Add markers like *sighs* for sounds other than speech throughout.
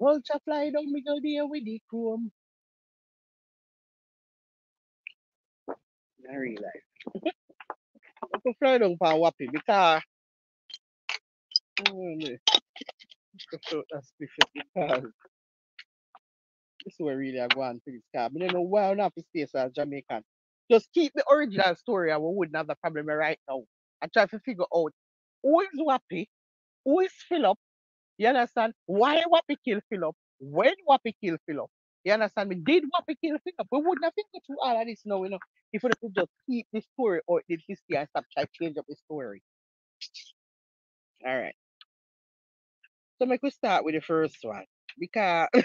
Vulture fly down, me go there with the chrome. In real life. I could fly down for Wappy because oh, no, I felt special because this is where really I go on to this car. But I don't know why I'm not to stay as Jamaican. Just keep the original story and we wouldn't have the problem right now. I try to figure out who is Wappy, who is Philip, You understand? Why Wappy kill Philip? When Wappy kill Philip? You understand me? Did Wappy kill Philip? We wouldn't have been through all of this now, you know, if we could just keep the story or the history and stop trying to change up the story. All right. So make we start with the first one. Because *laughs*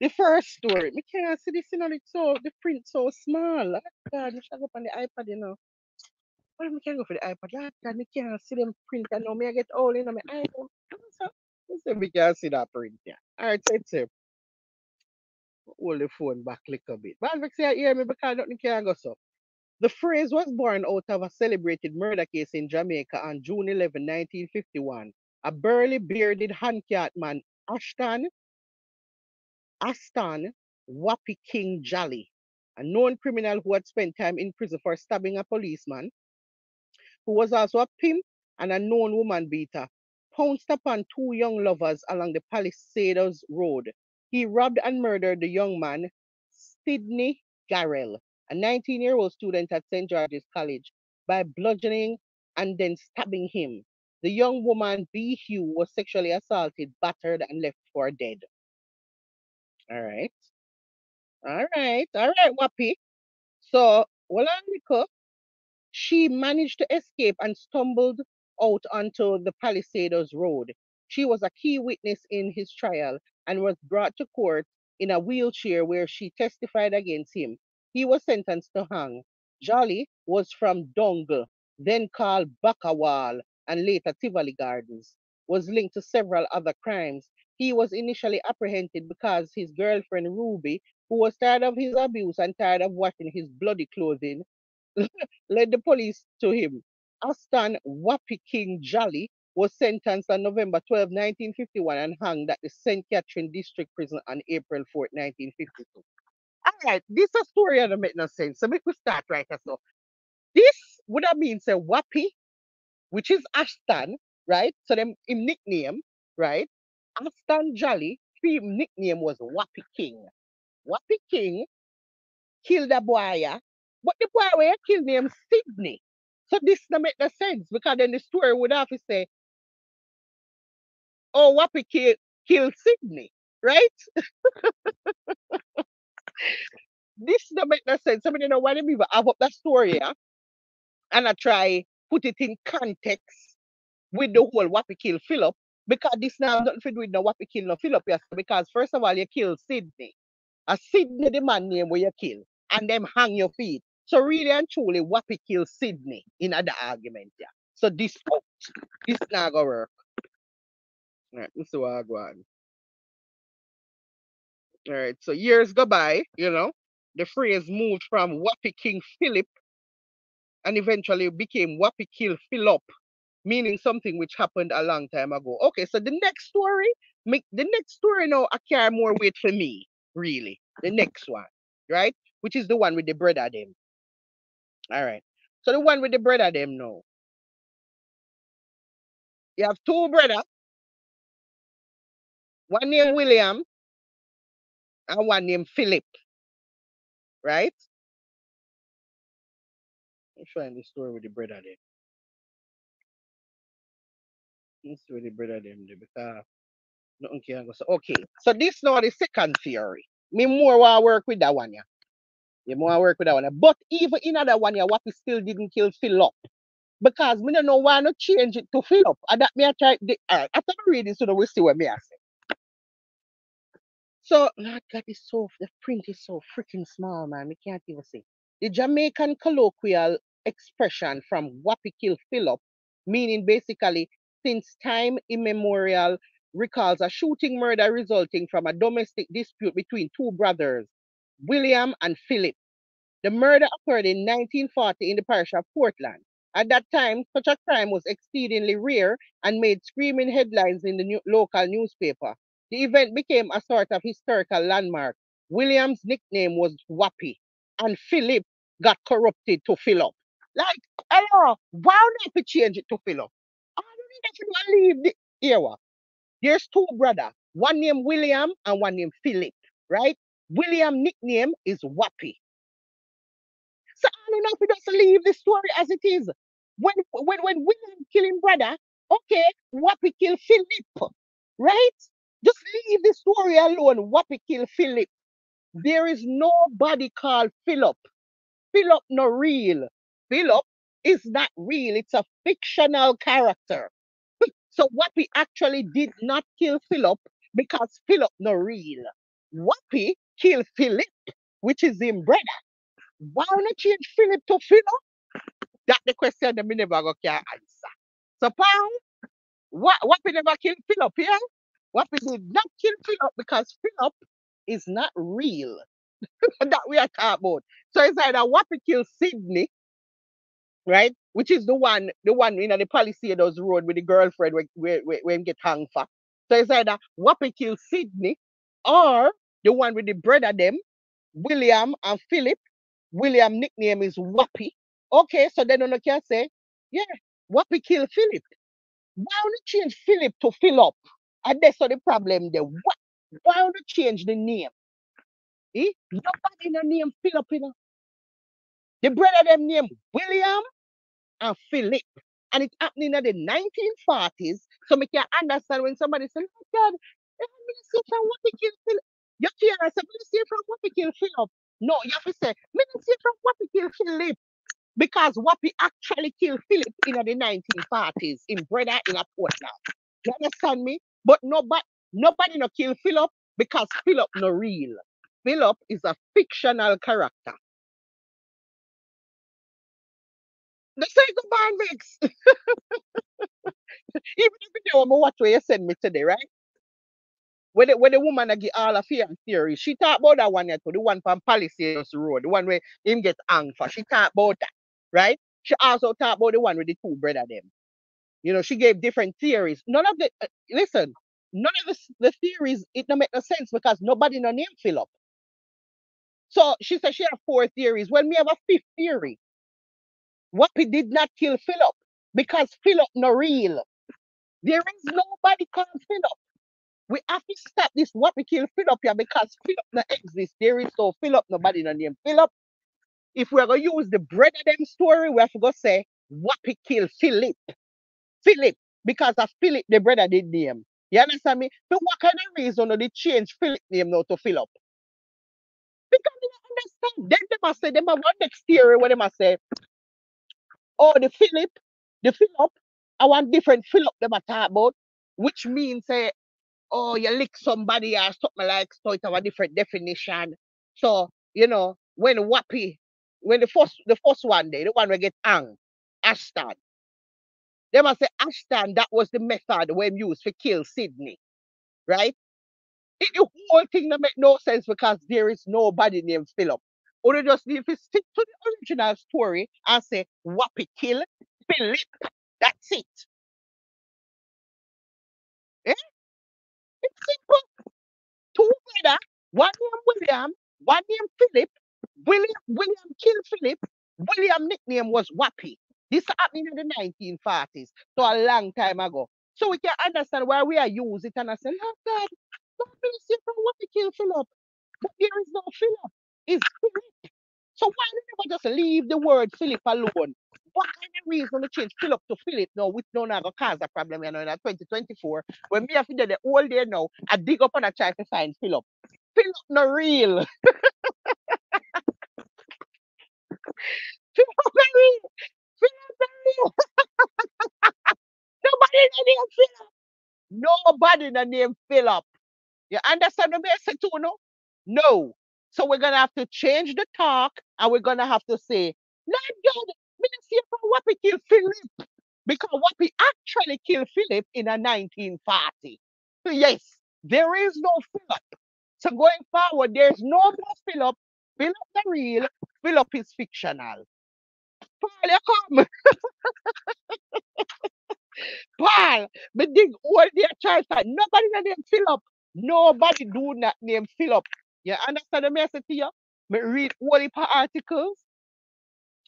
the first story, me can't see this, you know, it's so the print so small. Oh, God, shall go up on the iPad, you know. Why me can't go for the iPad? Lord God, me can't see them print. I know me I get all in on my iPhone. So, so we can see that print, yeah. All right, so it's a hold the phone back a little bit. But if you hear me because nothing can go so. The phrase was born out of a celebrated murder case in Jamaica on June 11, 1951. A burly, bearded handcat man, Ashton, Aston Wappy King Jolly, a known criminal who had spent time in prison for stabbing a policeman, who was also a pimp and a known woman beater, pounced upon two young lovers along the Palisades Road. He robbed and murdered the young man, Sidney Garrell, a 19 year old student at St. George's College, by bludgeoning and then stabbing him. The young woman, B. Hugh, was sexually assaulted, battered, and left for dead. All right. All right. All right, Wappy. So, Walanika, she managed to escape and stumbled out onto the Palisades Road. She was a key witness in his trial and was brought to court in a wheelchair where she testified against him. He was sentenced to hang. Jolly was from Dongle, then called Back-O-Wall, and later Tivoli Gardens, was linked to several other crimes. He was initially apprehended because his girlfriend Ruby, who was tired of his abuse and tired of washing his bloody clothing, *laughs* led the police to him. Aston Wappy King Jolly was sentenced on November 12, 1951 and hanged at the St. Catherine District Prison on April 4, 1952. All right, this a story that make no sense. So make we start right now. So this would have been say Wappy, which is Ashton, right? So them him nickname, right? Ashton Jolly, him nickname was Wappy King. Wappy King killed a boy, but the boy where he killed named Sydney. So this don't make no sense because then the story would have to say, oh, Wappy kill killed Sydney, right? *laughs* This don't make no sense. You know why them even have up that story, yeah? And I try put it in context with the whole Wappy kill Philip. Because this now nothing to do with no Wappy kill no Philip, yes. Because first of all, you kill Sydney. A Sydney the man name where you kill. And them hang your feet. So really and truly, Wappy kill Sydney in other argument, yeah. So this. This not gonna work. This is what I go on. Alright, so years go by, you know. The phrase moved from Wappy King Philip and eventually became Wappy Kill Philip, meaning something which happened a long time ago. Okay, so the next story, make the next story now I carry more weight for me, really. The next one, right? Which is the one with the brother them. All right. So the one with the brother them now. You have two brother, one named William and one named Philip, right? I'm find the story with the brother them. Let's with the brother them there because nothing can go. So okay. So this now the second theory. Me more want work with that one, yeah. You more work with that one. But even in that one, yeah, what we still didn't kill Philip. Because me don't know why not change it to Philip. And that me I try the uh, alright, after I read this, so we see what me I say. So Lord God is so the print is so freaking small, man. We can't even see. The Jamaican colloquial expression from Wappy kill Philip, meaning basically since time immemorial recalls a shooting murder resulting from a domestic dispute between two brothers, William and Philip. The murder occurred in 1940 in the parish of Portland. At that time, such a crime was exceedingly rare and made screaming headlines in the new, local newspaper. The event became a sort of historical landmark. William's nickname was Wappy, and Philip got corrupted to Philip. Like, hello, why not we change it to Philip? I don't leave the era. There's two brothers, one named William and one named Philip, right? William nickname is Wappy. So I don't know if we just leave the story as it is. When when when William killing brother, okay, Wappy kill Philip, right? Just leave the story alone. Wappy kill Philip. There is nobody called Philip. Philip no real. Philip is not real. It's a fictional character. *laughs* So Wappy actually did not kill Philip because Philip no real. Wappy killed Philip, which is him brother. Why not change Philip to Philip? That's the question that me never go can answer. So Paul, what Wappy never kill Philip, here? yeah? Wappy did not kill Philip because Philip is not real. *laughs* that we are talking about. So it's either Wappy kill Sydney, right? Which is the one, the one in you know, the Palisades Road with the girlfriend where, where, where, him get hung for. So it's either Wappy kill Sydney or the one with the brother them, William and Philip. William nickname is Wappy. Okay, so then you can say, yeah, Wappy killed Philip. Why don't you change Philip to Philip? And that's the problem there. What? Why don't you change the name? Eh? Nobody in the name Philip, you know. The brother them name William and Philip. And it's happening in the 1940s. So me can understand when somebody says, oh God, what we kill Philip. You can't say, me see from we kill Philip. No, you have to say, me see from we kill Philip. Because Wappy actually killed Philip in the 1940s in Brother in a port now. You understand me? But nobody nobody no kill Philip because Philip no real. Philip is a fictional character. The same go Mix. *laughs* Even if you don't know what you send me today, right? When the, when the woman get all of her theory, she talk about that one yet, the one from Palisades Road, the one where him get for. She talk about that right? She also talked about the one with the two brother them. You know, she gave different theories. None of the uh, listen, none of the, the theories it don't make no sense because nobody no name Philip. So she said she had four theories. Well, me have a fifth theory. Wappy did not kill Philip because Philip no real. There is nobody called Philip. We have to stop this what we kill Philip here because Philip no exist. There is no Philip, nobody no name Philip if we're gonna use the bread of them story, we have to go say what we kill Philip. Philip, because of Philip, the brother did name. You understand me? So what kind of reason do they change Philip name now to Philip? Because they don't understand. Then they must say, they must one next theory where they must say, oh, the Philip, the Philip, I want different Philip they must talk about, which means say, oh, you lick somebody or something like so it have a different definition. So, you know, when Wappy when the first the first one day, the one we get hung, Ashton. They must say Ashton, that was the method when used to kill Sydney. Right? It, the whole thing that make no sense because there is nobody named Philip. Or they just need to stick to the original story and say Wappy kill Philip. That's it. Eh? Simple. Two brother, one named William, one named Philip, William William killed Philip. William nickname was Wappy. This happened in the 1940s, so a long time ago. So we can understand why we are using it and I say, oh God, don't be say from Wappy kill Philip. But there is no Philip. It's Philip. So why don't you just leave the word Philip alone? What kind of reason to change Philip to Philip now, which no longer cause a problem you know, in 2024? When me have to do the whole day now, I dig up and I try to find Philip. Philip not real. Philip no real. *laughs* *laughs* Nobody in the name Philip. Nobody in the name Philip. You understand the message too, no? No. So we're gonna have to change the talk and we're gonna have to say, Lord God, Minister from Wappy killed Philip. Because Wappy actually killed Philip in a 1940. So yes, there is no Philip. So going forward, there's no more Philip. Philip the real, Philip is fictional. Paul, you come. *laughs* Paul, me dig all their child. Nobody named Philip. Nobody do not name Philip. You understand the message you? Me read all the articles.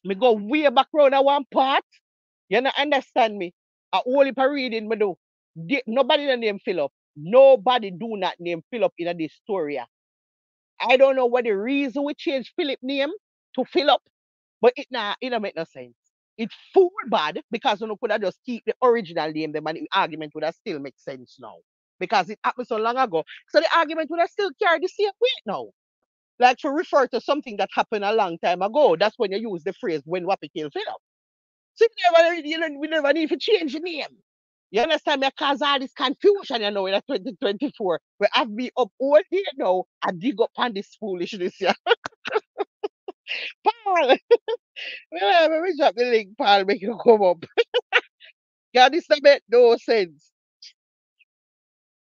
Me go way back round at one part. You not understand me? A whole heap of reading me do. Nobody na name Philip. Nobody do not name Philip in this story. I don't know what the reason we change Philip name to Philip, but it nah, it don't make no sense. It full bad because you know, could have just keep the original name, the argument would have still make sense now. Because it happened so long ago. So the argument would have still carried the same weight now. Like to refer to something that happened a long time ago. That's when you use the phrase when Wappy kill Philip. So you never, you know, we never need to change the name. You understand me? Cause all this confusion, you know, in 2024. We have me up all day now and dig up on this foolishness Yeah. *laughs* Paul, *laughs* let me drop the link, Paul, make you come up. *laughs* God, this don't make no sense.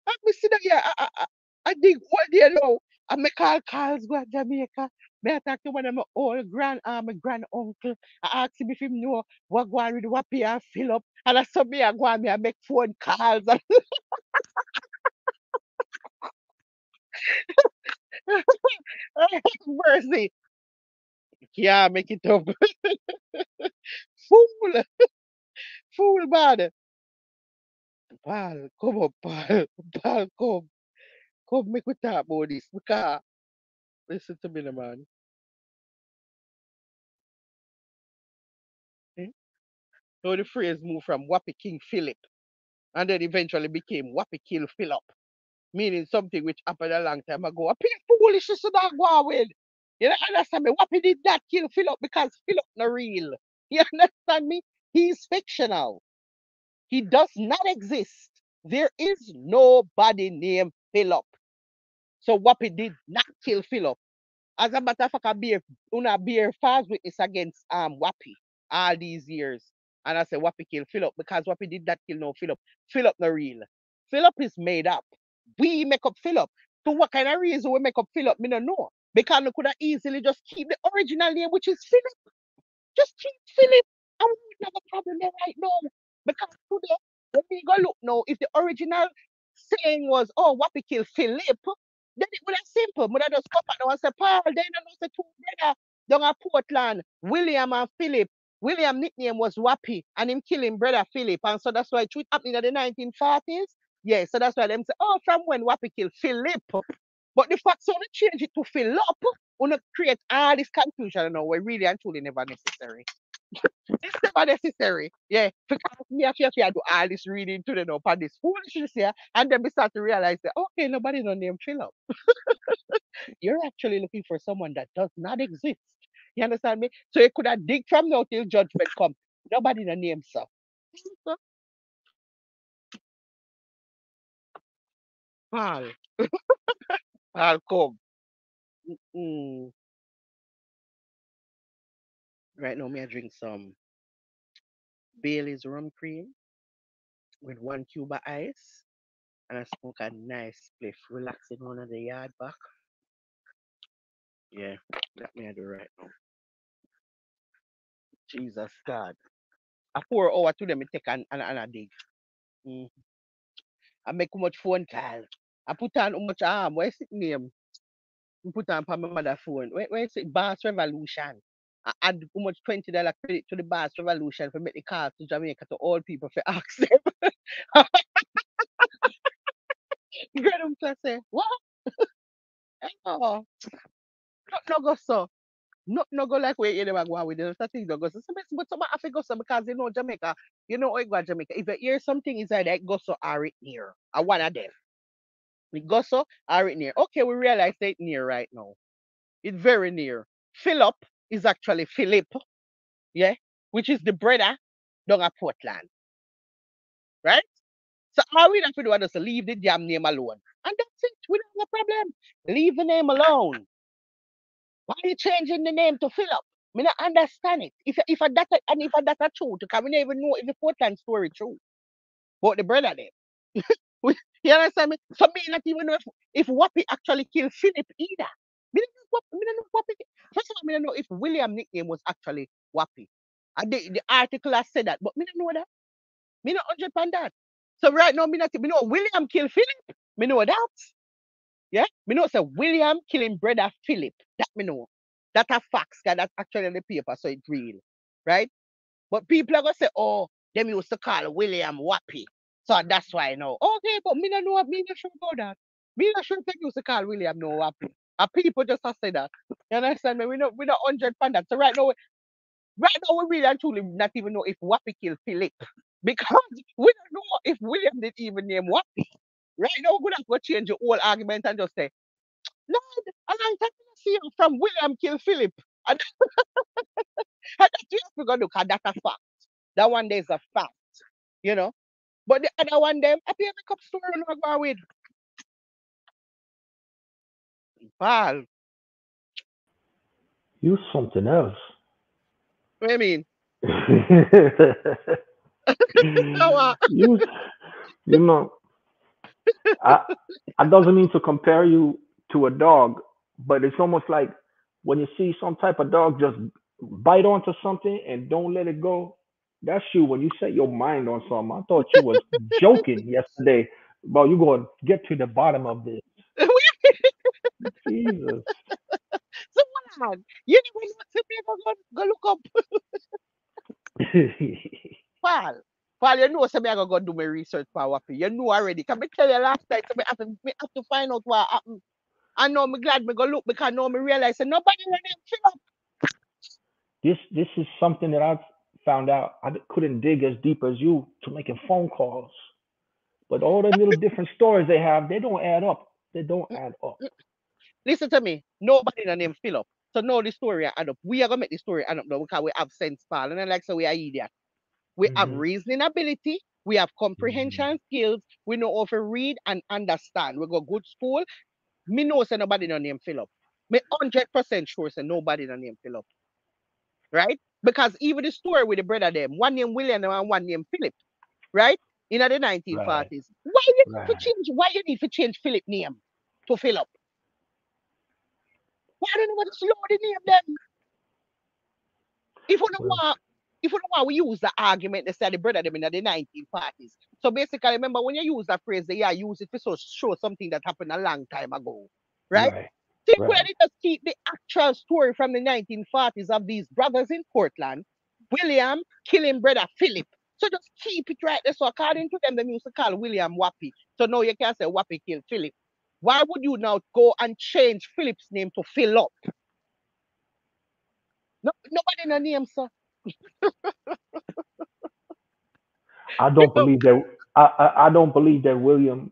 I me sit down here, I, I, I, I dig all day now. I make all calls go to Jamaica. Me I talk to one of my old grand uh, my grand uncle. I ask him if him know what go on with Wappy and Philip. And I saw me I go on me I make phone calls. *laughs* Mercy. Yeah, make it up. *laughs* Fool, fool man. Paul, come up, Paul. Paul, come. Come make we talk about this. Because listen to me, the man. Hmm? So the phrase moved from Wappy King Philip and then eventually became Wappy Kill Philip, meaning something which happened a long time ago. A pure foolishness to that go with. You know, understand me? Wappy did that kill Philip because Philip not real. *laughs* You understand me? He's fictional. He does not exist. There is nobody named Philip. So Wapi did not kill Philip. As a matter of fact, I bear una bear false witness against um Wappy all these years. And I say Wapi kill Philip because Wapi did not kill no Philip. Philip no real. Philip is made up. We make up Philip. So what kind of reason we make up Philip, me no know. Because we could have easily just keep the original name, which is Philip. Just keep Philip. And we would have a problem there right now. Because today, when we go look now, if the original saying was, oh, Wapi we kill Philip, then it would have simple. Would have just come back now and say, Paul, then I know the two brother down at Portland, William and Philip. William nickname was Wappy, and him killing brother Philip. And so that's why it was happening in the 1940s. Yeah, so that's why them say, oh, from when Wappy killed Philip. But the fact so they change it to Philip, wanna create all this confusion now, where really and truly never necessary. It's never necessary. Yeah, because me have to do all this reading to the know upon this foolishness here, and then we start to realize that okay, nobody no name Philip. *laughs* You're actually looking for someone that does not exist. You understand me? So you could have dig from now till judgment come. Nobody no name so. Paul, *laughs* Paul, come. Mm. Right now, me I drink some Bailey's rum cream with one cube of ice, and I smoke a nice spliff, relaxing on the yard back. Yeah, that me I do right now. Jesus God. I pour over to them, I take and, and, and I dig. Mm. I make too much phone call. I put on how much arm. Where's it name? I put on my mother phone. Where, where is it? Boss Revolution. I add how much twenty dollar credit to the Boss Revolution for make the calls to Jamaica to all people for ask them. *laughs* Them just say, what? *laughs* Oh, not no go so. Not no go like where you go with it. That thing don't go so. Some but some have to go so because you know Jamaica. You know you go to Jamaica. If you hear something inside that go so are it near. I one of them. We go so are it near. Okay, we realize that near right now. It's very near. Philip is actually Philip, yeah, which is the brother down at Portland, right? So all we have to do is leave the damn name alone. And that's it. We don't have a problem. Leave the name alone. Why are you changing the name to Philip? Me not understand it. If if that and if that a true, because we don't even know if the Portland story true. But the brother there. *laughs* You understand me? So me not even know if, if Wappy actually killed Philip either. Me don't know me Wappy. First of all, me don't know if William nickname was actually Wappy. And the, the article has said that, but me don't know that. Me not hundred on that. So right now, me not me know William kill Philip. Me know that. Yeah, me know say William killing brother Philip. That me know. That a facts, that's actually in the paper, so it's real, right? But people are gonna say, oh, them used to call William Wappy. So that's why I know. Okay, but me not know me not sure about that. Me not sure if they used to call William no Wappy. And people just have say that. You understand me? We not we not hundred that. So right now, right now we really and truly not even know if Wappy killed Philip. *laughs* Because we don't know if William did even name Wappy. Right now we're gonna to change the whole argument and just say, Lord, a long time I see you from William kill Philip. And, *laughs* and that's what we're gonna look at that a fact. That one there is a fact, you know. But the other one them, I pay make up story go with. Pal, You something else. what do you mean? *laughs* you, *laughs* you know, I, I doesn't mean to compare you to a dog, but it's almost like when you see some type of dog just bite onto something and don't let it go. That's you when you set your mind on something. I thought you was *laughs* joking yesterday. Well, you going to get to the bottom of this. Jesus. *laughs* so what? You never know to me go, go, go look up. *laughs* Pal. Pal, you know, so me I go go do my research for Wappy. You know already. Can me tell you last night, so me have to, me have to find out what happened. I know me glad me go look because now me realize that nobody let them fill up. this this is something that I've found out. I couldn't dig as deep as you to making phone calls, but all the little different stories they have, they don't add up. They don't mm, add up. Mm, Listen to me. Nobody in the name up. So now the story add up. We are gonna make the story add up now because we have sense, pal. And like so we are idiot. We have hmm reasoning ability, we have comprehension skills, we know how to read and understand. We go good school. Me know say nobody no name up. Me hundred percent sure say nobody no name up. Right? Because even the story with the brother them, one name William and one name Philip, right? In the Right, 1940s. Why you need to change why you need to change Philip name to Philip? Why don't you want to slow the name them? If you don't want if you don't want we use the argument they said the brother them in the 1940s. So basically, remember when you use that phrase, they are use it to so- show something that happened a long time ago. Right? right, Think right. need to keep the actual story from the 1940s of these brothers in Portland, William killing brother Philip. So just keep it right there. So according to them, they used to call William Wappy. So now you can say Wappy killed Philip. Why would you now go and change Philip's name to Philip? No, nobody no name, sir. I don't believe that. I, I I don't believe that William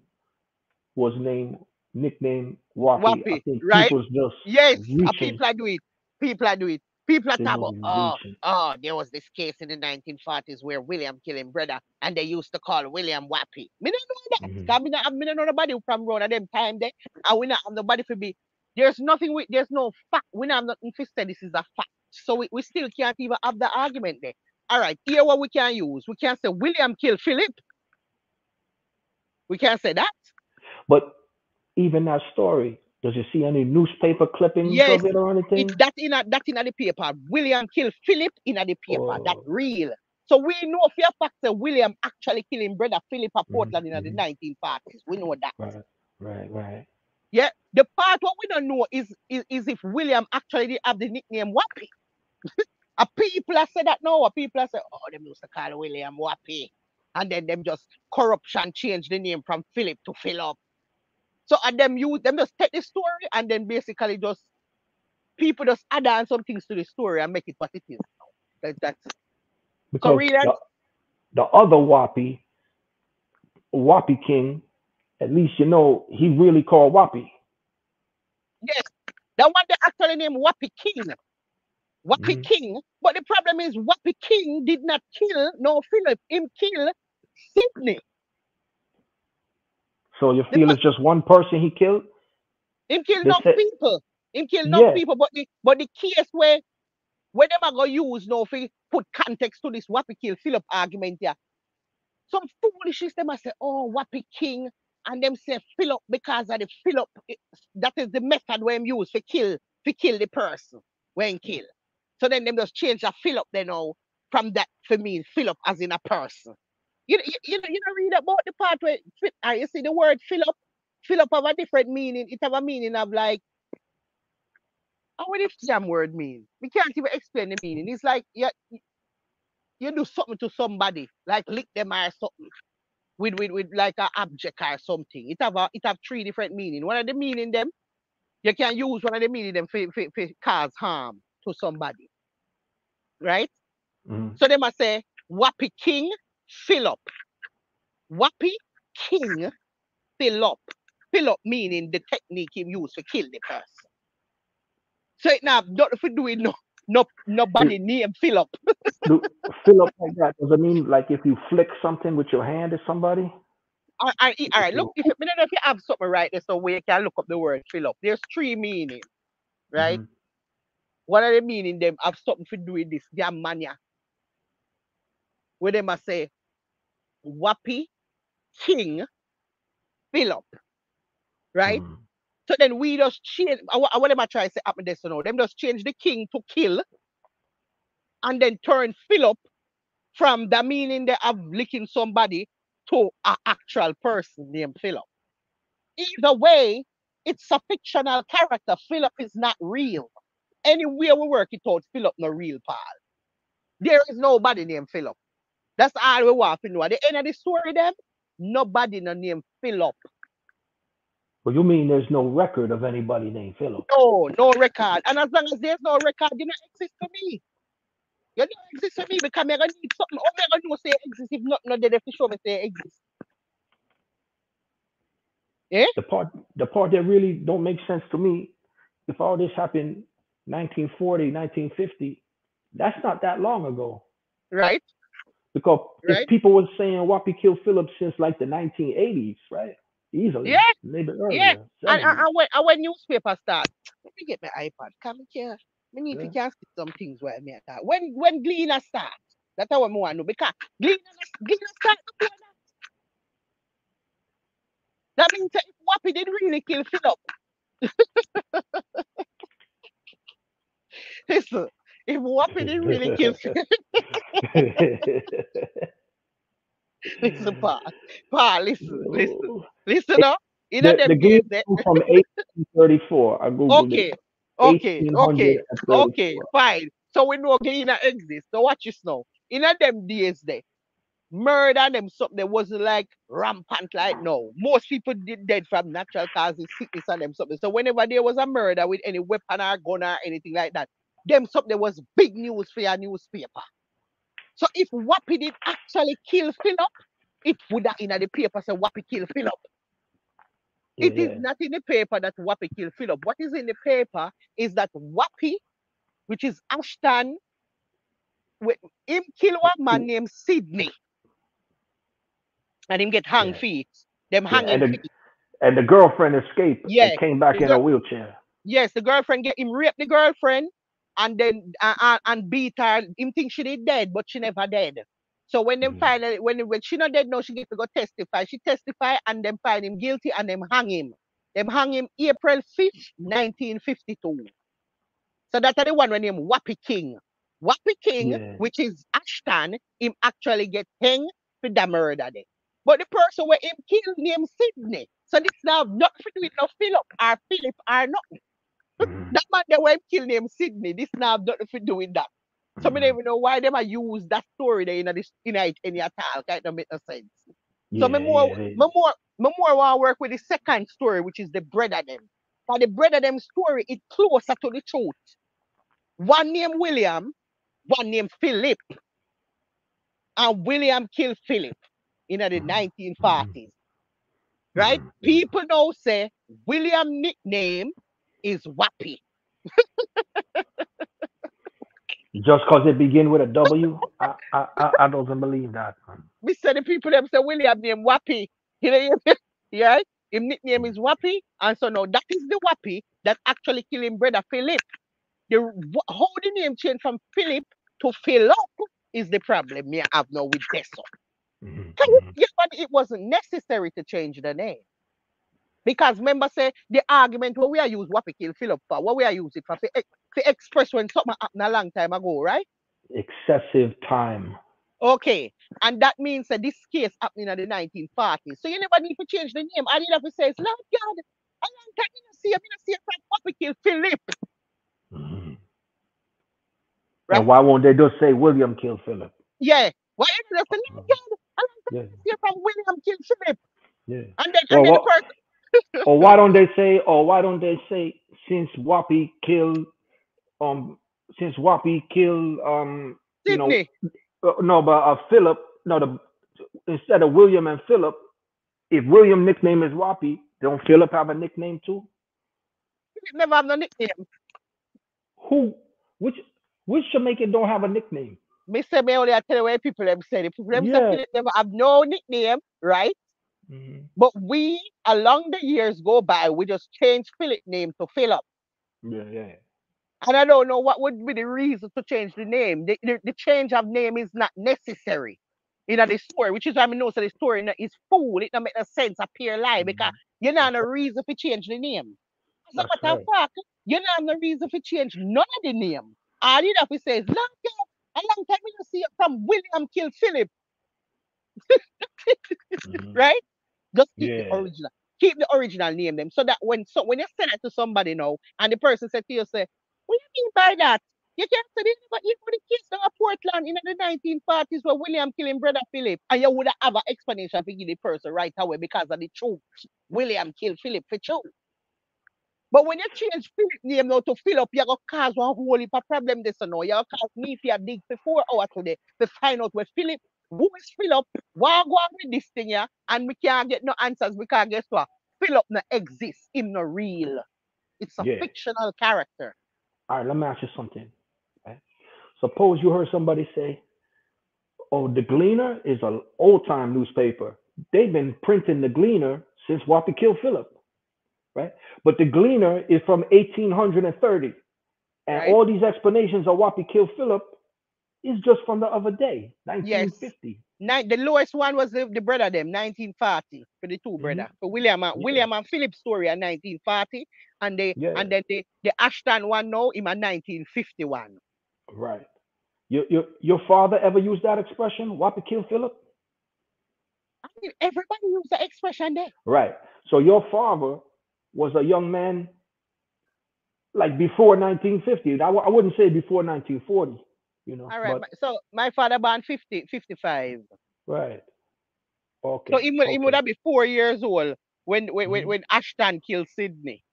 was named nicknamed Wappy. I Wappy, right? just Yes, uh, reaching. people are do it. People are do it. People are They talk must about, oh, oh, there was this case in the 1940s where William killed him brother, and they used to call William Wappy. Me don't know that. hmm Cause me not, me don't know nobody from round at them time there, and we not have nobody for be. There's nothing. We, there's no fact. We not have nothing to say. This is a fact. So we, we still can't even have the argument there. All right, here what we can use. We can't say William killed Philip. We can't say that. But even that story, does you see any newspaper clippings Yes, of it or anything? that in a that in a the paper. William killed Philip in a the paper. That Oh, real. So we know for a fact that William actually killing brother Philip of Portland in the hmm 1940s. We know that. right, right, right. Yeah. The part what we don't know is is, is if William actually did have the nickname Wappy. *laughs* A people have said that now. A people have said, oh, them used to call William Wappy. And then them just corruption change the name from Philip to Philip. So and them use them just take the story and then basically just people just add on some things to the story and make it what it is. That, that's Because the the other Wappy, Wappy King, at least you know he really called Wappy. yes, that one they actually named Wappy King. Wappy hmm King. But the problem is Wappy King did not kill no Philip. Him kill Sydney. So you feel fa- it's just one person he killed? him kill They enough said, people. Him kill no yeah. people. But the but the case where where them are gonna use now for put context to this Wappy kill Philip argument here. Some foolishness them a say, oh Wappy King, and them say Philip because of the Philip. That is the method where him use to kill to kill the person when kill. So then them just change the Philip they know from that for me, up as in a person. You, you, you, know, you know read about the part where uh, you see the word fill up have a different meaning. It have a meaning of like oh, what if jam word mean? We can't even explain the meaning. It's like you, you do something to somebody, like lick them or something with with, with like an object or something. It have a, it have three different meaning. One of the meaning them, you can use one of the meaning them for, for, for cause harm to somebody. Right? Mhm. So they must say, Wappy King, fill up. Wappy King, fill up. Fill up meaning the technique him use to kill the person. So it now not if we do it no no nobody name fill up. *laughs* Do, fill up like that. Does it mean like if you flick something with your hand at somebody? I, I, all right, look, if you, I don't know if you have something right there, so where you can look up the word fill up. There's three meanings, right? Mhm. What are the meaning them have something to do with this damn mania? Where they must say, Wappy King fill up. Right? Mhm. So then we just change uh, what, am I trying to say happen this now? Them just change the king to kill and then turn Philip from the meaning they have licking somebody to an actual person named Philip. Either way, it's a fictional character. Philip is not real. Anywhere we work it out, Philip no real pal. There is nobody named Philip. That's all we want to know. At the end of the story, them, nobody no named Philip. Well, you mean there's no record of anybody named Philip? No, no record. And as long as there's no record, you don't exist to me. You don't exist to me because I'm gonna need something. How am I gonna know say it exists if not not there to show me say it exists? Eh? The part the part that really don't make sense to me, if all this happened 1940, 1950, that's not that long ago. Right? Because Right. if people were saying Wappy killed Philip since like the 1980s, right? Easily. Yeah, Maybe earlier. yeah. And, and, and when, and when newspaper start, let me get my iPad. Come here. Me need to Yeah. can see some things where me at that. When when Gleaner start, that's how I want to know because Gleaner Gleaner start that. That means that if Wappy did really kill Philip. Listen, if Wappy didn't really kill Philip, *laughs* *laughs* *laughs* *laughs* listen, Pa. Pa, listen, listen. Listen up. In The, them the game from 1834. I googled okay, it. okay, okay. Okay, fine. So we know Gleaner exists. So watch this now. In a them days there, murder them something that wasn't like rampant like now. Most people did dead from natural causes, sickness and them something. So whenever there was a murder with any weapon or gun or anything like that, them something was big news for your newspaper. So if Wappy did actually kill Philip, it would have in the paper say Wappy kill Philip. It is Yeah. not in the paper that Wappy killed Philip. What is in the paper is that Wappy, which is Ashton, wi- him kill one man named Sydney. And him get hung Yeah. feet. Them Yeah, hanging and the, feet. and the girlfriend escaped Yeah, and came back the in a wheelchair. Yes, the girlfriend get him rape the girlfriend and then uh, uh, and beat her. Him think she did dead, but she never dead. So when them Mhm. finally when when she not dead now, she get to go testify. She testify and them find him guilty and them hang him. Them hang him April 5th, 1952. So that's the one when him Wappy King. Wappy King, Yeah. which is Ashton, him actually get hanged for the murder there. But the person where him killed named Sydney. So this now not to do with no Philip or Philip or nothing. *laughs* That man that were him kill named Sydney. This now have nothing to do with that. So me Mhm. don't even know why them a use that story there in this in a any at all. It don't make no sense. Yeah, So me more, yeah, they- me more, me more want to work with the second story, which is the bread of them. But the bread of them story it closer to the truth. One named William, one named Philip, and William killed Philip in the Mhm. 1940s. Right? Mhm. People now say William nickname is Wappy. Just because it begin with a *laughs* W, I, I, I, I don't believe that. Me say the people them say William name Wappy. *laughs* You know, yeah? His nickname is Wappy, and so now that is the Wappy that actually killed him brother Philip. The how the name changed from Philip to Philip is the problem me have now with this one. Mhm. Can you Mhm. yeah, but it wasn't necessary to change the name. Because remember say the argument what we are use Wappy kill Philip for, what we are use it for, ex- express when something happened a long time ago, right? excessive time. Okay. And that means that this case happening in the 1940s. So you never need to change the name. You have to say is, Lord God, a long time you see him, you see him from Papa kill Philip. Mhm. Right. And why won't they just say William killed Philip? Yeah. Why just say, Lord God, a long time Yeah, you see from William killed Philip. yeah. And then, Well, and then what- the person, or why don't they say, or why don't they say, since Wappy killed, um, since Wappy killed, um, you know, uh, no, but uh, Philip, no, the instead of William and Philip, if William nickname is Wappy, don't Philip have a nickname too? Philip never have no nickname. Who, which, which Jamaican don't have a nickname? Me say me only I tell you where people them say. The people them say Yeah. Philip never have no nickname, right? Mhm. But we, along the years go by, we just change Philip name to Philip. Yeah, yeah. And I don't know what would be the reason to change the name. The, the, the change of name is not necessary in the story, which is why I know so the story is full. It don't make no sense appear lie because you don't have no reason to change the name. As a matter of fact, you have no reason to change none of the name. All you have to say is, long time, a long time you see from William kill Philip, *laughs* Mhm. right? Just keep Yeah. the original. Keep the original name them. So that when so when you send it to somebody now and the person said to you, say, What do you mean by that? You can't say this, but you know the case down at Portland in the 1940s where William killing brother Philip, and you would have an explanation for the person right away because of the truth. William killed Philip for truth. But when you change Philip name now to Philip, you're gonna cause one whole heap of problem this and now. You're gonna cause me to dig for four hours today to find out where Philip, who is Philip, Why go on with this thing here, and we can't get no answers because guess what? Philip no exist, him no real. It's a Yeah. fictional character. All right, let me ask you something. Suppose you heard somebody say, "Oh, the Gleaner is an old-time newspaper. They've been printing the Gleaner since Wappy killed Philip, right? But the Gleaner is from 1830, and Right. all these explanations of Wappy killed Philip is just from the other day, 1950. Nine, the lowest one was the, the brother them, 1940, for the 2 Mhm. brother. For William and Yeah. William and Philip story in 1940, and the Yeah. and then the, the Ashton one now in 1951. Right. Your, your your father ever used that expression, Wappy kill Philip? I mean, everybody use the expression there. Right. So your father was a young man like before 1950. I, I wouldn't say before 1940, you know. All right. but- so my father born 50, 55. right. Okay. So he would, he would have been four years old when when, when Mhm. when Ashton killed Sydney.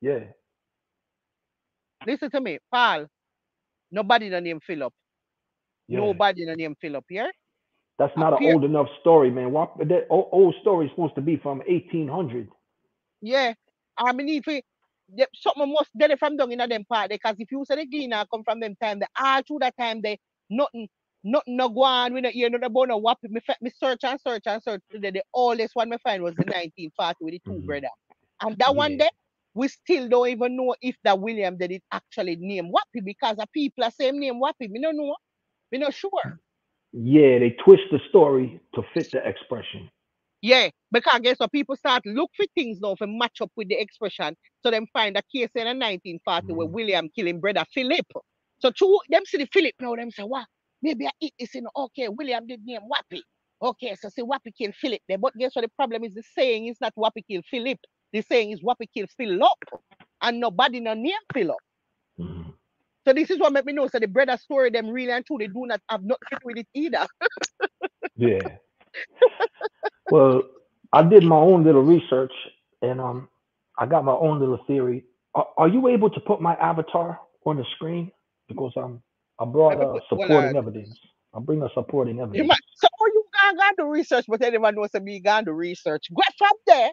Yeah. Listen to me, Paul. Nobody the name Philip. Yeah. Nobody the name Philip here. That's not an old enough story, man. What that old, old story is supposed to be from 1800. Yeah. I mean, if we, the, something must get it from down in them part because if you say the gleaner come from them time, the all through that time, they nothing, nothing no go on. We not hear nothing about no what me, me search and search and search. Today, the oldest one me find was the 1940 with the 2 Mhm. brother. And that one Yeah. there, we still don't even know if that William did it actually name Wappy because the people are same name Wappy. We don't know. We not sure. Yeah, they twist the story to fit the expression. Yeah, because guess what? People start look for things now to match up with the expression. So them find a case in the 1940 where Mhm. William killing brother Philip. So true, them see the Philip now, them say, what? Maybe I eat this in okay, William did name Wappy. Okay, so say Wappy kill Philip there. But guess what? The problem is the saying is not Wappy kill Philip. The saying is Wappy kill Philip. And nobody no name Philip. Mhm. So this is what make me know. So the brother story them really and truly they do not have nothing to do with it either. Yeah. *laughs* well, I did my own little research and um I got my own little theory. Are, are you able to put my avatar on the screen? Because I'm I brought uh, put- well, supporting uh, evidence. I bring a supporting evidence. might, so you gonna go do research, but anyone knows to me gonna do research. Go from there.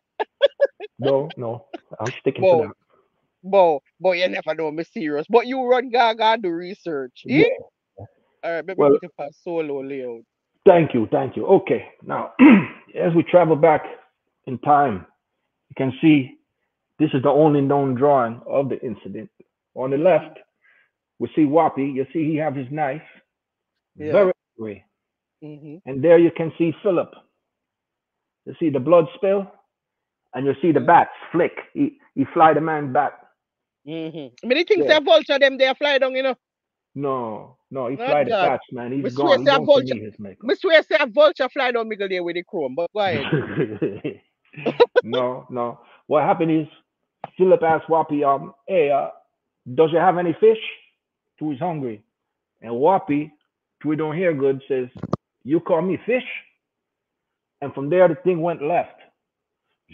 No, no, I'm sticking Whoa. to that. Boy, boy, you never know me serious. But you run gaga do research. Eh? Yeah. All right, maybe Well- put it for solo layout. Thank you, thank you. Okay, now *clears throat* as we travel back in time, you can see this is the only known drawing of the incident. On the left, we see Wappy. You see he have his knife, Yeah. very angry. Mm-hmm. And there you can see Philip. You see the blood spill, and you see the bats flick. He he fly the man back. Mm-hmm. Many things Yeah. say vulture them they fly down, you know. No, no, he fly the God. patch, man. Me He's swear gone. He say a don't vulture. me his maker. Me swear say a vulture fly down middle there with the chrome, but *laughs* ahead. no, no. What happened is Philip asked Whappie, um, hey, uh, does you have any fish? To he's hungry. And Whappie, to we don't hear good, says, You call me fish? And from there the thing went left.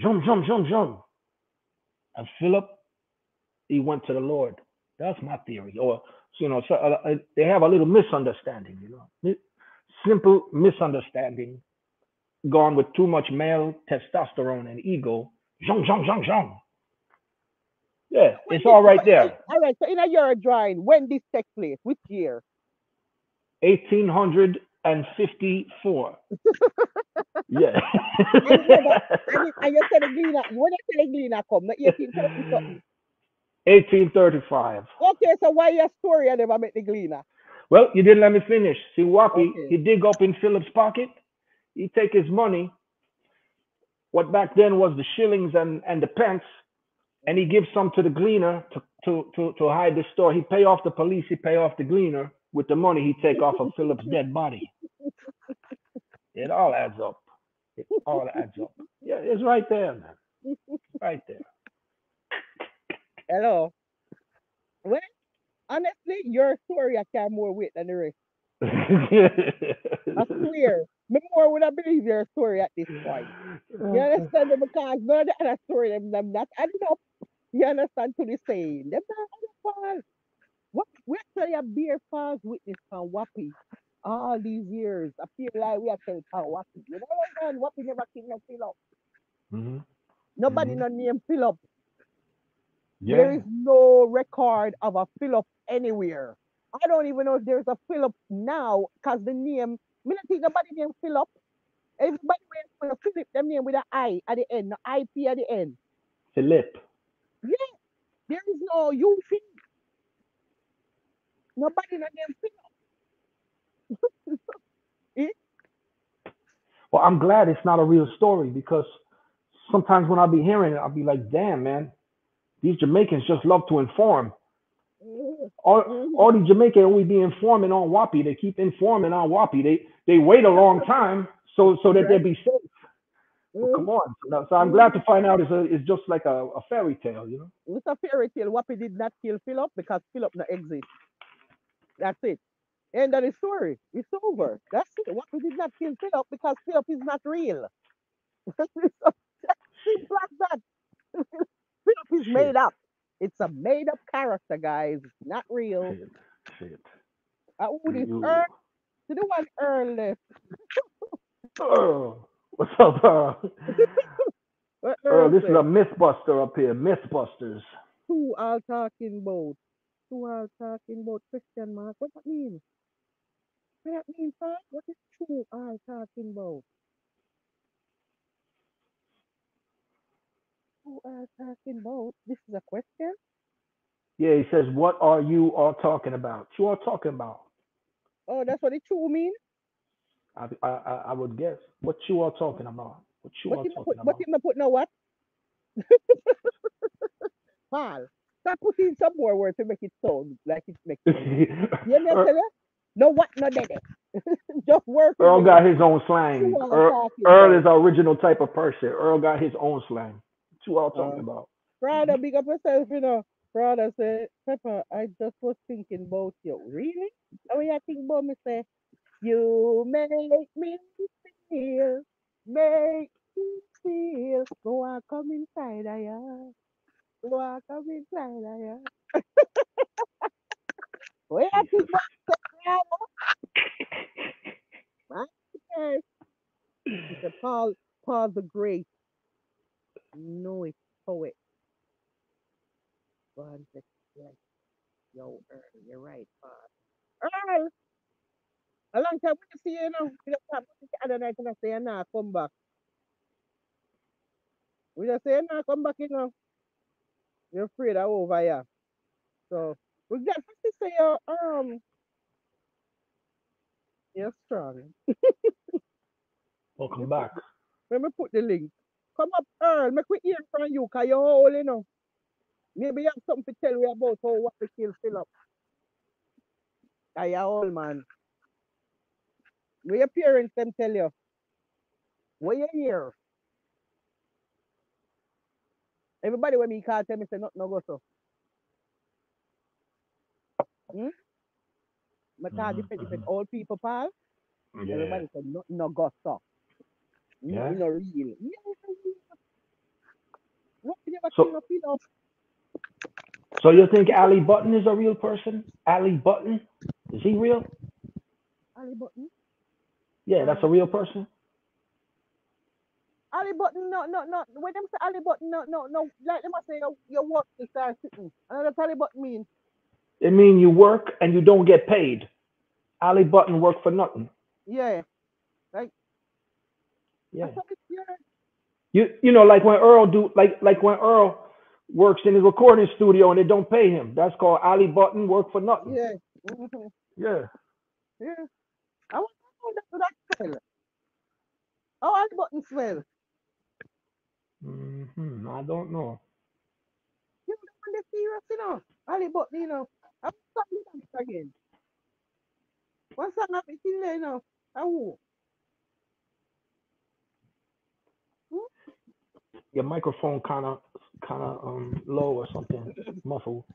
Jump, jump, jump, jump. And Philip, he went to the Lord. That's my theory. Or you know, so, uh, uh, they have a little misunderstanding, you know. Simple misunderstanding gone with too much male testosterone and ego. Zhong, zhong, zhong, zhong. Yeah, When it's all right there. All right, so in a year drawing, when this take place, which year? 1854. *laughs* yeah. And you know, and, you- and you gleaner, when you the gleaner come, the 1830 something. 1835. Okay, so why your story I never met the gleaner? Well, you didn't let me finish. See, Whappie, Okay. he dig up in Philip's pocket. He take his money, what back then was the shillings and, and the pence, and he gives some to the gleaner to, to, to, to hide the store. He pay off the police, he pay off the gleaner with the money he take off of Philip's dead body. It all adds up. It all adds up. Yeah, it's right there, man. Right there. Hello. Well, honestly, your story I carry more weight than the rest. I swear. Me more would I believe your story at this point. You understand? Because none of the other story them, them not up. You understand to the saying. Them not up. What we actually a beer falls witness from Whappie all these years. I feel like we are telling from Whappie. You know what man? Whappie never no Philip. Mhm. Nobody Mhm. no name Philip. There Yeah. is no record of a Philip anywhere. I don't even know if there's a Philip now, because the name, me not think nobody named Philip. Everybody went for Philip, them name with an I at the end, no IP at the end. Philip. Yeah. There is no UP. Nobody no name Philip. *laughs* Well, I'm glad it's not a real story because sometimes when I'll be hearing it, I'll be like, damn, man, these Jamaicans just love to inform. Mhm. All, Mhm. all the Jamaicans only be informing on Whappie. They keep informing on Whappie. They they wait a long time so so that they be safe. Well, come on. So, so I'm glad to find out it's, a, it's just like a, a fairy tale, you know? It's a fairy tale. Whappie did not kill Philip because Philip no exist. That's it. End of the story. It's over. That's it. Whappie did not kill Philip because Philip is not real. *laughs* Simple as that. *laughs* Philip is made up. It's a made up character, guys. It's not real. Shit. Shit. Uh, who this You- Earl? To the one Earl left. Earl. What's up, Earl? *laughs* Earl, Earl this is a Mythbuster up here. Mythbusters. Who are talking about? Who are talking about Christian Mark? What that mean? What that mean, sir? What is who are talking about? Who are uh, talking about? This is a question? Yeah, he says, what are you all talking about? You all talking about? Oh, that's what the true mean? I, I, I would guess. What you all talking about? What you What all talking put, what about? him a put now what? *laughs* Paul, stop putting some more words to make it sound like it makes sense. *laughs* You know Earl, what No what, no dede. *laughs* Just work Earl got his own slang. Earl, Earl is our original type of person. Earl got his own slang. What you all talking Uh, about? Brother, big up yourself, you know. Brother say, Pepper, I just was thinking about you. Really? Oh, yeah, think about me say, you make me feel, make me feel. Go on, come inside, I am. Go on, come inside, *laughs* I am. Oh, yeah, think about me say, brother. *laughs* Yes. He Paul, Paul the Great. No, it's poet. One sec- yes. Yo, Earl, you're right, Paul. Earl! A long time we see you now. We just have the other night and I say, nah, come back. We just say, nah, come back, you know. You're afraid of over here. So, we got to say, uh, um, you're strong. *laughs* Welcome You back. let me put the link. Come up, Earl, make we hear from you, because you're old, you know. Maybe you have something to tell me about how what to kill Philip. I ya old man. What your parents them tell you? What you hear? Everybody when me call tell me say nothing no go so. Hmm? But mm depend different it's old people pal. Yeah. Everybody say nothing no go so. Yeah. Nothing no real. Yeah, it's real. What you never So- seen no feel of? So you think Ali Button is a real person? Ali Button? Is he real? Ali Button? Yeah, that's a real person. Ali Button, no, no, no. When them say Ali Button, no, no, no. Like them say your, your work is start sitting. And that's Ali Button mean. It mean you work and you don't get paid. Ali Button work for nothing. Yeah. Right. Yeah. That's what it's here. You you know like when Earl do like like when Earl works in his recording studio and they don't pay him. That's called Ali Button work for nothing. Yeah. hmm Yeah. Yeah. I want to know that that smell. How Ali Button smell? hmm I don't know. You know, when they serious, you know. Ali Button, you know. I'm sorry that again. One song of it in there, you know. Oh. Your microphone kind of kind of um low or something, muffled.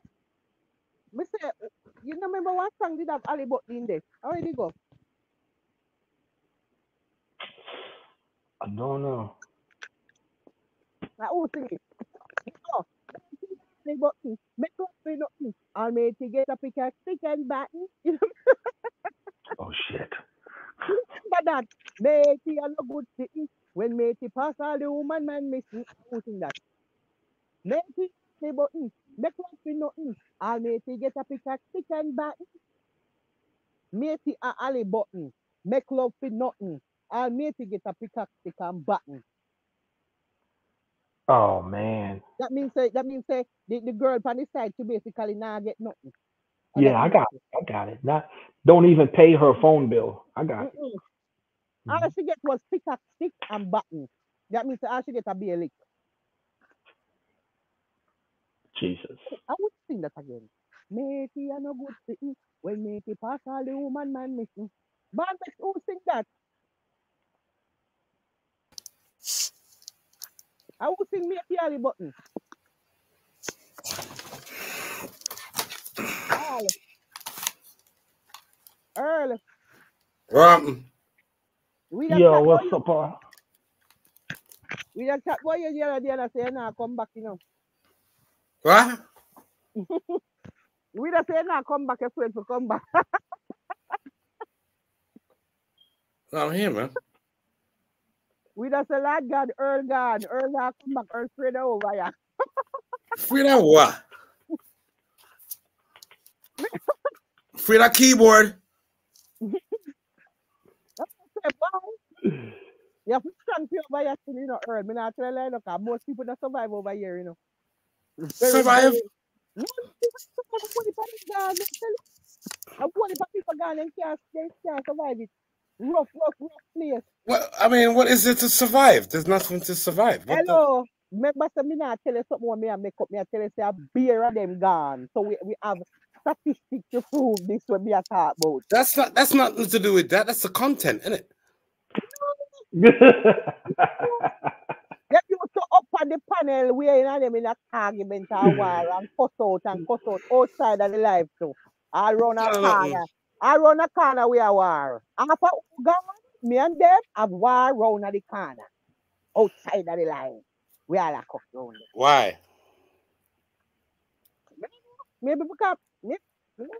Say, you know, remember one song did have Ali Button in there? How did it go? I don't know. Like, who sing it? Oh, Ali. Make up for nothing. I'll make you get a pick a stick and batten. You know, Oh shit. *laughs* remember that? Matey a no good sitting. When matey pass all the woman man missing. Who sing that? Matey Ali Button. Make up for nothing. I'll matey get a pick a stick and batten. Matey a Ali Button. Make love for nothing. I'll matey get a pickaxe stick and batten. Oh man. That means say that means say the, the girl on the side to basically not get nothing. And Yeah, I got it. I got it. Not don't even pay her phone bill. I got it. Mm-mm. All she get was pickaxe stick and button. That means all she get a beer lick. Jesus. I would sing that again. Matey a no good sitting when matey pass all the woman man missing. Man, who sing that? I would sing matey all the button. Earl. Earl. Right. We Yo, what's up, uh? we just chat boy the other day and I say nah come back, you know. What? *laughs* We just say nah come back, afraid to come back. *laughs* I'm here, man. We just say Lord God, Earl God, Earl God come back, Earl straight over here. Free that what? *laughs* Free that keyboard. Boy, you have to stand for over here still, you know, Earl. Me not tell you, look, most people don't survive over here, you know. Very, Survive? very- No, people survive. I God, me tell you. And What if I people gone and can't, they can't survive it? Rough, rough, rough place. What? I mean, what is it to survive? There's nothing to survive. What the- Hello. Remember, say me not tell you something when me a make up. Me a tell you say a beer of them gone. So we, we have statistics to prove this when me a talk about. That's not. That's nothing to do with that. That's the content, isn't it? *laughs* They used to up on the panel where you know them in a argument or mm. war and cuss out and cuss out outside of the life too. All round a corner. All round a corner we are war. After gone, me and them have war round the corner. Outside of the line. We are cuss round. Why? Maybe because maybe, maybe,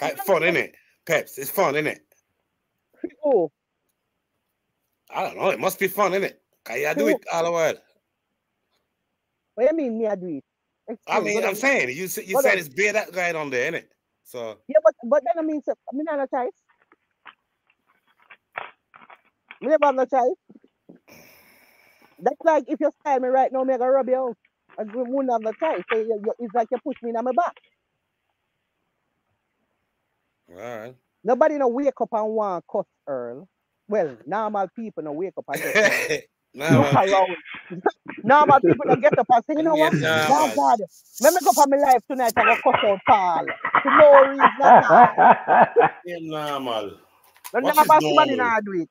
It's fun, isn't it? Peps, it's fun, isn't it? Oh, I don't know. It must be fun, isn't it? Can you do it all the world? what you mean me I do it? I mean, I'm I- saying you. You said it's beer that on there, isn't it? So Yeah, but but then I mean, so, me not no choice. Me never have no choice. That's like if you style me right now, me gonna rub you out. I wou- wouldn't have no choice. So you, you, it's like you push me in my back. all right. Nobody no wake up and want cuss Earl. Well, normal people no wake up and Nah, man. around. Normal people that get up and say, you know what? Yeah, God, man. God, let me go for my life tonight and go cuss out Paul. For no reason at all. Yeah, normal. No What normal somebody normal? now do it.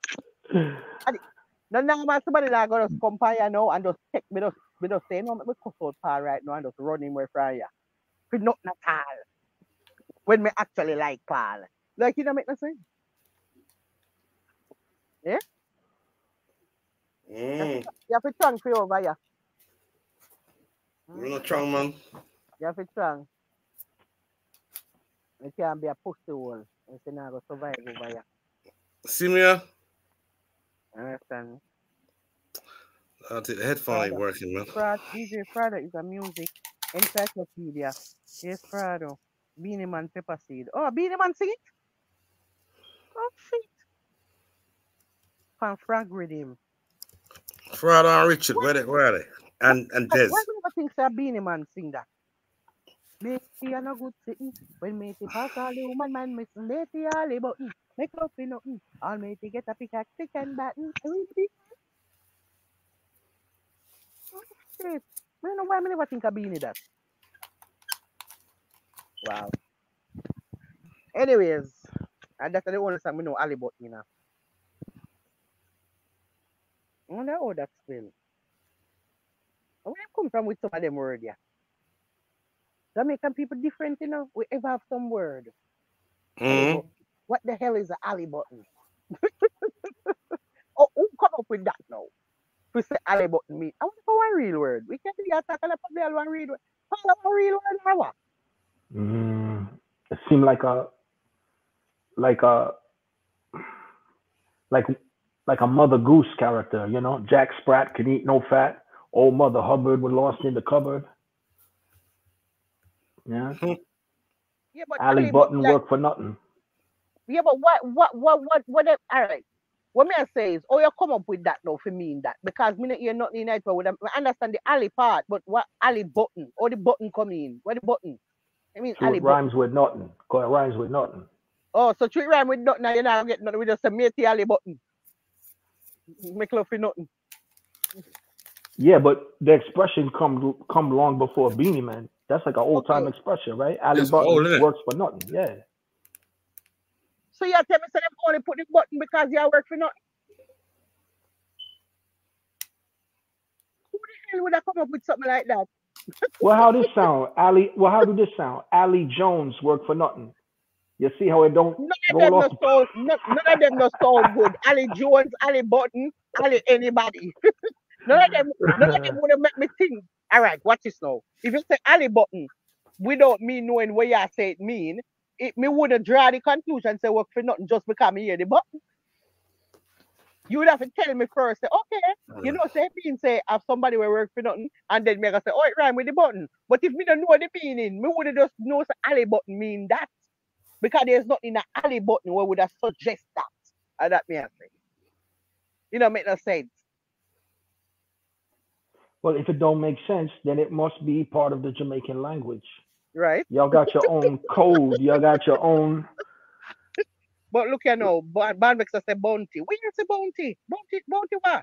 No normal somebody now go just come by you now and just take me just me just say, no, let me cuss out Paul right now and just run him away from you. For nothing at all. When me actually like Paul. Like, you know, make no sense. Mm. You have to strong for over here. You're not strong, man. You have to strong. You can't be a pussy hole. You say, now go survive over here. See me here? Understand? Think the headphone ain't working, man. Prado, DJ Prado is a music encyclopedia. Yes, Prado. Beenie Man Pepper Seed. Oh, Beenie Man sing it? Oh, shit. Fan Frank Rhythm. Fraud and Richard, where they, where are they? And and Des. why do you think a Beenie Man sing that? Matey and a good sitting. When matey pass all the woman man miss matey all the button. Make love for nothing. All matey get a pickaxe, stick and batten. Shit. I don't know why I never think of Beenie that. Wow. Anyways, and that's the only time we know Ali Button, you know. I wonder how that spell. Where you come from with some of them word, yeah? Jamaican people different, you know. We ever have some word. Ali Mm. button. What the hell is a Ali button? *laughs* oh, who come up with that now? To say Ali button mean. I want for one real word. We can't be attacking a probably one real word. Call a real word or what? Mm, it seemed like a like a like like a Mother Goose character, you know. Jack Sprat can eat no fat. Old Mother Hubbard was lost in the cupboard. Yeah. *laughs* Yeah, but Ali Button like, work for nothing. Yeah, but what what what what what if- all right. What me I say is, oh, you come up with that now for mean that because me not hear nothing in it them. I understand the Ali part, but what Ali button or the button come in? Where the button? I mean So Ali it button. rhymes with nothing. it rhymes with nothing. Oh, so treat rhyme with nothing. Now you not get nothing. We just say matey Ali button. Make love for nothing. Yeah, but the expression come come long before Beenie Man. That's like an old time Okay. expression, right? Ali It's Button old, works for nothing. Yeah. So you tell me say them only put the button because you work for nothing. Who the hell would have come up with something like that? Well, how this *laughs* sound? Ali. Well, how do this sound? Ali Jones work for nothing. You see how it don't None of them roll no off? sound, none, none of them no sound good. Ali Jones, Ali Button, Ali anybody. *laughs* none of them, none of them would have make me think. All right, watch this now. If you say Ali Button without me knowing what you say it mean, it me would have draw the conclusion say work for nothing just because me hear the button. You would have to tell me first, say, okay, you know, say mean say have somebody will work for nothing, and then me go say, oh, it rhyme with the button. But if me don't know the meaning, me would have just know say Ali Button mean that. Because there's nothing in the alley button where would have suggest that. And that me I. You know, make no sense. Well, if it don't make sense, then it must be part of the Jamaican language. Right? Y'all got your own code. Y'all got your own. *laughs* But look here now, Ban- Banvex I say bounty. Where you say bounty? Bounty, bounty what?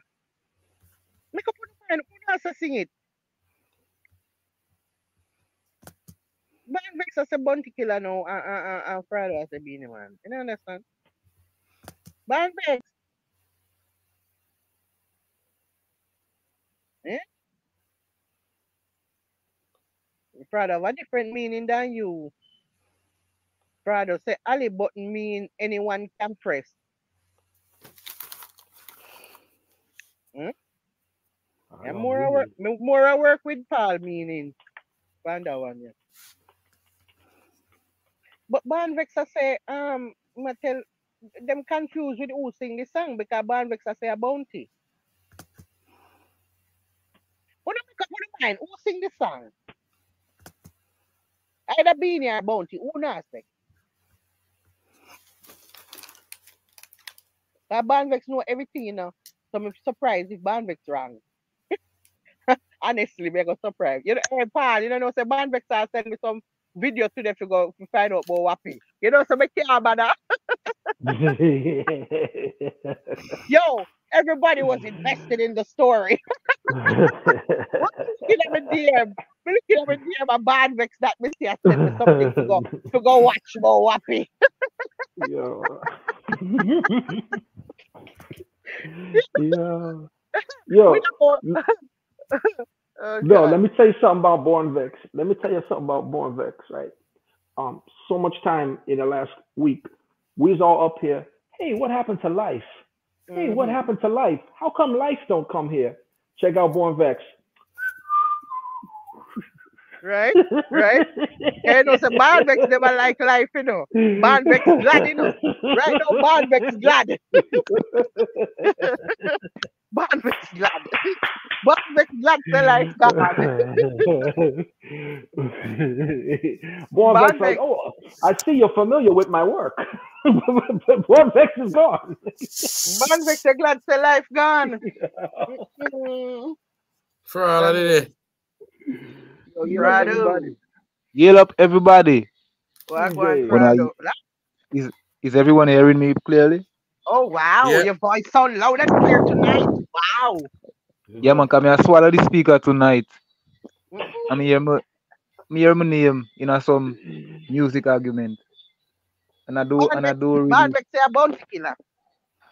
Make up your mind. Who to sing it? Banvex I say bounty killer now and, ah, and, ah, and, ah, and Friday I say Beenie Man. You know understand? Banvex. Eh? Friday have a different meaning than you. Prado say Ali button mean anyone can press. Hmm? I And more I work more I work with Paul meaning. Find that one, yeah. But Banvex I say, um, I tell them confused with who sing the song because Banvex I say a bounty. What do you what you? Who sing the song? Either Beenie or Bounty. Who say? That Banvex know everything, you know. So I'm surprised if Banvex wrong. *laughs* Honestly, go surprised. You know, hey, Paul, you know, no, say Banvex I send me some video to them to go to find out about Wappy. You know, so me care about that. Yo, Everybody was invested in the story. Looking at my DM, looking at my DM, a bad vex that me see I send me something to go to go watch more Whappie. *laughs* *laughs* Yo. Yo. Yo. *laughs* We don't know- No, let me tell you something about Born Vex. Let me tell you something about Born Vex, right? Um, so much time in the last week, we was all up here. Hey, what happened to life? Hey, what Mhm. happened to life? How come life don't come here? Check out Born Vex. Right? Right? You know, so bad vex never like life, you know. Born vex glad, you know. Right now, Born vex glad. *laughs* Bad vex glad. *laughs* Bad vex glad for life, God. Born Born Vex like, oh, I see you're familiar with my work. *laughs* Born Vex is gone. Bad vex are glad for life gone. For all of it. Yo, you Right everybody. Yell up, everybody. What, DJ. what, When I- Frado? Is everyone hearing me clearly? Oh, wow. Yeah. Your voice so loud and clear tonight. Wow. Yeah, man, come here, swallow the speaker tonight. Mm. I'm hear me, me hear my name in a some music argument. And I do, Bad and I do really, Bad vex say a bounty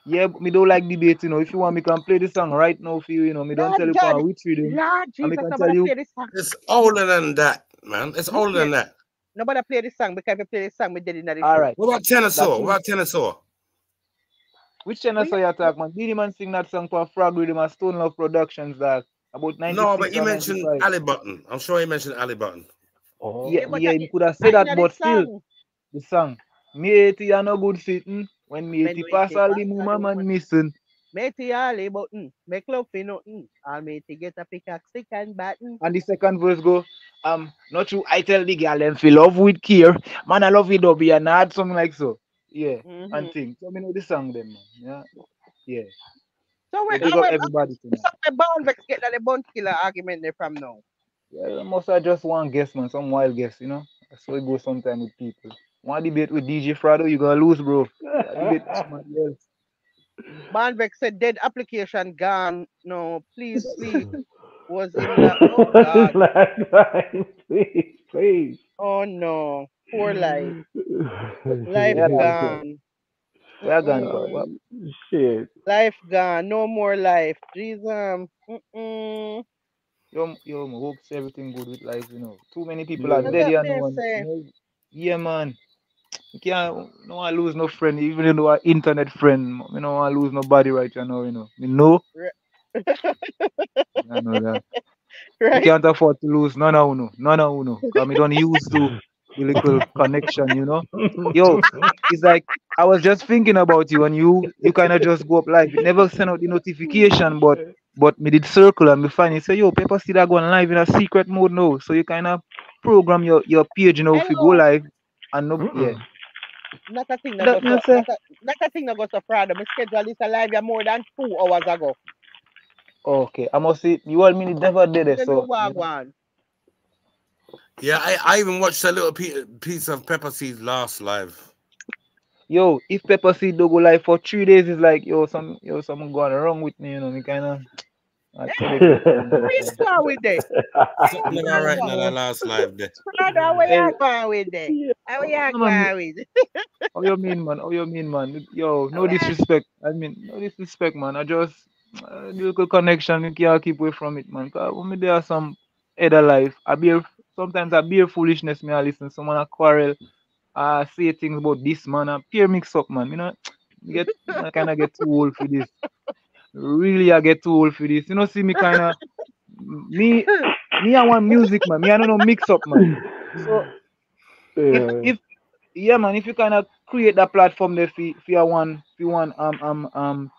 yeah, but me don't like debate, you know. If you want, me can play the song right now for you, you know. Me don't God, tell you God. for which rhythm. Lord And me Jesus, can tell you- play this song. It's older than that, man. It's older than that. Nobody play this song because if you play this song, we did it in the All show. right. What about Tennessee? That's What about Tennessee? Which channel Wait. say you talk, man? Did man sing that song for Frog Rhythm and Stone Love Productions that about 96 No, but he mentioned 95? Ali Button. I'm sure he mentioned Ali Button. Oh. Yeah, Yeah, yeah, he could have said that, inna the but still, the song. Me 80 are no good sitting. When me When 80 we pass take all the all man woman. missing. Matey all button. Make love for nothing. I'll make get a pickaxe, stick and batten. And the second verse go, um, not true. I tell the girl them feel love with care. Man, I love it dubby and I had something like so. Yeah, Mhm. and things. So me know the song them, man. Yeah, yeah. So We when big our up everybody tonight. the bound vex get that the bounty killer argument there from now. Yeah, must have just one guess, man. Some wild guess, you know. That's how it goes sometimes with people. One debate with DJ Frado, you gonna lose, bro. *laughs* Yeah, debate with somebody else. Banvex said dead application gone. No, please, *laughs* please. Was in the oh *laughs* god. Please, please. Oh no. Poor *sighs* life. Life Yeah, gone. Where gone? Mm-mm. Shit. Life gone. No more life. Jesus. um. Yo, yo, man, hope everything good with life, you know. Too many people Yeah. are dead what here they now. and, say. you know, yeah, man. You can't no one lose no friend, even though our internet friend. You know, I lose nobody right now, you know. You know, I know that. *laughs* You can't afford to lose none of uno, none of uno. Because me don't used to the little *laughs* connection, you know. *laughs* Yo, it's like I was just thinking about you and you you kind of just go up live. You never send out the notification, but but me did circle and me find it say, yo, Pepper see that going live in a secret mode now. So you kind of program your, your page, you know, if you go live and no Mm-mm. yeah. Not a thing That that me goes say. not a, not a thing that goes to Prada. My schedule is alive here more than two hours ago. Okay. I must say you all mean it never did it. So you you know, one. Yeah, I, I even watched a little pe- piece of Pepper Seed's last live. yo, if Pepper Seed don't go live for three days, it's like yo, some yo, something going wrong with me, you know, me kinda I *laughs* tell you, Where you going with that? Something all right now that last live there. Prada, where Hey. you going with that? How you No, man, going with? *laughs* How you mean, man? How you mean, man? Yo, no disrespect. I mean, no disrespect, man. I just uh, the little connection. You can't keep away from it, man. Cause when me there are some other life, I bear sometimes I bear foolishness. Me I listen. Someone a quarrel. I say things about this man. I peer mix up, man. You know, you get I kind of get too old for this. Really, I get too old for this. You know, see me kind of me. Me, I want music, man. Me, I don't know mix up, man. So if Yeah. if yeah man if you kind of create that platform there for, for your one for one um um um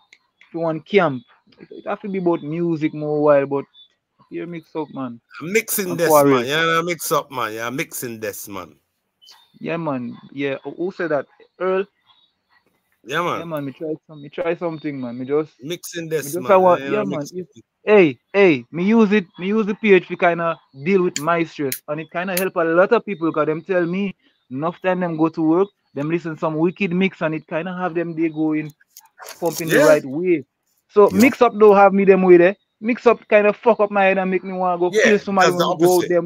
for one camp it, it have to be about music more while but you mix up man I'm Mixing And this, quarrel. man. Yeah, I mix up, man. Yeah, mixing this, man. yeah man yeah who- said that earl Yeah, man. yeah man. me try some me try something man me just Mixing me this, just man. Yeah, yeah man hey hey me use it me use the to kind of deal with my stress and it kind of help a lot of people because them tell me enough time them go to work them listen some wicked mix and it kind of have them they going pumping the right way So Yeah. mix up don't have me them with it. Mix up kind of fuck up my head and make me want to go Yeah, kill somebody when go there.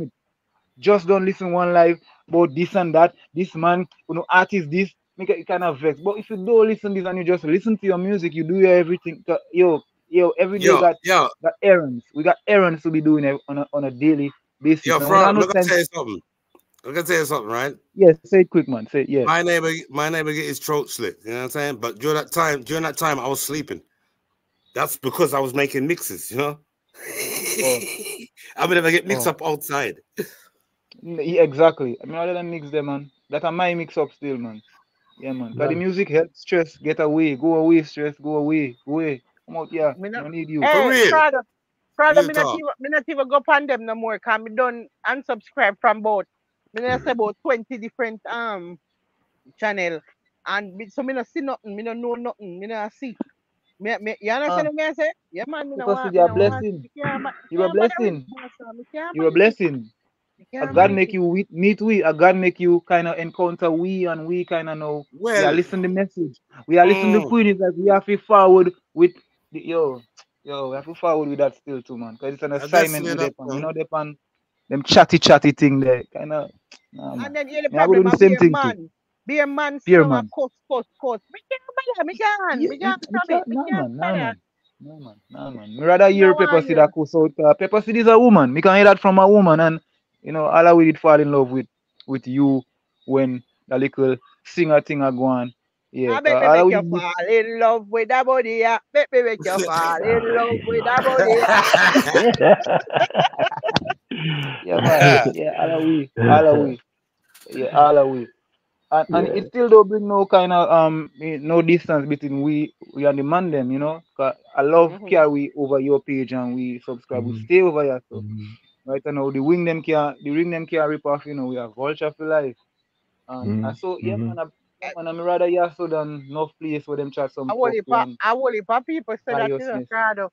Just don't listen one live about this and that. This man, you know, artist this, make it kind of vex. But if you don't listen this and you just listen to your music, you do your everything. Yo, yo, every day Yo, got, yo, got errands. We got errands to be doing on a, on a daily basis. yo, And Fro, when I know look, I sense- tell you something. Look, I tell you something, right? Yes, say it quick, man. Say it, yeah. My neighbor, my neighbor get his throat slit. You know what I'm saying? But during that time, during that time, I was sleeping. That's because I was making mixes. You know. *laughs* I would never get mixed Oh. up outside. Yeah, exactly. I mean, other than mix them, man. That are my mix up still, man. Yeah, man. But the music helps stress get away, go away, stress, go away, go away. Come out, yeah. Me I not- don't need you. Hey, real. Prada, Prada, Real me not, talk. even, me not even go on them no more. Cause me done unsubscribe from both. Me not say about twenty different um channel, and me, so me not see nothing. Me not know nothing. Me not see. Me, me, you understand Ah. what me say? Yeah, man. Me Because want. it's Me your want. blessing. Me can't ma- You're a can't bother with blessing. master. Me can't You're a bother with it. blessing. Me God make you we, meet we, as God make you kind of encounter we and we kind of know. We are Well, listen the message. We are listening Mm. the queen. It's like we have to forward with the, yo, yo, we have to forward with that still too, man. Cause it's an assignment we're with not, them, you know, them on them chatty chatty thing there. Kind of, nah. And then yeah, the I go do problem the same be a thing too. Man. Be a ah, man still a man. cuss, cuss, cuss. Me can't. Me can't. Me can't it. can't, Me can't bother. man. No man, no man. Me rather Me hear no Pepper Seed a cuss out. Uh, Pepper Seed is a woman. Me can hear that from a woman, and you know, all I did fall in love with with you when the little singer thing a go on. Yeah, I bet me all I make we you did fall in love with that body, yeah. Bet me make you fall in love with that body, yeah. *laughs* yeah, man. Yeah, all we, all we, yeah, all we. And, and it still don't bring no kind of um eh, no distance between we we and the man them, you know. 'Cause I love Mhm. carry over your page and we subscribe. We Mhm. stay over here, so. Mhm. Right now, the wing them can the ring them can rip off, you know, we have vulture for life. And, and Mhm. so yeah, Mhm. man, I, yeah, man, I'm rather yeah so than no place where them chat some I will fuck if you I, and I will if I people say that, you know, seriousness. Prado.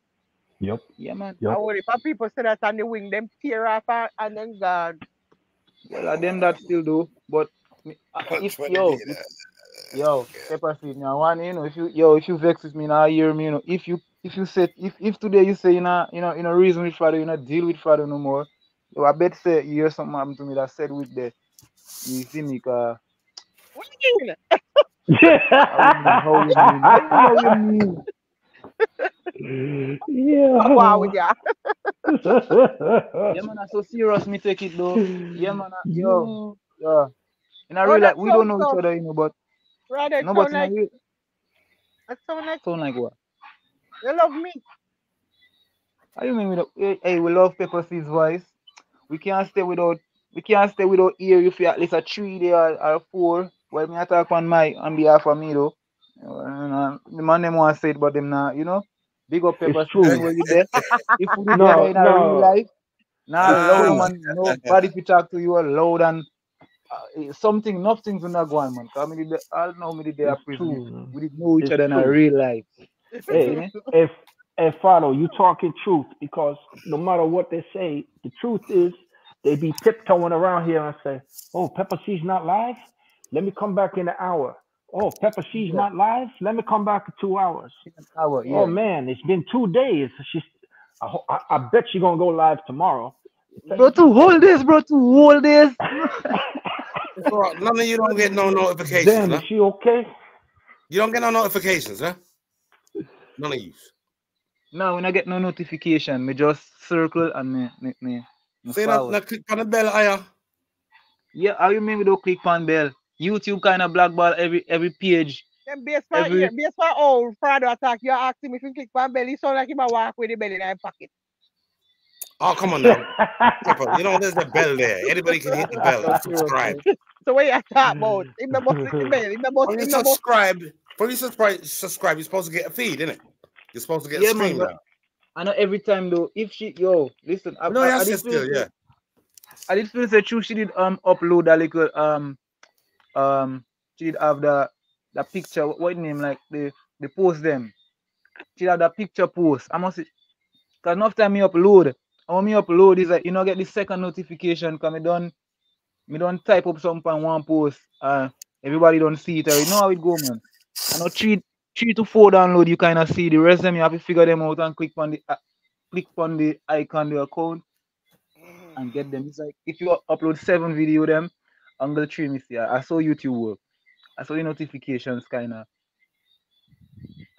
Yep. Yeah, man. I Yep. will if I people say that on the wing, them tear off and, and then God. Well, I them that still do, but me- *laughs* if yo, if, yo, pepper seed now one, you know, if you yo, if you vex with me now, hear me, you know, if you if you say if if today you say you know you know you know reason with Friday, you know deal with Friday no more. Yo, I bet say you hear something happen to me that said with the you see me, cause What you mean? how you mean, how you mean, how you mean. yeah. Wow, with ya. *laughs* Yeah, man, I'm so serious. Me take it though. Yeah, man. I- Yo, *laughs* yeah. In a Oh, real life, we don't sounds know each other, you know, but Rather it no, but sound in a like real, it sound like sound like what? you love me. How you mean we don't? Hey, hey, we love Pepper Seed's voice. We can't stay without. We can't stay without ear if you at least a three day or, or four. Well, me I talk on my on behalf of me though. And, uh, the man them want to say it, but them not. You know, big up Pepper It's Seed true. where you there. If you *laughs* No, there in a no. real life, nah, It's loud *laughs* man. Nobody if you talk to you loud and uh, something, nothing's not going, man. Cause me did, the- I know me did there It's prison. We did know each It's other in a real life. Hey, if if Fado, you talking truth because no matter what they say, the truth is they be tiptoeing around here and say, "Oh, Pepper Seed's not live. Let me come back in an hour. Oh, Pepper Seed's Yeah. not live. Let me come back in two hours. Hour, yeah. Oh man, it's been two days. She's. I, I, I bet she's gonna go live tomorrow. Bro, to hold this, bro, to hold this. Bro, none of you don't get no notifications, Damn, huh? is she okay? You don't get no notifications, huh? None of you. No, when I get no notification, me just circle and me, me, me, me See that? forward. Now click on the bell, Aya. Yeah, how you mean we don't click on bell? YouTube kind of blackball every every page. Then based for Every- ear, based for old Prado attack, you ask him if he click on belly, sound like him a walk with the belly in his pocket. Oh, come on now. You know, there's a bell there. Anybody can hit the *laughs* bell and subscribe. So *laughs* what you talk about? Him the boss click the belly, him the boss, When you him the boss. subscribe, when you subscribe, subscribe, you're supposed to get a feed, isn't it? You're supposed to get Yeah, a stream but- now. I know every time though, if she yo, listen, I, No, I, I yes, did yes, feel still, say- yeah. I did feel say true she did um upload a little um um she did have the the picture what, what name like the the post them. She had the picture post. I must cause enough time me upload. And when me upload is like you know get the second notification cause me done me don't type up something on one post uh everybody don't see it already. You know how it go man. I know three three to four download, you kind of see the rest of them. You have to figure them out and click on the uh, click on the icon, the account, and get them. It's like if you upload seven video, them angle three miss here. I saw YouTube work. I saw the notifications kind of.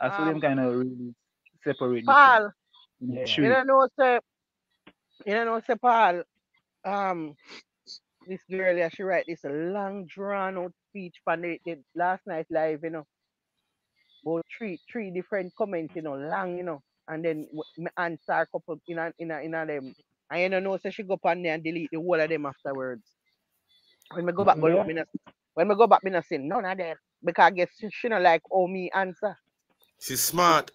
I saw them Um, kind of really separate. the Paul, Yeah. you don't know say, you don't know say Paul, um, this girl yeah, she write this long drawn out speech for the, the last night live, you know. About three three different comments, you know, long, you know, and then w- me answer a couple in a in a in a them. And you don't know say she go up on there and delete the whole of them afterwards. When we go back, go Yeah. me not, when we go back, me not see none of them because I guess she, she not like how me answer. She's smart.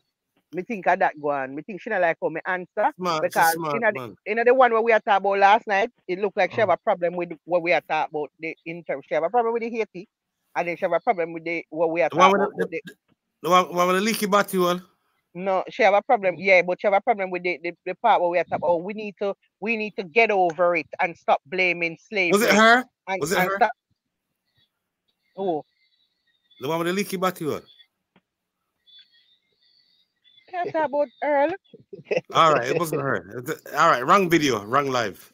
Me think of that go on. Me think she not like how me answer. Smart. Because smart, you know, the, you know the one where we are talking about last night, it looked like she mm. have a problem with what we are talking about the in terms. She have a problem with the Haiti, and then she have a problem with the what we are one talking about. the, the, the one, one with the leaky body one. no, she have a problem. Yeah, but she have a problem with the, the, the part where we are talking about. Oh, we need to we need to get over it and stop blaming slavery. Was it her? And, was it her? Stop, oh, The one with the leaky body one. Can't about Earl. All right, it wasn't her. All right, wrong video, wrong live.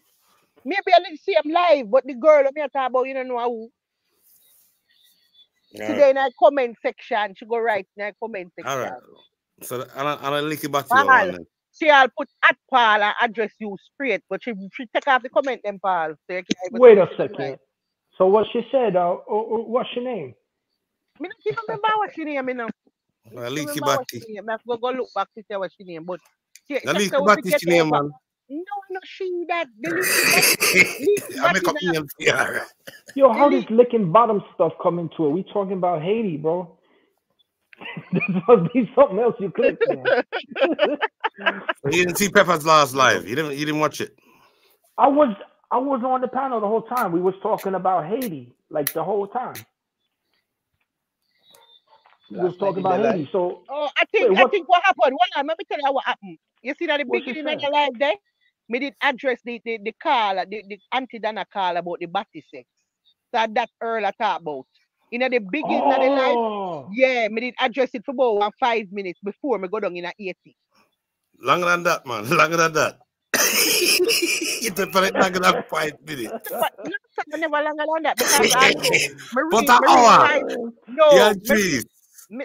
Maybe I didn't see him live, but the girl that me a talk about, you don't know who. All Today right. in her comment section, she go right in her comment section. All right. So the- and a, and a leaky body Paul. one. then. She all put at Paul and address you straight, but she she take off the comment then Paul. So you can even Wait a second. right. So what she said? Uh, uh, what's your name? Me not even remember what she name, me now. A Me leaky remember what she name. Me have to go, go look back to see what she name. But she, The she leaky say we body fi get she name, man. No, no, she that the leaky leaky I make up body now. names. Yeah. Yo, how Delete. does licking bottom stuff come into it? We talking about Haiti, bro. *laughs* this must be something else you clicked, man. *laughs* So you didn't see Pepper's last live. You didn't. You didn't watch it. I was I was on the panel the whole time. We was talking about Haiti, like the whole time. We was talking about the Haiti. So Oh, I think Wait, I what- think what happened. Hold on, let me tell you what happened. You see that the What she beginning of said? the live there, me did address the the, the call, the, the anti Dana call about the batty sex. So that Earl I talk about. You know the beginning of the live. oh, Yeah, me did address it for about one five minutes before me go down in a 80. Longer than that, man. *laughs* Longer than that. *laughs* you Pepper it longer than five minutes. *laughs* But you know, something never longer than that because I know. Me But read, an me hour. live. No, yeah, me, jeez. Me,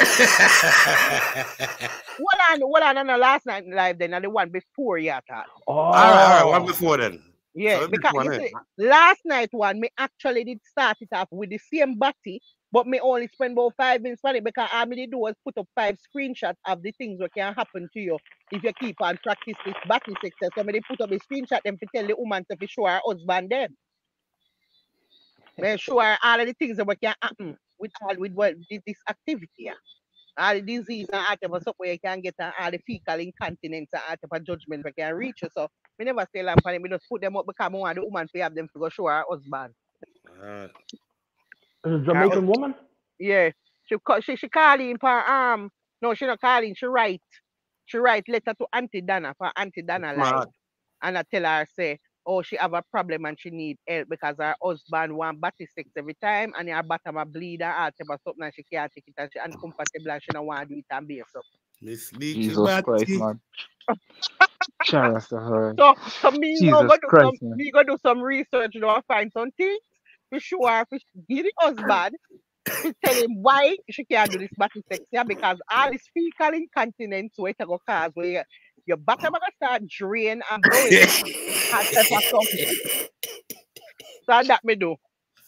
what on what on the last night live then and the one before you thought. oh. all right, all right. One oh. before then. Yeah, So because one, see, last night one, me actually did start it off with the same body, but me only spend about five minutes on it because all me did do was put up five screenshots of the things that can happen to you if you keep on practice this battle success. So me did put up a screenshot them to tell the woman to be show her husband them. Show her all of the things that can happen with all with what this, this activity. Yeah. All the disease and all type of stuff where you can get and all the fecal incontinence and all type of judgment that can reach you. So we never stay long for them. Me just put them up because I want the woman to have them to go show her husband. All right. Is a Jamaican woman? Yeah. She ca- she she call in for um no she not calling, she write. She write letter to Auntie Dana for Auntie Dana live. Smart. And I tell her say, oh she have a problem and she need help because her husband want batty sex every time and her bottom a bleed and all type of something and she can't take it and she uncomfortable and she don't want to do it and be so. Miss Leaky Jesus Christ, body. man. *laughs* Charles to her. So, so me Jesus go do Christ, some, man. me go do some research, you know, find some things for sure. For give the husband to tell him why she can't do this battle sex, yeah, because all this fecal incontinence where it go cause where your, bottom gonna start drain and blowing and pepper something. So that me do.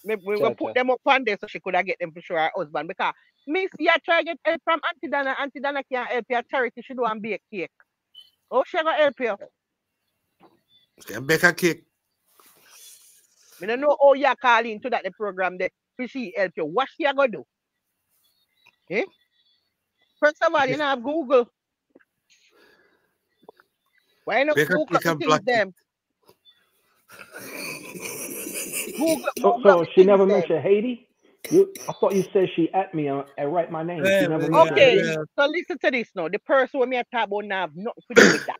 Me, we will put them up on there so she could have get them for sure her husband because Miss, you try to get help from Auntie Dana. Auntie Dana can't help your charity. She do and bake cake. Oh, she gonna help you. Can bake a cake. Me don't know how you call into that the program there to see help you. What she gonna do? Eh? First of all, you know have Google. Why not Make Google click the block it. them? Google, So, Google so the she never them. mentioned Haiti. You, I thought you said she at me uh, and write my name. Yeah, she never Okay, yeah. so listen to this now. The person when me a talk about now have nothing to do with that.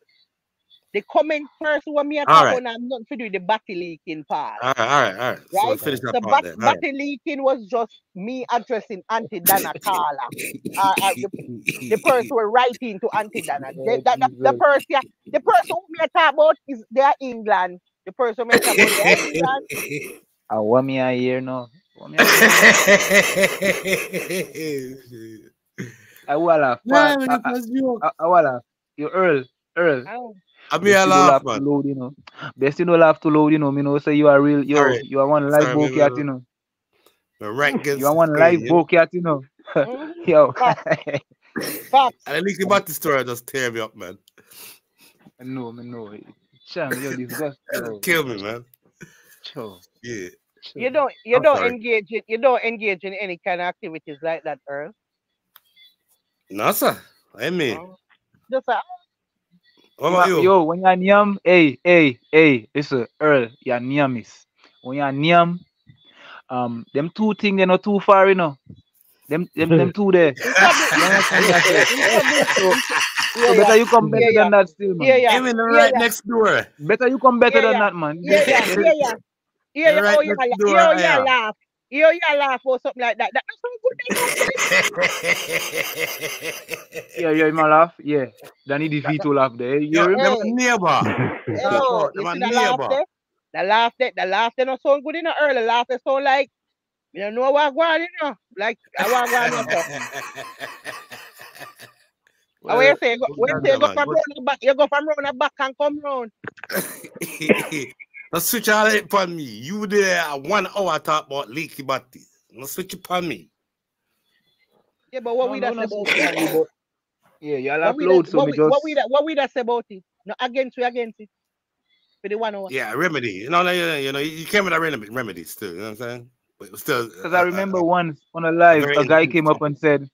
The comment first when me a All talk right. on I'm not to do with the battery leaking part. All right, all right, all right. So Right? finish that The part bat- then. All right. battery leaking was just me addressing Auntie Dana Carla. Uh, uh, the, the person who writing to Auntie Dana. *laughs* The, the, the, the Jesus. person, the person who me a talk about is their England. The person me a talk about their England. *laughs* I want me a year now. Want *laughs* me a year. I will laugh. Nah, I, man, it was joke. I, I will laugh. You Earl, Earl. Oh, I mean, I Best you don't laugh, laugh too man. loud, you know. Best you don't laugh too loud, you know. Me know say you are real. Yo, Sorry. you are one live Sorry, book me cat, you know. The rank against *laughs* You are one live you book cat, you know. *laughs* Yo. Facts. And the leaky batty story just tear me up, man. I no, me no. Cham, you're disgusting. *laughs* Yo. Kill me, man. Cho, Yeah. cho. You don't you I'm don't sorry. engage in you don't engage in any kind of activities like that, Earl. No, sir. I mean, Oh. Just uh, what about you? Yo, when you're niam, hey, hey, hey, listen, Earl, you're niamis. When you're niam, um, them two things they're not too far, you know. Them, them, them *laughs* two there. *laughs* You understand what I say? So, *laughs* yeah, so yeah, better you come better Yeah, than that still, man. yeah, yeah, I'm in the yeah, right yeah. next door. Better you come better Yeah, than yeah. that, man. Yeah, yeah, yeah, yeah. Yeah, You're yeah. right Oh, yeah, next la- door, yeah, I yeah, am. laugh. Yeah, yeah, laugh or something like that. That's not so good. *laughs* Yeah, yeah, my laugh. Yeah. Danny DeVito laugh there. You Yo, remember? *laughs* them a neighbor. Oh, you a see the laugh neighbor. there? The laugh there, the laugh there not sound good in the early laugh there sound like you don't know what going, you know. Like I want going yourself. And when you say go, when you say go from but- round back, you go from round the back and come round. *laughs* Now switch all that upon me. You there uh, a one hour talk about leaky batty. Now switch upon me. Yeah, but what No, we no, that no, say about it? but- Yeah, you What laugh we loud, that, so what me we, just. what we that, what we that say about it? No against we against it. For the one hour. Yeah, remedy. You know, you know, you know, you came with a remedy, remedies too. You know what I'm saying? But still, uh, Because I uh, remember once on a live, a guy came up and said,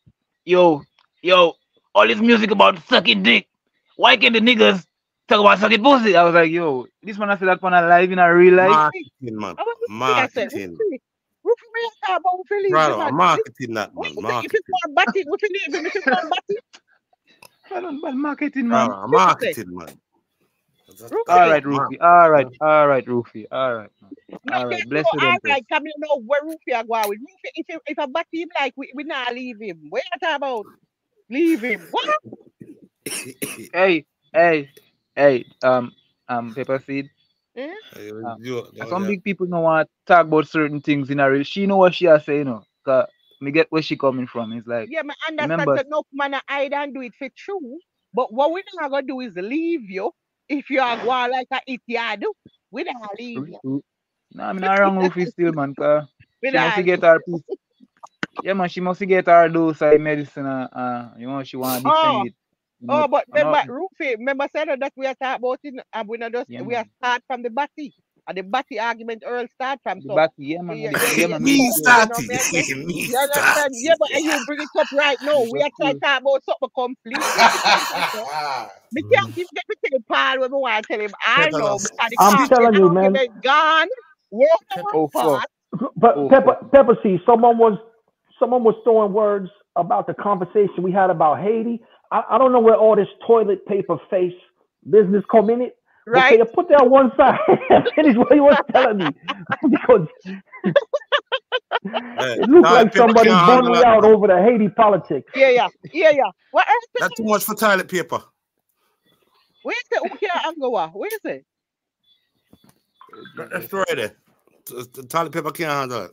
Yo, yo, all this music about sucking dick. Why can't the niggas talk about sucking pussy? I was like, Yo, this man I said that on a live in a real life. marketing, man. Oh, marketing. Roof me talk we feel leave Brother, marketing that, man. Marketing. you want batty, we feel leave if you want batty. I don't bad marketing, man. Brother, marketing, man. All right, Rufy. All right, all right, Rufy. All right. Man. All right. bless you all come you know where Rufy are going with. Rufy, if you, if a batty him like, we, we not leave him. What you talk about? Leave him. What? *laughs* Hey, hey, hey, um, um, Pepper Seed. You- And oh, some yeah. big people don't want to talk about certain things in a real. She know what she has saying, you know. Cause me get where she coming from. It's like, Yeah, man, understand Remember- that no man a hide and do it for true. But what we not gonna do is leave you if you are going like a it you do. We not leave you. no, I'm not wrong Rufy still, man. Cause *laughs* We she must not get her piece. Yeah, man, she must get her dose of medicine. Uh, uh, you know, she want to defend Oh, it. You know, Oh, but I'm not- remember, Rufy, remember said that we are talking about it, and uh, we not just Yeah, we are start from the batty. And the batty argument Earl start from the so. back, yeah, man. Yeah, the- yeah, yeah, yeah, man. Me yeah. started. *laughs* You Me started. Yeah, but and you bring it up right now. We are trying to talk about something completely. *laughs* Me can't keep get me to the part where me want to tell him I know love. because the I'm telling you, man. gone. Oh, fuck. But Oh, Pepper, Pepper C, someone was someone was throwing words about the conversation we had about Haiti. I, I don't know where all this toilet paper face business come in it. Right? Okay, put that on one side *laughs* and finish what he was telling me *laughs* because it looks like Pepper somebody can't me out over the Haiti politics. Yeah, yeah, yeah, yeah. What else? That's too much for toilet paper. Where is it? Who can't angle what? Where is it? That's right there. The toilet paper can't handle it.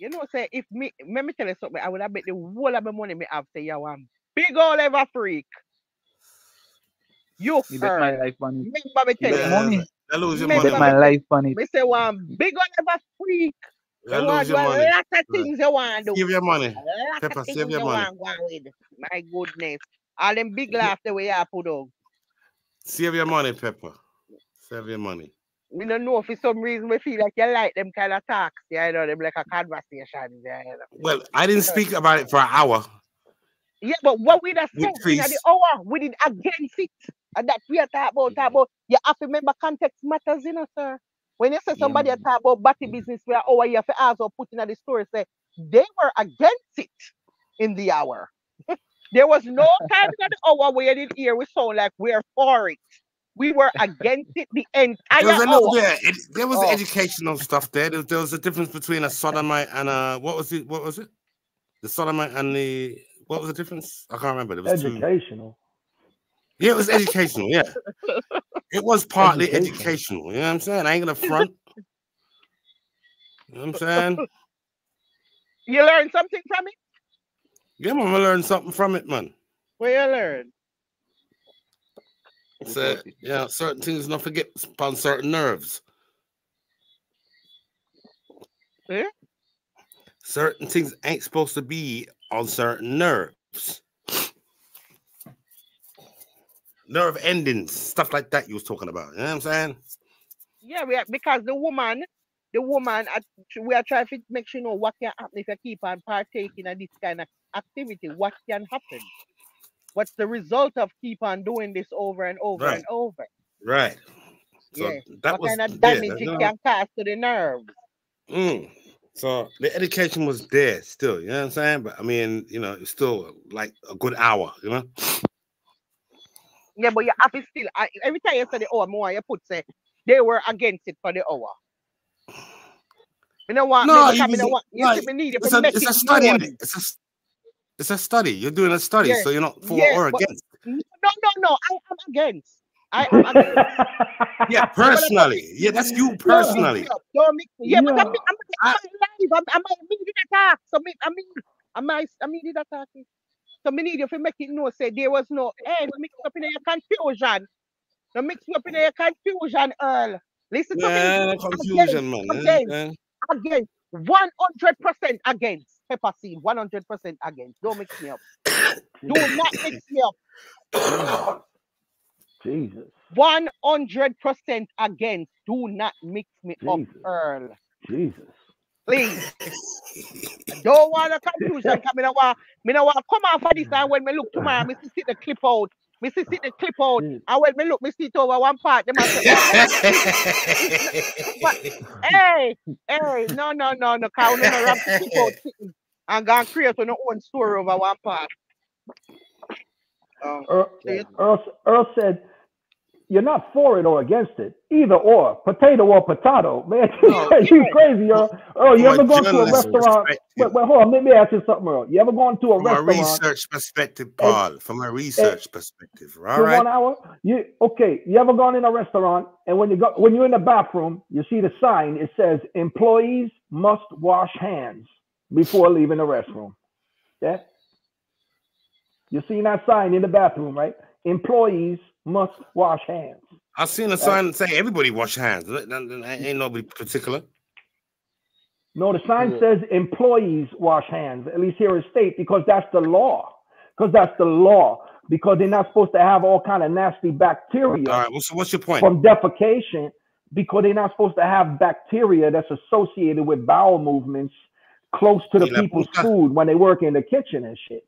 Man. You know, say if me, let me tell you something. I would have bet the whole of my money me have say you um, one big old ever freak. You Me bet my heard. life on it. Remember me tell Bet you. Money. I lose your Me money. Bet Remember- my man. life on it. Me say one big old ever freak. I You want lose do your a money. lot of things you want to do. Give your money. A lot Pepper, of save your you money. want go with. My goodness. All them big laugh the way you put on. Save your money, Pepper. Save your money. We don't know for some reason we feel like you like them kind of talks. Yeah, you know, them like a conversation. Yeah, you know. Well, I didn't speak about it for an hour. Yeah, but what we that said in the hour, we did against it. And that we are talking about, talk mm-hmm. about, you have to remember context matters, you know, sir. When you say somebody man. talk about batty mm-hmm. business, where hour you have to ask or put in the story, say they were against it in the hour. *laughs* There was no time in the hour where you didn't hear we sound like we're for it. We were against it the entire There was, a little, hour. yeah, it, there was Oh. educational stuff there. there. There was a difference between a sodomite and a what was it? What was it? The sodomite and the what was the difference? I can't remember. There was two. Educational. Yeah, it was educational. Yeah, *laughs* it was partly Education. educational. You know what I'm saying? I ain't gonna front. You know what I'm saying? You learned something from it? Yeah, man, I learned something from it, man. Where you learn? So, yeah, certain things not forget upon certain nerves. Yeah? Certain things ain't supposed to be on certain nerves. Nerve endings, stuff like that you was talking about. You know what I'm saying? Yeah, we are, because the woman, the woman, we are trying to make sure you know what can happen if you keep on partaking in this kind of activity. What can happen? What's the result of keep on doing this over and over Right. and over? Right. So Yeah. that what was kind of damage that- it can cause to the nerves? Mm. So the education was there still, you know what I'm saying? But I mean, you know, it's still like a good hour, you know? Yeah, but you have to still. I, every time you say the hour, more you put say they were against it for the hour. You know what? No, me, you was- know what? You no, see, me need you It's a, it's a study, It's a it's a study. You're doing a study, Yeah, so you're not for yeah, or against. No, no, no. I am against. I am against. *laughs* Yeah, personally. Yeah, that's you personally. Don't mix me. Yeah, but I'm, Yeah. I'm, I'm, I'm live. I'm, I'm immediate attack. So me, I mean, I'm I immediate attacking. So me need you to make it know. Say there was no. Hey, don't mix up in your confusion. Don't mix me up in your confusion, Earl. Listen to Yeah, me. no confusion, man. you know what I'm saying? Against. One hundred percent against. Pepper seed. One hundred percent against. Don't mix me up. *coughs* Do not mix me up. *coughs* Jesus. One hundred percent against. Do not mix me up, Earl. Jesus. Please. I don't want a confusion coming out. want- Me no want to come off of this and when me look tomorrow, me see the clip out. Me see see the clip out. Jesus. And when me look, me see it over one part. Them say, *laughs* hey, hey, no, no, no, no, cause we no wrap the clip out and go and create your own story over one part. Um, Earl, Yeah. Earl, Earl said, "You're not for it or against it, either or, potato or potato." *laughs* Man, No, you yeah. crazy, Earl. Earl, you ever gone to a restaurant? perspective. Wait, wait, hold on. Let me ask you something, Earl. You ever gone to a From a research perspective, Paul. From a research perspective. All for one hour? You okay? You ever gone in a restaurant and when you go when you're in the bathroom, you see the sign. It says employees must wash hands before leaving the restroom. Yeah. You seen that sign in the bathroom, right? Employees must wash hands. I've seen a sign say everybody wash hands. That- that- that Ain't nobody particular. No, the sign Yeah. says employees wash hands, at least here in state, because that's the law. Because that's the law. Because they're not supposed to have all kind of nasty bacteria All right. Well, so what's your point? from defecation. Because they're not supposed to have bacteria that's associated with bowel movements close to the Y people's puta. food when they work in the kitchen and shit.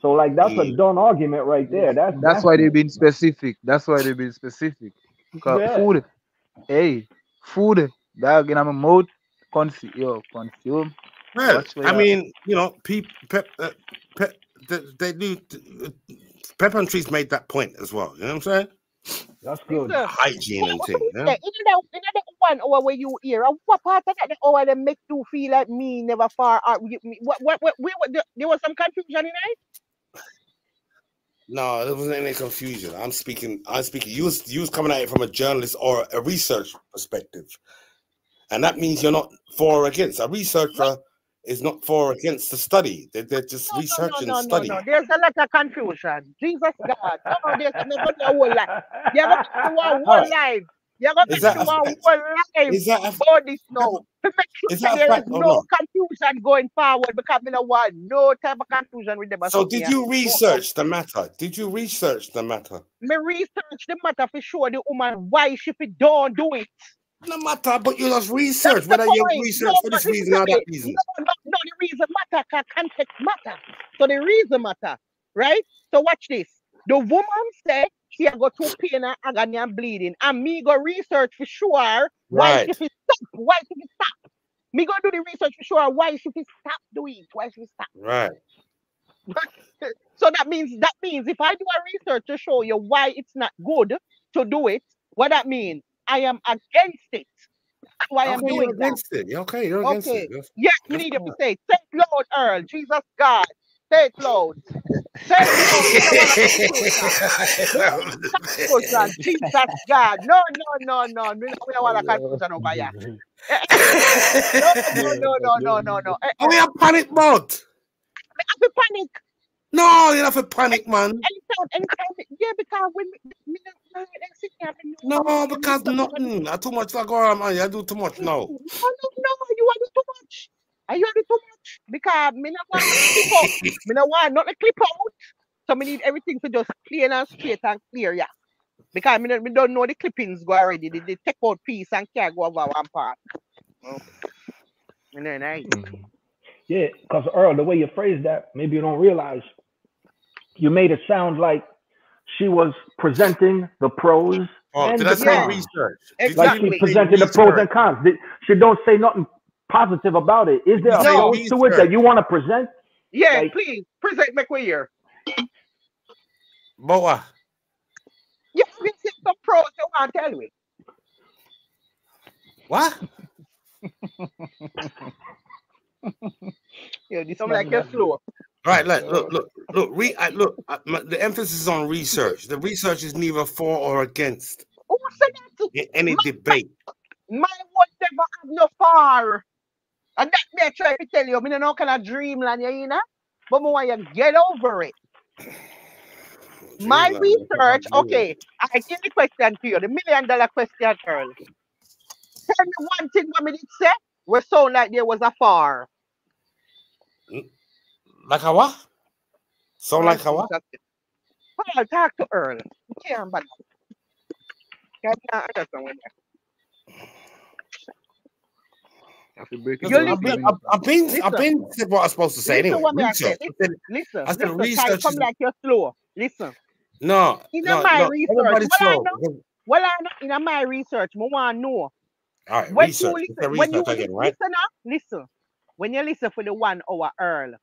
So like that's a Y- done argument right there. That's That's why they've been specific. That's why they've been specific. *laughs* 'Cause Yeah. food, hey, food, dog in my mouth, consume, yo, consume. Well, I you are. mean, you know, people, pep, uh, pep, they, they do. Uh, Pepper and Trees made that point as well. You know what I'm saying? That's good. Listen, Hygiene and what things. you Yeah? say? In the, in one hour where you hear, uh, what part of that the hour that make you feel like me never far out? you- me- What, what, what, what, there- there was some confusion in it? No, there wasn't any confusion. I'm speaking. I'm speaking. You was you was coming at it from a journalist or a research perspective, and that means you're not for or against. A researcher is not for or against the study. They're, they're just No, researching no, no, the no, study. no, no. There's a lot of confusion. Jesus God. No, there's never the whole *laughs* life. You're going to do a whole life. You're going to do whole life Is that a, about this now. To make sure Is that that there is no confusion going forward because we don't want no type of confusion with them. so did you research the matter? Did you research the matter? Me research the matter for sure the woman why she don't do it. No matter, but you just research whether you research No, for this reason or that reason. No, no, no, the reason matter, cause context matter. So the reason matter, right? So watch this. The woman said she a go through pain and agony and bleeding, and me go research for sure why Right. she fi stop, why she stop. Me go do the research for sure why she stop doing it, why she stop. Right. *laughs* So that means that means if I do a research to show you why it's not good to do it, what that means, I am against it. That's why I'm Okay, doing you're that. against it. Okay, you're against Okay. it. That's- Yes, you need to say, say it loud, Earl. Jesus God. Say it loud. Say it loud. Confusion. Jesus God. No, no, no, no. We don't, want a confusion over here. No, no, no, no, no, no. We panic mode. I have to panic. No, you have to panic, man. Anytime, anytime. Yeah, because when me, me, me, me, me sit here, me know- No, me because know- nothing. I too much like oh, man. You do too much now. No, no, no, you want to do too much. Are you want to do too much? Because me not want to clip out. Me not want not to clip out. So me need everything to just clean and straight and clear, yeah. Because me, don't- me don't know the clippings go already. The, the take out piece and can't go over one part. Oh. And then I Yeah, because Earl, the way you phrased that, maybe you don't realize you made it sound like she was presenting the pros, Oh, And did I the say cons. research? Exactly. like Did she Exactly. you say presented the pros and cons. She don't say nothing positive about it. Is there a No. pros to it that you want to present? Yeah, Like- please present me we here. But what? Yeah, we see some pros you want to tell me. What? Yeah, *laughs* this Some man like you're man. Slow. Right, like, look, uh, look, look, re, I, look. I, my, the emphasis is on research. The research is neither for or against Who said that? in any debate. My one never have no far. And that me I try to tell you, me no know kind of dreamland you know. But me want you get over it. *sighs* My research, okay. I give the question to you, the million dollar question, girl. Tell me one thing what me did say, we sound like there was a far. Like a what? Sound like a what? Paul, talk to Earl. You can't but Can't understand what that. Have to break it You're down I've been, I've, I've been, I've been said what I'm supposed to say Listen anyway. what me I say. Research. I said- Listen, I said listen, research Ty, come is- like you're slow. Listen. No, In no, my no. research, Everybody's well, I know. Well, I know in my research, I want to know. All right, When research. you listen, a when you research again, right? right? listen up, listen. When you listen for the one hour Earl,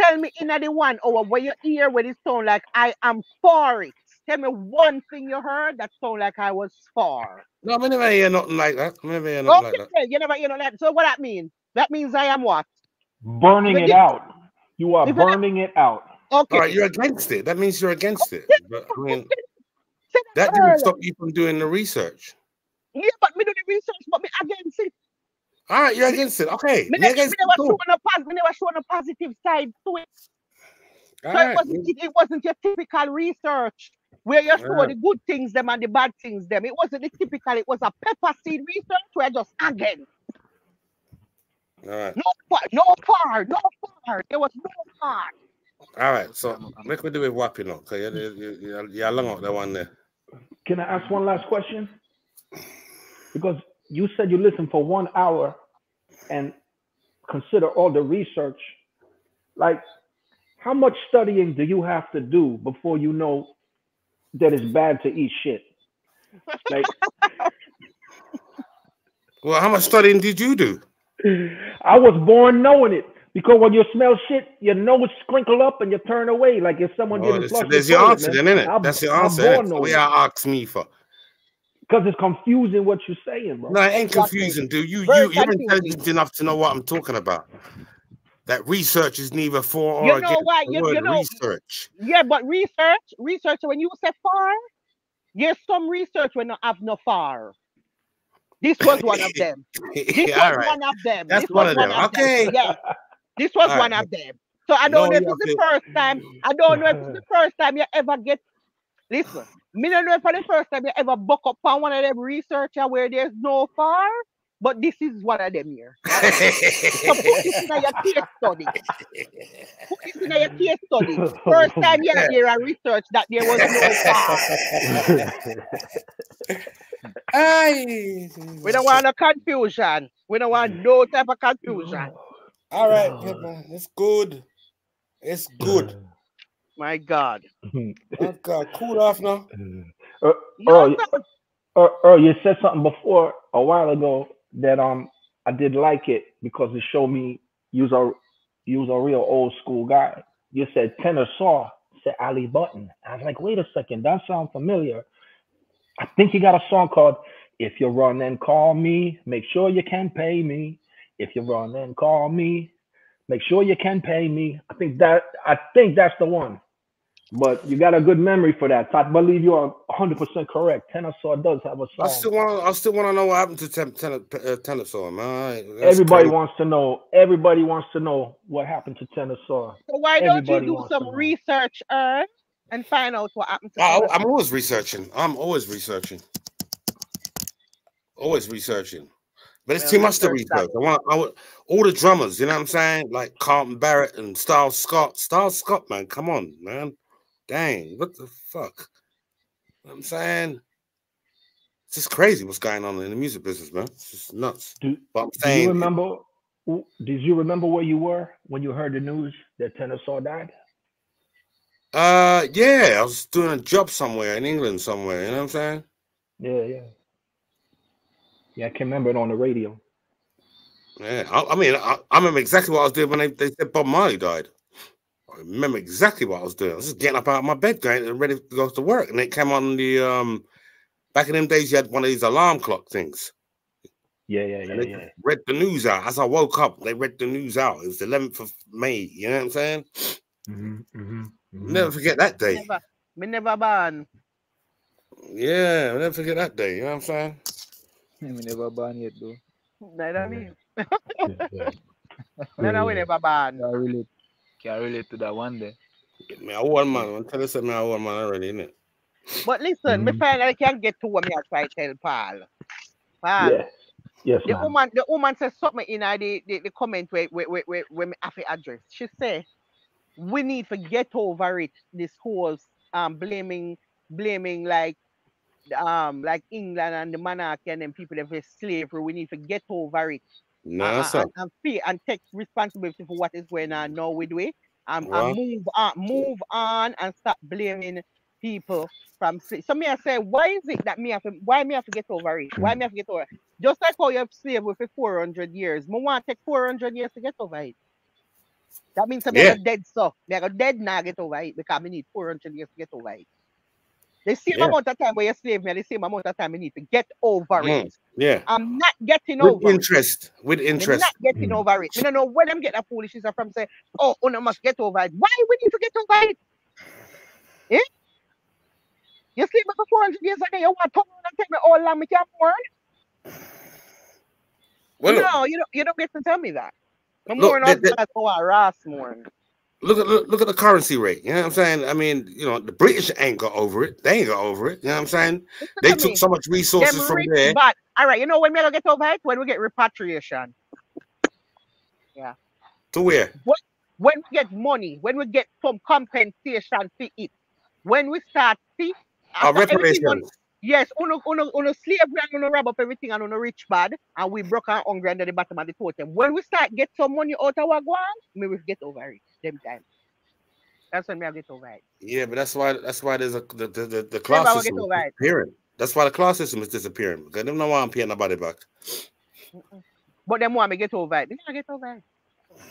tell me in the one hour where you hear where it sound like I am for it. Tell me one thing you heard that sound like I was for. No, I never hear nothing like that. I never hear nothing Okay, like that. you never you know that. So what that means? That means I am what? Burning But it you- out. You are If I- burning it out. Okay. All right, you're against it. That means you're against it. But I mean, that didn't stop you from doing the research. Yeah, but me do the research, but me against it. All right, you're against it. Okay, Me, me never, me against it never too. showing a pos- me never showing a positive side to it. All So it wasn't it, it wasn't your typical research where you show Yeah. the good things them and the bad things them. It wasn't the typical, it was a pepper seed research where just again. All right. No far, no far, no far. There was no far. All right. So make me do with Whappie now. Cause you you you you're long out that one there. Can I ask one last question? Because you said you listened for one hour and consider all the research. Like, how much studying do you have to do before you know that it's bad to eat shit? Like, *laughs* Well, how much studying did you do? I was born knowing it because when you smell shit, your nose crinkle up and you turn away like if someone Oh, didn't there's, flush there's the your answer then, innit? I'm- That's your answer. born innit? So knowing what you ask me for? Because it's confusing what you're saying, bro. No, it ain't confusing, dude. You Very you you're intelligent enough to know what I'm talking about. That research is neither for or You know against what? the You- word you know- research. Yeah, but research, research, when you say far, there's some research when not have no far. This was *laughs* one of them. This yeah, was right. one of them. That's this one of them. Okay. Yeah. This was All one right, of them. So I don't No, know if it's the first time. I don't know if it's the *laughs* first time you ever get. Listen, me don't know if it's the first time you ever buck up on one of them researcher where there's no far, but this is one of them here. *laughs* So put this in your case study. Put this in your case study. First time you Yeah. hear a research that there was no far. Aye. We don't want no confusion. We don't want no type of confusion. All right, Pepper. It's good. It's good. My God. *laughs* Okay, cool off now. Uh, No, Earl, no. Earl, Earl, you said something before a while ago that um I did like it because it showed me you's a you's a real old school guy. you said tenor saw, said Ali Button. I was like, wait a second, that sounds familiar. I think you got a song called If You Run and Call Me, Make Sure You Can Pay Me. If you run and call me, make sure you can pay me. I think that I think that's the one. But you got a good memory for that. So I believe you are 100% correct. Tenor does have a song. I still want. I still want to know what happened to ten, ten, uh, Tenor man. All right, that's Everybody crazy. wants to know. Everybody wants to know what happened to Tenor So why don't you do some research, Earl, and find out what happened to I, Tenor I'm always researching. I'm always researching. Always researching. But it's Well, too much to research research. I want, I want all the drummers, you know what I'm saying? Like Carlton Barrett and Styles Scott. Styles Scott, man, come on, man. Dang, what the fuck? You know what I'm saying? It's just crazy what's going on in the music business, man. It's just nuts. Do, But I'm do you remember? Did you remember where you were when you heard the news that Tenor Saw died? uh yeah, I was doing a job somewhere in England somewhere, you know what I'm saying? Yeah, yeah. Yeah, I can remember it on the radio. Yeah, I, I mean, I, I remember exactly what I was doing when they, they said Bob Marley died. I remember exactly what I was doing. I was just getting up out of my bed, going and ready to go to work, and it came on the um. Back in them days, you had one of these alarm clock things. Yeah, yeah, And yeah, they yeah. read the news out as I woke up. They read the news out. It was the 11th of May. You know what I'm saying? Mm-hmm, mm-hmm, Never forget that day. Never, me never ban. Yeah, I'll never forget that day. You know what I'm saying? *laughs* Me never born yet though. Neither me. yeah, yeah. *laughs* Neither we yeah. never ban. Can relate. Can relate to that one day. Me, I one man. I'm telling you, me, I one man already, innit? But listen, me Mhm. finally can get to what me I try to tell Paul. Paul, Yes, yes, the ma'am. woman, the woman says something in her the, the, the comment where, where, where, where, where me have to address. She say, we need to get over it. This whole um blaming, blaming like um like England and the monarchy and them people that face slavery. We need to get over it No, and, sir. and, and feel and take responsibility for what is going on now with we um, and, Wow. and move on, move on and stop blaming people from so me I say why is it that me have to why me have to get over it? Why me have to get over it? Just like how you have slave with for 400 years. Me want to take 400 years to get over it. That means I'm Yeah. dead so. Me go dead now get over it because me need 400 years to get over it. The same Yeah. amount of time where you slave me, the same amount of time I need to get over Mm. it. Yeah. I'm not getting With over it. interest. With Me interest. not getting Mm. over it. Me don't know where them get that foolishness from say, oh, una must get over it. Why we need to get over it? Eh? You sleep for 400 years and then you want to come on and tell me all long me can mourn? Well, no, you don't you don't get to tell me that. Look, mourn the- as the- as how a Ross mourn. Look at look, look at the currency rate. You know what I'm saying? I mean, you know, the British ain't got over it. They ain't got over it. You know what I'm saying? They to took so much resources from rich there. bad. All right, you know when we get over it? When we get repatriation. Yeah. To where? When we get money, when we get some compensation for it. When we start see Our after everything done- reparations. Yes, uno, uno, uno slavery and uno rob up everything and uno rich bad and we broke and hungry under the bottom of the totem. When we start get some money out of our guan, we get over it. Them time. That's when me I get over it. Yeah, but that's why that's why there's a the the, the, the class Never system is disappearing. That's why the class system is disappearing. Because know why I'm paying nobody back. But them want me get over it. Me not get over it.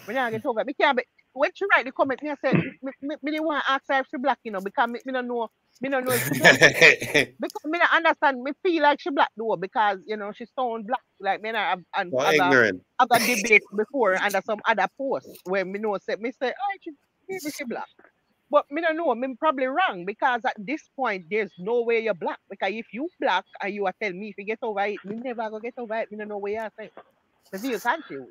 Me not get over it. Me can't be, when she write the comment, me I said, me, me, me didn't want to ask her if she black, you know, because me, me don't know, me don't know if she black. *laughs* because me not understand, me feel like she black though, because, you know, she sound black. Like, me not have, and Well, other- got debate before under some other posts where me know say me say, oh, she, maybe she black. But me don't know, me probably wrong because at this point there's no way you're black. Because if you black and you are tell me if you get over it, me never go get over it. Me don't know where you're saying. Because you can't you.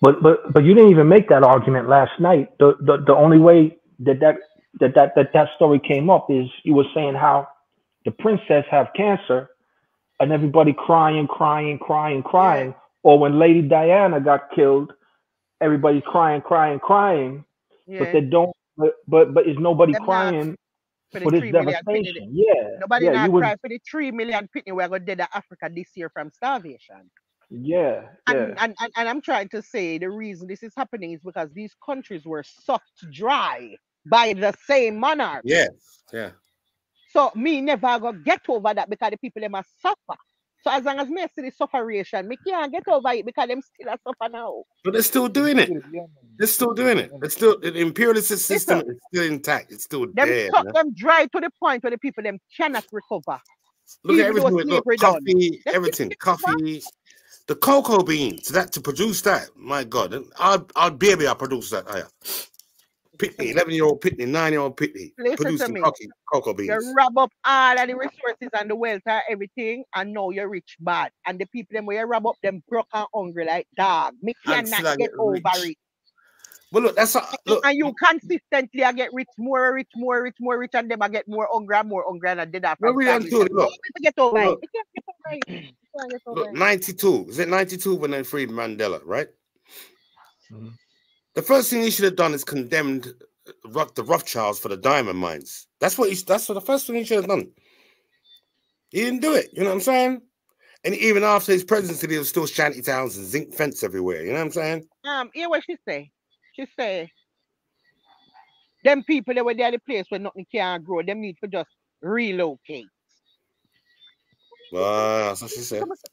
But but but you didn't even make that argument last night. The the, the only way that that, that that that that story came up is you were saying how the princess have cancer and everybody crying, crying, crying, crying. Or when Lady Diana got killed, everybody crying, crying, crying. Yeah. But they don't. But but but is nobody not crying for for this three million pitney. devastation? Yeah, Nobody yeah, not was, for the three million pitney we're gonna dead in Africa this year from starvation. Yeah, And, yeah. and, and, and I'm trying to say the reason this is happening is because these countries were sucked dry by the same monarch. Yeah, yeah. So me never go get over that because the people them a suffer. So as long as me see the sufferation, me can't get over it because them still a suffer now. But they're still doing it. They're still doing it. It's still the imperialist system is still intact. It's still Them there. suck them dry to the point where the people them cannot recover. Look at even though everything. Look, coffee, everything. get rid of Coffee, the cocoa beans. That to produce that. My God, our our baby, I produce that. Higher. Pitney, *laughs* eleven year old Pitney, nine year old Pitney, Listen producing me. coffee, cocoa beans. You rob up all of the resources and the wealth and everything, and now you're rich bad. And the people them where you rob up them broke and hungry like dog. Me cannot get get over rich. it. But look, that's a, look. and you consistently I get rich, more rich, more rich, more rich, and them I get more hungry and more hungry and I did that. Well, we it, look. We get over Look. it? *clears throat* We can't get over it. We can't get over Look, 92. Is it 92 when they freed Mandela, right? Mhm. The first thing he should have done is condemned uh, the Rothschilds for the diamond mines. That's what he, that's what the first thing he should have done. He didn't do it, you know what I'm saying? And even after his presidency, there was still shanty towns and zinc fence everywhere, you know what I'm saying? Um, hear what she say? She say, them people that were there the place where nothing can grow, them need to just relocate. Well, that's what she said. So myself-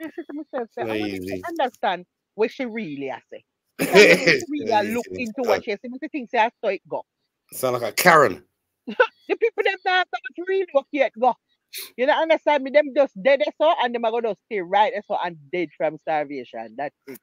yeah, she to myself, I want you to understand what she really a say. I want you to really a Crazy. look into what she say. Me think say I saw it go. Sound like a Karen. *laughs* The people them not so much relocate go. You know, understand me? Them just dead there so and them are gonna stay right there so and dead from starvation. That's it.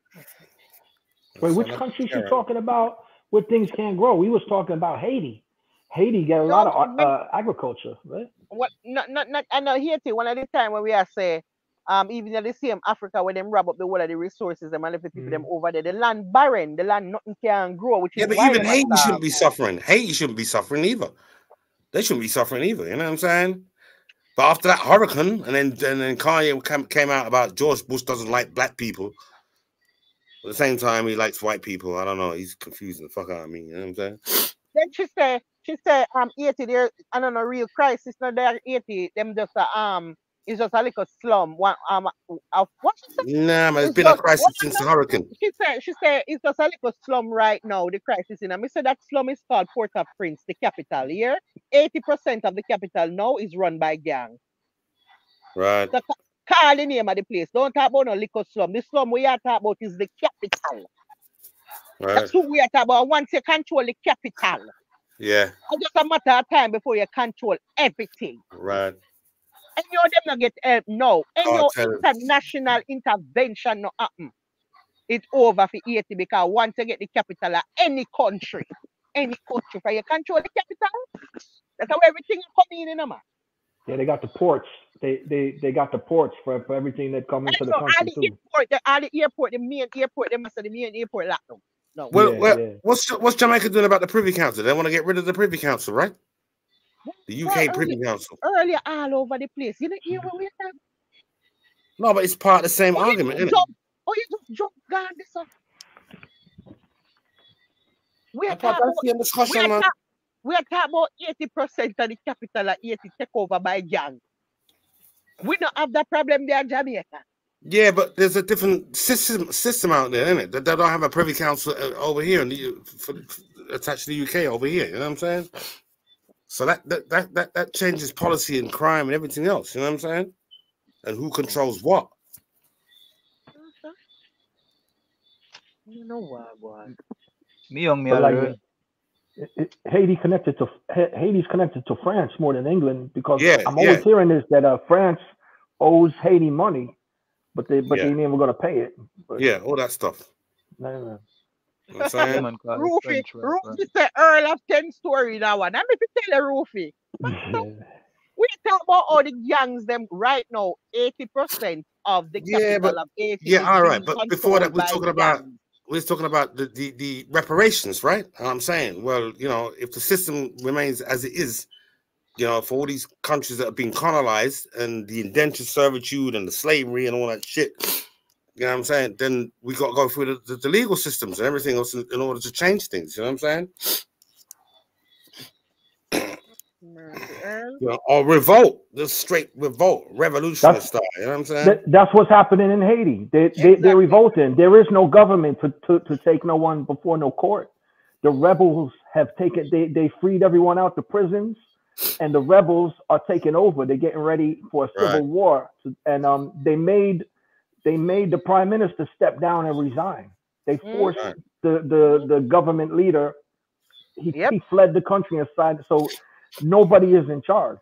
Wait, which country she talking about where things can't grow? We was talking about Haiti. Haiti got a lot of uh, agriculture, right? What not not not I know here too one of the time when we are say um even in the same Africa where them rob up the whole of the resources and the people them over there, the land barren, the land nothing can grow, which Yeah, but even Haiti shouldn't be suffering. Haiti shouldn't be suffering either. They shouldn't be suffering either. You know what I'm saying? But after that hurricane, and then and then Kanye came, came out about George Bush doesn't like black people. At the same time, he likes white people. I don't know. He's confusing the fuck out of me. You know what I'm saying? Then she say she say um Haiti there I don't know real crisis not there Haiti them just a, um it's just a little slum one um of what she say? Nah, man, it's It's been a crisis since the hurricane. She said, she said it's just a little slum right now, the crisis in. And I said that slum is called Port-au-Prince, the capital here. 80% of the capital now is run by gang. Right. So ca- call the name of the place. Don't talk about no liquor slum. The slum we are talking about is the capital. Right. That's who we are talking about. Once you control the capital, Yeah. it's just a matter of time before you control everything. Right. And you them not get help now. And your Cartels. international intervention no happen. It's over for Haiti because once you get the capital of any country, any country, for you control the capital, that's how everything coming in, you know, man. Yeah, they got the ports. They they they got the ports for, for everything that come into And the so all country the too. airport, the, all the airport, the main airport, they must have the main airport locked down. No. Well, Yeah, well yeah. what's what's Jamaica doing about the Privy Council? They want to get rid of the Privy Council, right? The Well, UK Privy earlier, Council. earlier all over the place. You know, hear what we're No, but it's part of the same Oh, argument, isn't it? oh, you just jump down this up. We are talking about, we are uh, talk- we are talking about 80% of the capital of Haiti take over by gang. We don't have that problem there in Jamaica. Yeah, but there's a different system system out there, isn't it? That they don't have a privy council uh, over here in the, U- for, for, attached to the UK over here. You know what I'm saying? So that that, that that that changes policy and crime and everything else. You know what I'm saying? And who controls what? You know what, boy? Me young, me But like, it- it- Haiti connected to Ha- Haiti's connected to France more than England because Yeah, I'm always yeah. hearing this that uh, France owes Haiti money, but they but Yeah. they never gonna pay it. But, Yeah, all that stuff. no, no, no. You know what I'm saying? man, call it Roofy, French rap, man. Roofy say Earl of 10 story that one. I'm if you tell you Roofy. Yeah. *laughs* We talk about all the gangs them right now. 80% of the Yeah, capital but- of Haiti yeah, all right, but before that, we're talking about- gangs. We're talking about the, the, the reparations, right? And I'm saying, well, you know, if the system remains as it is, you know, for all these countries that have been colonized and the indentured servitude and the slavery and all that shit, you know what I'm saying? Then we got to go through the, the, the legal systems and everything else in, in order to change things. You know what I'm saying? You know, or revolt, just straight revolt, revolutionary That's- style. You know what I'm saying? That, that's what's happening in Haiti. They, they Exactly. they're revolting. There is no government to, to, to take no one before no court. The rebels have taken they, they freed everyone out the prisons. And the rebels are taking over. They're getting ready for a civil Right. war, and um, they made they made the prime minister step down and resign. They Mhm. forced Right. the the the government leader. He Yep. he fled the country and signed. so nobody is in charge.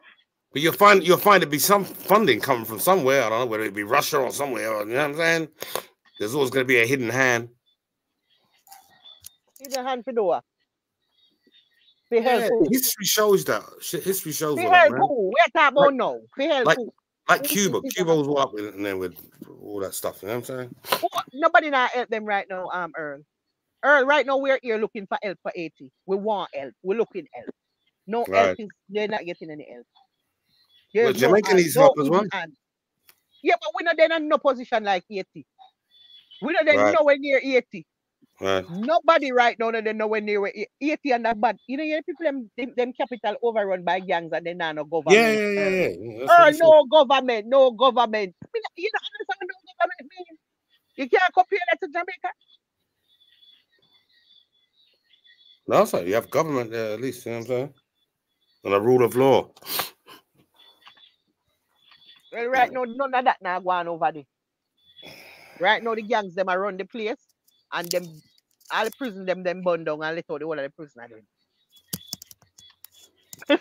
But you'll find you'll find it be some funding coming from somewhere. I don't know whether it be Russia or somewhere. Or, you know what I'm saying? There's always going to be a hidden hand. See the hand for door. Yeah, history shows that. History shows that, who? We're now. For help like-? Like Cuba. Cuba was up in there with all that stuff. You know what I'm saying? Nobody not help them right now, um, Earl. Earl, right now we're here looking for help for Haiti. We want help. We're looking help. No help is they're not getting any help. Well, There's no Jamaica needs no help as well. hand. Yeah, but we're not then in no position like Haiti. We're not then Right. nowhere near Haiti. Right. Nobody right now, no, they nowhere near where Haiti and that bad. You know, people them, them, them capital overrun by gangs and they now no government. Yeah, yeah, yeah, yeah. yeah. That's what Earl, I'm saying. no government, no government. I mean, you don't understand what no government means. You can't compare that to Jamaica. No, sorry, you have government there at least, you know what I'm saying? And a rule of law. Well, right now, none of that now going over there. Right now, the gangs them around the place, and them all the prison them them burn down and let out the whole of the prisoner them.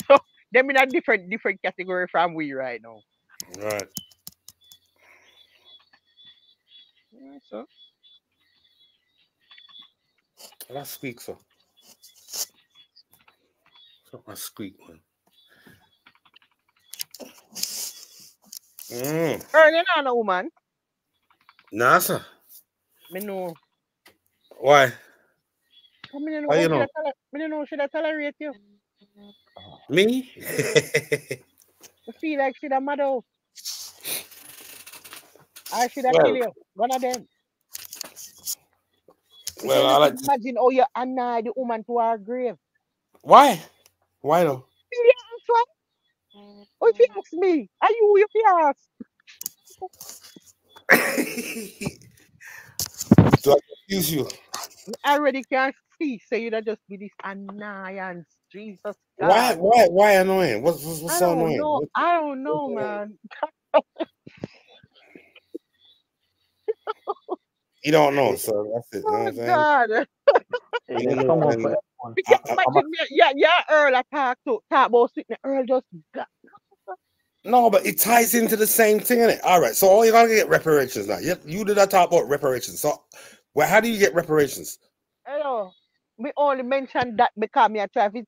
*laughs* so them in a different different category from we right now. Right. Yeah, so that squeak, so. Stop my squeak, man. Mm. early on, woman. Nah, sir. Me know. Why? I mean, know, How you I know? me don't know should I tolerate you. Me? *laughs* I feel like I mad out. I should I Well- kill you. One of them. Well, I like. To... imagine how you annoy the woman to her grave. Why? Why though? Oh, if you ask me, are you if you ask? *laughs* Do I confuse you? I already can't see, so you don't just be this annoyance. Jesus God. Why? Why? Why annoying? What's what's, what's I so don't annoying? know. What- I don't know, man. You don't know, so *laughs* that's it. You know what Oh I'm saying? God. There's Yeah, and- Because I- I- imagine me, yeah, yeah, Earl I talk to talk about sitting Earl just got No, but it ties into the same thing, innit? All right, so all you gotta get reparations now. You, you did not talk about reparations. So, well, how do you get reparations? hello. Me only mentioned that because me I try to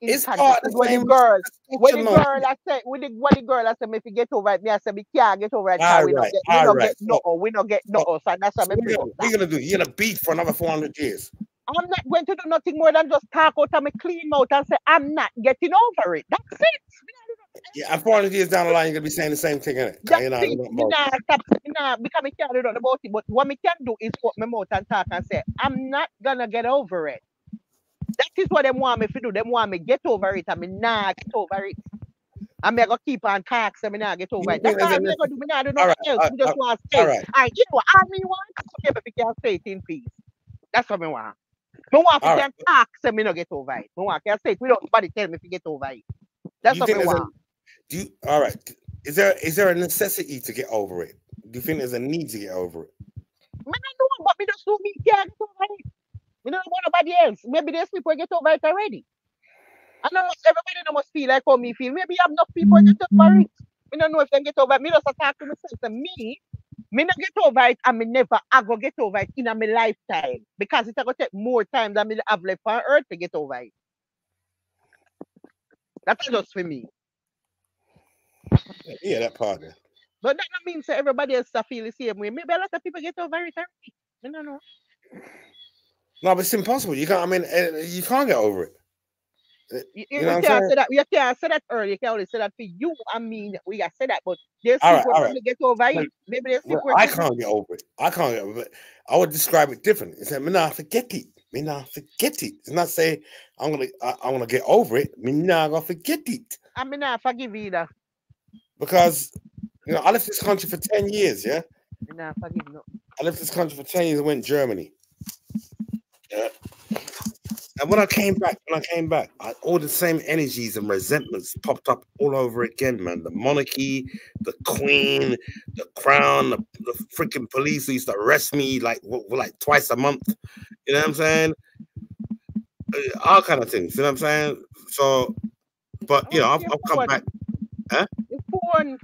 It's part of the girls. When the girl I say, when the when the girl I say, if you get over it, me I say, me can't get over it. 'cause we don't Alright, get, we get so- no, we don't get no, so that's So me what bring you up what that. you gonna do? You're gonna beat for another 400 years. I'm not going to do nothing more than just talk out of my clean mouth and say I'm not getting over it. That's it. Yeah, 400 years down the line, you're gonna be saying the same thing, innit? 'Cause That's you're it. you're not Me about- nah stop. Me nah because me can't do nothing about it. But what me can do is put my mouth and talk and say I'm not gonna get over it. That is what them want me to do. Them want me get over it, and me nah get over it. Me gonna keep on talk, so me nah get over it. That's all me gonna do. Me nah do nothing right, else. all Me just right, want to all say, right. all right, you know what I mean want? Okay, but we can say it in peace. That's what me want. Me want to can talk, so me no get over it. Me want to say it without nobody tell me to get over it. That's You a- want. Do you, all right. Is there is there a necessity to get over it? Do you think there's a need to get over it? Me not know, but me just do me get over it. Me don't want nobody else. Maybe there's people get over it already. I know everybody don't must feel like how me feel. Maybe I'm not people get mm-hmm. over it. Me don't know if they get over it. Me just talk to myself. So me, me not get over it and me never I go get over it in a my lifetime. Because it's gonna take more time than me have left on earth to get over it. That's just for me. Yeah, that part. But that not mean say everybody else feel the same way. Maybe a lot of people get over it already. I don't know. No, but it's impossible. You can't. I mean, eh, you can't get over it. You, You you, know I'm can't say that. You can't say that early. You can only say that for you. I mean, we can say that, but there's All right, people all that right. get over it. Maybe there's Well. I can't get over it. I can't get over it. I would describe it different. It's like, me nah forget it. Me nah forget it. It's not say I'm gonna I, I'm gonna get over it. Me nah gonna forget it I mean, I forgive either. because you know I left this country for ten years. Yeah, Me nah forgive no. I left this country for ten years and went Germany. And when I came back, when I came back, I, all the same energies and resentments popped up all over again, man. The monarchy, the queen, the crown, the, the freaking police used to arrest me like w- like twice a month. You know what I'm saying? Uh, All kind of things. You know what I'm saying? So, but you know, I've, I've come back. The phone,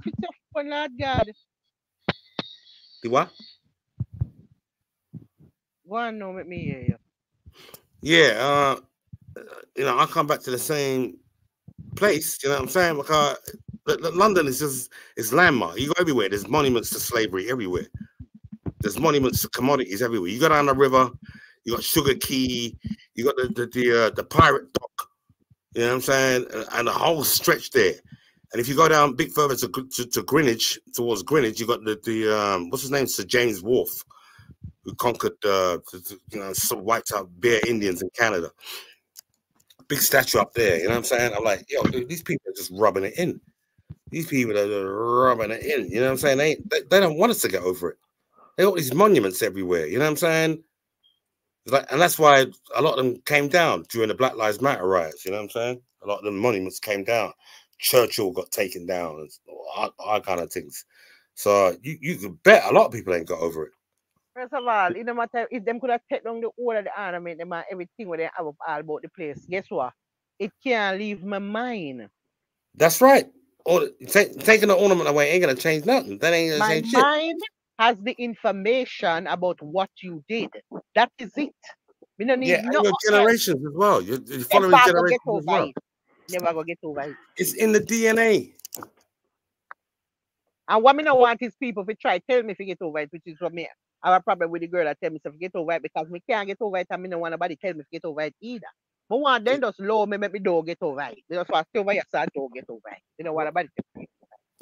phone, Lord God. Do what? Go on now, let me hear you. Yeah, uh, you know, I come back to the same place. You know what I'm saying? Because London is just it's landmark. You go everywhere. There's monuments to slavery everywhere. There's monuments to commodities everywhere. You go down the river, you got Sugar Quay, you got the the the, uh, the pirate dock. You know what I'm saying? And- And the whole stretch there. And if you go down a bit further to, to, to Greenwich, towards Greenwich, you got the the um, what's his name? Sir James Wharf, who conquered uh, you know some wiped out Bear Indians in Canada. Big statue up there. You know what I'm saying? I'm like, yo, dude, these people are just rubbing it in. These people are just rubbing it in. You know what I'm saying? They, they they don't want us to get over it. They got these monuments everywhere. You know what I'm saying? Like, and that's why a lot of them came down during the Black Lives Matter riots. You know what I'm saying? A lot of the monuments came down. Churchill got taken down and all, all kind of things. So you you could bet a lot of people ain't got over it. First of all, it no matter if them could have taken down the whole of the ornament, them and everything where they have up all about the place. Guess what? It can't leave my mind. That's right. Oh, or taking the ornament away ain't gonna change nothing. That ain't gonna My change shit. mind has the information about what you did. That is it. We don't need Yeah, no your generations as well. You're, you're Never following get generations as well. it. Never go get over it. It's in the DNA. And what me no want is people to try tell me to get over it, which is what me have a problem with the girl that tell me to get over it because me can't get over it and me no want nobody tell me to get over it either. But want them just low me make me don't get over it. Just want to stay over here so I don't get over it. You know what tell me.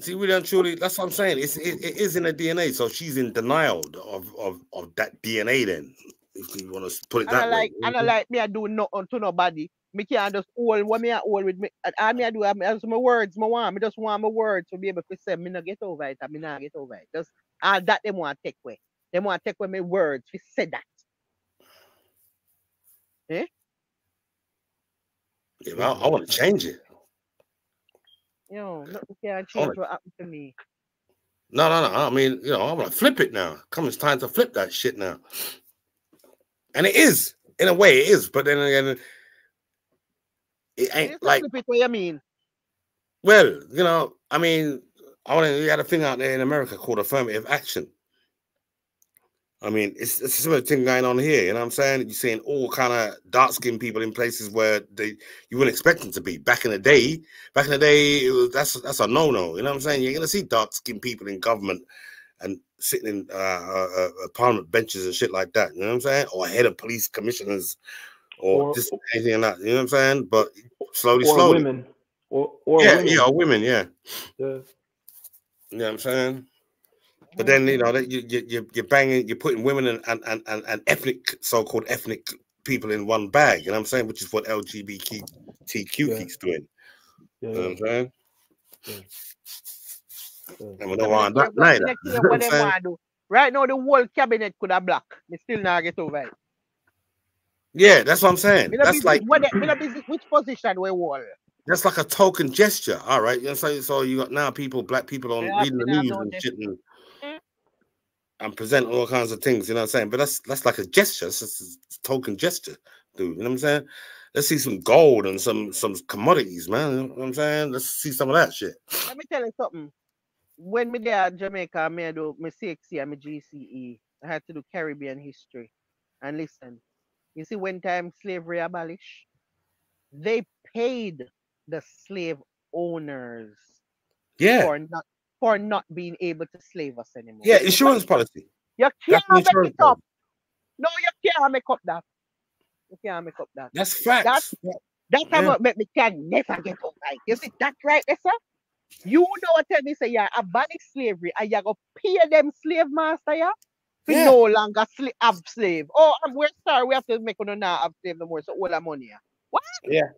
See, we don't truly. That's what I'm saying. It's it, it is in the DNA. So she's in denial of of of that DNA. Then, if you want to put it And I that like, way. and I like me, I do nothing to nobody. Me can't just hold what me I hold with me. And all me I do, I as my words, my want. Me just want my words to be able to say, me not get over it, and me not get over it. Just all that them want take away. They want to take away my words. We said that. Eh? Yeah, I, I want to change it. You know, nothing can wanna- change what happened to me. No, no, no. I mean, you know, I'm gonna flip it now. Come, it's time to flip that shit now. And it is, in a way, it is. But then again, it ain't like flip it what you mean. Well, you know, I mean, I want to. You had a thing out there in America called affirmative action. I mean, it's, it's a similar thing going on here. You know what I'm saying? You're seeing all kind of dark skinned people in places where they you wouldn't expect them to be. Back in the day, back in the day, it was, that's that's a no no. You know what I'm saying? You're gonna see dark skinned people in government and sitting in uh, uh, uh, parliament benches and shit like that. You know what I'm saying? Or head of police commissioners, or, Or- just anything like that. You know what I'm saying? But slowly, slowly. women, or or yeah, women. yeah, or women, yeah. Yeah. You know what I'm saying? But then you know that you you you- you're banging, you're putting women and and, and, and and ethnic, so-called ethnic people in one bag. You know what I'm saying? Which is what LGBTQ Yeah. keeps doing. Yeah, You know what I'm saying? yeah. And we don't want that *laughs* year- neither. You know what what I'm them saying? want do. Right now, the whole cabinet could have black. Me still not get over it. Yeah, that's what I'm saying. Me not That's busy, like what they, me not which position we hold. that's like a token gesture. All right. You know, so so you got now people, black people on Yeah, reading the me news and this. shit and. And present all kinds of things. You know what I'm saying? But that's that's like a gesture. It's just a token gesture, dude. You know what I'm saying? Let's see some gold and some some commodities, man. You know what I'm saying? Let's see some of that shit. Let me tell you something. When me there at Jamaica, me do my CXC and my GCE. I had to do Caribbean history. And listen, you see, when time slavery abolished, they paid the slave owners Yeah. for not for not being able to slave us anymore. Yeah, insurance policy. You That's can't make it up. No, you can't make up that. You can't make up that. That's facts. That's how Yeah. much make me can never get over it. You see that right there, sir? You know what tell me say yeah, abolish slavery and you go pay them slave master yeah? We Yeah. no longer sli- have slave. Oh, I'm we're sorry, we have to make on not have slave no more. So all the money. Yeah. What? Yeah.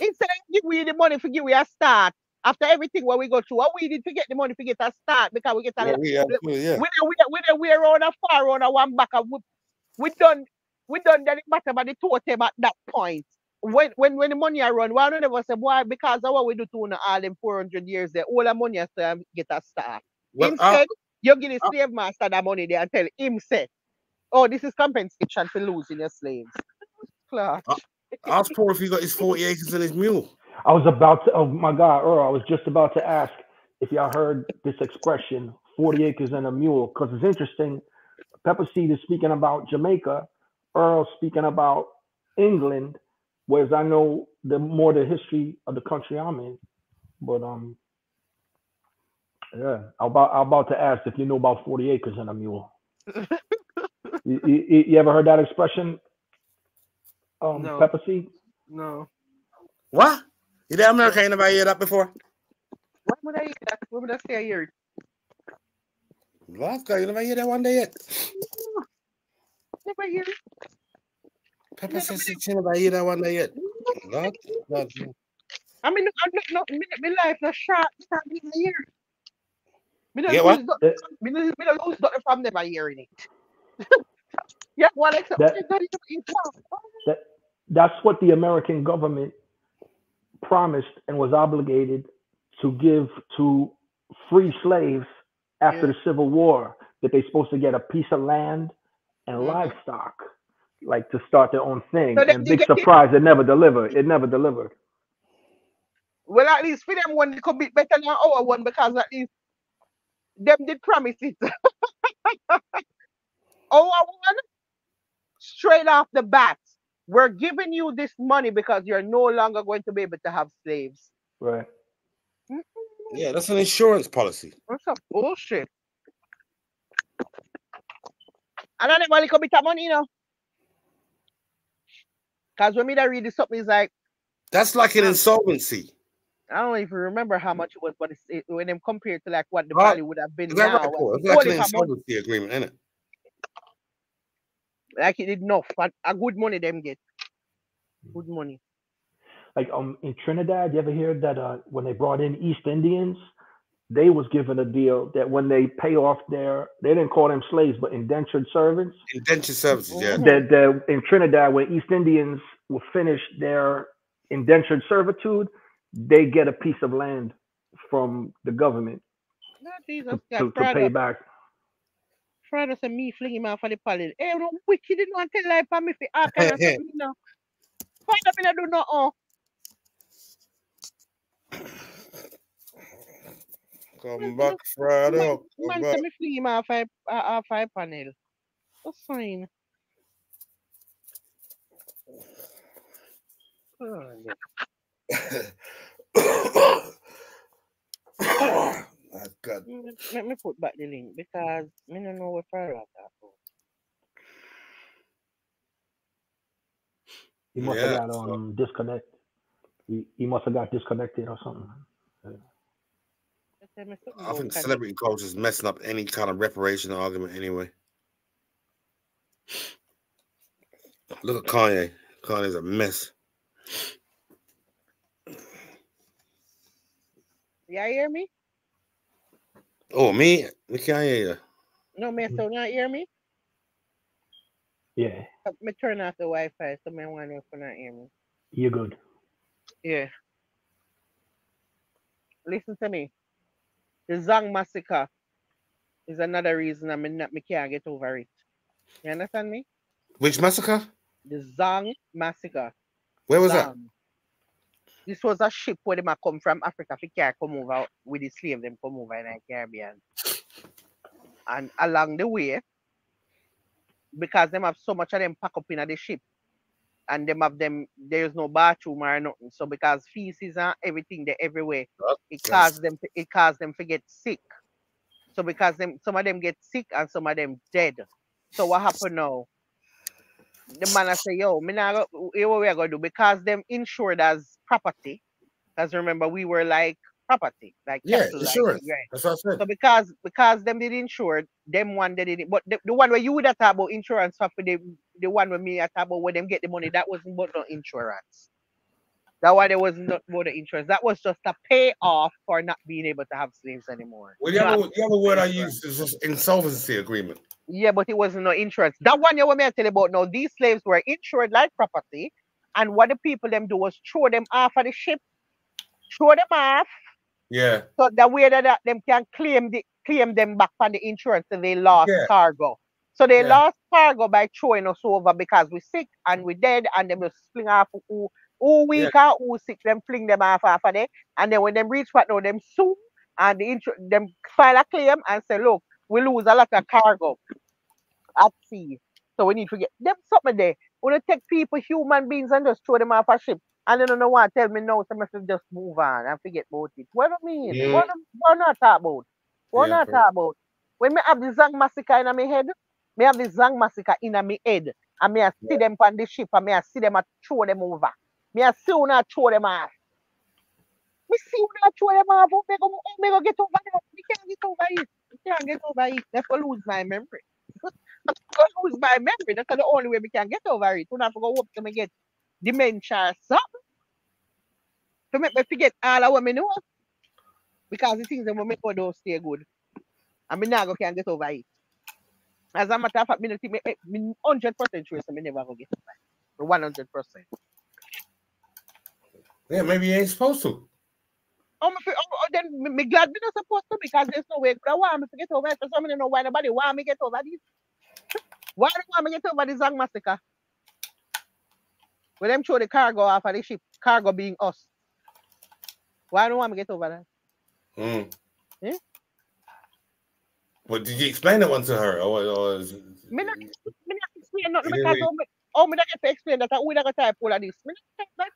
Instead of give we the money for give we a start after everything what we go through, what we need to get the money to get a start because we get a Yeah, we, yeah. we don't we we don't we around a far around a one back and we, we done we done that it matter about the totem at that point. When when when the money I run, why don't ever say, boy, because of what we do to all them 400 years there, all the money I still get a start. Well, uh, Instead, you give the uh, slave master that money there and tell him say, oh, this is compensation for losing your slaves. Clark. Uh, ask Paul if he got his 40 acres and his mule. I was about to. Oh my God, Earl! I was just about to ask if y'all heard this expression, "40 acres and a mule," because it's interesting. Pepper Seed is speaking about Jamaica, Earl speaking about England, whereas I know the more the history of the country I'm in. But um, yeah, I'm about I'm about to ask if you know about 40 acres and a mule. *laughs* you, you, you ever heard that expression, um, No. Pepper Seed? No. What? You the American ain't never hear that before? Why would I hear that? Why would I say here? Alaska, you never hear that one day yet? Never hear it. Pepper says she never hear that one day yet. Lord, Lord. I mean, I'm not, not, me, me life not short, short me a year. Me not Yeah, lose, what? nothing- me not me not lose nothing from never hearing it. *laughs* yeah, well, like, That- that, that, that, that that's what the American government promised and was obligated to give to free slaves after Yeah. the Civil War that they're supposed to get a piece of land and Mhm. livestock, like to start their own thing. So and big get surprise, it never delivered. It never delivered. well, at least for them one, it could be better than our one because at least them did promise it. *laughs* our one, straight off the bat, we're giving you this money because you're no longer going to be able to have slaves. Right. Yeah, that's an insurance policy. That's some bullshit. And then everybody could be that money, you know. Because when me that read this something, it's like, That's like an Um, insolvency. I don't even remember how much it was, but it's, it, when them compared to like what the value would have been Is now. right, It's like an for money, insolvency agreement, isn't it? Like it enough. But a good money them get. Good money. Like um in Trinidad, you ever hear that uh when they brought in East Indians, they was given a deal that when they pay off their they didn't call them slaves, but indentured servants. Indentured servants, yeah. That, that in Trinidad, when East Indians will finish their indentured servitude, they get a piece of land from the government No, Jesus, to, to, to pay back. Friday said me fling him off of the pallet. Hey, eh, no wicked didn't want to tell lie for me for all kind of stuff, you know. Friday, me not do nothing. Come back, Friday. Man, Come man back. me fling him off a, off a panel. That's fine. Oh, yeah. *coughs* *coughs* *coughs* My God. Let me put back the link because me don't know what Friday was about. He must Yeah, have got so- um disconnect. He, he must have got disconnected or something. They tell me something I think celebrity culture is messing up any kind of reparation argument anyway. Look at Kanye. Kanye's a mess. Yeah, hear me? Oh, me? Me can't hear you. No, man, Mm. so not hear me? Yeah, Uh, Me turn off the Wi-Fi so me want you to not hear me. you're good. Yeah. Listen to me. The Zong massacre is another reason I mean, not me can't get over it. You understand me? Which massacre? The Zong massacre. Where was that? This was a ship where them come from Africa. If can't come over with the slave, them come over in the Caribbean. And along the way, because them have so much of them pack up in the ship, and them have them, there's no bathroom or nothing. So because feces and everything they everywhere, it caused them to, it caused them to get sick. So because them some of them get sick and some of them dead. So what happened now? The man I say, yo, me go, here what we are gonna do because them insured as property. Because remember we were like property, like Yeah, capital, like- insurance. right. That's what I said. So because because them did insured, them one they didn't. But the, the one where you would have talk about insurance for the the one where me I talk about where them get the money, that wasn't but no insurance. That why there was not voter interest. That was just a payoff for not being able to have slaves anymore. Well, the Not- other, the other word I used is just insolvency agreement. Yeah, but it wasn't no interest. That one you want me to tell you about No, these slaves were insured like property, and what the people them do was throw them off of the ship, throw them off, Yeah. so that way that, them can claim the claim them back on the insurance and they lost Yeah. cargo. So they Yeah. lost cargo by throwing us over because we sick and we dead and them just fling off who who weak or who sick, them fling them off of there. And then when them reach what now, them sue and the insur- them file a claim and say, look, we lose a lot of cargo at sea. So we need to get them something there. When you take people, human beings, and just throw them off a ship. And they don't know what tell me no, so I should just move on and forget about it. What do you mean? What, what not talk about? What Yeah, not talk about? When me have the Zong massacre in my head, me have the Zong massacre in my head, and me a see them on the ship, and me see them a throw them over. Me a see I throw them off. Me see I throw them off. Me go, me go get over there. Me can't get over it. Me can't get over it. Therefore lose my memory. I lose my memory. That's the only way we can get over it. We not to go hope to me get dementia or something. To make me forget all of what me know. Because the things that we make go don't stay good. And me now go can get over it. As a matter of fact, me me, me 100% sure so me never go get over it. 100%. Yeah, maybe you ain't supposed to. Oh, me, fi- oh, oh, then me, me glad me not supposed to because there's no way I want me to get over it. So some don't know why nobody want me get over this. Why do want me get over this Zong massacre? When them throw the cargo off of the ship, cargo being us. Why don't want me get over that? Mm. Eh? Well, did you explain that one to her? Or, or is, Me not, me not explain nothing You because oh, me, oh, me not get to explain that. I would have type all of this. Me not type that.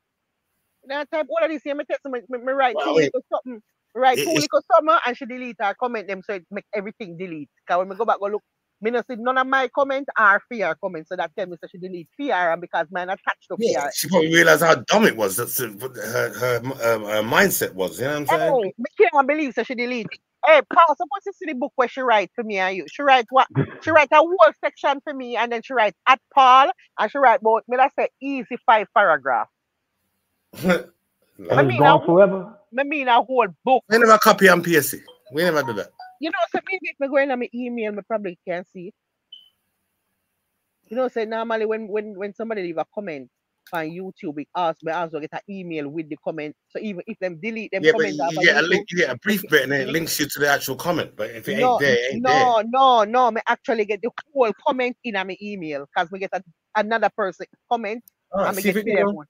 Not type all of this. here. Me text me, me, me write Well, two little something. It- two little something and she delete her comment them so it make everything delete. Because when me go back go look, me not see none of my comments are fear comments, So that tell me so she delete fear and because mine attached to yeah, fear. she probably realized how dumb it was. That's what her her, um, her mindset was. You know what I'm saying? Hey, me can't believe so she delete it. Hey, Paul, suppose you see the book where she write for me and you. She write what? She write a whole section for me and then she write at Paul and she write about me that say easy five paragraph. And *laughs* I it's mean, gone I- forever. Me mean a whole book. we never copy and paste it. We never do that. You know, so maybe if me go in on my email, me probably can't see. it. You know, say normally when when when somebody leave a comment on YouTube, it asks me also get an email with the comment. So even if them delete them Yeah, but comments you, off you get a link, you get a brief bit, and it links you to the actual comment. But if it no, ain't there, it ain't there. no, no, no. Me actually get the whole comment in on my email because we get a, another person comment right, and if get there. one.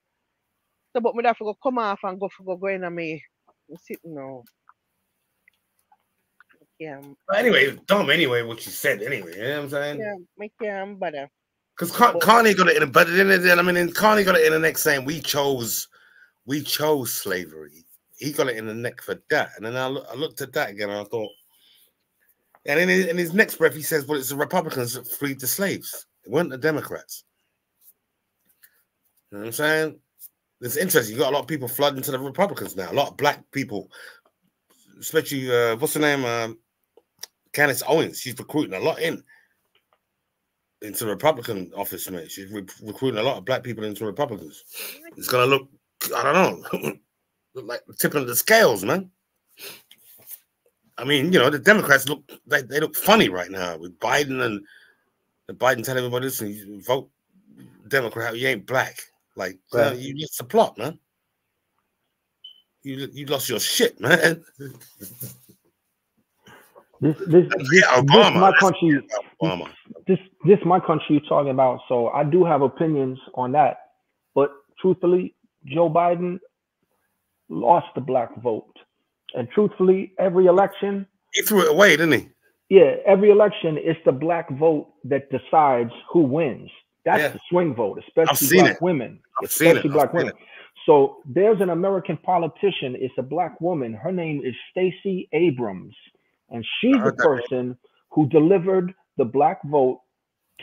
So, but me have to go come off and go for go go in on me. sit now. Yeah, But anyway, dumb anyway. What you said anyway. You know what I'm saying? yeah, me can't bother. Because Con- Kanye got it in, but then, then I mean, and Kanye got it in the neck saying we chose, we chose slavery. He got it in the neck for that, and then I, look, I looked at that again, and I thought, and in his, in his next breath, he says, "Well, it's the Republicans that freed the slaves. It weren't the Democrats." You know what I'm saying? It's interesting. You got a lot of people flooding to the Republicans now. A lot of black people, especially uh, what's the name, um, Candace Owens. She's recruiting a lot in into the Republican office, mate. She's re- recruiting a lot of black people into Republicans. It's gonna look, I don't know, *laughs* look like tipping the scales, man. I mean, you know, the Democrats look they, they look funny right now with Biden and the Biden telling everybody, listen, you vote Democrat, you ain't black. Like, Right. you lost the plot, man. You you lost your shit, man. *laughs* This this yeah, this Obama. my country. Obama. This this my country you're talking about. So I do have opinions on that. But truthfully, Joe Biden lost the black vote. And truthfully, every election, He threw it away, didn't he? yeah, every election, it's the black vote that decides who wins. That's Yeah. the swing vote, especially black it. women. I've seen it. especially I've black seen women. So there's an American politician. It's a black woman. Her name is Stacey Abrams, and she's the heard that name. person who delivered the black vote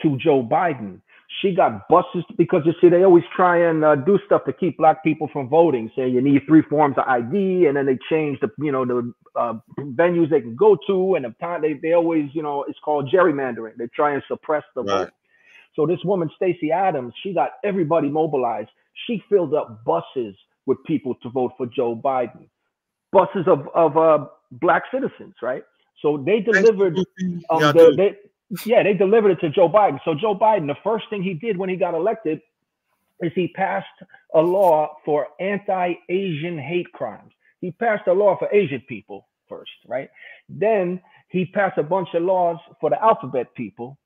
to Joe Biden. She got buses because you see they always try and uh, do stuff to keep black people from voting. Say you need three forms of ID, and then they change the you know the uh, venues they can go to, and the time they they always you know it's called gerrymandering. They try and suppress the Right. vote. So this woman, Stacey Abrams, she got everybody mobilized. She filled up buses with people to vote for Joe Biden. Buses of of uh, black citizens, right? So they delivered. Um, Yeah, the, they, yeah, they delivered it to Joe Biden. So Joe Biden, the first thing he did when he got elected is he passed a law for anti-Asian hate crimes. He passed a law for Asian people first, right? Then he passed a bunch of laws for the alphabet people.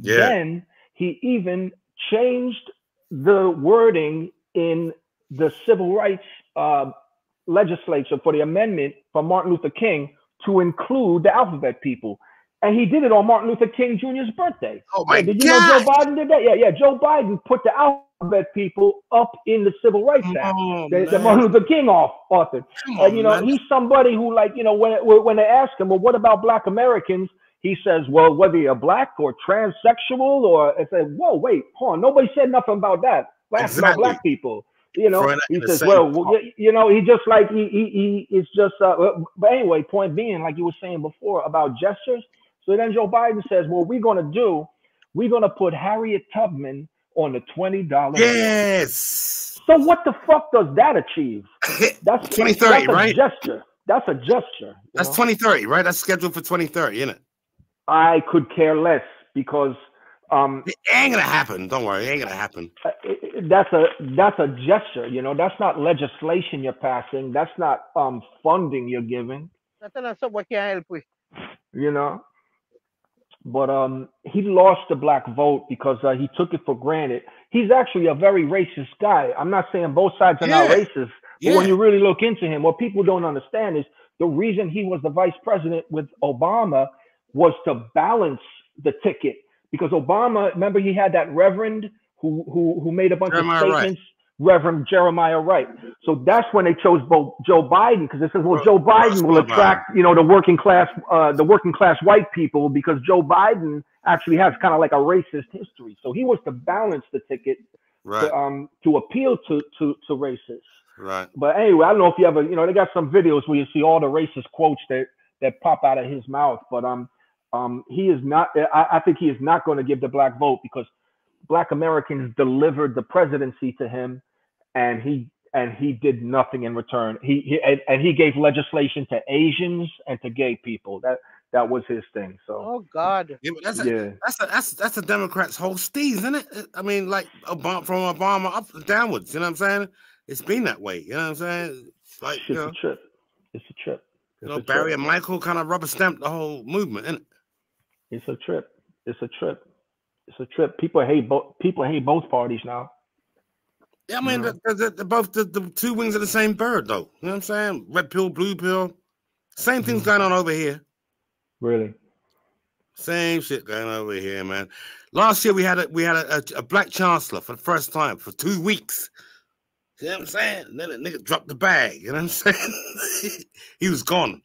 Yeah. Then he even changed the wording in the civil rights uh, legislature for the amendment for Martin Luther King to include the alphabet people. And he did it on Martin Luther King Jr.'s birthday. Oh my Yeah, did you know Joe Biden did that? Yeah, yeah. Joe Biden put the alphabet people up in the Civil Rights Act on, that, that. Martin Luther King off authored. Come And you know, man. he's somebody who, like, you know, when when they ask him, well, what about Black Americans? He says, well, whether you're black or transsexual, or I said, whoa, wait, hold on, nobody said nothing about that. Ask about black people. You know, he says, well, well, you, know, he just like he he, he is just. Uh, but anyway, point being, like you were saying before about gestures. So then Joe Biden says, well, we're gonna do, we're gonna put Harriet Tubman on the twenty dollar. Yes. So what the fuck does that achieve? *laughs* That's 2030, right? gesture. That's a gesture. That's know? 2030, right? That's scheduled for 2030, isn't it? I could care less because um, It ain't gonna happen. Don't worry, it ain't gonna happen. uh, it- that's a that's a gesture. You know, that's not legislation you're passing. That's not um funding you're giving. That's not something can help with. You know. But um, he lost the black vote because uh, he took it for granted. He's actually a very racist guy. I'm not saying both sides are not Yeah. racist, but Yeah. when you really look into him, what people don't understand is the reason he was the vice president with Obama was to balance the ticket because Obama, remember, he had that reverend who who who made a bunch Jeremiah of Wright. statements. Reverend Jeremiah Wright. So that's when they chose Bo- Joe Biden because it says, well, Joe Biden will attract, you know, the working class, uh, the working class white people because Joe Biden actually has kind of like a racist history. So he was to balance the ticket Right, to, um, to appeal to, to, to racists. right. But anyway, I don't know if you ever, you know, they got some videos where you see all the racist quotes that that pop out of his mouth. But um, um, he is not. I, I think he is not going to give the black vote because black Americans delivered the presidency to him, and he and he did nothing in return. He, he and, and he gave legislation to Asians and to gay people. That that was his thing. So Oh God. Yeah, that's a, yeah, that's a, that's that's a Democrat's whole steez, isn't it? I mean, like Obama from Obama up downwards. You know what I'm saying? It's been that way. You know what I'm saying? Like it's you know, a trip. It's a trip. you know a trip. Barry and Michael kind of rubber stamped the whole movement, is it? It's a trip. It's a trip. It's a trip. People hate both. People hate both parties now. Yeah, I mean, Mhm. they're, they're, they're both the, the two wings of the same bird, though. You know what I'm saying? Red pill, blue pill. Same thing's Mhm. going on over here. Really. Same shit going over here, man. Last year we had a we had a, a, a black chancellor for the first time for two weeks. You know what I'm saying? And then the nigga dropped the bag. You know what I'm saying? *laughs* he was gone.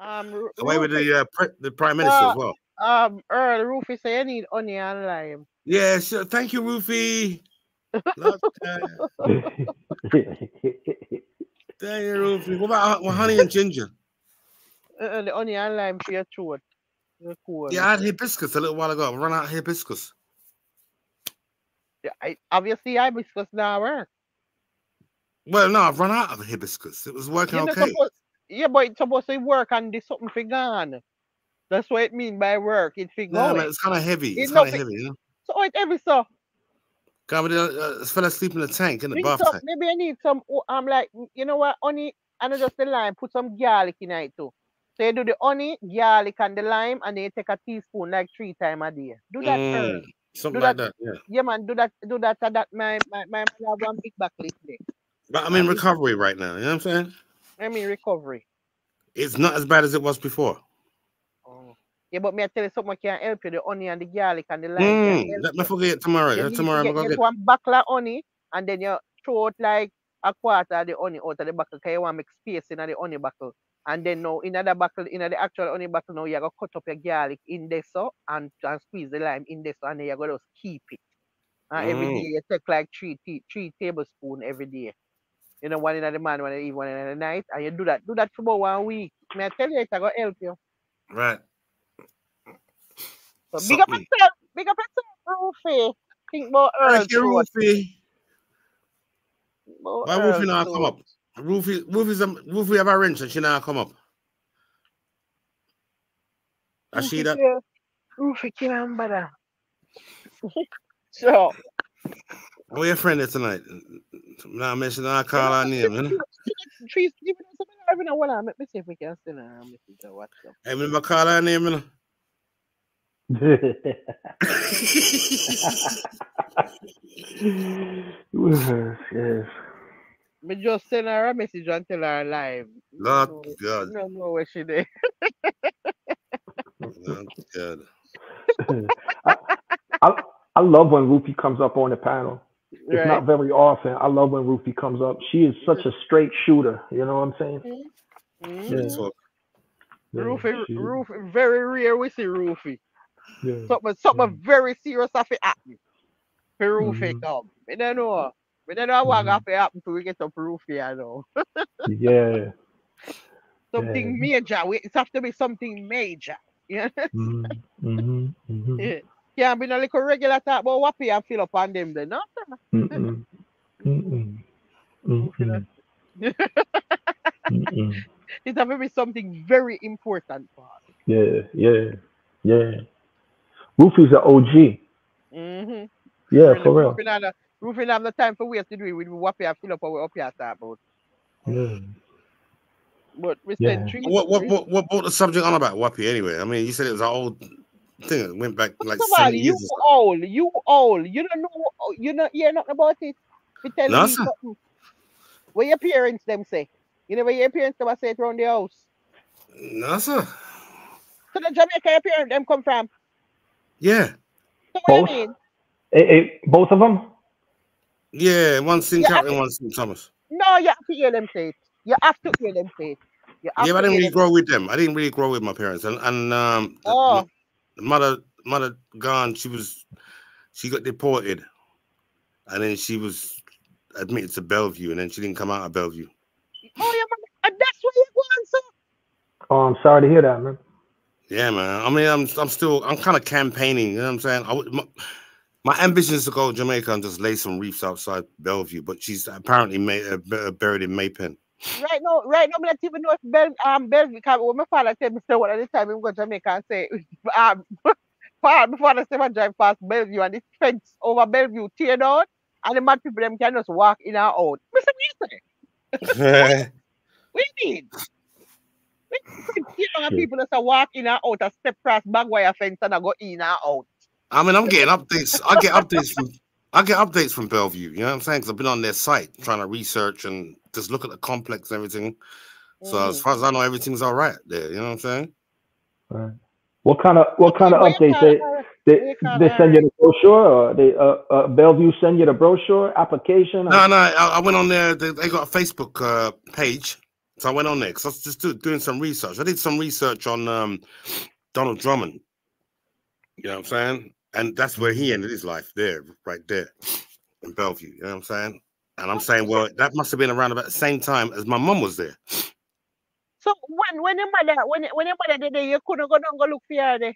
Um, Away with the uh, pre- the prime minister Uh, as well. Um, Earl Rufus say you need honey and lime. Yeah, sure. Thank you, Rufy. Love *laughs* that. *laughs* Thank you, Rufy. What about uh, honey and ginger? Uh, the onion and lime for your throat. Cool. Yeah, I had hibiscus a little while ago. I run out of hibiscus. Yeah, I, obviously hibiscus now work. Well, no, I've run out of hibiscus. It was working You know, okay. suppose, yeah, but it's supposed to work and there's something for gone. That's what it mean by work. It's for No, going. man, it's kind of heavy. It's It's not kind of heavy, know. So it every so. God, but uh, fell asleep in the tank in the bath tank. maybe I need some. oh, I'm like, mm, you know what, honey, and just the lime. Put some garlic in it too. So you do the honey, garlic, and the lime, and then you take a teaspoon like three times a day. Do that Mm, something do like that- that. Yeah. Yeah, man, do that. Do that. uh, That my my my one big back list there. But I'm in recovery right now. You know what I'm saying? I mean recovery. It's not as bad as it was before. Yeah, but me I tell you something I can help you. The honey and the garlic and the lime Mm, let me forget tomorrow. You Yeah, tomorrow to I'm gonna get get. one buckle of honey and then you throw out like a quarter of the honey out of the buckle because you want to make space in the honey buckle. And then now in the buckle, in the actual honey buckle, now you're gonna cut up your garlic in there so and, and squeeze the lime in there so and then you're gonna just keep it. And every Mm. day you take like three tea, three tablespoons every day. You know, one in the morning, one in the evening, one in the night, and you do that. Do that for about one week. May I tell you, it's gonna help you. Right. So big up yourself, big up yourself, Rufy. Think about Earl Thank you. Rufy. Why else not come up? Roofy, Roofy's a, Roofy have a wrench and she not come up. I see that. Roofy can't bother. So, Where your friend is tonight? Now mention I call her name, you know? trees giving us some live in a while. Let me see if we can send her a message or WhatsApp. Hey, remember call her name, you know? *laughs* yes. Me just send her a message and tell her live. Lord No, God. no, no, where she there. Lord God. I, I, I love when Rufy comes up on the panel. It's Right. not very often. I love when Rufy comes up. She is such a straight shooter. You know what I'm saying? Mhm. Yeah. So, Yeah, Roofy, Roofy, very rare we see Roofy. Yeah. Something, something Mm. very serious have to happen. For Roofy Mhm. come. We don't know. We don't know what Mhm. have to happen till we get up Roofy, I know. *laughs* Yeah. Something Yeah. major. It have to be something major. *laughs* Yeah. hmm hmm hmm Yeah. Can't be no little regular talk about Whappie and Phillup on them then. No. Mm-mm. Mm-mm. Mm-mm. Mm-mm. *laughs* It have to be something very important for us. Yeah, yeah, yeah. Rufy's an OG. Mm-hmm. Yeah, for real. Roofing have, the, roofing have the time for waste to do it with Whappie and Phillup our up here talk about. Yeah. But we Yeah. send trees. what, what, what, what brought the subject on about Whappie anyway? I mean, you said it was an old thing. It went back like Somebody, seven you years. or so. old, you old. You don't know, you not hear nothing about it. We tell No, me sir. something. What your parents them say? You never hear your parents them say it around the house. No, sir. So the Jamaica your parents them come from. Yeah. Both? you mean? Eh, eh, both of them? Yeah, one St. Yeah, I one St. Thomas. No, you have to hear them say it. You have to hear them say it. Yeah, but I didn't really them- grow with them. I didn't really grow with my parents. And and um Oh. the mother mother gone, she was she got deported. And then she was admitted to Bellevue and then she didn't come out of Bellevue. Oh, yeah, man. And that's where you going, so. Oh, I'm sorry to hear that, man. Yeah, man. I mean, I'm I'm still I'm kind of campaigning. You know what I'm saying? I would, my, my ambition is to go to Jamaica and just lay some reefs outside Bellevue, but she's apparently made, uh, buried in May Pen. Right now, right now, I don't even know if Bel um Bellevue because when my father tell me what at the time him go to Jamaica and say *laughs* um *laughs* father my father say I drive past Bellevue and the fence over Bellevue tear down and the mad people them can just walk in and out. Said, what you say? *laughs* What you mean? What you mean tear down and Shit. people just a walk in and out and step across bag wire fence and I go in and out. I mean, I'm getting updates. I get updates from I get updates from Bellevue. You know what I'm saying? Because I've been on their site trying to research and just look at the complex and everything. So as Mhm. far as I know, everything's all right there. You know what I'm saying? Right. What kind of what kind of Where updates they they, where you call they send you the brochure or they uh, uh Bellevue send you the brochure application? No, no. I, I went on there. They, they got a Facebook uh, page, so I went on there because I was just do, doing some research. I did some research on um, Donald Drummond. You know what I'm saying? And that's where he ended his life there, right there in Bellevue. You know what I'm saying? And I'm saying, well, that must have been around about the same time as my mum was there. So when when your mother when when your mother did there, you couldn't go down go look for her there.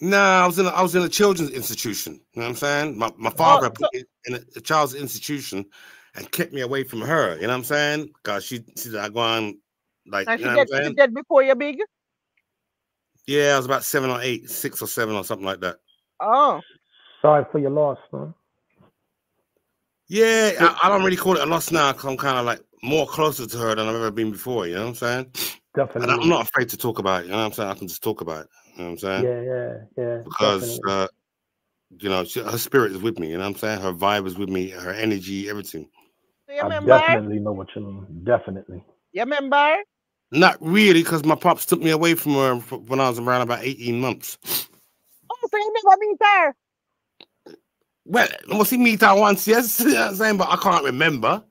Nah, I was in a, I was in a children's institution. You know what I'm saying? My my father Oh, put me in a, a child's institution and kept me away from her. You know what I'm saying? Cause she she I go on like And you she know what I'm dead, she dead before you big. Yeah, I was about seven or eight, six or seven or something like that. Oh. Sorry for your loss, man. Yeah, I, I don't really call it a loss now because I'm kind of like more closer to her than I've ever been before. You know what I'm saying? Definitely. And Definitely. I'm not afraid to talk about it. You know what I'm saying? I can just talk about it. You know what I'm saying? Yeah, yeah, yeah. because uh, you know she, her spirit is with me. You know what I'm saying? Her vibe is with me. Her energy, everything. So you I remember? definitely know what you mean. Definitely. You remember? Not really, because my pops took me away from her when I was around about 18 months. Oh, so you never meet her? Well, I must see meet her once, yes, *laughs* you know I'm saying, but I can't remember.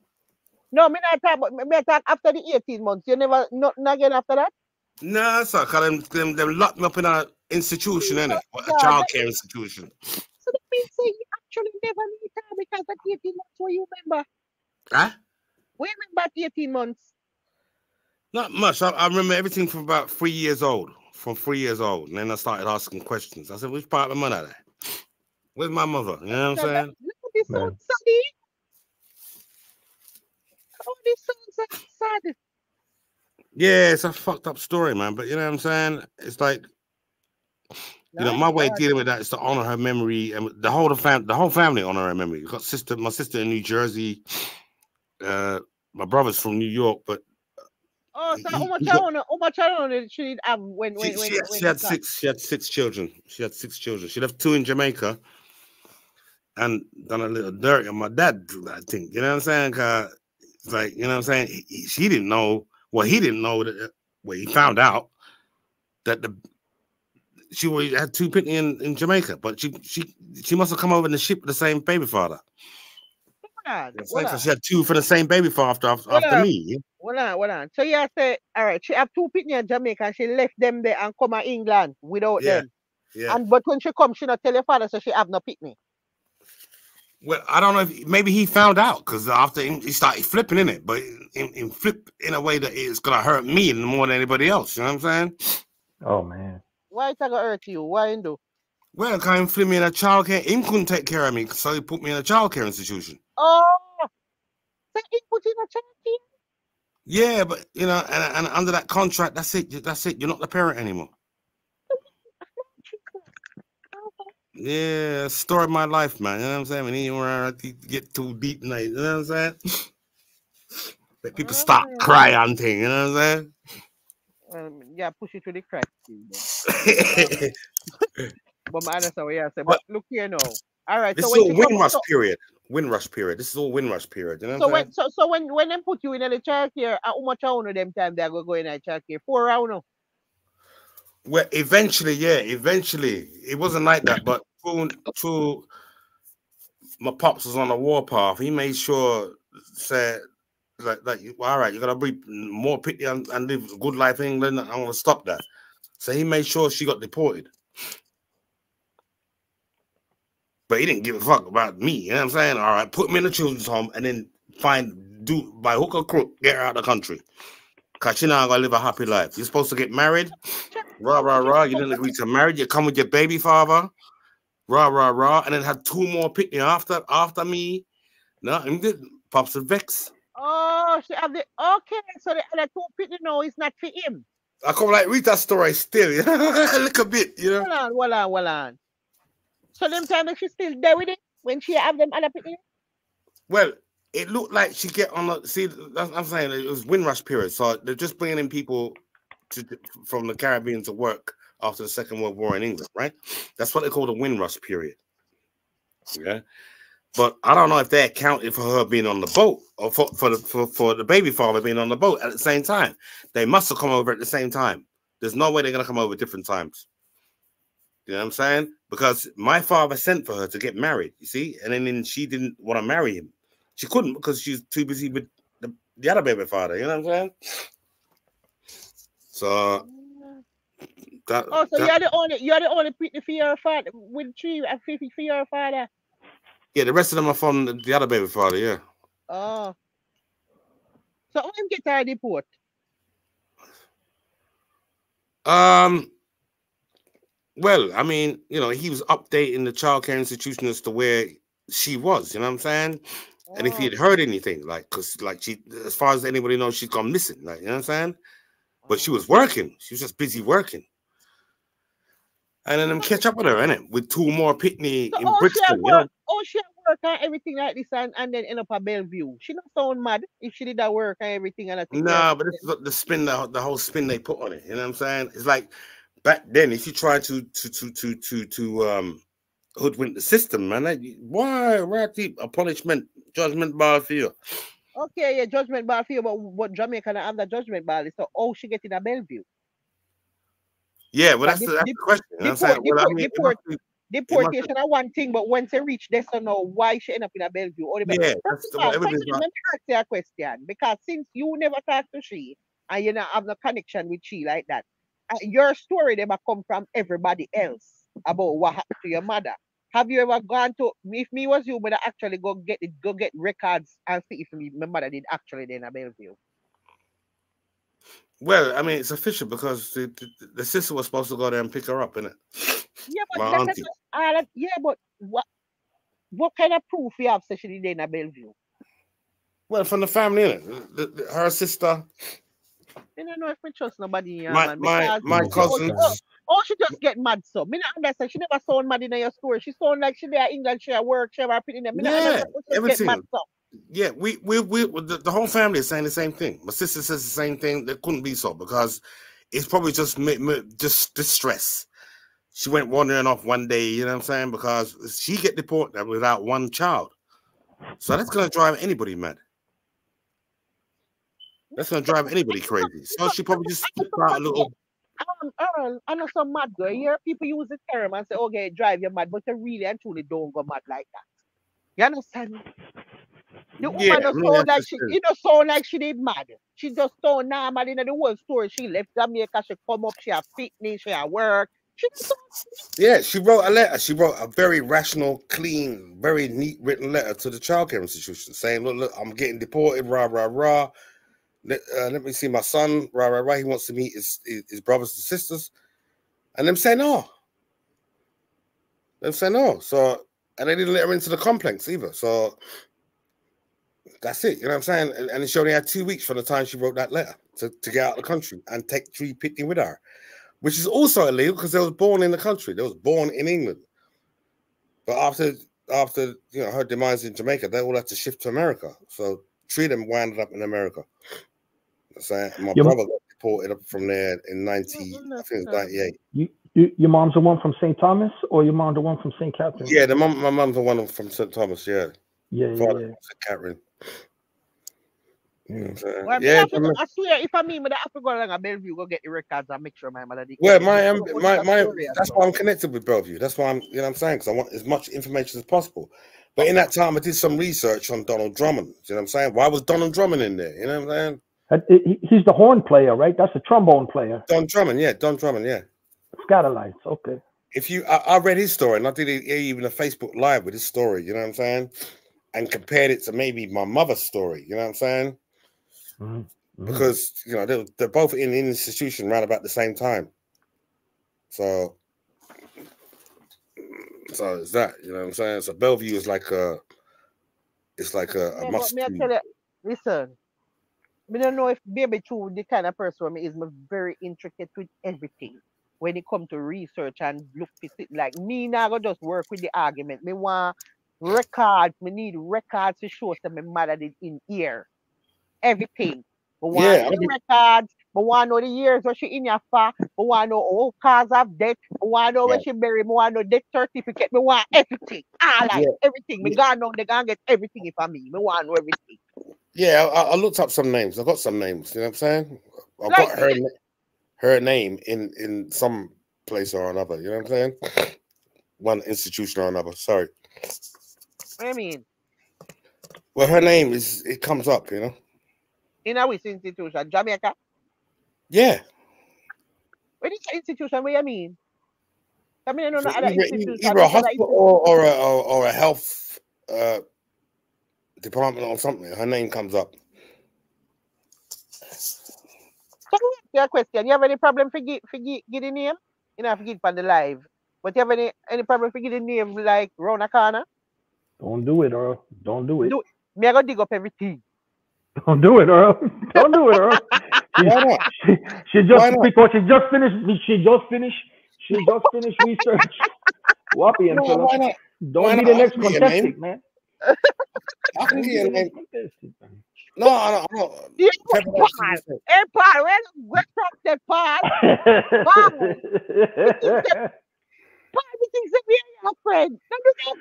No, me not talk, but me me talk after the 18 months. You never, nothing again after that? No, sir, because them, them, them locked me up in an institution, innit? A Yeah, child that- care institution. So that means say you actually never meet her because at 18 months, what you remember? Huh? What you remember at 18 months? Not much. I, I remember everything from about three years old. From three years old. And then I started asking questions. I said, which part of my mother? there? Where's my mother? You know what I'm So saying? that- Look at this Man. old study. Oh, this sounds so sad. Yeah, it's a fucked up story, man. But you know what I'm saying? It's like you know, my way of dealing with that is to honor her memory and the whole fam the whole family honor her memory. We've Got sister, my sister in New Jersey, uh, my brother's from New York, but Oh, so much he I got- how much I she have when when she, when, she had, when she had six. She had six children. She had six children. She left two in Jamaica, and done a little dirt on my dad. I think you know what I'm saying. Cause it's like you know what I'm saying. He- he- she didn't know. Well, he didn't know that. Well, he found out that the she had two pitney in, in Jamaica, but she she she must have come over in the ship with the same baby father. Hold on, It's hold like on, she had two for the same baby father after after, Hold after on. me. hold on, hold on. So you say, all right, she have two pitney in Jamaica and she left them there and come to England without Yeah, them. Yeah. And but when she come, she not tell her father, so she have no pitney. Well, I don't know if maybe he found out because after he he started flipping in it, but in, in flip in a way that it's gonna hurt me more than anybody else. You know what I'm saying? Oh man. Why it a gonna hurt you? Why you do? Well, kind of flip me in a childcare. Him couldn't take care of me, so he put me in a childcare institution. Oh, so he put in a Yeah, but you know, and, and under that contract, that's it. That's it. You're not the parent anymore. Yeah, story of my life, man. You know what I'm saying? When you want to get too deep, night, you know what I'm saying? *laughs* Let people stop Ah. cry on thing. You know what I'm Um, yeah, push it to the crack. saying? *laughs* But my understand what you say. But- But look here now. All right. This so is when all she come, Windrush period. This is all Windrush period. You know so when so so when when them put you in the uh, how much round of them time they go go in a child care? Four now. Well, eventually, yeah, eventually. It wasn't like that, but through, through my pops was on the warpath. He made sure said like like all right, you gotta be more picky and, and live a good life in England. I'm gonna stop that. So he made sure she got deported. But he didn't give a fuck about me. You know what I'm saying? All right, put me in the children's home and then find do by hook or crook, get her out of the country. Cause she not gonna live a happy life. You're supposed to get married. Rah rah rah. You didn't agree to marry. You come with your baby father. Rah rah rah. And then had two more picking after after me. No, and did pops a vex. Oh, she have the okay. So the other two people now is not for him. I come like read that story still. You know? Look a bit, you know. Hold on, hold on, hold on. So them time that she still there with it when she have them other people. Well, it looked like she get on the see. I'm saying it was Windrush period, so they're just bringing in people to from the Caribbean to work after the Second World War in England, right? That's what they call the Windrush period. Yeah, but I don't know if they accounted for her being on the boat or for for the for, for the baby father being on the boat at the same time. They must have come over at the same time. There's no way they're gonna come over different times. You know what I'm saying? Because my father sent for her to get married, you see, and then, then she didn't want to marry him. She couldn't because she's too busy with the, the other baby father. You know what I'm saying? So that, Oh, so that- you're the only you're the only people for your father with three for your father. yeah, the rest of them are from the, the other baby father. Yeah. Oh. So when get her deport? Um. Well, I mean, you know, he was updating the childcare institution as to where she was. You know what I'm saying? And if he had heard anything, like, cause like she, as far as anybody knows, she's gone missing. Like, you know what I'm saying? But she was working. She was just busy working. And then them catch up with her, innit? With two more Pitney So in she Brixton, you know? work, oh she at work and everything like this and, and then end up at Bellevue. She not sound mad if she did that work and everything and I think Nah, but this is the spin, the, the whole spin they put on it. You know what I'm saying? It's like back then, if you try to to to to to to um hoodwink the system, man, like, why right deep a punishment judgment bar for you? Okay, yeah, judgment ball for you, but what Jamaica have that judgment is so oh she get in a Bellevue. Yeah, well, But that's the- that's the- question. You know I'm saying? deport- Well, I mean, deport- be- Deportation are one thing, but once they reach this to know why she end up in a Bellevue or the yeah, that's the, all, what first everybody's of all, like. let me ask question because since you never talk to she and you not have no connection with she like that, your story never come from everybody mm. else about what happened to your mother. Have you ever gone to if me was you, would I actually go get it, go get records and see if me, my mother did actually then a Bellevue? Well, I mean, it's official because the, the, the sister was supposed to go there and pick her up, innit? Yeah, but My auntie. not- yeah, but what what kind of proof you have say she did in a Bellevue? Well, from the family, innit? The, her sister, I don't know if we trust nobody here, my man. my my cousins. Oh, oh, she just get mad so. Me not understand. She never sound mad in your story. She sound like she there England, she at work, she ever in them. Me Yeah, understand. who just get mad everything. Yeah, we we we the, the whole family is saying the same thing. My sister says the same thing. That couldn't be so because it's probably just just distress. She went wandering off one day, you know what I'm saying? Because she get deported without one child, so that's gonna drive anybody mad. That's gonna drive anybody crazy. So she probably just out a little. Um, Earl, I know some mad girl. You hear people use the term and say, okay, drive you mad, but you really and truly don't go mad like that. You understand? The woman Yeah, don't sound like she, it don't sound like she did mad. She just sound normal in the whole story. She left Jamaica, she come up, she had fitness, she had work. She just Yeah, she wrote a letter. She wrote a very rational, clean, very neat written letter to the childcare institution saying, "Look, look, I'm getting deported. Rah rah rah. Let, uh, let me see my son. Right, right, right. He wants to meet his his, brothers and sisters." And them say no. Them say no. So and they didn't let her into the complex either. So that's it. You know what I'm saying? And, and she only had two weeks from the time she wrote that letter to, to get out of the country and take Tree Pitney with her which is also illegal because they was born in the country. They was born in England. But after after you know her demise in Jamaica, they all had to shift to America. So three of them wound up in America. So my Your- brother got deported up from there in ninety, I think it was ninety eight. You, you, your mom's the one from St. Thomas, or your mom the one from St. Catherine? Yeah, the mum, my mom's the one from St. Thomas. Yeah, yeah, yeah. father yeah. from St. Catherine. You know I'm saying? Well, yeah, yeah, I, Jama- I swear, if I mean, I have to go along a Bellevue, go get the records and make sure my mother did. Well, my, um, my, my, that's why I'm connected with Bellevue. That's why I'm, you know, what I'm saying, because I want as much information as possible. But in that time, I did some research on Donald Drummond. You know what I'm saying? Why was Donald Drummond in there? You know what I'm saying? He- He's the horn player, right? That's the trombone player. Don Drummond, yeah, Don Drummond, yeah. Skatalites. Okay. If you, I, I read his story, and I did even a Facebook live with his story. You know what I'm saying? And compared it to maybe my mother's story. You know what I'm saying? Mhm, mhm. Because you know they're, they're both in the institution around about the same time. So, so it's that. You know what I'm saying? So Bellevue is like a, it's like a, a Yeah, must. but me I do. tell you, listen, me don't know if baby true the kind of person me is me very intricate with everything. When it come to research and look for it, like me now go just work with the argument. Me want records, me need records to show that my mother did in here. Everything. Me want Yeah, I the records, me want know the years where she in your for, me want know all cause of death, me want know where Yeah. she buried, me want know death certificate, me want everything. All like Yeah. everything. Me gone now, they gonna get everything if I me. Me want know everything. Yeah, I, I looked up some names. I got some names. You know what I'm saying? I've Like- got her her name in in some place or another. You know what I'm saying? One institution or another. Sorry. What I mean, Well, her name is it comes up. You know? in which institution, Jamaica. Yeah. What is the institution? What do you mean? I mean, I don't know So other either, either a hospital or, or a or, or a health uh, department or something. Her name comes up. So let ask you a question. You have any problem for give for give, give the name? You know, forget on the live. But you have any any problem for give the name like round a corner? Don't do it, Earl. Don't do it. Do- Me I go dig up everything. *laughs* Don't do it, Earl. *laughs* Don't do it, Earl. She, Why not? she, she Why just not? because she just finished. She just finished. She just finished research. *laughs* Whappie and No, why not? Don't why be not? the next can get your name. contestant, man. I can Don't get be your the name. next contestant. No, I don't. I don't. Yeah, Pepper Paul. Hey Paul, where where from that Paul? Paul, you think that we are your friend? Don't do that.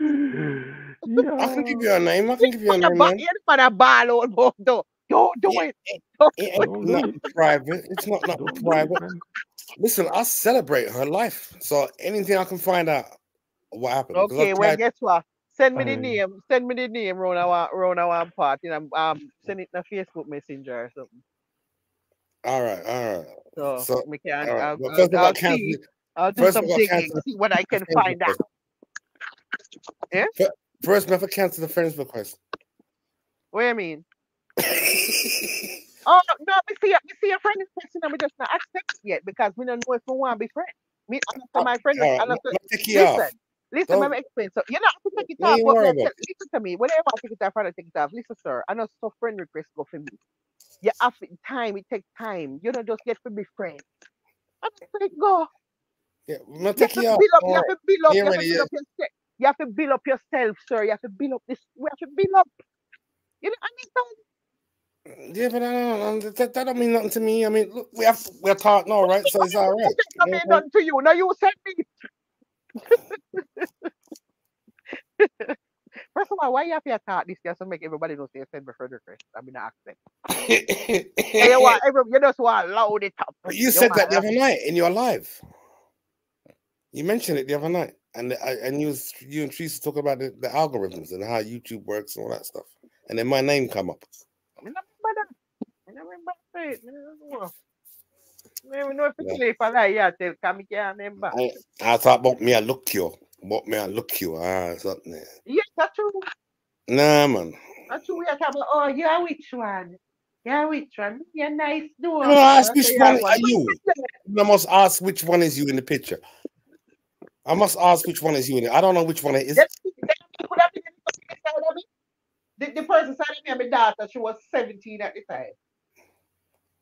I can give you a name. I can give you a name, ba- man. you put a ball out, but don't don't do Yeah. it. Don't It it. ain't Don't private. It's not Don't private. Listen, I celebrate her life. So anything I can find out what happened. 'cause Okay, I've well, guess what? Send me the name. Send me the name round our round our part. You know, um, send it in a Facebook Messenger or something. all right, all right. So, So, we can. Right. I'll, Well, I'll, first all, I'll see. I'll do first some all, digging. See what I can find out. request. First, never cancel the friends request. What do you mean? *laughs* Oh no, me see, me see a friend is person and we just not accept it yet because we don't know if we want to be friends. Me, I know my friend, All I right, know let- let me take you off. listen, Listen, Don't- let me explain. So you know, I have to take it off. But tell- listen to me. Whenever I take it off, I take it off. Listen, sir. I know so friend request go for me. You have to- time. It takes time. You don't just get to be friends. I just let it go. Yeah, I'm gonna You have take to you up. You have to build up. You have to build up yourself. You have to build up yourself, sir. You have to build up this. We have to build up. You know, understand? Yeah, but I don't, um, know, that, that don't mean nothing to me. I mean, look, we have we're talking now, right? So it's all right. It don't mean nothing to you. Now you said me. *laughs* First of all, why you have to talk this just to make everybody know say you send me friend request? I mean, accent. saying? *laughs* And you want every, you just want loud it up. But you said that the other night in your live. You mentioned it the other night, and I, and you was, you and Teresa talk about the, the algorithms and how YouTube works and all that stuff, and then my name come up. I remember that. I remember it. I don't know. If it's Yeah. if I yeah, tell come can't remember. I, I thought about me, I look you, about me, I look you. Ah, something. Yes, that's true. Nah, man. That's true. We are talking about, oh, you're which one? You're which one? You're nice, do I'm ask which one you're you. I must ask which one is you in the picture. I must ask which one is you in it. I don't know which one it is. That- that could have been the person side of me. The, person side of me and my daughter, she was 17 at the time.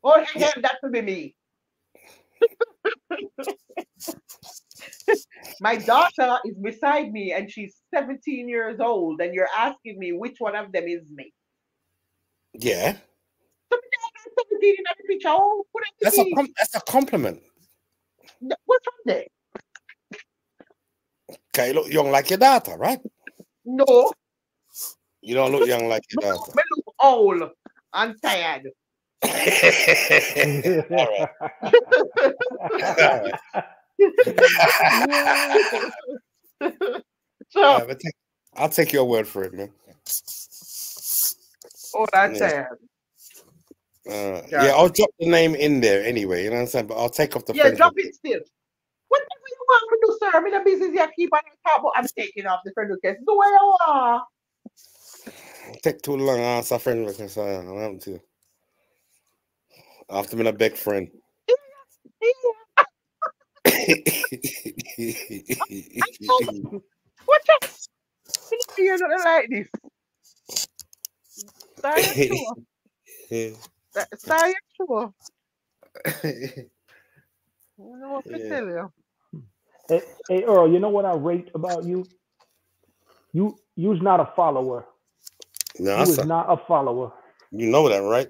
Oh, Yeah. that could be me. My daughter is beside me and she's 17 years old, and you're asking me which one of them is me. Yeah, So my daughter's 17 in that picture. Oh, that's a com- that's a compliment. What's wrong there? Okay, you look young like your daughter, right? No, You don't look young like your daughter. me look old and tired. All right. so, All right, but take- I'll take your word for it, man. old and Yeah. Uh, Yeah. yeah, I'll drop the name in there anyway. You know what I'm saying? But I'll take off the Yeah, drop it still. Whatever you want to do, sir. I'm in the business you keep on top, but I'm taking off the friend request. Do what you want. Take too long. I'll answer friend request. I don't have to. After a big friend. What you? You're not like this. Sorry, sure. Sorry, sure. I don't know what to Yeah. tell you. Hey, hey, Earl, you know what I rate about you? You you's not a follower. no, You sir. not a follower. you know that, right?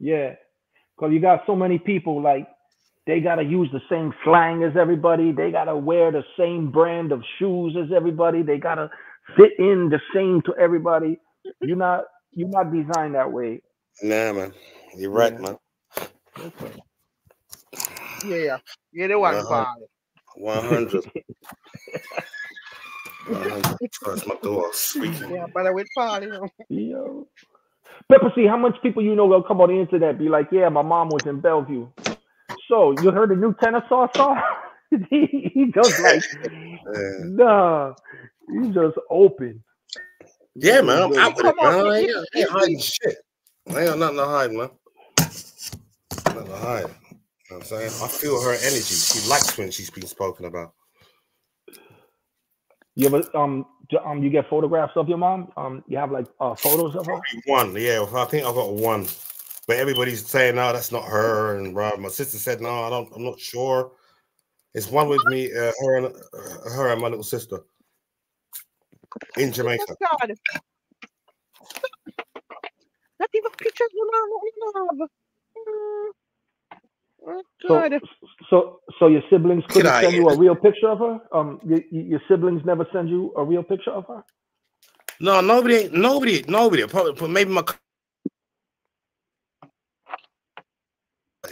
Yeah. Because you got so many people like they gotta use the same slang as everybody. They gotta wear the same brand of shoes as everybody. They gotta fit in the same to everybody. You're not you're not designed that way. Nah, man. You're right, Yeah. man. Yeah, you're the one, Uh-huh. 100. *laughs* 100. Trust my door speaking. Yeah, but with Paul, you know. Yo. Pepper see how much people you know will come on the internet be like, yeah, my mom was in Bellevue. So you heard the new tennis song? *laughs* he, he just like, Yeah. *laughs* nah, he just open. Yeah, man. I'm out with it, Come on. I ain't, I ain't hiding shit. I ain't got nothing to hide, man. Nothing to hide. You know what I'm saying? I feel her energy. She likes when she's being spoken about. You ever um j- um you get photographs of your mom? Um, you have like uh photos of her? One, yeah. I think I got one. But everybody's saying, no, that's not her. And blah. my sister said, no, I don't, I'm not sure. It's one with me, uh, her and uh, her and my little sister in Jamaica. Oh, God. Not even pictures you know, you know. Mm. Oh, So so so your siblings couldn't outta send you a real *laughs* picture of her? Um, your, your siblings never send you a real picture of her? No, nobody, nobody, nobody. Probably, but maybe my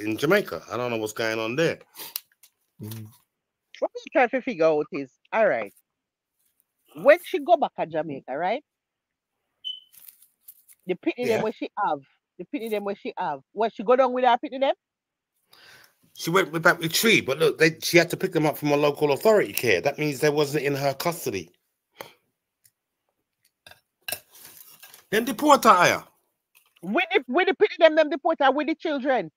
in Jamaica. I don't know what's going on there. What I'm trying to figure out is, all right, when she go back to Jamaica, right? The pity Yeah. them where she have, the pity them where she have. When she go down with her pity them, She went with back with Tree, but look, they, she had to pick them up from a local authority care. That means they wasn't in her custody. Then deport her. Aya. with the with the pity them, them deport her with the children.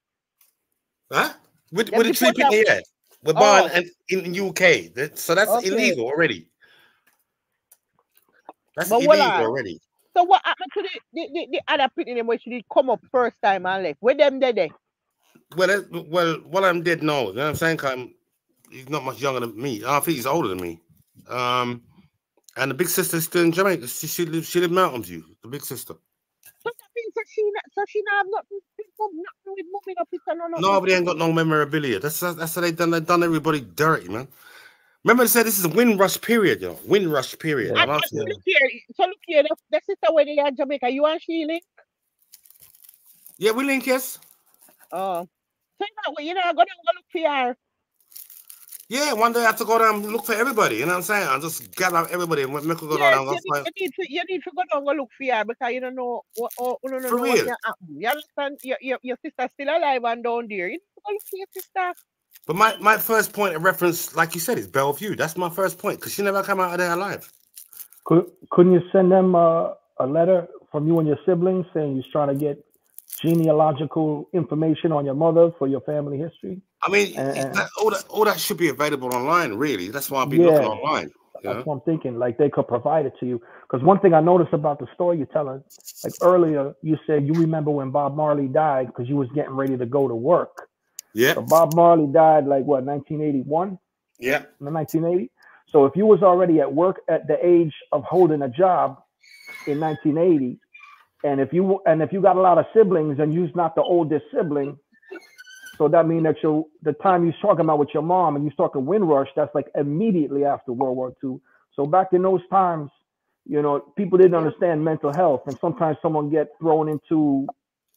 Huh? With, Them with the tree deport her- picking, yeah. We're Oh. and in the UK. So that's Okay. illegal already. That's But illegal I- already. So what happened to the the, the, the other pitney them where she did come up first time and left? Where them there? Well, well, what I'm dead no. You know what I'm saying? I'm, he's not much younger than me. I think he's older than me. Um, and the big sister's still in Jamaica. She she live she live in Mountain View. The big sister. So that means that she not, so she not have nothing, nothing with moving up no, Nobody ain't got no memorabilia. That's that's how they done. They done everybody dirty, man. Remember, they said this is a Windrush period, you know, Windrush period. Yeah. And I And, said, and look here, so look here, the, the sister where they are in Jamaica, you and she link? yeah, we link yes. Oh. So you know, you know, go down go look for her. Yeah, one day I have to go down and look for everybody. You know what I'm saying? I just gather up everybody and make her go Yes, down. you, and need, go find- you, need to, you need to go down go look for her because you don't know what, oh, you don't know For what real? can happen. You understand? Your, your, your sister's still alive and down there. You need to go look for your sister. But my, my first point of reference, like you said, is Bellevue. That's my first point because she never come out of there alive. Could, couldn't you send them uh, a letter from you and your siblings saying you're trying to get genealogical information on your mother for your family history? I mean, Uh, that, all that all that should be available online, really. That's why I've been looking Yeah. online. You That's know? what I'm thinking. Like they could provide it to you. Because one thing I noticed about the story you're telling, like earlier, you said you remember when Bob Marley died because you was getting ready to go to work. Yeah, So Bob Marley died like what 1981, yeah. in 1980. So if you was already at work at the age of holding a job in 1980, and if you and if you got a lot of siblings and you's not the oldest sibling, so that means that you the time you're talking about with your mom and you talking Windrush, that's like immediately after World War II. So back in those times, you know, people didn't understand mental health, and sometimes someone get thrown into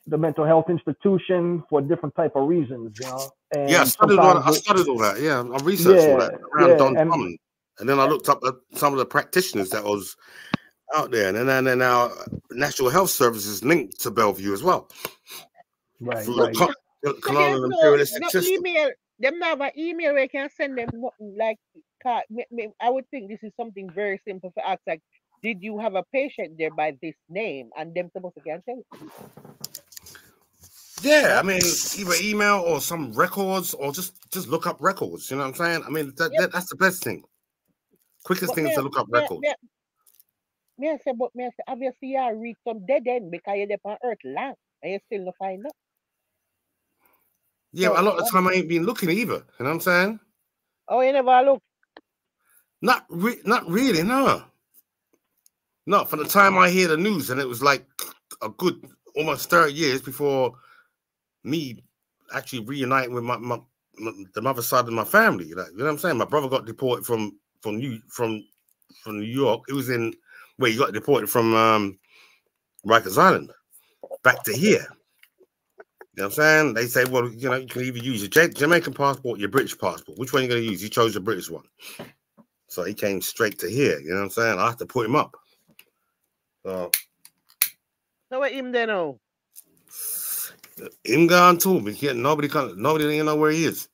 the mental health institution for different type of reasons, you know. And Yeah, I studied, all, I studied all that. Yeah, I researched all that around yeah, Don and-. And then I looked up some of the practitioners that was out there. And then, then now National Health Service is linked to Bellevue as well. right, Through the right. co- So colonial there's imperialistic no system. email. Them have an email where you can send them like. ca- me- me- I would think this is something very simple for ask like, did you have a patient there by this name? And them supposed to can tell. you. Yeah, I mean, either email or some records or just just look up records. You know what I'm saying? I mean, that, Yep. that that's the best thing. Quickest But thing is to look up me- records. me- Me I say, but me I say, obviously you reach some dead end because you're there on earth long and you still not find out. Yeah, so- a lot of the time I ain't been looking either. You know what I'm saying? Oh, you never look. Not re- not really, no. Not from the time I hear the news, and it was like a good almost 30 years before me actually reuniting with my, my, my the mother side of my family. Like, you know what I'm saying? My brother got deported from from New from from New York. It was in where you got deported from um Rikers Island back to here. You know what I'm saying? They say, well, you know, you can either use your Ja- Jamaican passport, or your British passport. Which one you gonna use? You chose the British one. So he came straight to here. You know what I'm saying? I have to put him up. So So what him there now? him gone too. But nobody can nobody even know where he is.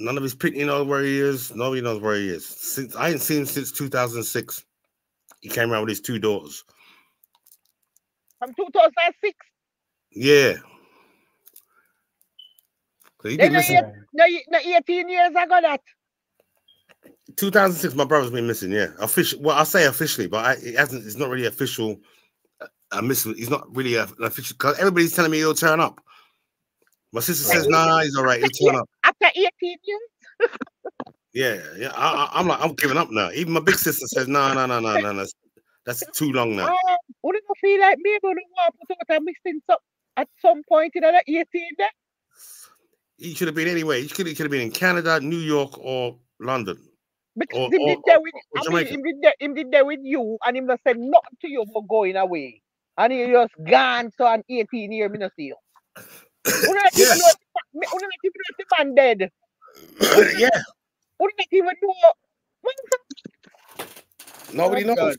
None of his pitney knows where he is. Nobody knows where he is. Since I ain't seen him since 2006. He came around with his two daughters. From 2006. Yeah. He been I missing. hear- No, no, 18 years ago that. 2006. My brother's been missing. Yeah, official. Well, I say officially, but I, it hasn't. It's not really official. uh, A missing. He's not really an official. Cause everybody's telling me he'll turn up. My sister says, "Nah, he's all right. He'll turn *laughs* up." After 18 years. Yeah, yeah. I, I, I'm like, I'm giving up now. Even my big sister says, "No, no, no, no, no, that's that's too long now." Uh, would it not feel like me going to walk out and missing some at some point in that 18 there? He should have been anywhere. He could, he could have been in Canada, New York, or London. Because Or- him or- did there with or I mean, him did there, him did there with you and him not said nothing to you for going away. And he just gone so an 18 year me not see you. Who not even Yes. know me- even know the man dead? yeah, Who not even know nobody Oh, knows.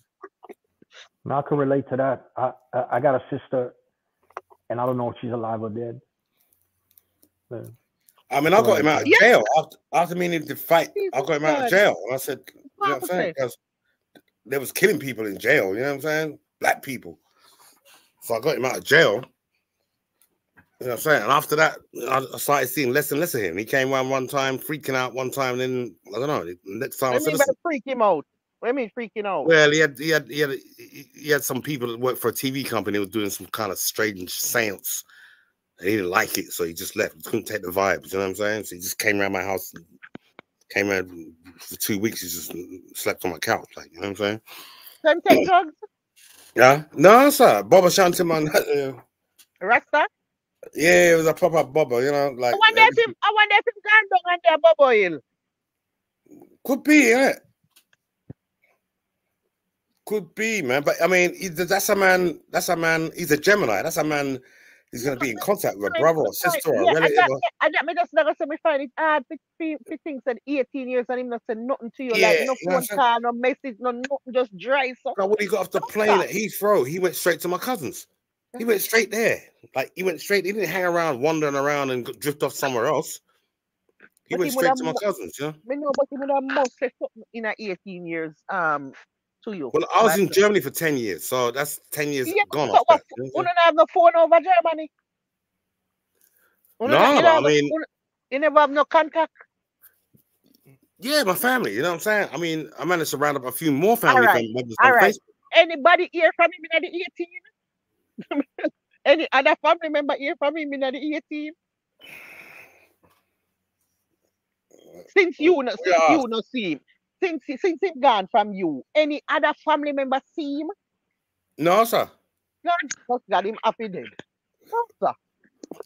Now I can relate to that. I, I I got a sister, and I don't know if she's alive or dead. But I mean, I got him out of Yeah. jail after, after meaning to fight. I Jesus got him out God. of jail, and I said, "You know what I'm saying?" Because they was killing people in jail. You know what I'm saying? Black people. So I got him out of jail. You know what I'm saying? And after that, I started seeing less and less of him. He came around one time, freaking out one time, and then I don't know. Next time I Let said, me "Listen, freak him out. What do you mean freaking out? Well, he had he had he had he- had some people that worked for a TV company was doing some kind of strange seance. And he didn't like it, so he just left. He couldn't take the vibes. You know what I'm saying? So he just came around my house, and came around for two weeks. He just slept on my couch, like you know what I'm saying? Them take drugs? *coughs* Yeah, no, sir. Bobo Shanti man. Rasta? Yeah, it was a proper Bobo, You know, like I wonder if him, I wonder if him gone down on their Bobo Hill. Could be, yeah. Could be, man. But I mean, that's a man. That's a man. He's a Gemini. That's a man. He's gonna be in contact with a brother or sister or a yeah, relative. And or- that, and that me just never say me find it hard to fi things at 18 years and him not say nothing to you. Yeah, like no you know what phone I'm saying? call, no message, no nothing, just dry so Now, when he got off the plane at Heathrow, he went straight to my cousins. He went straight there. Like he went straight. He didn't hang around, wandering around, and drift off somewhere else. He But went he straight to my cousins. You know. Me know, but he would have something in a 18 years um to you. Well, I was in Germany for ten years, so that's ten years Yeah, gone. but what, you know you what I'm don't have no phone over Germany. You No, don't- you but don't I mean- you never have no contact. yeah, my family. You know what I'm saying? I mean, I managed to round up a few more family Alright, members on alright. Facebook. Anybody hear from him in the 18? Any other family member hear from him in the 18? Since you no, since Yeah. you no see him, since he- since him gone from you, any other family member see him? No, sir. God just got him happy dead. No, sir.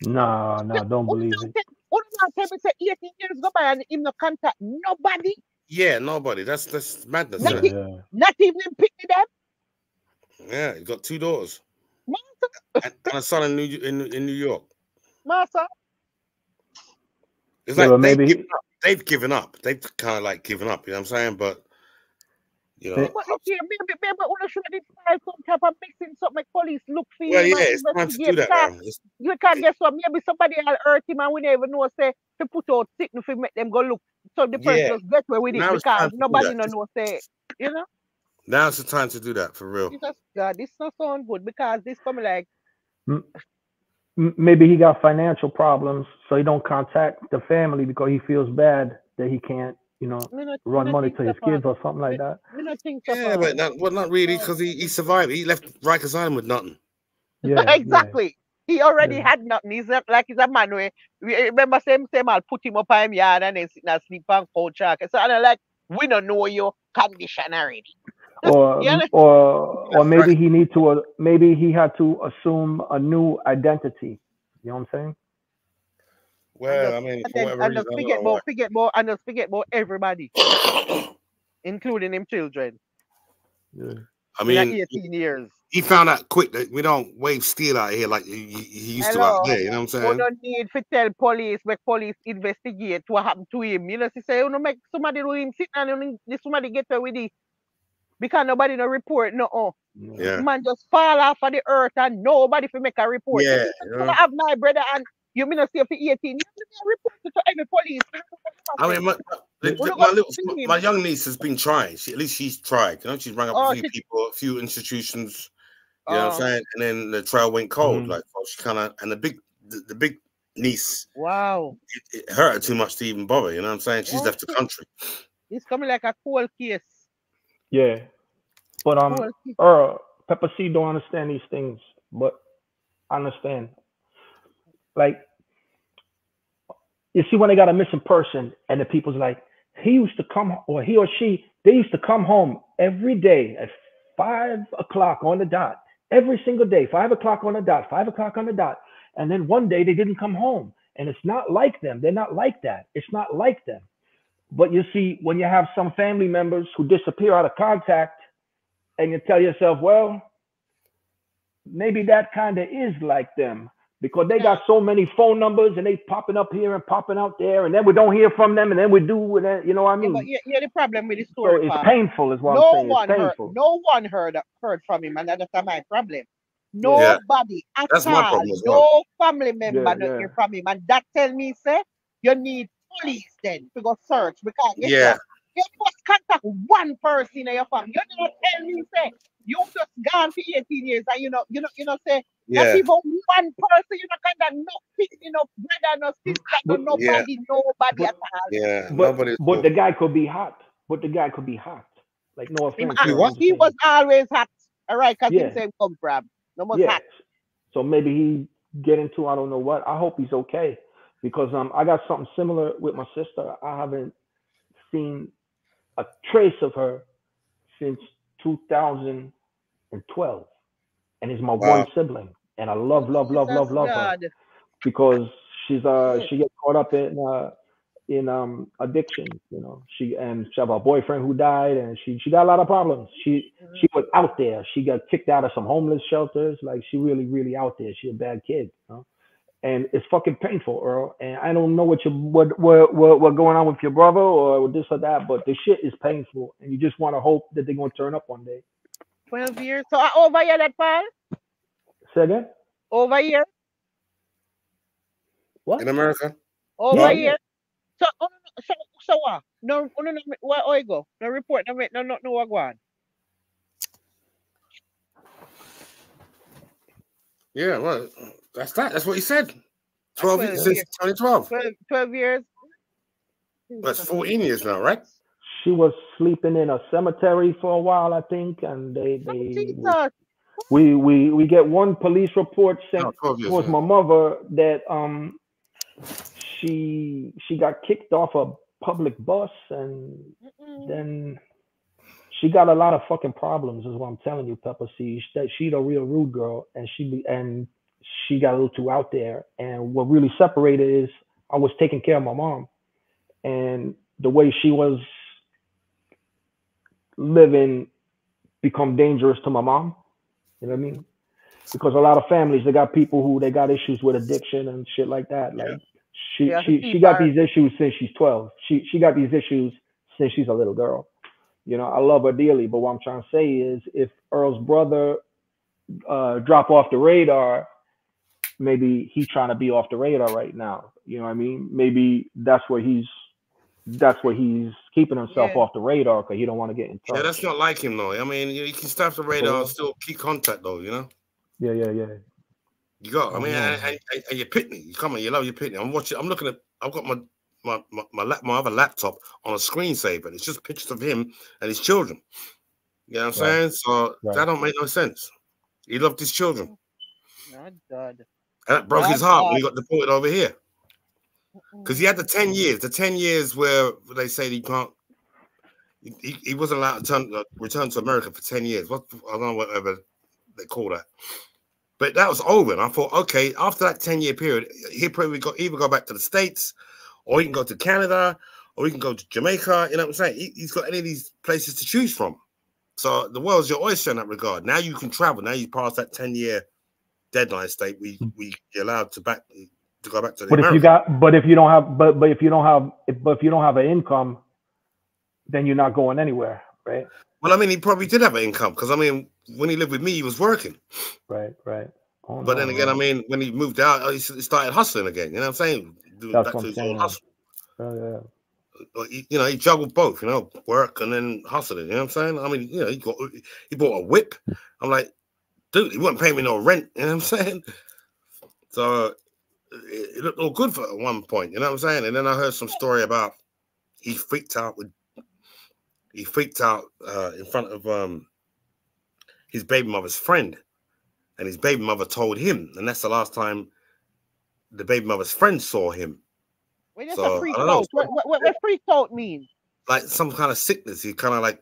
No, no, don't believe it. What about tell me say 18 years go by and him no contact nobody, Yeah, nobody. That's that's madness. Like Yeah. not even him pick them. Yeah, he got two daughters Master, and, and a son in New in, in New York. master. It's Yeah, like they've, maybe given up. they've given up. They've kind of like given up. You know what I'm saying? But you know, Yeah. But look here, maybe, maybe una should have tried some type of mixing something police look for well, yeah, it's time to do that that. Um, you can't guess what, maybe somebody will hurt him and we never know say to put out sitting to make them go look. So the person Yeah. just get away with it Now it's time because to do nobody no know say, you know? Now's the time to do that for real. Jesus God, this not sound good because this coming like maybe he got financial problems, so he don't contact the family because he feels bad that he can't, you know, not, run money to his so, kids or something like that. Think so, Yeah, but not well, not really, because he, he survived. He left Rikers Island with nothing. Yeah, *laughs* yeah. exactly. He already Yeah. had nothing. He's not like he's a man where we eh, remember same same I'll put him up on him yard and then sit and sleep on couch. track. So I'm like, we don't know your condition already. *laughs* Or or or maybe right. he need to uh, maybe he had to assume a new identity. You know what I'm saying? Well, I mean, And then and just reason, I forget don't know about forget about and just forget about everybody, *coughs* including him children. Yeah. I in that mean, 18 years. he found out quick that we don't wave steel out here like he, he he used to out there. You know what I'm saying? saying? don't need to tell police, make police investigate what happened to him. You know, she say, you know, make somebody do him sit down and you know, somebody get away with it. Because nobody no report, no. Oh. Yeah, Man just fall off of the earth and nobody fi make a report. yeah. If you you know? have my brother and you mean say for 18, you have to report it to every police. I mean, my, the- the- my, little, my young niece has been trying. She, at least she's tried. You know, she's rang up Oh, a few she- people, a few institutions. You know what Oh. I'm saying? And then the trial went cold. Mhm. Like, so she kind of, and the big, the, the big niece, wow. it, it hurt her too much to even bother. You know what I'm saying? She's left the country. It's coming like a cold case. Yeah. But um case. Earl, Pepper Seed don't understand these things, but I understand. Like, you see, when they got a missing person, and the people's like, he used to come, or he or she, they used to come home every day at five o'clock on the dot, every single day, five o'clock on the dot, five o'clock on the dot. And then one day they didn't come home. And it's not like them. They're not like that. It's not like them. But you see, when you have some family members who disappear out of contact, and you tell yourself, well, maybe that kind of is like them because they got so many phone numbers and they popping up here and popping out there, and then we don't hear from them, and then we do, and then, you know what I Yeah, mean? but yeah, yeah, the problem with the so story. it's Pam. painful, is what no I'm saying. one It's heard, no one heard heard from him, and that's my problem. Nobody at That's my all, problem no family member Yeah, not yeah. hear from him, and that tell me say you need police then to go search because guess Yeah. you must contact one person in your family. You don't tell me say you just gone for 18 years and you know you know you know say not even one person you know kind of no fit no brother no sister no But- nobody nobody but- at all. Yeah. But, Nobody's. but the guy could be hot. But the guy could be hot. Like no offense. you know what? I'm just he was always hot. All right, because Yeah. him say come from. No more yeah. hot. So maybe he get into I don't know what. I hope he's okay because um I got something similar with my sister. I haven't seen a trace of her since 2012, and is my Wow. one sibling. And I love, love, love, love, Jesus love her because she's uh she gets caught up in uh in um addiction. You know she and she have a boyfriend who died, and she she got a lot of problems. She she was out there. She got kicked out of some homeless shelters. Like she really, really out there. She's a bad kid, you know. And it's fucking painful, Earl. And I don't know what you what what what what going on with your brother or this or that, but the shit is painful, and you just want to hope that they're gonna turn up one day. 12 years. So uh, over here that Paul? Say again? Over here? What? In America? Over Yeah. here? So, oh, no, no, so, so what? No, oh, no, no, where oh, you go? No report, no, no, no, no, what go on? Yeah, well, that's that. That's what he said. 12 years since 2012. 12, 12 years? That's 14 years now, right? She was sleeping in a cemetery for a while, I think, and they Oh, they Jesus. we we we get one police report sent No, 12 towards now. my mother that um she she got kicked off a public bus and Mm-mm. then she got a lot of fucking problems is what I'm telling you, Pepper Seed. That she's a real rude girl and she be- and she got a little too out there. And what really separated is I was taking care of my mom and the way she was living become dangerous to my mom. You know what I mean? Because a lot of families they got people who they got issues with addiction and shit like that. Like she Yeah, she she got these issues since she's 12. She she got these issues since she's a little girl. You know, I love her dearly, but what I'm trying to say is if Earl's brother uh drop off the radar, maybe he's trying to be off the radar right now. You know what I mean? Maybe that's where he's that's where he's keeping himself Yeah. off the radar because he don't want to get in touch. Yeah, that's not like him, though. I mean, you, you can stay off the radar and still keep contact, though, you know? yeah, yeah, yeah. You got, I Oh, mean, yeah. and, and, and, and you pitney. You come on, you love your pitney. I'm watching, I'm looking at, I've got my my my, my, lap, my other laptop on a screensaver. It's just pictures of him and his children. You know what I'm Right. saying? So Right. that don't make no sense. He loved his children. My God. And that broke his My heart when he got deported over here. Because he had the 10 years, the 10 years where they say he can't, he, he- he wasn't allowed to turn, uh, return to America for 10 years. What I don't know whatever they call that. But that was over. And I thought, okay, after that 10 year period, he probably got either go back to the States or he can go to Canada or he can go to Jamaica. You know what I'm saying? He, he's got any of these places to choose from. So the world's your oyster in that regard. Now you can travel. Now you pass that 10 year deadline state. We hmm. we you're allowed to back to go back to the But if you got, but if you don't have, but but if you don't have, if, but if you don't have an income, then you're not going anywhere, right? Well, I mean, he probably did have an income because I mean, when he lived with me, he was working. Right, right. Oh, But no, then again, no. I mean, when he moved out, he started hustling again. You know what I'm saying? Doing That's back to his old hustle. Oh, yeah. You know, he juggled both. You know, work and then hustling. You know what I'm saying? I mean, you know, he got he bought a whip. I'm like, dude, he wouldn't pay me no rent. You know what I'm saying? So it, it looked all good for at one point. You know what I'm saying? And then I heard some story about he freaked out with he freaked out uh, in front of um his baby mother's friend, and his baby mother told him, and that's the last time the baby mother's friend saw him. What does So, a freak I don't know. out? What, what, what, freak out mean? like some kind of sickness. He kind of like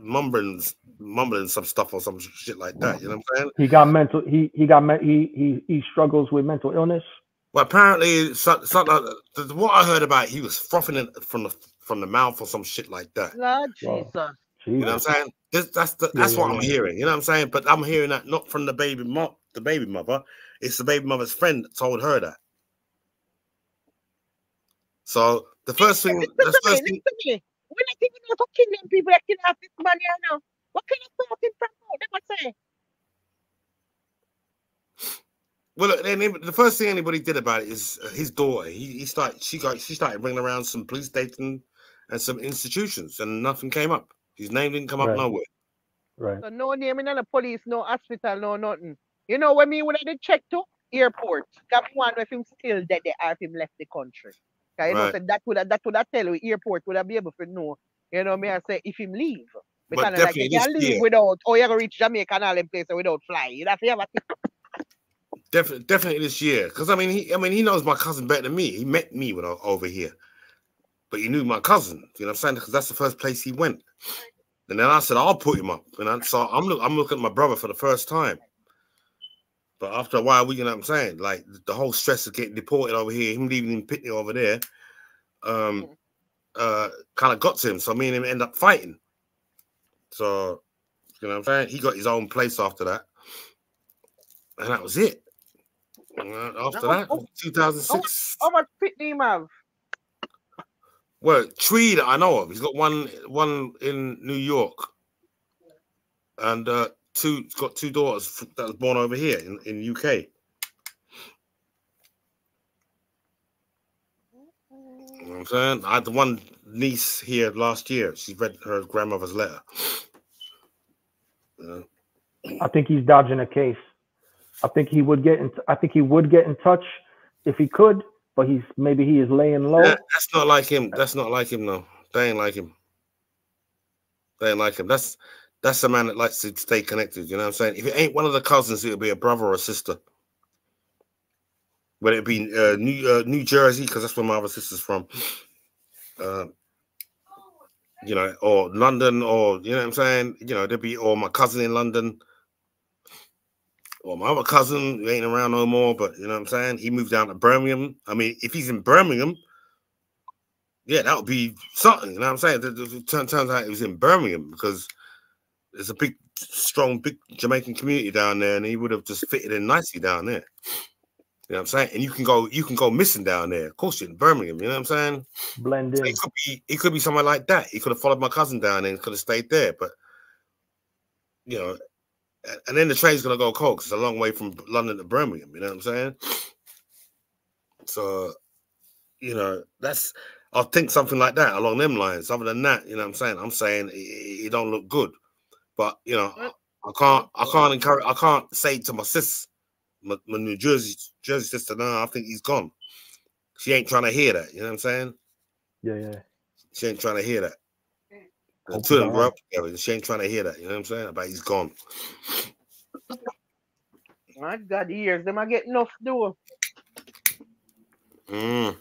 mumbling, mumbling some stuff or some shit like that. You know what I'm saying? He got mental. He he got me- he he he struggles with mental illness. Well, apparently, so, so, uh, what I heard about, he was frothing it from the from the mouth or some shit like that. Lord Wow. Jesus. You know what I'm saying? This, that's the, that's yeah, what I'm yeah. hearing. You know what I'm saying? But I'm hearing that not from the baby mo- the baby mother. It's the baby mother's friend that told her that. So the first thing, Listen the me, first listen thing, me. We're not even out to kill them people that kidnap this man here now. What kind of talking from now? They must say. Well, look, then the first thing anybody did about it is uh, his daughter. He, he started. She got. She started bringing around some police stations and some institutions, and nothing came up. His name didn't come up Right. nowhere. Right. So no name in the police, no hospital, no nothing. You know what I mean? when I did check to airport, got one if him still dead there or if him left the country. 'Cause you know Right. say that would that would I tell you airport would I be able to know. You know me I say if him leave. Because like definitely you this can't leave year, without, or you go reach Jamaica and all them places without flying. You have to have a definitely, definitely this year. Because I mean, he, I mean, he knows my cousin better than me. He met me when I was over here, but he knew my cousin. You know what I'm saying? Because that's the first place he went. And then I said, I'll put him up. And I, so I'm look, I'm looking at my brother for the first time. But after a while, we, you know what I'm saying? Like the whole stress of getting deported over here, him leaving in Pitney over there, um, uh, kind of got to him. So me and him end up fighting. So, you know what I'm saying? He got his own place after that. And that was it. And, uh, after that, oh, 2006. How much Pitney have? Well, tree that I know of. He's got one one in New York. And uh two got two daughters that was born over here in, in UK. You know what I'm saying? I had the one niece here last year. She read her grandmother's letter. Yeah. I think he's dodging a case. I think he would get in. I think he would get in touch if he could, but he's maybe he is laying low. Yeah, that's not like him. That's not like him, though. They ain't like him. They ain't like him. That's that's a man that likes to stay connected. You know what I'm saying? If it ain't one of the cousins, it'll be a brother or a sister. Whether it be uh, New uh, New Jersey, because that's where my other sister's from. Uh, you know, or London, or you know what I'm saying? You know, there'd be or my cousin in London, or my other cousin ain't around no more. But you know what I'm saying? He moved down to Birmingham. I mean, if he's in Birmingham, yeah, that would be something. You know what I'm saying? Turns out it was in Birmingham because there's a big, strong, big Jamaican community down there, and he would have just fitted in nicely down there. You know what I'm saying? And you can go, you can go missing down there. Of course, you're in Birmingham. You know what I'm saying? Blend So in. it could be, it could be somewhere like that. He could have followed my cousin down there and could have stayed there, but you know, and then the train's gonna go cold 'cause it's a long way from London to Birmingham. You know what I'm saying? So, you know, that's I'll think something like that along them lines. Other than that, you know what I'm saying? I'm saying it it don't look good, but you know, I, I can't, I can't encourage, I can't say to my sis, my, my New Jersey Jersey sister, no, I think he's gone. She ain't trying to hear that. You know what I'm saying? Yeah, yeah. She ain't trying to hear that. The Open two of them her grew up together. She ain't trying to hear that. You know what I'm saying? About he's gone. My God, ears. them I get enough do. Mm.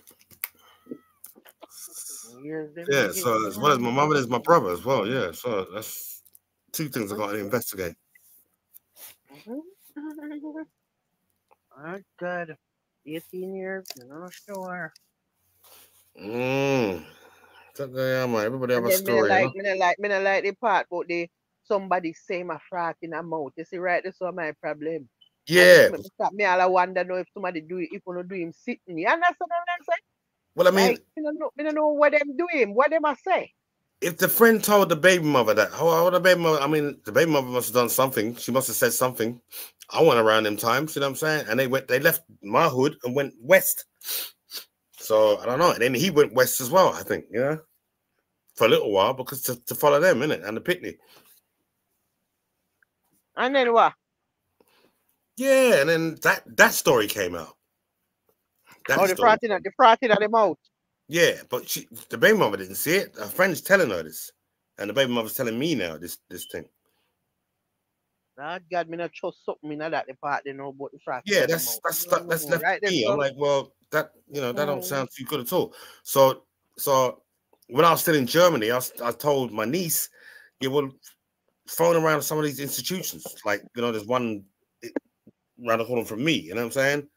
Yeah. So get as well as my enough. mother, there's my brother as well. Yeah. So that's two things I got to investigate. My God, 18 years, I'm not sure. Mm. That- Yeah, man. Everybody have a story. not You like, not like, me like the part about the somebody say my fart in a mouth. You see, right? That's what my problem. Yeah. me stop me all I wonder know if somebody do it, if you do him sitting. You understand what I'm saying? Well, I mean, Like, me don't know, me don't know what them do him, what them I say. If the friend told the baby mother that, how the baby mother? I mean, the baby mother must have done something. She must have said something. I went around them times. You know what I'm saying? And they went. They left my hood and went west. So I don't know. And then he went west as well. I think. You know, for a little while because to, to follow them, innit? And the picnic. And then what? Yeah. And then that that story came out. That Oh, the story. at the farting at the mouth. Yeah, but she, the baby mother didn't see it. Her friend's telling her this, and the baby mother's telling me now this this thing. Lord God, me not trust something in that part, they know about the farting Yeah, that's that's that, that's Mm, left right me. I'm like, well, that you know that don't Mm. sound too good at all. So so when I was still in Germany, I, I told my niece, yeah, well, phone around some of these institutions. Like you know, there's one around the corner from me. You know what I'm saying?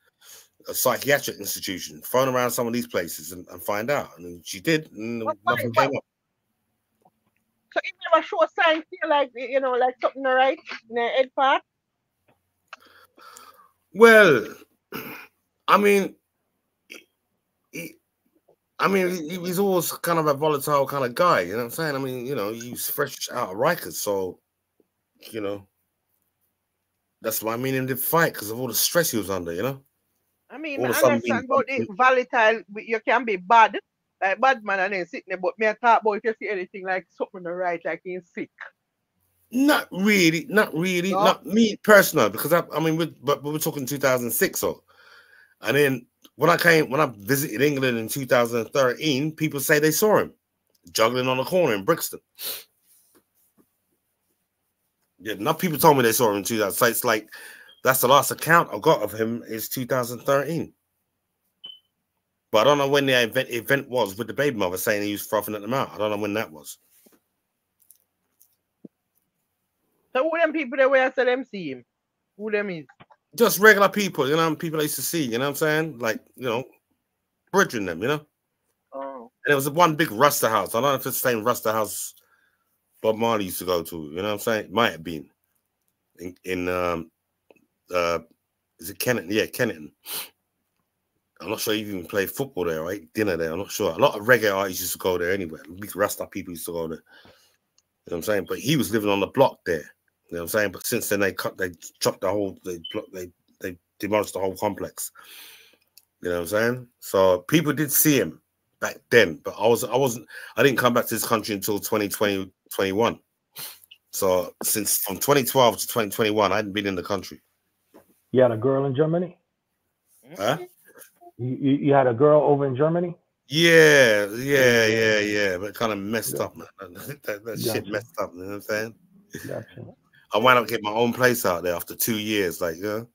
A psychiatric institution. Phone around some of these places and, and find out. And she did, and what- nothing what- came up. So even if you ever show sign feel like you know, like something right in the head part, Well, I mean, he, I mean, he, he's always kind of a volatile kind of guy. You know what I'm saying? I mean, you know, he's fresh out of Rikers, so you know, that's why I mean him to fight because of all the stress he was under. You know? I mean, I of a sudden understand about the volatile, you can be bad, like bad man and then sitting there, but me I talk about if you see anything like something right, like he's sick. Not really, not really, No? not me personal, because I, I mean, we but we we're talking 2006, so, and then when I came, when I visited England in 2013, people say they saw him juggling on the corner in Brixton. Yeah, enough people told me they saw him in 2000. So it's like that's the last account I got of him is 2013. But I don't know when the event event was with the baby mother saying he was frothing at the mouth. I don't know when that was. So who them people that I said them see him? Who them is? Just regular people, you know, people I used to see, you know what I'm saying? Like, you know, bridging them, you know. Oh. And it was one big Rasta house. I don't know if it's the same Rasta house Bob Marley used to go to, you know what I'm saying? It might have been in, in um uh is it Kennington? Yeah, Kennington. I'm not sure he even played football there, right? Dinner there. I'm not sure. A lot of reggae artists used to go there anyway. Big Rasta people used to go there. You know what I'm saying? But he was living on the block there. You know what I'm saying? But since then they cut, they chopped the whole, they they they demolished the whole complex. You know what I'm saying? So people did see him back then, but I was I wasn't I didn't come back to this country until 2020 21. So since from 2012 to 2021, I hadn't been in the country. You had a girl in Germany. Huh? You, you, you had a girl over in Germany. Yeah, yeah, yeah, yeah. But kind of messed up, man. *laughs* that, that shit messed up. You know what I'm saying? Gotcha. I wound up getting my own place out there after two years, like, you know,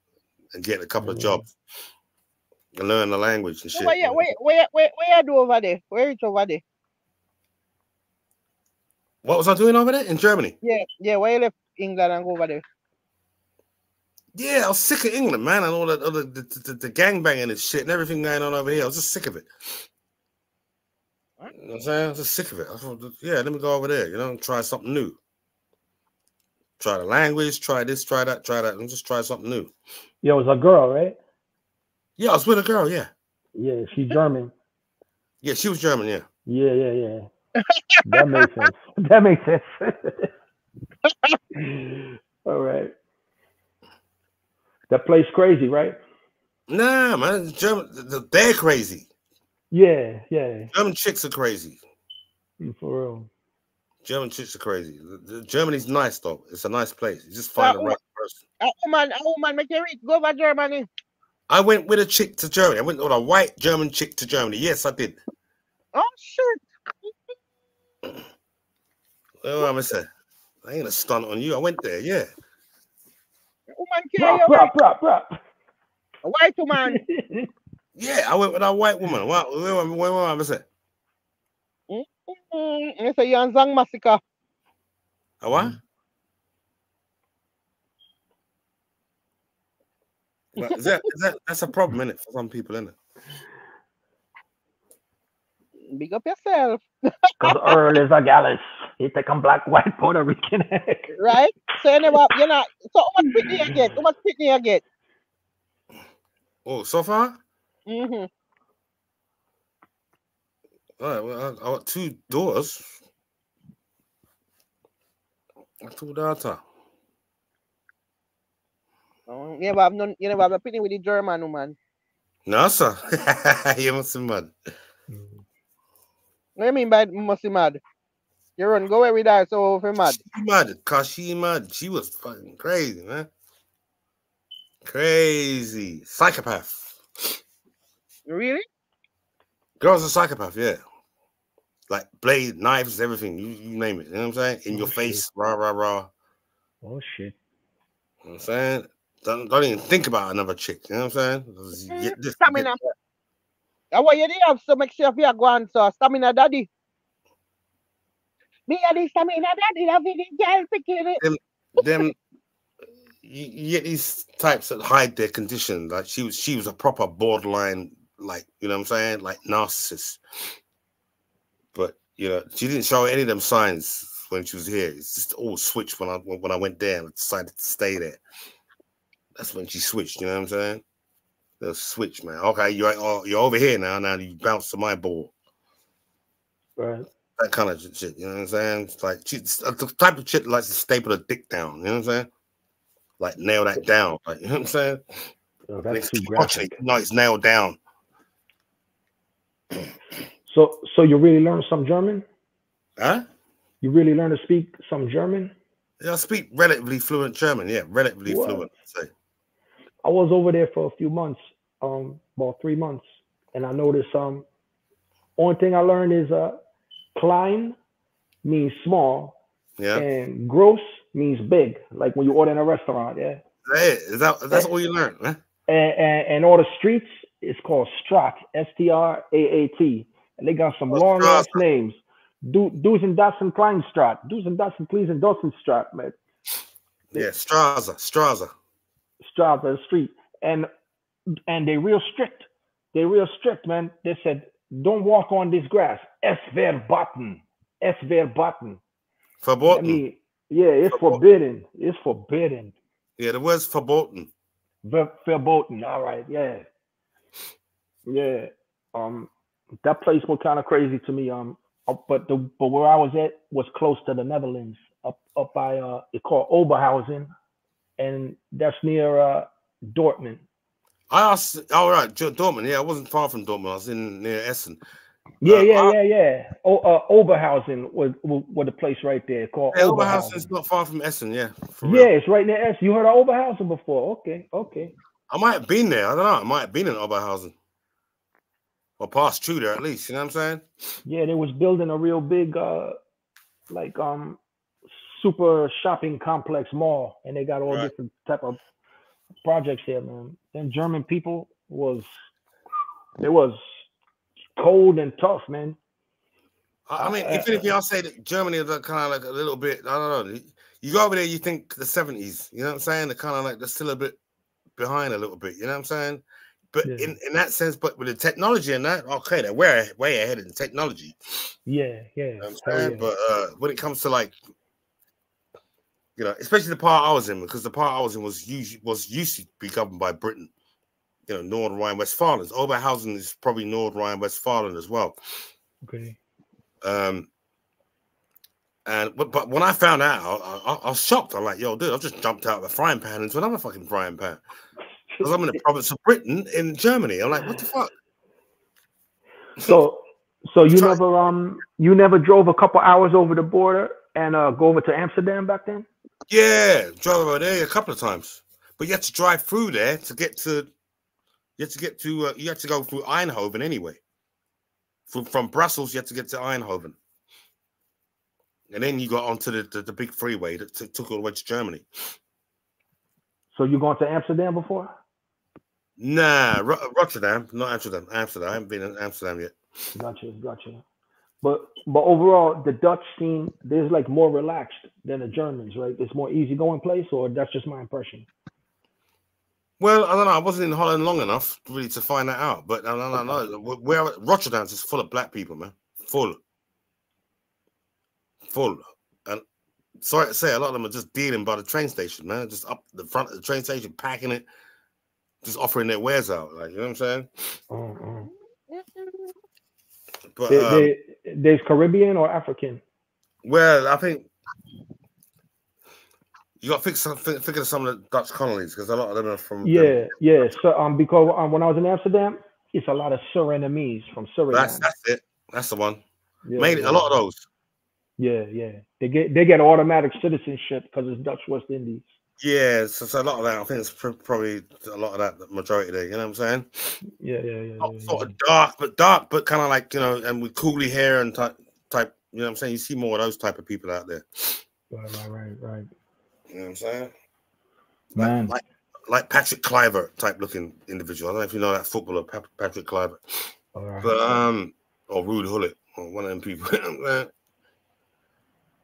and getting a couple of Mhm. jobs and learn the language and shit. where, you- where, where, where, where you do over there? Where it's over there? What was I doing over there in Germany? Yeah, yeah. Where you left England and go over there? Yeah, I was sick of England, man, and all the all the, the, the, gangbanging and shit and everything going on over here. I was just sick of it. You know what I'm saying? I was just sick of it. I thought, yeah, let me go over there, you know, and try something new. Try the language, try this, try that, try that, and just try something new. Yeah, it was a girl, right? Yeah, I was with a girl, yeah. Yeah, she's German. Yeah, she was German, yeah. Yeah, yeah, yeah. that makes sense. *laughs* That makes sense. *laughs* All right. That place crazy, right? Nah, man, German, they're crazy. Yeah, yeah. German chicks are crazy. For real. German chicks are crazy. The- the- Germany's nice though. It's a nice place. You just find Uh, the right person. Uh, uh, oh, a woman, a uh, woman oh, make you reach go over Germany. I went with a chick to Germany. I went with a white German chick to Germany. Yes, I did. Oh shit. Well, I'm gonna say, I ain't gonna stunt on you. I went there, yeah. A woman carry you. bruh, bruh, bruh. A white woman. *laughs* Yeah, I went with a white woman. What? Where, where, where, where am I say? Mm, you say you and Zong Massacre. A what? That, that that's a problem, is it, for some people, isn't it? Big up yourself, *laughs* Because Earl is a gallus. He take a black, white, Puerto Rican egg. right? So you never, you know. So how much pitney you get? How much pitney you get? Oh, so far? Mm-hmm. All right, well, I, I got two daughters. Two daughters. Oh, you never have none, you never have a pitney with the German woman. No, sir. *laughs* you must be mad. What do you mean by must be mad? You run, go away with that, so if you mad. She mad, cause she mad. She was fucking crazy, man. Crazy. Psychopath. Really? Girl's a psychopath, yeah. Like blade, knives, everything. You, you name it. You know what I'm saying? In your Oh, shit. face, rah, rah, rah. Oh, shit. You know what I'm saying? Don't, don't even think about another chick. You know what I'm saying? you eh, get this, get that. And what you did have so make sure you go on so stamina daddy. Me and the stamina daddy that the girl picking it. them you, you get these types that hide their condition. Like she was she was a proper borderline, like you know what I'm saying, like narcissist. But you know, she didn't show any of them signs when she was here. It's just all switched when I when I went there and decided to stay there. That's when she switched, you know what I'm saying? The switch, man. Okay, you're oh, you're over here now. Now you bounce to my ball. Right. That kind of shit, you know what I'm saying? It's like she's uh, the type of shit that likes to staple a dick down, you know what I'm saying? Like nail that down, like you know what I'm saying? Oh, that's too graphic. it, no, it's nailed down. So, so you really learned some German? Huh? You really learned to speak some German? Yeah, I speak relatively fluent German. Yeah, relatively What? fluent. Say. I was over there for a few months, um, about three months, and I noticed um, only thing I learned is uh, klein means small, Yeah. and gross means big, like when you order in a restaurant. Yeah. Hey, is that that's all you learned, man? And, and, and all the streets is called Straat, S T R A A T, and they got some Oh, long ass names. Do Do's and Dots and Kleinstraat, Do's and Dots and Please and Dawson Strat, man. Yeah, Straza, Straza. Straat the street, and and they real strict. They real strict, man. They said don't walk on this grass. Es verboten. Es verboten. I Verboten. mean, yeah, it's Verboten. forbidden. It's forbidden. yeah, the word's verboten. Ver- Verboten. All right. Yeah. Yeah. Um, that place was kind of crazy to me. Um, but the but where I was at was close to the Netherlands, up up by uh, it's called Oberhausen, and that's near uh Dortmund. I asked, all right, Jo- Dortmund. Yeah, I wasn't far from Dortmund. I was in near Essen. Yeah, Uh, yeah, I- yeah, yeah. O, uh, Oberhausen was, was was the place right there called Yeah, Oberhausen. Oberhausen's not far from Essen. Yeah, Yeah, real. it's right near Essen. You heard of Oberhausen before? Okay, okay. I might have been there. I don't know. I might have been in Oberhausen. Or passed through there at least. You know what I'm saying? Yeah, they was building a real big, uh, like um, super shopping complex mall, and they got all Right. different type of projects there, man. Then German people was, it was cold and tough, man. I, mean, if anything, I'll say that Germany is kind of like a little bit. I don't know. You go over there, you think the 70s. You know what I'm saying? They're kind of like they're still a bit behind a little bit. You know what I'm saying? But Yeah. in, in that sense, but with the technology and that, okay, they're way way ahead in technology. Yeah, yeah. You know I'm saying? yeah. But uh, when it comes to like, you know, especially the part I was in, because the part I was in was usually was used to be governed by Britain. You know, Northern Rhine Westphalia. Oberhausen is probably Northern Rhine Westphalia as well. okay. Um, and but, but when I found out, I, I, I was shocked. I'm like, yo, dude, I've just jumped out of the frying pan into another fucking frying pan. Because I'm in the *laughs* province of Britain in Germany. I'm like, what the fuck? So, so you never um, you never drove a couple hours over the border and uh, go over to Amsterdam back then? Yeah, drove over there a couple of times, but you had to drive through there to get to. You had to get to. Uh, you had to go through Eindhoven anyway. From from Brussels, you had to get to Eindhoven, and then you got onto the the, the big freeway that t- took all the way to Germany. So you gone to Amsterdam before? Nah, Ro- Rotterdam, not Amsterdam. Amsterdam. I haven't been in Amsterdam yet. Gotcha, gotcha. But but overall, the Dutch scene there's like more relaxed than the Germans, right? It's more easygoing place, or that's just my impression. Well, I don't know. I wasn't in Holland long enough really to find that out. But I don't know. Where Rotterdam's is full of black people, man. Full, full. And sorry to say, a lot of them are just dealing by the train station, man. Just up the front of the train station, packing it, just offering their wares out. Like you know what I'm saying? Mm-mm. But There- um, there- there's Caribbean or African. well, I think you got to think, think, think of some of the Dutch colonies because a lot of them are from. them. Yeah, yeah. So um, because um, when I was in Amsterdam, it's a lot of Surinamese from Suriname. that's that's it. That's the one. yeah, Mainly yeah. a lot of those. Yeah, yeah. They get they get automatic citizenship because it's Dutch West Indies. Yeah, so, so a lot of that. I think it's pr- probably a lot of that the majority there. You know what I'm saying? Yeah, yeah, yeah. Sort yeah. of dark, but dark, but kind of like you know, and with coolie hair and type type. You know what I'm saying? You see more of those type of people out there. Right, right, right, right. You know what I'm saying? Man, Like like Patrick Kluivert type looking individual. I don't know if you know that footballer, Pa- Patrick Kluivert, right. but um, or Ruud Gullit, or one of them people. *laughs*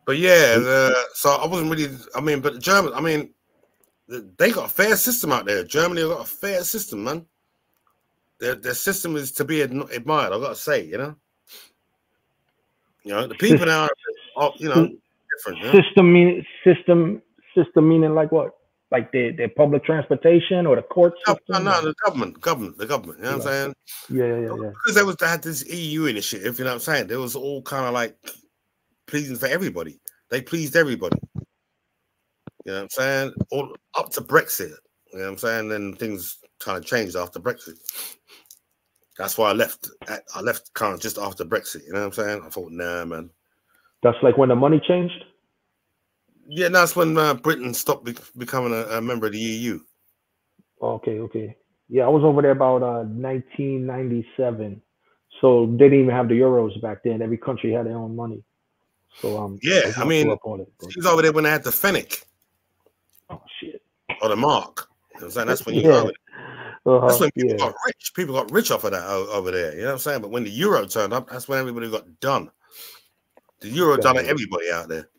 but yeah, the, so I wasn't really. I mean, but the German. I mean, they got a fair system out there. Germany got a fair system, man. Their their system is to be admired. I got to say, you know. You know, the people now, are, you know, different. You know? system mean system system meaning like what? Like the the public transportation or the court No, system? no, no, the government, government, the government. You know what I'm saying? Yeah, yeah, yeah, because there was they had this EU initiative, you know what I'm saying? There was all kind of like pleasing for everybody. They pleased everybody. You know what I'm saying? All up to Brexit. You know what I'm saying? Then things kind of changed after Brexit. That's why I left. I left kind of just after Brexit. You know what I'm saying? I thought, nah, man. That's like when the money changed. Yeah, that's when uh, Britain stopped be- becoming a, a member of the EU. Okay, okay. Yeah, I was over there about uh 1997. So they didn't even have the euros back then. Every country had their own money. So um, Yeah, let's I mean, it, He was over there when they had the Pfennig oh shit. or the Mark. You know I'm saying? That's when you Yeah. go over Uh-huh, That's when people yeah. got rich. People got rich off of that over there. You know what I'm saying? But when the euro turned up, that's when everybody got done. The euro done Got to it. everybody out there.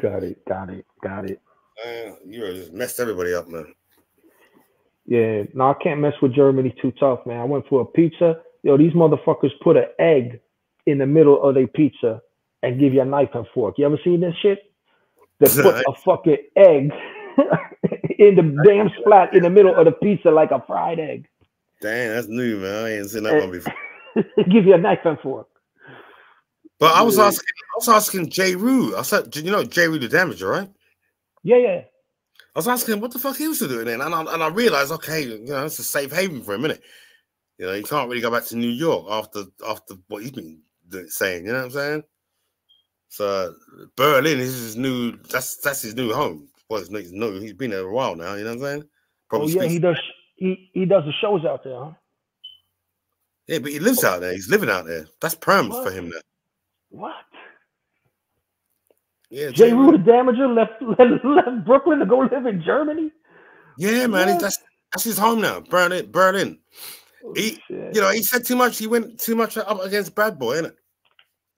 Got it. Got it. Got it. Uh, euro just messed everybody up, man. Yeah, no, I can't mess with Germany too tough, man. I went for a pizza. Yo, these motherfuckers put an egg in the middle of their pizza and give you a knife and fork. You ever seen this shit? They *laughs* put a fucking egg *laughs* in the damn splat in the middle of the pizza like a fried egg. Damn, that's new, man. I ain't seen that eh, one before. *laughs* give you a knife and fork. But I was asking, I was asking Jeru. I said, you know, Jeru the Damaja, right? Yeah, yeah. I was asking him what the fuck he was doing then, and I, and I realized, okay, you know, it's a safe haven for a minute. You know, you can't really go back to New York after after what he's been saying. You know what I'm saying? So Berlin is his new. That's that's his new home. Well, it's not his new. He's been there a while now. You know what I'm saying? Oh yeah, he does. He he does the shows out there, huh? Yeah, but he lives out there. He's living out there. That's perms for him. There. What? Yeah, Jeru the Damaja left, *laughs* left left Brooklyn to go live in Germany. Yeah, man. What? That's that's his home now. Berlin. Berlin. Oh, He- shit. You know, he said too much. He went too much up against Bad Boy, innit?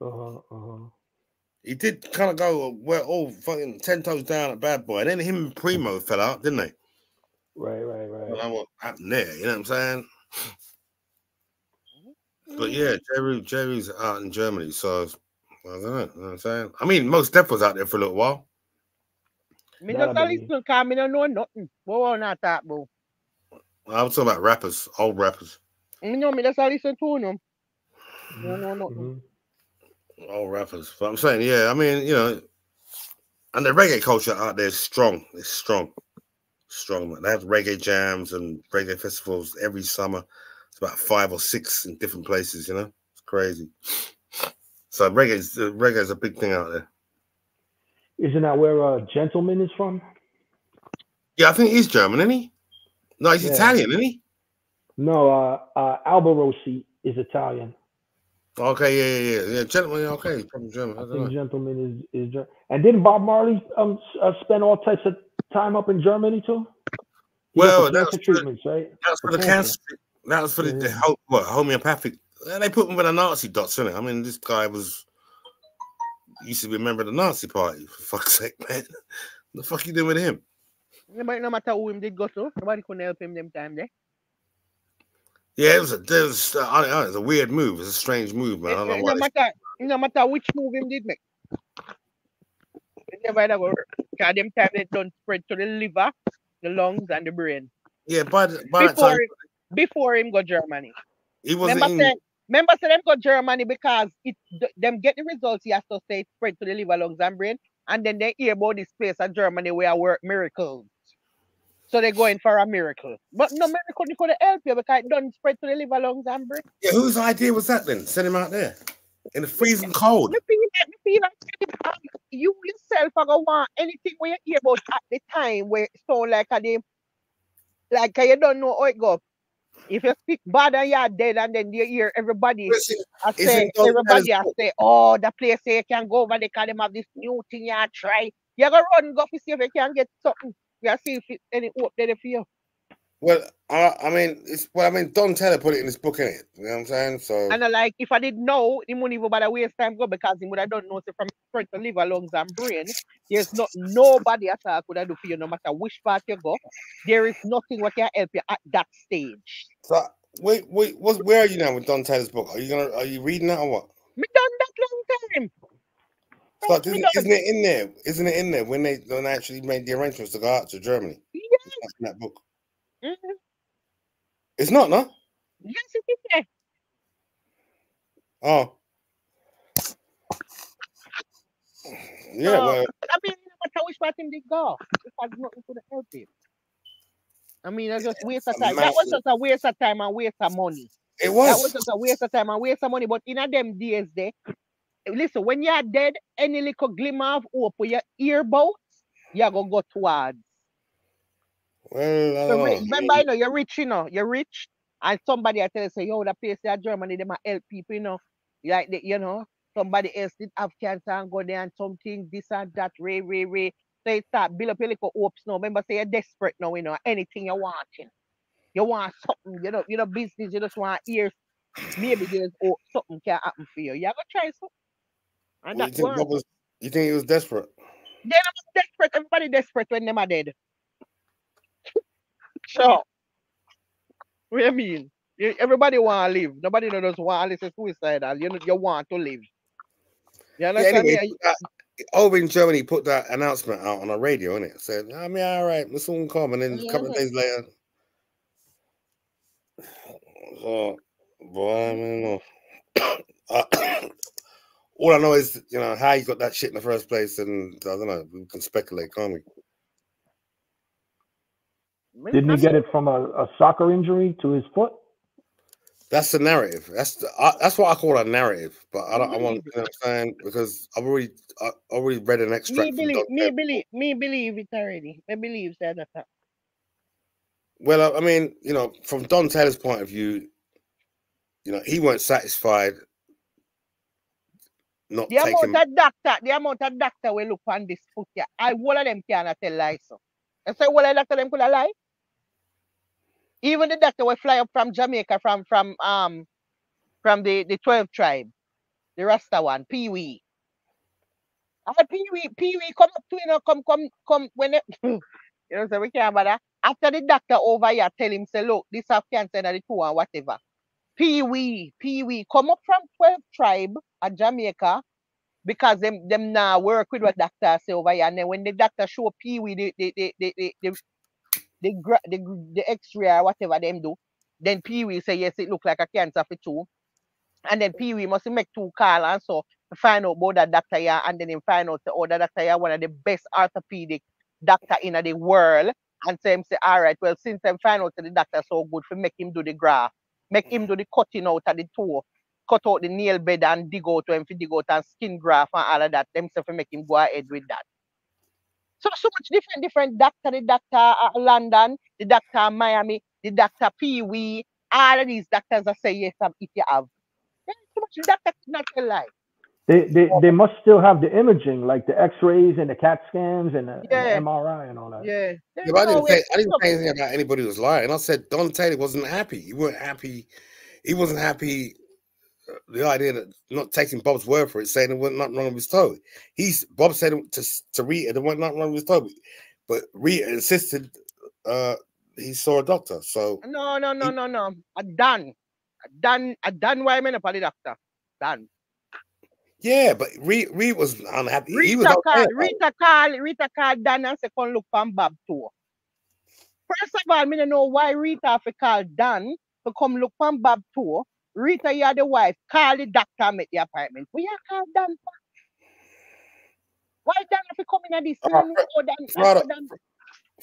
Uh-huh, uh-huh. He did kind of go well, all fucking ten toes down at Bad Boy, and then him and Primo fell out, didn't they? Right, right, I right. don't know what happened there. You know what I'm saying? But yeah, Jerry Jerry's out in Germany, so I don't know. You know what I'm saying? I mean, Mos Def was out there for a little while. Me That I just a believe. listen, cause me don't know nothing. What want to talk about? I'm talking about rappers, old rappers, Me know me just a listen to them. No, no, no. Old rappers. But I'm saying, yeah, I mean, you know, and the reggae culture out there is strong. It's strong, strong. They have reggae jams and reggae festivals every summer. It's about five or six in different places. You know, it's crazy. So reggae's uh, reggae's a big thing out there. Isn't that where uh, Gentleman is from? Yeah, I think he's German, isn't he? No, he's Yeah. Italian, isn't he? No, uh, uh, Alborosie is Italian. Okay, yeah, yeah, yeah. yeah. Gentleman, okay, he's probably I I think know. Gentleman is is Ger- and didn't Bob Marley um uh, spend all types of time up in Germany too? He Well, that's that cancer for the- right? That was for For the cancer. cancer. That was for the, the Yeah. ho- what homeopathic. They put him with a Nazi dots in it. I mean, this guy was used to be a member of the Nazi party. For fuck's sake, *laughs* man. the fuck you doing with him? Nobody, no matter who him did go to, nobody couldn't help him them time there. Yeah, it was a, it was, uh, I don't know, it was a weird move. It's a strange move, man. I don't know why. no matter, no matter which move him did make. It never ever work. Cause them time they don't spread to the liver, the lungs, and the brain. Yeah, the, by Before time, him, before him go Germany. he wasn't Remember in. say, remember say them go Germany because it them get the results he has to say spread to the liver, lungs, and brain, and then they hear about this place at Germany where I work miracles. So they're going for a miracle. But no miracle they could help you because it don't spread to the liver, lungs, and brain. Yeah, whose idea was that then? Send him out there in the freezing cold. Me feel that, me feel like you yourself are gonna want anything where you hear about at the time where it sound like a them like you don't know how it go. If you speak bad and you're dead and then you hear everybody Listen, I say everybody I say, oh the place where you can go over there because them have this new thing you try. You go run go to see if you can get something. You see if it, any hope there for you. Well, I, I mean, it's well, I mean, Don Taylor put it in his book, in it. You know what I'm saying? So And I like if I didn't know, he wouldn't even bother waste time go because he would have done nothing from spread to liver, lungs, and brain. There's not nobody at all could have do for you, no matter which part you go. There is nothing what can help you at that stage. So wait, wait, what, where are you now with Don Taylor's book? Are you gonna are you reading that or what? Me done that long time. So isn't, isn't it in there? Isn't it in there when they when they actually made the arrangements to go out to Germany? Yes, That's in that book. mhm. It's not, no. yes, it is there. Oh, yeah. So, well, I mean, no matter which part him did go, it has nothing to help him. I mean, it's just waste of time. That was just a waste of time and waste of money. it was. That was. just a waste of time and waste of money. But in a them days, there, listen, when you're dead, any little glimmer of hope with your ear about, you're gonna go towards. Well, So uh, re- remember, you know, you're rich, you know, you're rich, and somebody I tell you, say, yo, that place there, Germany, they might help people, you know, like, the, you know. somebody else did have cancer and go there and something, this and that, ray, ray, ray. So you start build up your little hopes now. Remember, say you're desperate now, you know, anything you want. You, want something, you know, you know, business, you just want ears. Maybe there's oh, something can happen for you. You have to try something. Well, that you, think. Was, you think he was desperate? Then I was desperate. Everybody desperate when them are dead. *laughs* so, What you mean? Everybody want to live. Nobody knows want to listen suicidal. You know, you want to live. You Yeah, understand anyway, put that- over in Germany, put that announcement out on the radio, and it Said, I mean, all right, we'll soon come. And then a couple of days later, so, *sighs* boy, I don't. Uh, *coughs* all I know is, you know, how he got that shit in the first place, and I don't know, we can speculate, can't we? Didn't he get it from a, a soccer injury to his foot? That's the narrative. That's the, I, that's what I call a narrative. But I don't. I want you know what I'm saying because I've already I already read an extract. From believe, me believe, me believe it already. Me believe that. that- that. Well, I mean, you know, from Don Taylor's point of view, you know, he weren't satisfied not The taking. amount of doctor, the amount of doctor we look on this foot here, I one of them cannot tell lies. So. I say one of doctor them could lie. Even the doctor will fly up from Jamaica from from um from the the 12 tribe, the Rasta one, Pee Wee. Ah, Pee Wee, Pee Wee, come up to you know, come, come, come when it, *laughs* you know, so we can't bother. After the doctor over here tell him, say, look, this have cancer and the two and whatever. Pee Wee, Pee Wee, come up from 12 tribe at Jamaica because them them now work with what doctor say over here. And then when the doctor show Pee Wee the the the the the the, the, the, gr- the X-ray or whatever them do, then Pee Wee say yes, it look like a cancer for two. And then Pee Wee must make two call and so to find out about that doctor here, and then him find out the other oh, doctor here, one of the best orthopedic doctor in the world. And say him say, all right, well, since find out that the doctor so good for make him do the graft, make him do the cutting out of the toe, cut out the nail bed and dig out to him for dig out and skin graft and all of that. Them say for make him go ahead with that. So so much different, different doctor, the doctor at London, the doctor Miami, the doctor Pee Wee, all of these doctors that say yes, um, if you have. There's so much doctor not a lie. They, they they must still have the imaging, like the X-rays and the CAT scans and the, and the MRI and all that. Yeah. Yeah, but I didn't say I didn't say anything about anybody was lying. I said Don Taylor wasn't happy. He wasn't happy. He wasn't happy. uh, The idea that not taking Bob's word for it, saying there wasn't nothing wrong with his toe. He's Bob said to to Rita there wasn't nothing wrong with his toe, but Rita insisted uh he saw a doctor. So No, no, no, He- no, no. I done. I done. I done why I'm in the doctor. Done. Yeah, but Rita, Rita was unhappy. he was Rita okay. call. Rita call, Rita call Dan and say, come look from Bob too. First of all, me don't know why Rita have to call Dan to come look from Bob too. Rita, you're the wife. Call the doctor make the appointment. We are call Dan. Why Dan have to come in at this? Uh, don't Dan- Frada, Dan-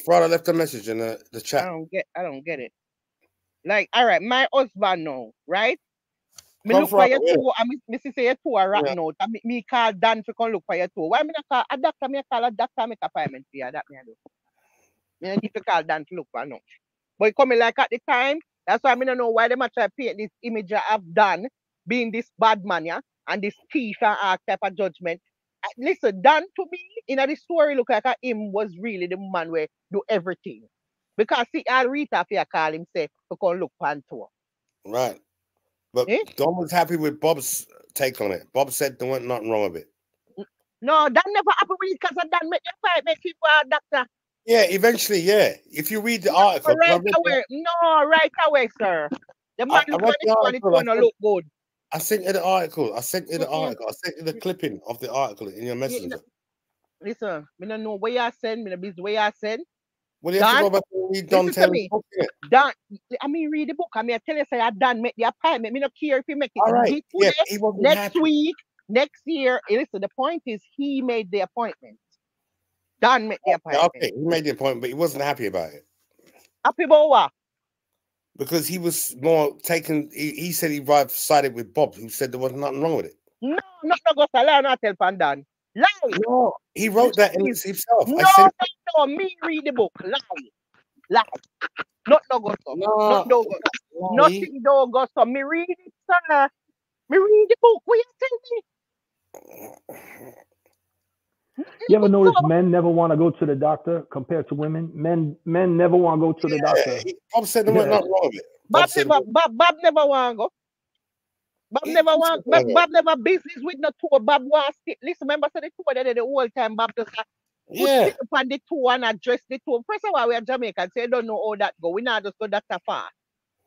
Frada left a message in the, the chat. I don't get I don't get it. Like, all right, my husband now, right? Me Come look for your toe, and me, me say your toe are rotten out. And me, me call Dan to come look for your toe. Why me not call a doctor? Me call a doctor make appointment for you. That me I do. Me need to call Dan to look for no. But it coming like at the time, that's why I don't know why they might try to paint this image I have done being this bad man, yeah, and this thief and all type of judgment. Listen, Dan to me in the story look like him was really the man where do everything. Because see, all Rita if you call him say to come look for. Right. But Eh? Don was happy with Bob's take on it. Bob said there wasn't nothing wrong with it. No, that never happened with it because of Dan make the appointment with uh, doctor. Yeah, eventually, yeah. If you read the article, 'cause I right away. No, right away, sir. The man I look read on the it on it article, I wanna said- look good. I sent you the article. I sent you the article. I sent you the clipping of the article in your messenger. Listen, me don't know where I send, me no business where I send. Well, you have to go back and read Don to me. innit? I mean read the book. I mean I tell you say I done make the appointment. Me no care if you make it All right. Yeah, next happy. week, next year. Listen, the point is he made the appointment. Dan make the appointment. okay, he made the appointment, but he wasn't happy about it Happy about what? because he was more taken. He, he said he right sided with Bob, who said there wasn't nothing wrong with it. No, not no go not tell Pandan. Lie. No, he wrote that in Please. himself. No, I said, no, no, me read the book. Lie. Lie. Not no go so. no, Not no go. no, Nothing no go so. Me read it, sir. Me read the book. What you tell me? You ever notice men never want to go to the doctor compared to women? Men men never want to go to the doctor. he- Bob said there was Yeah. nothing wrong. Bob Bob Bob, Bob never want to go. Bob never want. Bob. Bob never business with no tour. Bob wants it. Listen, remember say the tour that the whole time. Bob just uh, put yeah, it upon the tour and address the tour. First of all, we are Jamaicans, so you don't know how that go. We not just go that far.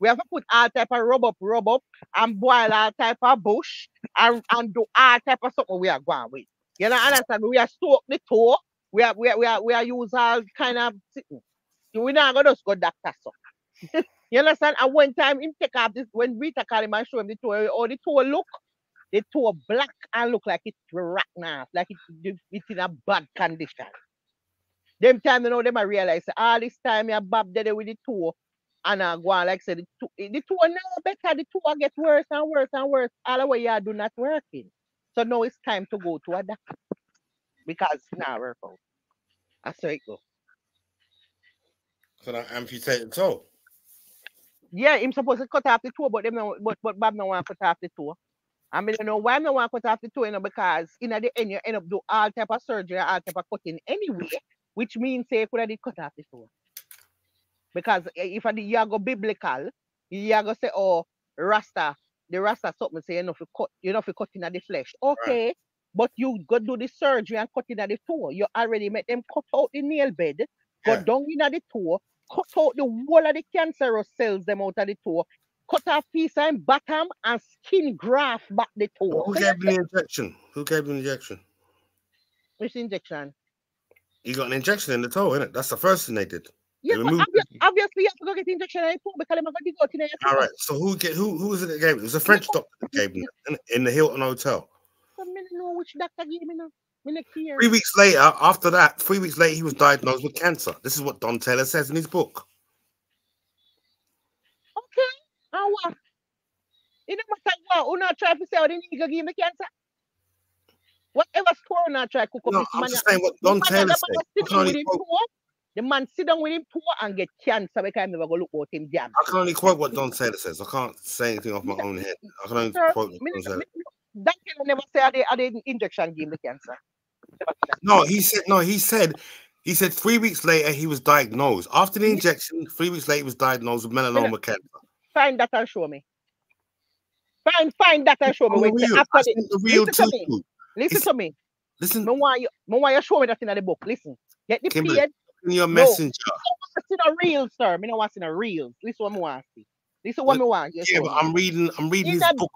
We have to put all type of rub up, rub up, and boil all type of bush and, and do all type of something we are going with. You know, understand? We are soak the tour. We are we are we are we are use all kind of. We not gonna just go doctor so. *laughs* you understand? And one time him take off this when Rita call him and show him the toe, or the toe look, the toe black and look like it's rotten off, like it, it's in a bad condition. Them time you know them I realize all this time you bob there with the toe and I go on like say the toe the toe now better the toe get worse and worse and worse. All the way you do not working. So now it's time to go to a doctor because it's not work out. That's how it go. so I amputate the toe. Yeah, him supposed to cut off the toe, but them no, but but Bob no want to cut off the toe. I mean, you know why no want to cut off the toe, you know, because in the end you end up do all type of surgery, all type of cutting anyway, which means say could have cut off the toe. Because if I you go biblical, you go say, oh, Rasta, the Rasta something say you know if you cut, you know if you cut in the flesh. Okay, but you go do the surgery and cut in the toe. You already make them cut out the nail bed, go Yeah. down in the toe, cut out the whole of the cancerous cells them out of the toe, cut off piece and bottom and skin graft back the toe. Who gave the injection? Who gave the injection? Which injection? You got an injection in the toe, innit? That's the first thing they did. Yeah, but removed obvi- obviously you have to go get the injection in the toe because I'm going to go to the All right. So who get who who was it that gave it? It was a French doctor that gave it, innit? in the Hilton Hotel. I don't know which doctor gave me now. Me not care. Three weeks later, after that, three weeks later, he was diagnosed with cancer. This is what Don Taylor says in his book. Okay. Oh, and what? It don't matter what. Who not try to say oh, how the nigga give me cancer? Whatever who not try to cook up No, I'm man. just saying what Don Taylor said. I can with only him quote, The man sit down with him toe and get cancer because I never go look about him jam. I can only quote what Don Taylor says. I can't say anything off my own head. I can only Sir, quote what Don Taylor. that can never say I they injection give me cancer. Never say that. No, he said no. He said he said three weeks later he was diagnosed. After the injection, three weeks later he was diagnosed with melanoma cancer. Find that and show me. Find find that and show me. Wait, real, after the, real listen to to me. listen It's- to me. Listen Me want you, want show me that in the book. Listen. Get the Kimberly. in your No. messenger. I see the reel, sir. Me no want to see the reel. Listen what want to see. Listen what me want. You Yeah, but. I'm reading. I'm reading In his book.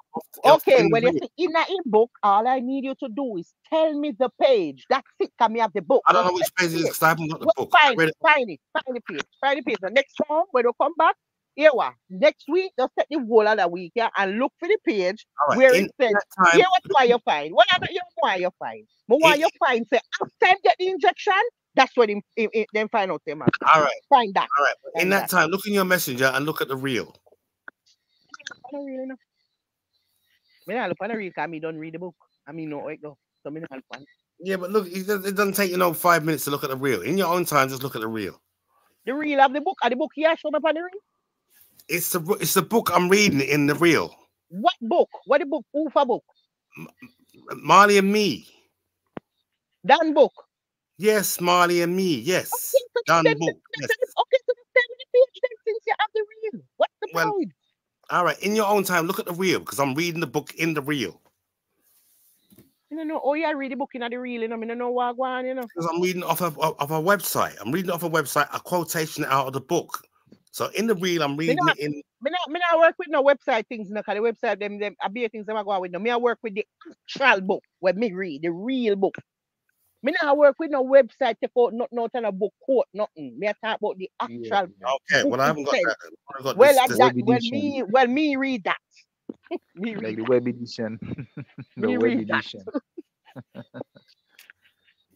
Okay, well, you see, in that book, all I need you to do is tell me the page. That's it. Can me have the book? I don't know which page it is because I haven't got the Well, book. Find it, find it, find the page, find the page. The next time when you come back, here what? Next week, just take the whole of the week yeah, and look for the page right. where it says, time, here what why you find. What other you why you find? But why It- you find say after him get the injection, that's when him, him, him, them find out them. all right, Find that. all right. In that time, look in your messenger and look at the reel. I don't really know. Me not look on the reel me don't read the book. I mean no go. So look on. Yeah, but look, it doesn't it doesn't take you know five minutes to look at the reel. In your own time, just look at the reel. The reel of the book, or the book here show me upon the reel. It's the it's the book I'm reading in the reel. What book? What the book? For book? Marley and me. Dan book. Yes, Marley and me. Yes, Okay, so then- book. then- Yes. Okay, so me the page then since you have the reel. What's the Well, point? All right. In your own time, look at the reel because I'm reading the book in the reel. You know. Oh, yeah, read the book in the reel, you know. I don't know what go on, you know. Because I'm reading off of, of, of a website. I'm reading off a website a quotation out of the book. So in the reel, I'm reading not- it in. Me not, me not work with no website things, no, because the website, them, them, I be things them I go on with. No, me I work with the actual book where me read, the real book. Me not work with no website to quote, not, not on a book quote, nothing. Me I talk about the actual. Yeah, yeah. Okay, well I haven't got Okay. that. I've got Well, this- I, this- that, well, me, well, me read that. *laughs* me Like read the web edition. *laughs* the Me web read that. edition. *laughs*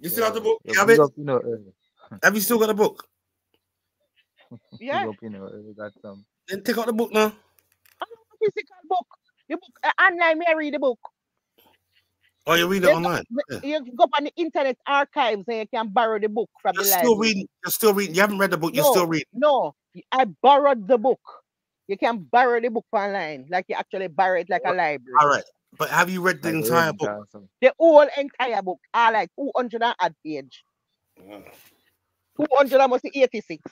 you still have the book? Yeah, You have big it? up, you know, uh, Have you still got the book? big Yeah. up, you know, uh, got some. Then take out the book now. physical book. The book uh, online, me I read the book. Oh, you read it Then online. the- You go up on the internet archives and you can borrow the book from You're the still library. reading. You're still reading. You haven't read the book. You're No. still reading. No, I borrowed the book. You can borrow the book online, like you actually borrow it like a library. All right. but have you read the Like entire Rosie book? Johnson. The whole entire book are like 200 and odd page. Yeah. 200 and must be 86.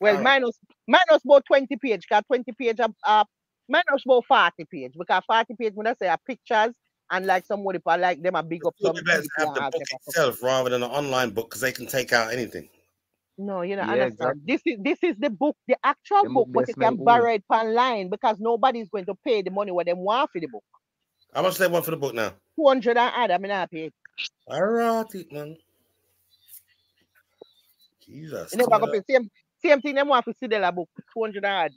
Well, Alright. minus minus about 20 page, because 20 page uh, minus about 40 page. Because 40 page when I say are pictures and like somebody for like them a big up It would some be better to have the book type of stuff. itself rather than an online book because they can take out anything. No, you know, Yeah, understand. This is this is the book, the actual Them book, book but they you can smell borrow it online because nobody's going to pay the money what they want for the book. How much they want for the book now? 200 and odd, I mean, I pay. All right, man. Jesus. You never come go on. pay same same thing them want for Cedella book, 200 and odd.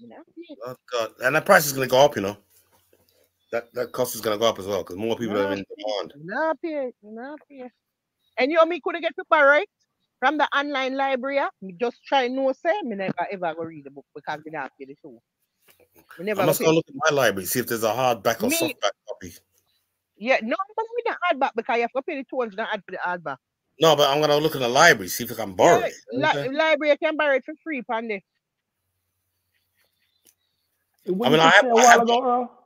Oh, God. And the price is going to go up, you know. That that cost is going to go up as well because more people are in demand. No pay, no pay. And you know me could get to borrow it from the online library. Me just try no say me never ever go read the book because me not pay the show. Me never I go must pay. go look at my library, see if there's a hardback or Me- softback copy. Yeah, no, but with the hardback because you have to pay the 200 and odd for the hardback. No, but I'm going to look in the library, see if I can borrow Yeah, it. li- library you can borrow it for free, Pandy. What I mean, I have- say a I while have- ago, Earl?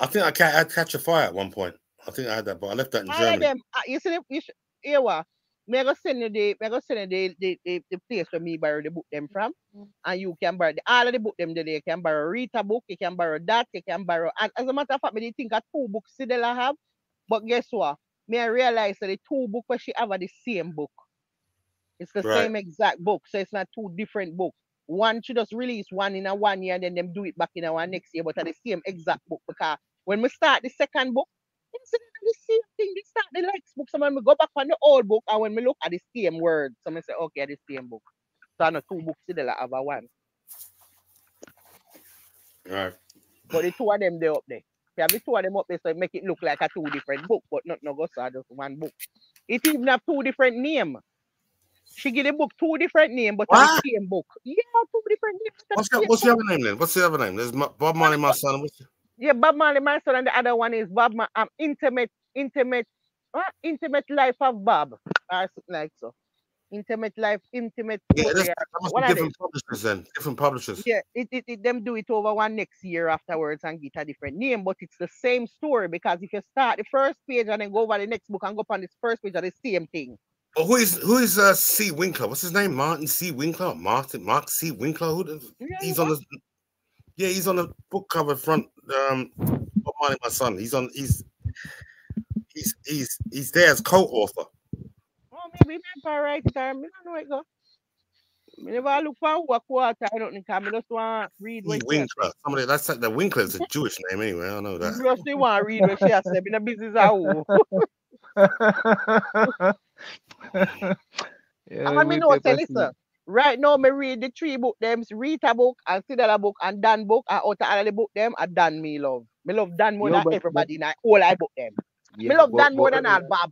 I think I ca- I'd catch a fire at one point. I think I had that, but I left that in All Germany. them, you see, the, you sh- here what? Me I go send you the, me I go send you the, the, the, the place where me borrow the book them from, mm. and you can borrow the, all of the book them there. You can borrow Rita book, you can borrow that, you can borrow. And as a matter of fact, me did think of two books Cedella have, but guess what? Me I realize that the two book where she have are the same book. It's the Right. same exact book, so it's not two different books. One she just release one in a one year, and then them do it back in our next year, but at the same exact book. Because when we start the second book, it's the same thing. They start the next book. So when we go back on the old book, and when we look at the same word, so I say, okay, the same book. So I know two books still have a one. Right. But the two of them they up there. You have the two of them up there, so it make it look like a two different book, but not no go so just one book. It even have two different name. She get a book two different name, but What? the same book. Yeah, two different names. What's the the, what's book. other name then? What's the other name? There's Bob Marley, my son. What's the- Yeah, Bob Marley, my son, and the other one is Bob. Ma- um, intimate, intimate, what? Intimate life of Bob, or something like so. Intimate life, intimate. yeah, that's, that must what be different publishers then. Different publishers. Yeah, it, it, it them do it over one next year afterwards and get a different name, but it's the same story because if you start the first page and then go over the next book and go up on this first page of the same thing. But who is who is uh, C Winkler? What's his name? Martin C Winkler. Martin Mark C Winkler. Who? The, Yeah, he's on the. Yeah, he's on the book cover front. Um, my son. He's on. He's. He's he's he's there as co-author. Oh, maybe not right time. I don't know. Me never look for what quarter. I don't think I just want to read what Winkler. Somebody that's the Winkler is a Jewish name anyway. I know that. Just they want to read what she has said. In a business. *laughs* *laughs* yeah, And me know, say, listen, right now, me read the three book them, Rita book, and Cedella book, and Dan book, and out of all the book them, and Dan me love. Me love Dan more than but- everybody in all I book them. me love but- Dan more but- than all Bob.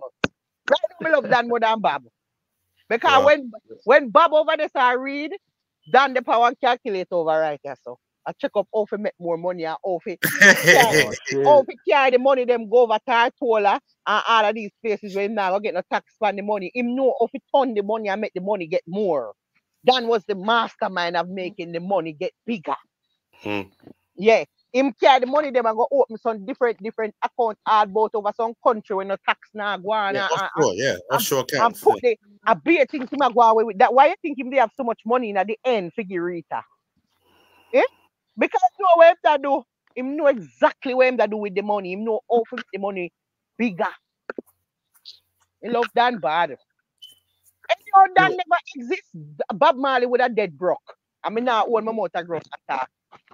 Right now, me love Dan more than Bob. Because Wow. when when Bob over there I read, Dan the power calculate over right there. So I check up how to make more money and how to *laughs* Oh, shit. carry the money them go over to Artola and all of these places where him now go get no tax on the money. Him know how to turn the money and make the money get more. Dan was the mastermind of making the money get bigger. Hmm. Yeah. Him carry the money them and go open some different different account all about over some country where no tax now go on yeah, and, and- offshore, yeah, offshore and accounts. put the a beer thing him a go away with that. Why you think him they have so much money in at the end, Figurita? Eh? Because you know what that do. Him know exactly what him that do with the money. Him know how to make the money bigger. He love Dan bad. And you know Dan Yeah. never exists. Bob Marley would have dead broke. I mean now own my mouth a gross attack.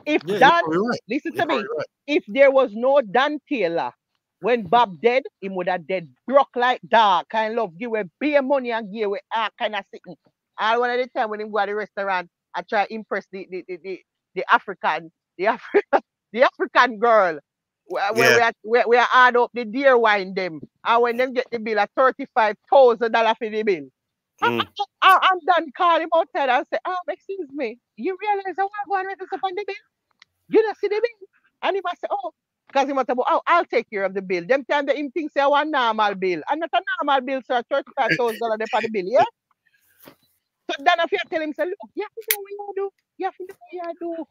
If Yeah, Dan right. listen You're to me, right. if there was no Dan Taylor, when Bob dead, him would have dead broke like dog. Kind of give away beer money and give away all kind of sitting. All one of the time when him go to the restaurant, I try impress the the the, the, the African, the African, *laughs* the African girl. Where, where we Yeah. are, we are add up the deer wine them. And when them get the bill at thirty-five thousand dollar for the bill. Mm. I, I'm done call him outside and say, oh, excuse me, you realize I want to go and up on the bill? You don't see the bill? And he must say, oh, because he must say, oh, I'll take care of the bill. Them time that him think say I want normal bill. And not a normal bill, sir, $35,000 on the bill, yeah? So then if you tell him, say, look, you have to know what you do. You have to know what you do.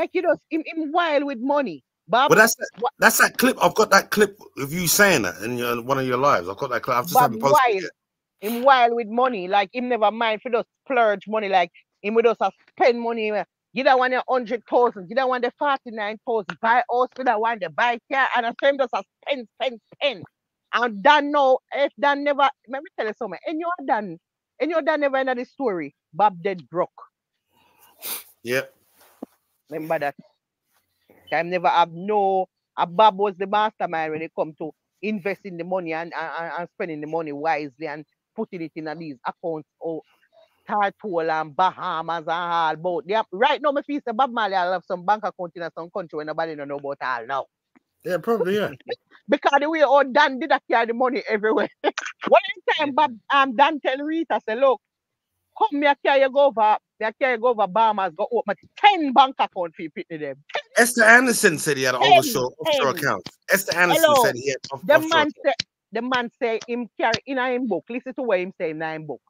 Like you know, him, him wild with money. But that's that, that's that clip. I've got that clip of you saying that in your, one of your lives. I've got that clip. I've just Bob haven't posted wild. it. him wild with money. Like him never mind for just splurge money. Like him just a spend money. uh, You don't want a hundred thousand. You don't want the forty nine thousand. Buy house for that one. The buy car and a same just a spend, spend, spend. And Dan know if Dan never. Let me tell you something. And you're Dan, and you Dan never end the story. Bob dead broke. Yeah. Remember that. Time never have no. A Bob was the mastermind when it come to investing the money and, and, and- spending the money wisely and putting it in a these accounts oh, or Tortola and Bahamas and all both. Yeah, right now, my feel say Bob Marley I have some bank account in some country where nobody don't know about all now. Yeah, probably. Yeah. *laughs* Because the way all Dan did that carry the money everywhere. One time Bob um Dan tell Rita "I say, look, come me a carry you go over, me a carry you go over Bahamas, go open 10 bank account for you pitney them. Esther Anderson said he had an Ten, offshore offshore account. Esther Anderson Hello. said he had off, The offshore. man account. say the man say him carry in a him book. Listen to what him say in a him book.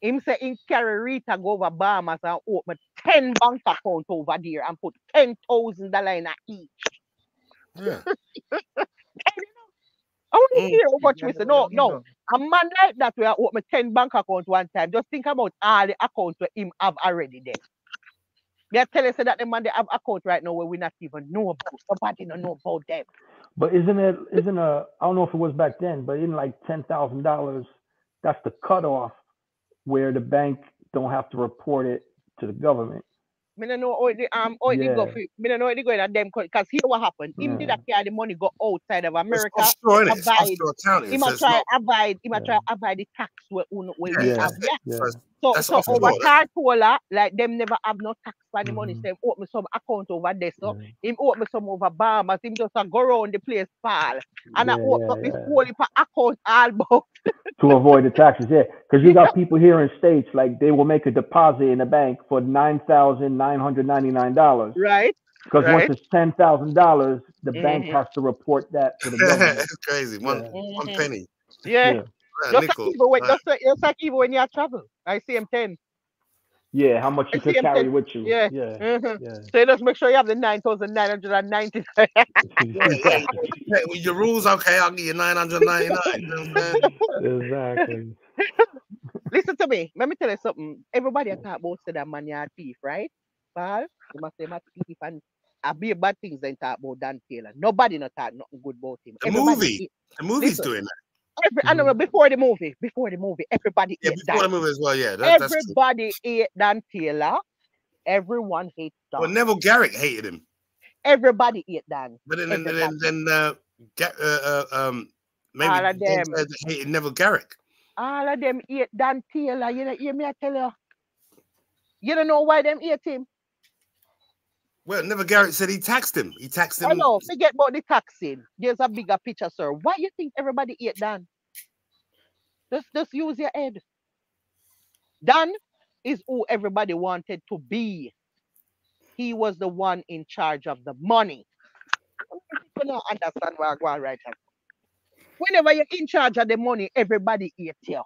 Him say him carry Rita go over Bahamas and open 10 bank account over there and put ten thousand dollar in a each. Yeah. *laughs* I want to Mm. hear how much we say. No, no. A man like that will open 10 bank account one time. Just think about all the accounts where him have already there. Me I tell you say that the man they have account right now where we not even know about. Nobody don't know about them. But isn't it isn't a I don't know if it was back then, but in like ten thousand dollars, that's the cutoff where the bank don't have to report it to the government. Me no know how it dey- um how it dey go Yeah. for me no know how it go in them because here what happened. Him did Yeah. that carry the money go outside of America. offshore, innit? It's abide. offshore accounting. Him so a try not- avoid him a Yeah. try avoid the tax where, we- where we Yeah. have. Yeah. Yeah. So That's so over Tortola, like them never have no tax for the money. Mhm. So open some account over there. So Yeah. him open some over Bahamas. Him just a go around the place fall. And I open yeah, up this yeah. whole heap account *laughs* all to avoid the taxes. Yeah, because you got people here in states like they will make a deposit in the bank for nine thousand nine hundred ninety nine dollars. Right? Because right. once it's ten thousand dollars, the bank Mhm. has to report that to the *laughs* government. it's crazy. One Yeah. one penny. Yeah. Yeah. Just like nickel. even when just like, just like even when you travel. I see him ten. Yeah, how much you I could carry take- with you. yeah. yeah, Mhm. yeah. So you just make sure you have the nine thousand nine hundred and ninety. *laughs* yeah, yeah, yeah, with your rules, okay, I'll give you 999. You know what I'm saying? *laughs* exactly. *laughs* Listen to me. Let me tell you something. Everybody talk about say that man you a thief, right? But you must say my thief and I be bad things then talk about Dan Taylor. Nobody not talk nothing good about him. The Everybody movie. hate- The movie's Listen. doing that. Every, I know before the movie, before the movie, everybody Yeah, before the movie as well. Yeah, that. Everybody hate Dan Taylor. Everyone hates Dan. Well, Neville Garrick hated him, Everybody ate Dan. but then then then, then uh, uh, uh, um, maybe All of them. hated Neville Garrick. All of them hate Dan Taylor. You know, hear me I tell you. You don't know why them ate him. Well, Neville Garrick said he taxed him. He taxed him. Know. Forget about the taxing. There's a bigger picture, sir. Why you think everybody hate Dan? Just, just use your head. Dan is who everybody wanted to be. He was the one in charge of the money. You don't understand where I go right now. Whenever you're in charge of the money, everybody hate you.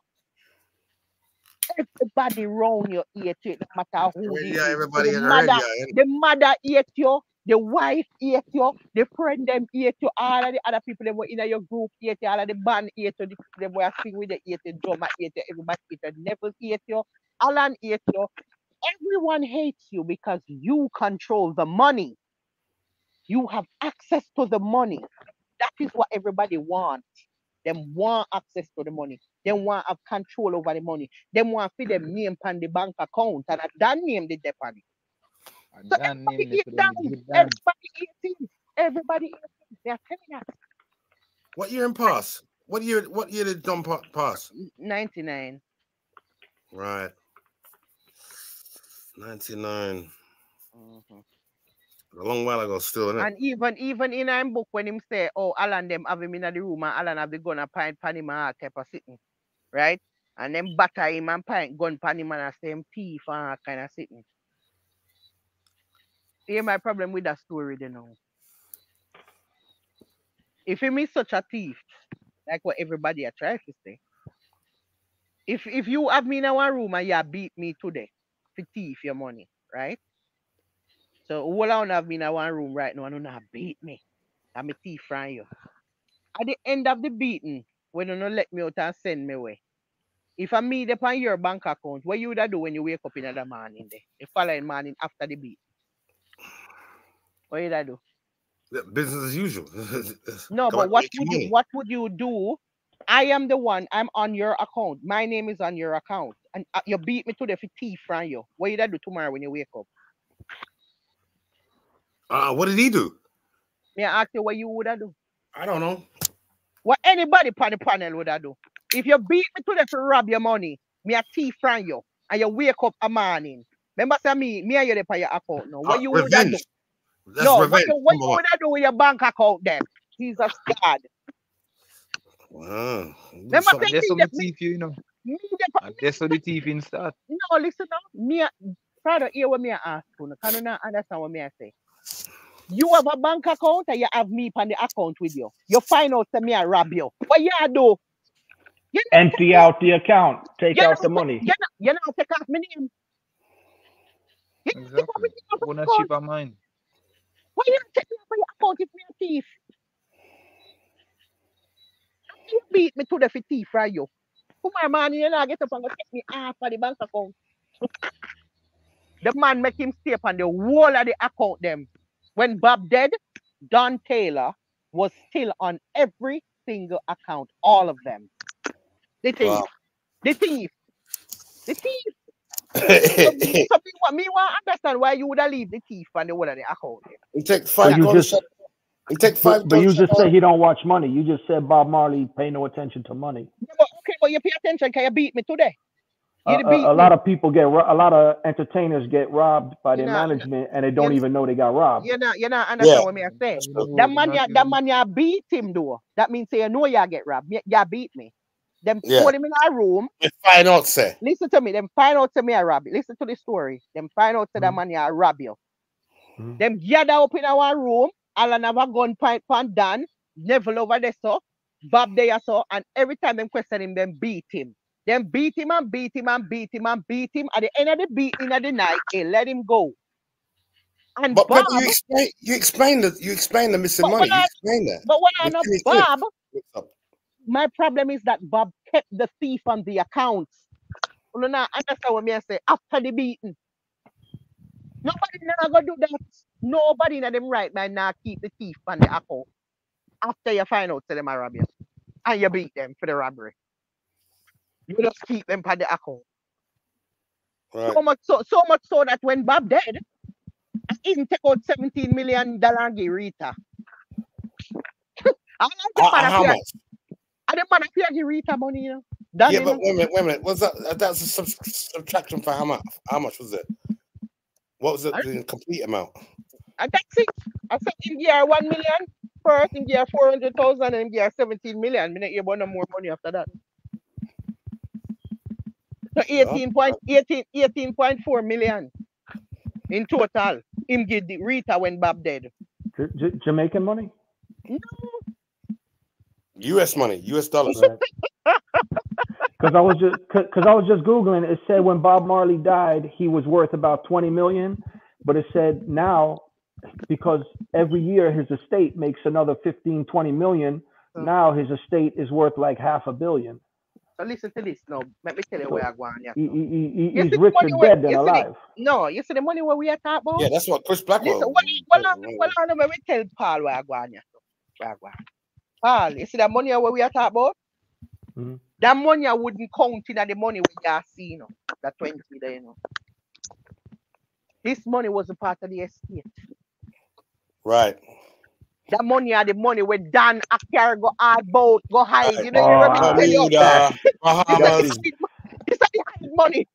Everybody round you hate you, no matter who it Yeah, is. everybody the mother, radio. the mother hate eh? you, the wife hate you, the friend them hate you, all of the other people that were in your group hate you, all of the band hate you, the people that were sing with the hate you, drummer hate you, everybody hate you, Neville hate you, Alan hate you. Everyone hates you because you control the money. You have access to the money. That is what everybody wants. Them want access to the money. Them want have control over the money. Them want for them name on the bank account and that name the depot. and So Dan everybody name eat it, down. put it with Dan. Everybody eating. Everybody eating. They are telling us. What year in pass? What year? What year did Don pa- pass? 99. Right. 99. Mhm. A long while ago, still? And even even in a book when him say, oh, Alan them have him in the room and Alan have the gun and pint pan him type of sitting. Right? And then batter him and pint gun pan him and same thief and kind of sitting. Hear my problem with that story you know. If him is such a thief, like what everybody are trying to say. If if you have me in one room and you beat me today to thief your money, right? So all I have me in one room right now and you not beat me. I'm a thief from you. At the end of the beating, when you no let me out and send me away. If I meet upon your bank account, what you would do when you wake up in the morning there? The following morning after the beat. What you do? Yeah, Business as usual. *laughs* No, Come but on, what would you what would you do? I am the one. I'm on your account. My name is on your account, and uh, you beat me to the thief from you. What you do tomorrow when you wake up? Uh, what did he do? Me I ask you what you would have do. I don't know. What anybody on the panel would have do. If you beat me to the to rob your money, me a thief from you, and you wake up a morning. Remember, say me, me and you dey on your account now. What Uh, you would do? revenge. That's no, what revenge. you, what number you one. would do with your bank account then? Jesus God. Wow. Remember, Something- say That's me, how the- the thief, you know. me, the- And that's how the thieving start. No, listen now. Me, a- brother, hear what me a ask you. now. Can you not understand what me I say? You have a bank account and you have me on the account with you. You find out that me I rob you. What you do? You know, Empty out the account. Take you out the money. You know, you know, take off my name. You know, take off Exactly. my name off the Ownership mine. Why you take me off your account if me a thief? You beat me to the fi thief right you. Tomorrow morning you not get up and go take me off of the bank account. The man make him stay on the wall of the account them. When Bob dead, Don Taylor was still on every single account, all of them. The thief, Wow. the thief, the thief. So, *laughs* so me, wa- me want understand why you would have leave the thief on the wall of the account. there. he take five you dollars. just- He take five But, but you just said he don't watch money. You just said Bob Marley pay no attention to money. Yeah, but okay, but you pay attention, can you beat me today? A, a, a lot of people get ro- a lot of entertainers get robbed by their You know, management and they don't even know they got robbed. You're not you're not understand Yeah. what me I say. No, That man, ya, that even- man, ya beat him though. That means say you know you get robbed. Me- Ya beat me. Them Yeah. put him in our room. You find out, say. Listen to me. Them find out to me I rob you. Listen to the story. Them find out to that Mhm. man ya rob you. Mhm. Them gather up in our room. Alan have a gun point pan Dan. Neville over there so. Bob there so. And every time them question him, them beat him. Them beat him and beat him and beat him and beat him. At the end of the beating of the night, they let him go. And But, Bob, but you explain you explain the you explain the missing money. I- explain that. but when I know. Bob, my problem is that Bob kept the thief on the accounts. You know, understand what me I say? After the beating. Nobody never gonna do that. Nobody in them right mind now keep the thief on the account. After you find out to them a rob you. And you beat them for the robbery. You just keep them on the account. Right. So much so so much so that when Bob dead, he didn't take out 17 million dollar give Rita. *laughs* I like the How, man how appear- much? I didn't want to pay give Rita money, you know. That Yeah, but know. wait a minute, wait a minute. What's that? uh, That's a sub- subtraction for how much? How much was it? What was it, I- the complete amount? And that's it. I said in year one million first, in year four hundred thousand, and in year seventeen million. Me not hear about no more money after that. So 18 point, 18, 18.4 million in total. Him give the Rita when Bob dead. J- J- Jamaican money. No. U.S. money, U.S. dollars. *laughs* Because I was just because I was just googling. It said when Bob Marley died, he was worth about twenty million, but it said now because every year his estate makes another 15, 20 million. Mm. Now his estate is worth like half a billion. So listen to this now. Let me tell you where I go on. He- he's see richer money where- dead than you see the- alive. No, you see the money where we are talking about? Yeah, that's what Chris Blackwell. Listen, what, what, on, what on, let me tell Paul where I go on. Yeah. Where I go on. Paul, you see that money where we are talking about? Mhm. That money I wouldn't count in the money we are seeing, you know, that 20 there, you know. This money was a part of the estate. Right. That money are the money where Dan Akar go hard boat, go hide. You know, you remember me tell you. Bermuda, This is Bahamas. the this hide money.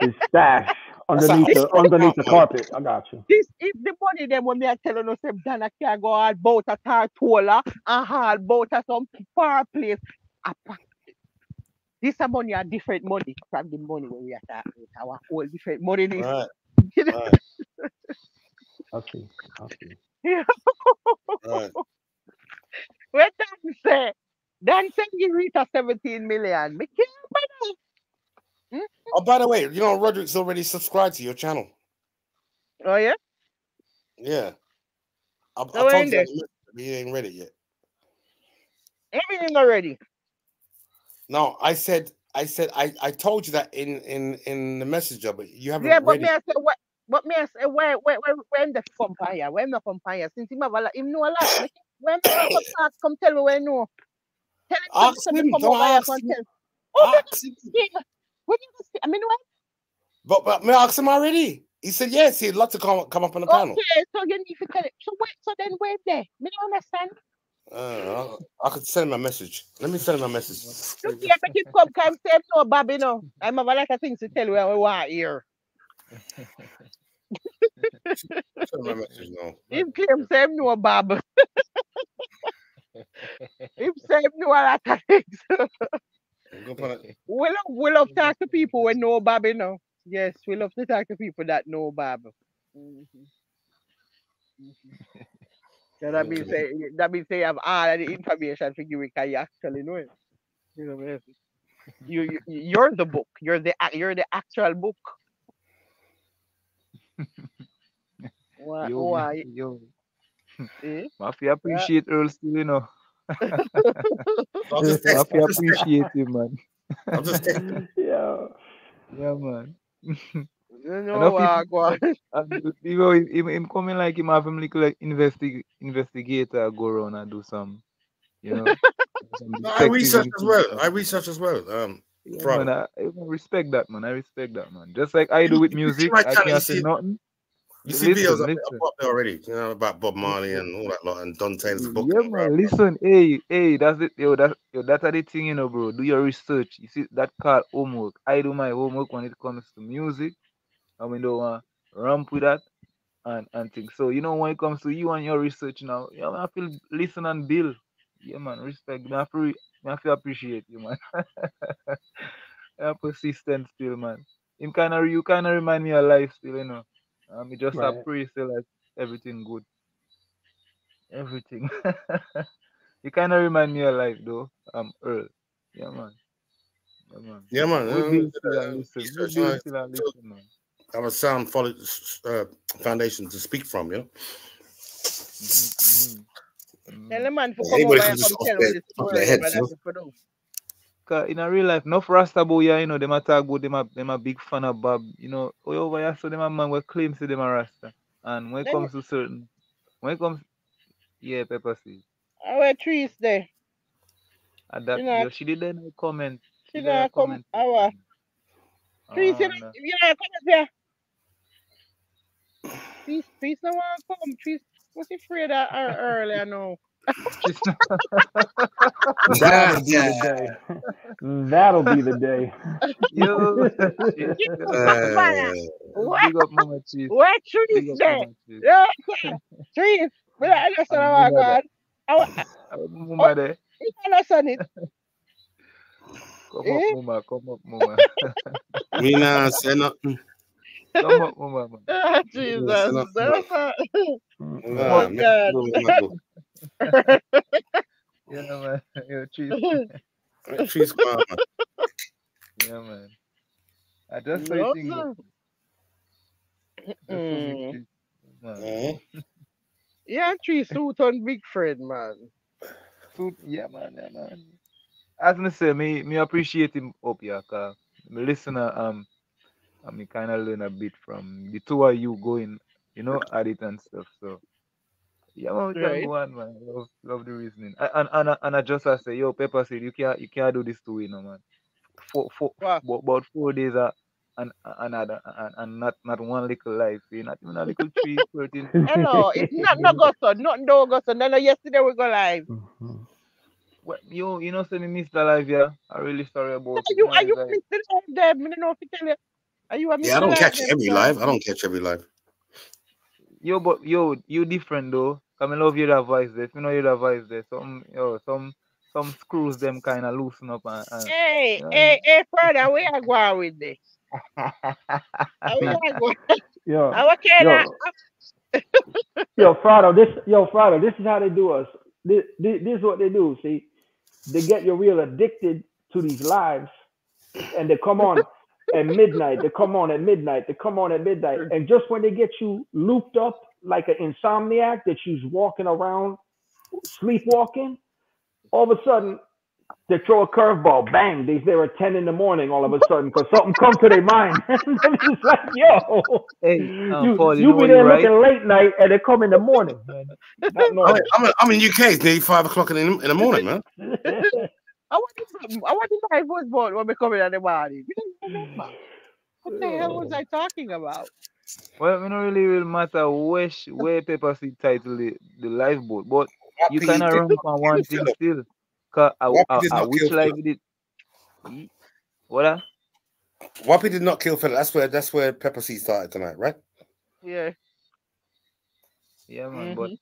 His stash underneath the underneath the carpet. I got you. This if the money them when me are telling us them Dan Akar go hard boat at Tortola and hard boat at some far place. a. This a money are different money from the money where we are talking. Our whole different money. This. Right. You *laughs* know? Right. I see. I see. Right. When Dan say, Dan say give Rita 17 million. Me can't buy that. Mm-hmm. Oh, by the way, you know Roderick's already subscribed to your channel. Oh yeah? Yeah. I, I So we're told in you he ain't ready yet. Everything already. No, I said, I said, I, I told you that in in in the messenger, but you haven't Yeah, but read me. I say what but me I say where where where when the compare, when the compare, since him have a lot, him know a lot. When me come come tell me where you know. Tell him Ask come, him, come over ask and him. Oh, but Ask him. what you say? I mean what? But but me ask him already. He said yes, he'd love to come come up on the panel. Okay, so you need to tell it. So wait, so then wait there. Me don't understand. Uh, I, I could send him a message. Let me send him a message. Look here, make him come, come say no Bobby no. I'm have a lot of things to tell you we want here. Send him a message now. Him claim say him no Bob. him say him know a lot of things. Go put We love, we love talk to people who know Bob, you know. Yes, we love to talk to people that know Bob. Mhm. Mhm. So that means say that means say you have all of the information for you because you actually know it. You know, yes. *laughs* you, you you're the book. You're the you're the actual book. *laughs* Why? Yo, why? me- yo, *laughs* Eh? I feel appreciate Earl still, you know. *laughs* I'll just *laughs* I text. feel I'll just text. appreciate him, man. I'll just text. Yeah. Yeah, man. You know Enough what? people- go. And, you know, him, him, him coming like him have him little like investi- investigator go around and do some, you know. some No, I research as well. I research as well. Um, Yeah, from- man, I, I respect that, man. I respect that, man. Just like I do with music, I can't say nothing. You see Listen, videos listen. up there already, you know, about Bob Marley and all that lot, and Don Taylor's book. Yeah, man. blah, Listen, hey, hey, that's it, yo. That, yo, that's the thing, you know, bro. Do your research. You see that called homework. I do my homework when it comes to music, and we don't want uh, ramp with that and and things. So you know, when it comes to you and your research now, yeah, man, I feel listen and build. Yeah, man. Respect. Me, I feel, me, I feel appreciate you, man. *laughs* yeah, persistent still, man. Him kind of, you kind of remind me of life still, you know. Um, me just Right. a pray still like everything good. Everything. *laughs* you kind of remind me of life though. Um, Earl. Yeah, man. Yeah, man. Yeah, man. We uh, build still and listen. We research, build still and so- listen, man. have a sound follow, uh, foundation to speak from, you know. Mhm, mhm, Tell mhm. man for come anybody over can just off their- the off their story. heads, but you know? that's it for now. Cause in a real life, enough Rasta boy, yeah, you know, them a talk about them a them a big fan of Bob. You know, over here, so them a man will claim to them a Rasta. And when it comes to certain, when it comes, yeah, Pepper seed. Our trees there. And that, You know, she did then a comment. She did a not come comment. our trees. You Oh, know, you know, come up here. Trees, trees no to come. Trees, what's afraid of earlier now? She's not- That'll be the day. That'll be the day. Yo, *laughs* *laughs* Uh, What? big up Mama What Big trees up there? Mama Cheese. Yeah, yeah. trees. *laughs* But I understand And what Mama God. I wa- Mama there. you understand it. Come Eh? up, Mama. Come up, Mama. me nah say nothing. Come up, Mama. man. Ah, Jesus. Listen up. That's Oh, God. Me- me- Yeah, man. *laughs* Yo, Cheese. me- Trees *laughs* man. *laughs* Yeah, man. I just saw No, you think. sir. Just Mm. big Cheese. Man. Yeah, tree suit on big friend, man. So, yeah, man. Yeah, man. As me say, me, me appreciate him up here, cause me listener, um, I me kind of learn a bit from the two of you going, you know, at it and stuff. So, yeah, man, we can Right. go on, man. Love, love the reasoning. A- And and and I just I say, yo, Pepper Seed you can't you can't do this to you know, man. Four four What? about, about four days uh, and another and, and not not one little life, eh, not even a little tree, *laughs* 13. Hello, it's not no go so, nothing do go so. Then yesterday we go live. Mhm. Well, yo, you know, say me miss the live, yeah. I'm really sorry about Are you are you guys. missing live there? Me don't know if you tell you. Are you a Yeah, I don't catch every live. I don't catch every live. Yo, but yo, you different though. Come love your that voice there. If you know your that voice there, some yo, some some screws them kind of loosen up and, and Hey, you know. hey, hey, brother, we are going with this? How we are going? Yo, How *laughs* can I? yo, yo, Frado, this, yo, Frado, this is how they do us. This, this, this is what they do. See, they get you real addicted to these lives, and they come on at midnight. They come on at midnight. They come on at midnight, and just when they get you looped up like an insomniac that she's walking around sleepwalking. All of a sudden, they throw a curveball, bang, they there at 10 in the morning all of a sudden because something comes to their mind. *laughs* and it's like, yo, Hey, um, you, Paul, you, you know be there you're right. looking late night and they come in the morning. man. I'm, normal. I'm, I'm in UK. It's nearly five o'clock in the, in the morning, man. *laughs* I want to, I want to life was born when we come in at the morning. We. What the hell was I talking about? Well, it don't really really matter which sh- where Pepper Seed title the, the lifeboat, but you cannot run of did wrong *laughs* not on kill one thing Phillup. still. Cause I, Whappie I, did I, not which kill life Phillup. did it? What? ah? Whappie did not kill Phillup. That's where that's where Pepper Seed started tonight, right? Yeah. Yeah, man. mhm. But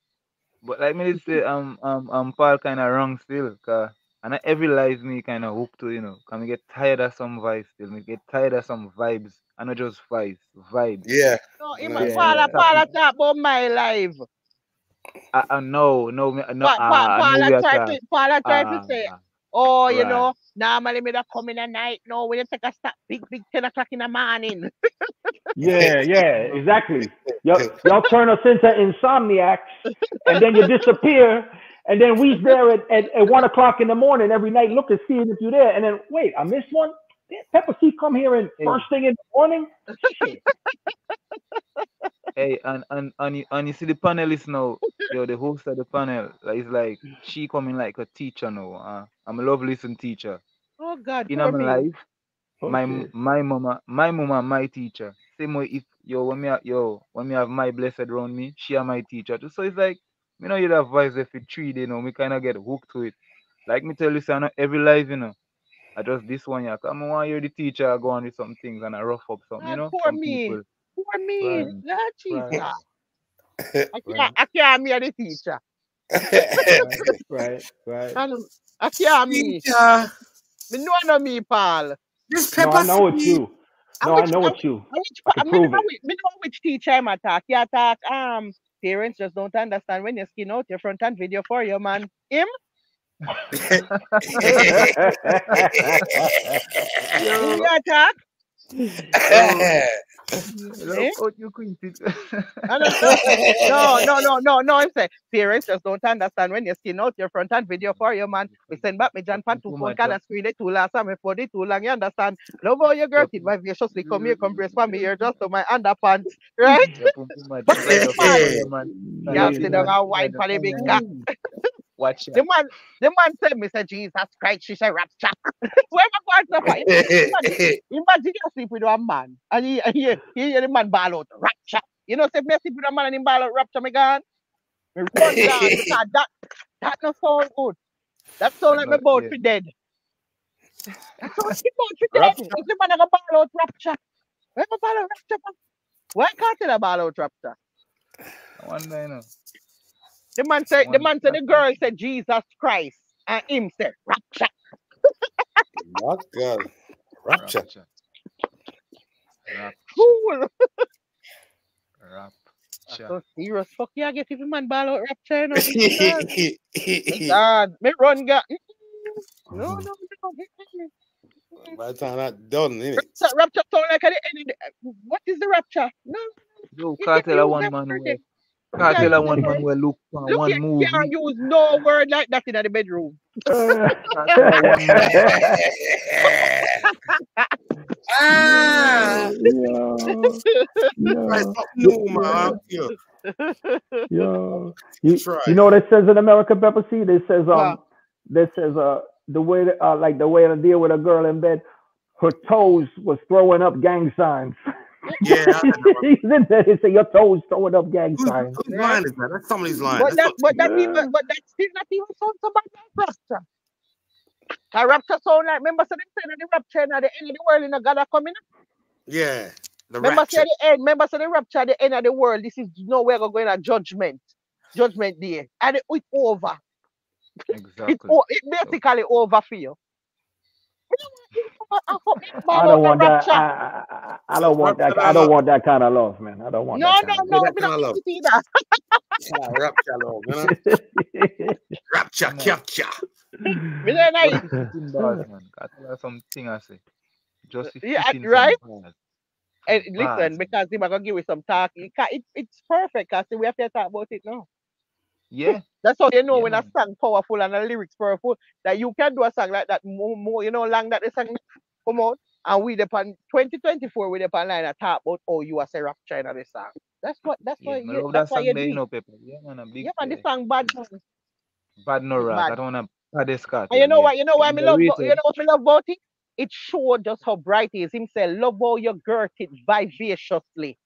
but like me did say, um um um Paul kind of wrong still, cause and not every life me kind of hooked to, you know. Can me get tired of some vibes still. Me get tired of some vibes. I not just vibes, vibes. Yeah. No, Yeah, him yeah, and yeah. Paula, Paula talk about my life. Uh, uh, no, no, me, no. Pa, pa, Ah, no, we Paula are tried to, Paula tried to say, Ah, oh, you know, normally me da come in at night. No, when you take a stop, big, big 10 o'clock in the morning. Yeah, *laughs* yeah, exactly. Y'all, *laughs* y'all turn us into insomniacs, and then you disappear, and then we's there at, at, at one o'clock in the morning every night looking, seeing if you're there, and then wait, I missed one. Did Pepper Seed come here and Hey. first thing in the morning? Hey, and and and you, and you see the panelists now, yo, the host of the panel, like, it's like she coming like a teacher now. Uh, I'm a love listen teacher. Oh, God, In poor my me. life, my Okay. m- my mama, my mama, my teacher. Same way if yo when me ha- yo when me have my blessed around me, she are my teacher too. So it's like you know you have vibes if you three day, you know, me kind of get hooked to it. Like me tell you, say, I know every life, you know. I just this one, yeah. Come on, hear the teacher go on with some things and I rough up some, you God, know. poor Some me. people, Poor me. right, Lord Jesus. right, *laughs* I right, can't, I can't me the teacher. Right, right, right. I, don't- I can't me. Teacher, Me know no me, Paul. this pepper No, I know it's you. I No, I know it's you. I which, I I can me prove know, it. which- me know which teacher I'm attack. You attack, um, parents just don't understand when you're skin out your front and video for your man. Him? You attack? yo, love out you quinty. I don't know. No, no, no, no, no. I'm saying parents just don't understand when you skin out your front and video for your man. We send back me John Pan two phone can and screen it too last time for it too long. You understand? Love how your girl you kid vivaciously come here, come brace for me here just to my underpants, right? you put too much But inside this of man, fire, man. you Stand have up sit down and wine for the big fire. Watch The man, the man said, me say Jesus Christ, she said rapture. *laughs* Whoever wants to imagine, imagine you sleep with one man and he, he, he, hear the man ball out rapture. You know, say me sleep with a man and him ball out rapture, me gone. Me run down *laughs* that that no sound good. That sound like me about yeah. to dead. That sound like me about to dead. Rapture. If the man a ball out rapture, where ball out rapture? Why can't tell ball out rapture? I wonder, you know. The man said, the man said, the girl said Jesus Christ, and him said rapture. What God? Rapture. Rapture. Rapture. Fool. Rapture. So serious fuck yeah, I get if a man ball out rapture, you know. Jesus. God, me run ga. Mm, mm-hmm. No, no, no. By the time that done, innit? Rapture, rapture sound like at the end eh, of eh, the, eh, what is the rapture? No, Yo, you can't can't tell a one that man word. where there. You can't can't tell a use one man word. where look for Look one here, movie. can't use no word like that in the bedroom. Can't tell a one man. ah! yo, Try yo, something new, man. Yeah. You, you know what it says in America, Pepper Seed? It says Wow. um, that says uh the way that, uh like the way to deal with a girl in bed, her toes was throwing up gang signs. *laughs* Yeah, I heard that one. He's in there. He said your toes throwing up gang Whose, signs. whose Right. line is that? That's somebody's line. But That's that, not but that Yeah. even, but that still not even sound so bad like rapture. A rapture sound like, remember, so them saying that the rapture at the end of the world, in a God are coming. up. yeah. The Remember, rapture. at the end, remember, so the rapture at the end of the world, this is no way going to judgment, judgment day, and it, it's over. *laughs* It's Exactly. o- it basically over for you. Me don't want you to I hope I don't want that. I, I, I- I don't want that. I don't want that kind of love, man. I don't want No, that no, kind no, that me kind not of love. think it either. Ah, rapture, love, you know? *laughs* Rapture, No. capture. Me don't like it. Man. Can't tell her something I say. Just Yeah, fit in some right? And listen, because him I gonna give you some talk. It, it, it's perfect because we have to talk about it now. Yeah. That's how they know Yeah, when a man. song powerful and a lyrics powerful that you can do a song like that more, more you know, long that the song come out. And we depend 2024 we upon line and talk about oh you are say rap China this song. That's what that's Yeah, why you love that's that why song you do know, Pepper. Yeah, man, a big Yeah, man, this song bad. man. bad no bad. I don't wanna baddest Kartel. And you know Yeah. what? You know what me love? You know what me love about it? It showed just how bright he is. Him say, love how you girt it vivaciously.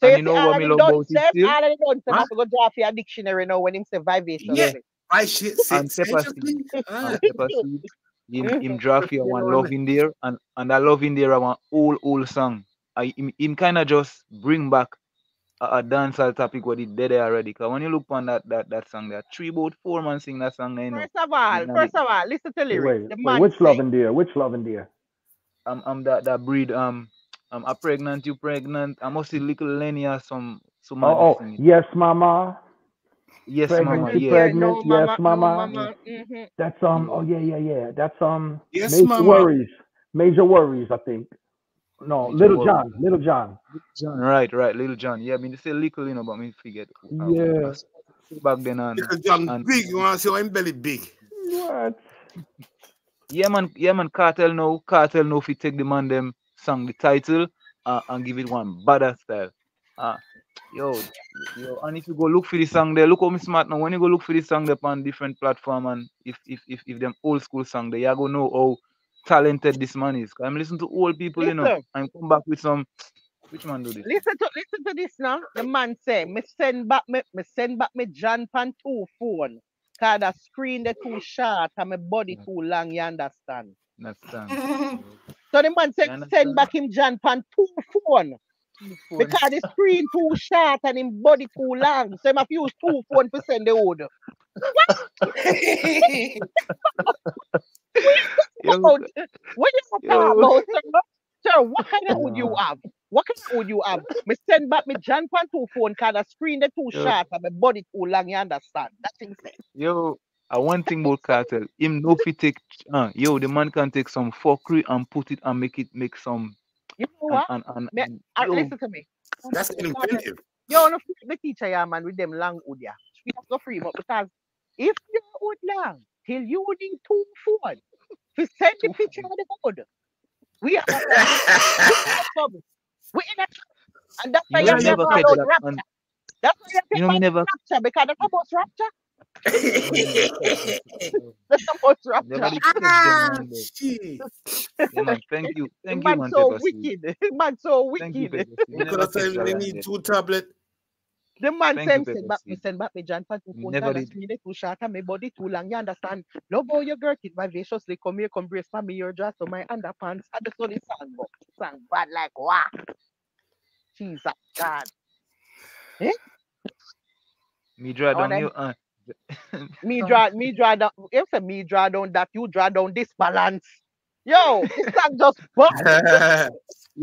So And you you know what of me them love done about it say, still? all of them done say, Huh? have to go draw for your dictionary now when him say vivaciously. Yeah. I shit *laughs* And six. pepper seed. Ah. And pepper seed. Him him Mhm. draft here You one know love in there and and that love in there are one old old song. I him, him kinda just bring back a, a dancehall topic what it dead there already. Cause when you look on that that that song there, three about four man sing that song there, you know. First of all, Nah, first of all, listen to Wait, lyrics. wait, The wait, which say, love and dear? Which love and dear? I'm I'm that that breed um I'm a pregnant, you pregnant. I must see little Lenny some some somebody Oh, oh, yes, mama. Yes, Pregnant, mama, you yeah. yeah, pregnant? no Yes, mama, no mama. mama. hmm That's um. Oh yeah, yeah, yeah. That's um. Yes, Major mama. worries. Major worries. I think. No, Major Little worry. John. Little John. John, right, right, little John. Yeah, I mean they say little, you know, but me forget. Uh, uh, Yeah. back then and Because John and big, you want to see him belly big. What? yeah man, yeah man, Kartel no. Kartel no. if you take the man them song the title uh, and give it one badass style. Uh yo, yo, and if you go look for the song there, look how me smart now. When you go look for the song there on different platform and if if if, if them old school song there, you go know how talented this man is. I'm listening to old people, you know, Listen, and come back with some which man do this? listen to listen to this now. The man say, me send back me, me send back me John Pan two phone. Cause the screen they too short and my body Yeah. too long, you understand? Understand? *laughs* So the man said, send back him John Pan two phone. Phone. Because the screen too short and him body too long. So him have use two phone to send the order. What *laughs* what you talking about, sir? Sir, what kind of wood you have? What kind of wood you have? Me send back me John Pan two phone cause the screen the too short and my body too long, you understand? That's say. Yo, I one thing about Kartel, him no fit take uh, yo, the man can take some fuckery and put it and make it make some You know and what? and, and, Me, and uh, yo, listen to me. That's inventive. Yo, no free the teacher, yeah, man, with them long hood, yeah. We have to free him up because if you would long, till you need two phone, to send the Two picture of the hood, we are we *laughs* in trouble. We in a. And that's why you you know me hear never about catch that rapture. That's why you You hear know never rapture because that's about rapture. You know me never catch that. Yo, That's about Never rapture. did ah, shit. Man, thank you. *laughs* The *laughs* Thank you man man so wicked. Man so wicked. Pepper Seed. Me You could never have said that they need two tablet. The man Thank send send back me send back me John Pat to Me phone never card did. me too short and my body too long. You understand? Love how you girt it vivaciously. Come here, come brace for me your dress to my underpants. I just saw the song go. Song bad like what? Jesus God. Eh? Me draw I down wanna you uh *laughs* me draw me draw down if say me draw down that you draw down this balance. Yo, this song just bad. *laughs*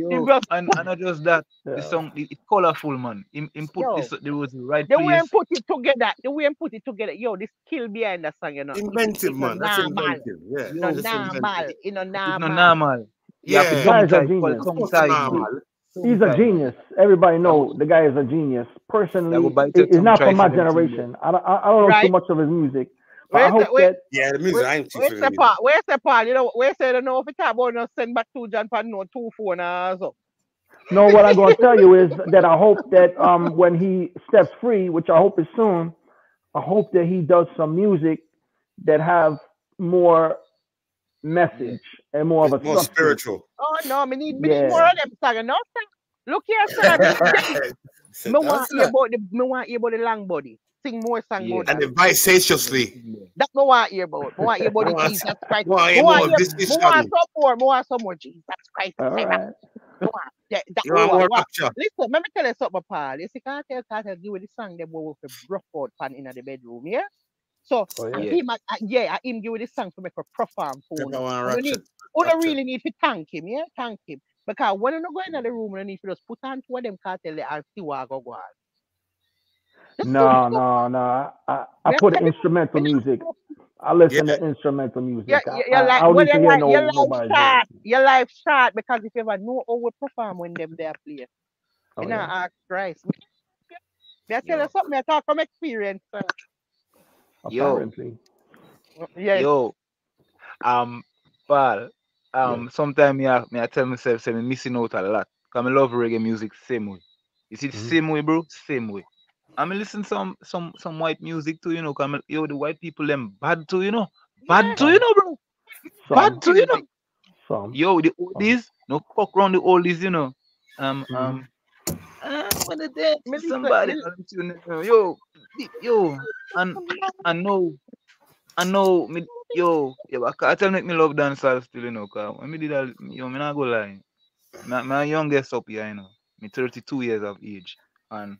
It Yo, just and, and not just that, the song it, it colorful man. Him, him put yo. this there was the right The way place. put it together, the way and put it together, yo, this kill behind the song, you know. Inventive, it's man. That's normal. inventive. Yeah, It's not Yo, that's inventive. normal. It's not normal. normal. You have to Yeah, The guy tongue is a genius. of tongue course, tie, normal. Man. He's Tongue a genius. Everybody know go, the guy is a genius. Personally, bite it's not try from my for them thing there. generation. I don't, I I don't know too much of his music, but I Where's the hope where, that Yeah, the music. where, I ain't too where's the with it. part? Where's the part? You know, where say the no if it talk about no send back two John Pan no two phone or so. no. What I'm going to tell you is that I hope that um when he steps free, which I hope is soon, I hope that he does some music that have more Yeah. Message and more of a more substance. spiritual. Oh no, me need me need more of them song. No sing. Look here, *laughs* sir. Me, me, So want hear about the me want hear about the long body. Sing more song Yeah. And that. the vivaciously. That me want hear about. Me want hear about the want, *laughs* Jesus Christ. I want Me hear want more of hear. Me want some more. Me want some more Jesus Christ. All Say that. Me want that. that You me want want. more rapture. Listen, let me tell you something, Paul. You see, can't tell, can't tell, give you the song them we for rough out pan in the bedroom, yeah? So, Oh I yeah. Yeah. him, I, I- yeah, I him give you the song to make a perform for If I you. you need, rapture. you don't really need to thank him, yeah? Thank him. Because when you go in the room, you need to just put on two of them Kartel and see what go go on. Just No, no, no. I, I, I put tell instrumental music. I listen Yeah. to instrumental music. I, you, I, you I like, don't well, to your hear life, no your life nobody's short, your life short because if you ever know how we perform when them there play, Oh you know, yeah. ask Christ. Me I tell Yo. you something, I talk from experience. sir. Yo. apparently. Yes. Yo, um, but um, sometimes me, I, me I tell myself, say, me missing out a lot. Cause I love reggae music same way. You see, the Mhm. same way, bro, same way. I mean, listen some some some white music too, you know. Cause me- yo, the white people them bad too, you know. Bad too, you know, bro. Some, Bad too, you know. some. Yo, the oldies, no fuck around the oldies, you know. Um, Mhm. um, when the dance Me with somebody, me- I'm tuning in. yo, yo, and I know, I know, me, yo, but I tell make me love dancehall still, you know, cause when me did that, yo, me not go lie. My, my youngest up here, you know, me 32 years of age, and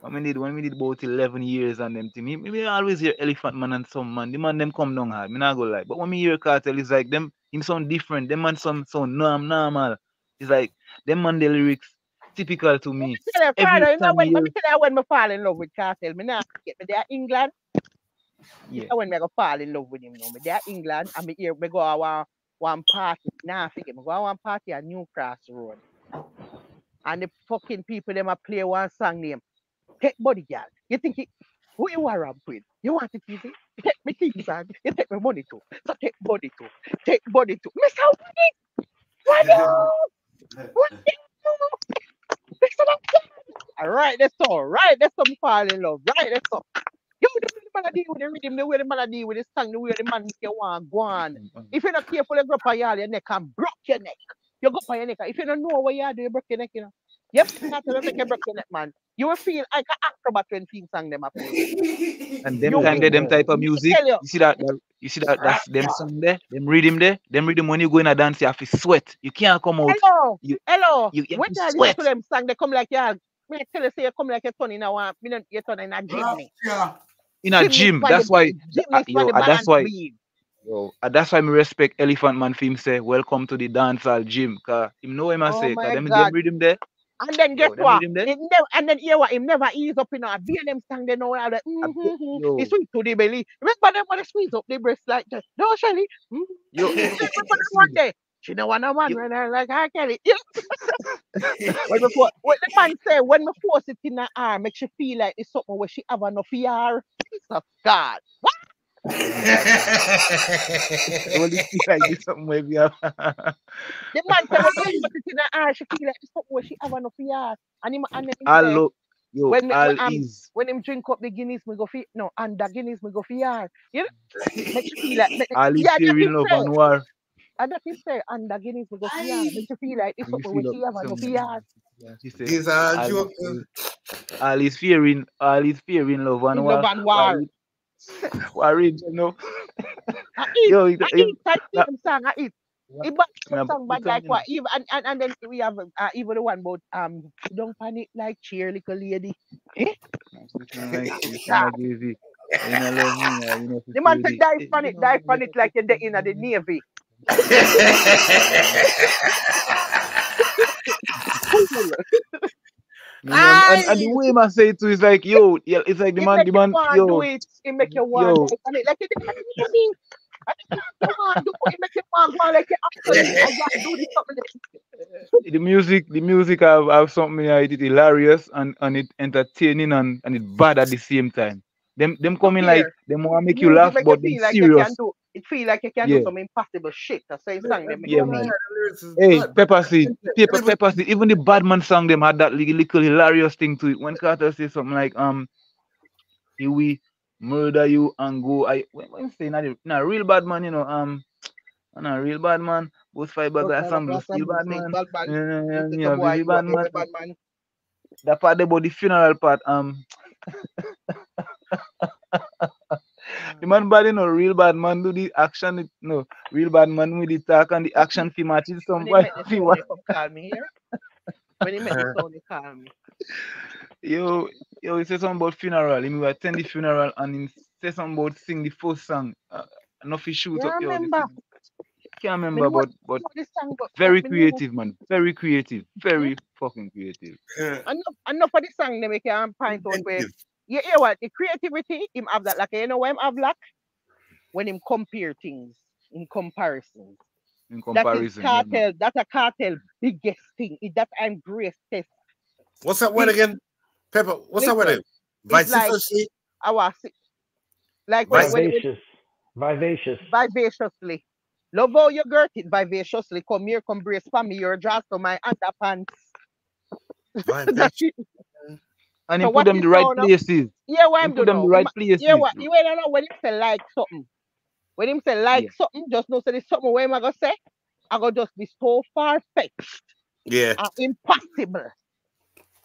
when me did when we did about 11 years and them thing, me, me, always hear Elephant Man and some man, the man them come down hard, me not go lie. But when me hear Kartel, it's like them, him sound different, them man some sound norm, normal. It's like them man the lyrics typical to me. Tell you, Every Father, you know time when, let me tell you when me fall in love with Kartel, me not forget me there England. Yeah. Yeah. When me go fall in love with him, no, me there England, and me here me go a one one party. Nah, forget me go a one party at New Cross Road, and the fucking people them a play one song name. Take body girl. You think it, who you are up with? You want it easy? You take me things and you take my money too. So take body too. Take body too. Miss how what you? What What Miss all right, that's all right. That's some fall in love. Right, that's all. Yo, the way the deal with the rhythm, the way the deal with the song, the way the man you want go on. If you're not careful, you up on your neck and broke your neck. You go up on your neck. If you don't know what you are do, you break your neck, you know. Yep, that's what make you break your neck, man. You will feel like an acrobat when things song them up. And them Yo, kind of them type of music, you. you see that, that- you see that that's them song there, them rhythm there, them rhythm when you go in a dance, you have to sweat. You can't come out. Hello, You- hello. you- you when to I listen sweat. to them song, they come like yeah. Me tell you, say you come like a turn in a one. Me not you turn in a gym. Yeah. In a gym, that's why yo, that's why yo, uh, that's why me respect Elephant Man for him say welcome to the dancehall gym. Cause him know him I Oh say, my cause them, them rhythm there. And then guess Yo, what? there. It never, and then hear what him never ease up in them song they know how like mm-hmm, yo. He sweet to the belly. Remember them when they squeeze up the breast like that. No, Shelly. Mm. Yo, *laughs* one day. She don't want a man when I like I get it. Yeah. *laughs* when, me for, the man say when me force it in her arm, make she feel like it's something where she have enough yar. Piece of God. What? Only feel like this something where we have. The man say when me force it in her arm, she feel like it's something where she have enough yar. And him and him all say, lo- yo, when me- all when I'm- when him drink up the Guinness, me go for no, and the Guinness me go for yard. You know, make you feel like make, All is yeah, fear that in love and war. and that is fair, and the Guinness me go for yard. Make you feel like it's And you something feel when she up have enough some- yard. Yeah, she said, These are all jokes. is, all is fear in all is fear love and In war. love and war. *laughs* War in, you know. *laughs* I eat, Yo, I eat, I eat I eat. What? It but Yeah, song but bad like what? Even and, and, and then we have uh, even the one about um don't panic like cheer little lady. Like, you kinda crazy. You know, love me, you know, The man said die Eh, on you it, know, die you on know, it like you're in the *laughs* navy. You know, and, and the way man say it too is like, yo, yeah, it's like the It man, the man, want *laughs* do yo, it. It make you want yo. die on it like you did it. mean. I think you want do it. It make you want go on like you actually. I got to do this something. the music, the music have, have something uh, it is hilarious and, and it entertaining and, and it bad at the same time. Them them coming like here. them want to make you Music laugh, make but feel they like you serious. can do. It feel like you can Yeah. do some impossible shit. That's why song them make Yeah, you man. Hey, Pepper Seed, Pepper, Pepper Seed. Even the bad man song them had that little, little hilarious thing to it. When Carter says something like, um, "Here we murder you and go." I when, when say not, not real bad man, you know, um, not real bad man. Both five bag of some blue bad man. Bad man. Yeah, yeah, You take yeah, a boy, Vivi you bad a- you a man. bad man. That part about the funeral part, um. *laughs* the man bad, you know, real bad man do the action, it, no, real bad man with the talk and the action *laughs* fi matches some When he boy. met the fi Sony, call me here. When he met *laughs* the Sony, call me. Yo, yo, he say something about funeral. He will attend the funeral and he say something about sing the first song. Uh, enough he shoot You up. Yo, the remember? Can't remember, but but song, but very creative, man. Very creative. Very fucking creative. Enough, enough of the song they make you um, point out where you hear what the creativity him have that like you know why him have like when him compare things in comparison. In comparison. yeah, man. Kartel. That's a Kartel biggest thing. It that I'm greatest. What's that word again? Pepper, what's that word? Listen, again? Vice like- Our Like when, when, when Vivacious. Vivacious. vivaciously. Love how you girt it vivaciously. Come here, come brace for me. Your dress to my underpants. *laughs* That's it. And So he put them is the right now now? places. Yeah, what He I'm doing them now. the right Ma- places. Yeah, what you ain't know when him say like something. When him say like Yeah. something, just know say there's something where am I gonna say? I gonna just be so far fetched Yeah. and impossible.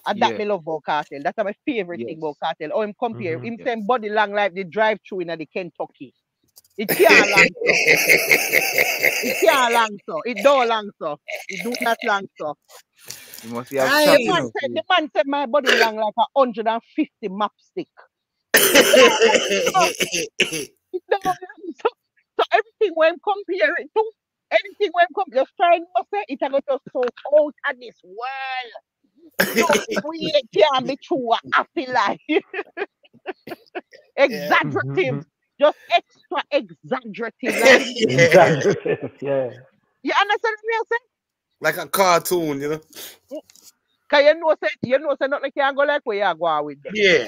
And that Yeah. me love about Kartel. That's my favorite thing Yes. about Kartel. Or him compare Mhm. him Yes. same body long like the drive through in the Kentucky. It can't *laughs* long so. It can't long so. It don't long so. It do not long so. You must have Aye. The man said the man said my body long like a hundred and fifty map stick. It don't long so. So everything when compare it to anything when come just try and say it a go just so out of this world. No way it can be true. I feel like exaggerative, mm-hmm. Just extra exaggerative. Like, *laughs* Exaggerative. Yeah. you understand what I'm saying? like a cartoon, you know? Cause you know say you know say nothing can go like where you are go with them. Yeah.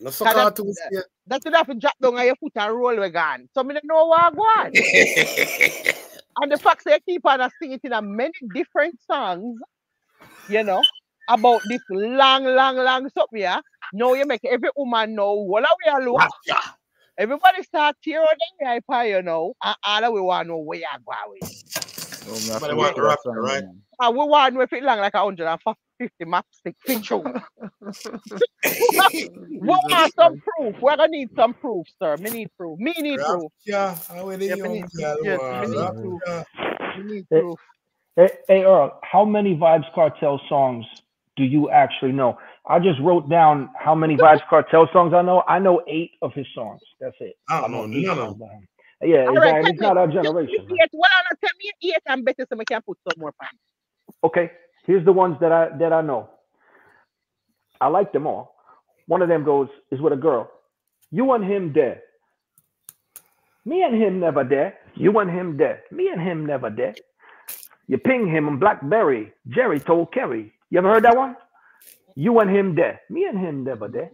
No so Can I- Yeah. That's enough to drop down on your foot and roll again. So me don't know what I go on. *laughs* And the fact that you keep on singing it in a many different songs, you know, about this long, long, long something, yeah. Now you make every woman know what are we are look. Rapture. Everybody start tear out their pie, you know, and all of we want to know where you going with. Me But to I look want for the that right? man. And we want to know if it long like a 150 map stick picture. *laughs* we want some proof. We're gonna need some proof, sir. Me need proof. Me need proof. Yeah, how are the Yeah, me young need- yes, me need rap, proof. yeah. Me need proof. Hey, hey Earl, how many Vybz Kartel songs do you actually know? I just wrote down how many Vybz Kartel songs I know. I know eight of his songs. That's it. I don't know none of songs by him. Yeah, All right, exactly. tell It's not our me, tell me generation. man. eight. Well, I'm not tell me eight and better so we can put some more time. Okay, here's the ones that I that I know. I like them all. One of them goes is with a girl. You and him there. Me and him never there. You and him there. Me and him never there. You ping him on BlackBerry. Jerry told Kerry. You ever heard that one? You and him there. Me and him never there.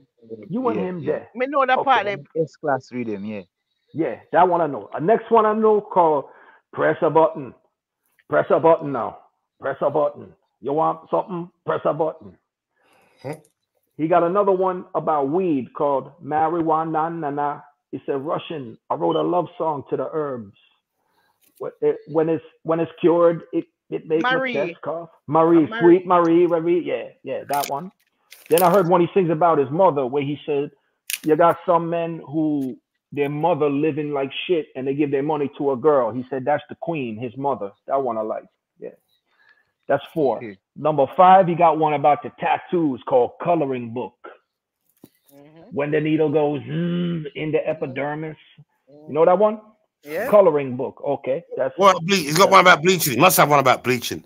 You and Yeah, him yeah. there. Me know that part. Okay. them. S class rhythm, yeah. Yeah, that one I know. Uh, next one I know called press a button. Press a button now. Press a button. You want something? Press a button. Huh? He got another one about weed called marijuana. Na, na. He said Russian. I wrote a love song to the herbs. When it, when it's when it's cured, it it makes my Marie. chest cough. Marie, Marie. sweet Marie, Marie. Yeah, yeah, that one. Then I heard one he sings about his mother, where he said, "You got some men who their mother living like shit, and they give their money to a girl." He said, "That's the queen, his mother." That one I like. Yeah, that's four. Okay. Number five, he got one about the tattoos called Coloring Book. Mhm, When the needle goes zzz in the epidermis. You know that one? Yeah. Coloring Book. Okay, that's. Well, ble- he's got one about bleaching. He must have one about bleaching.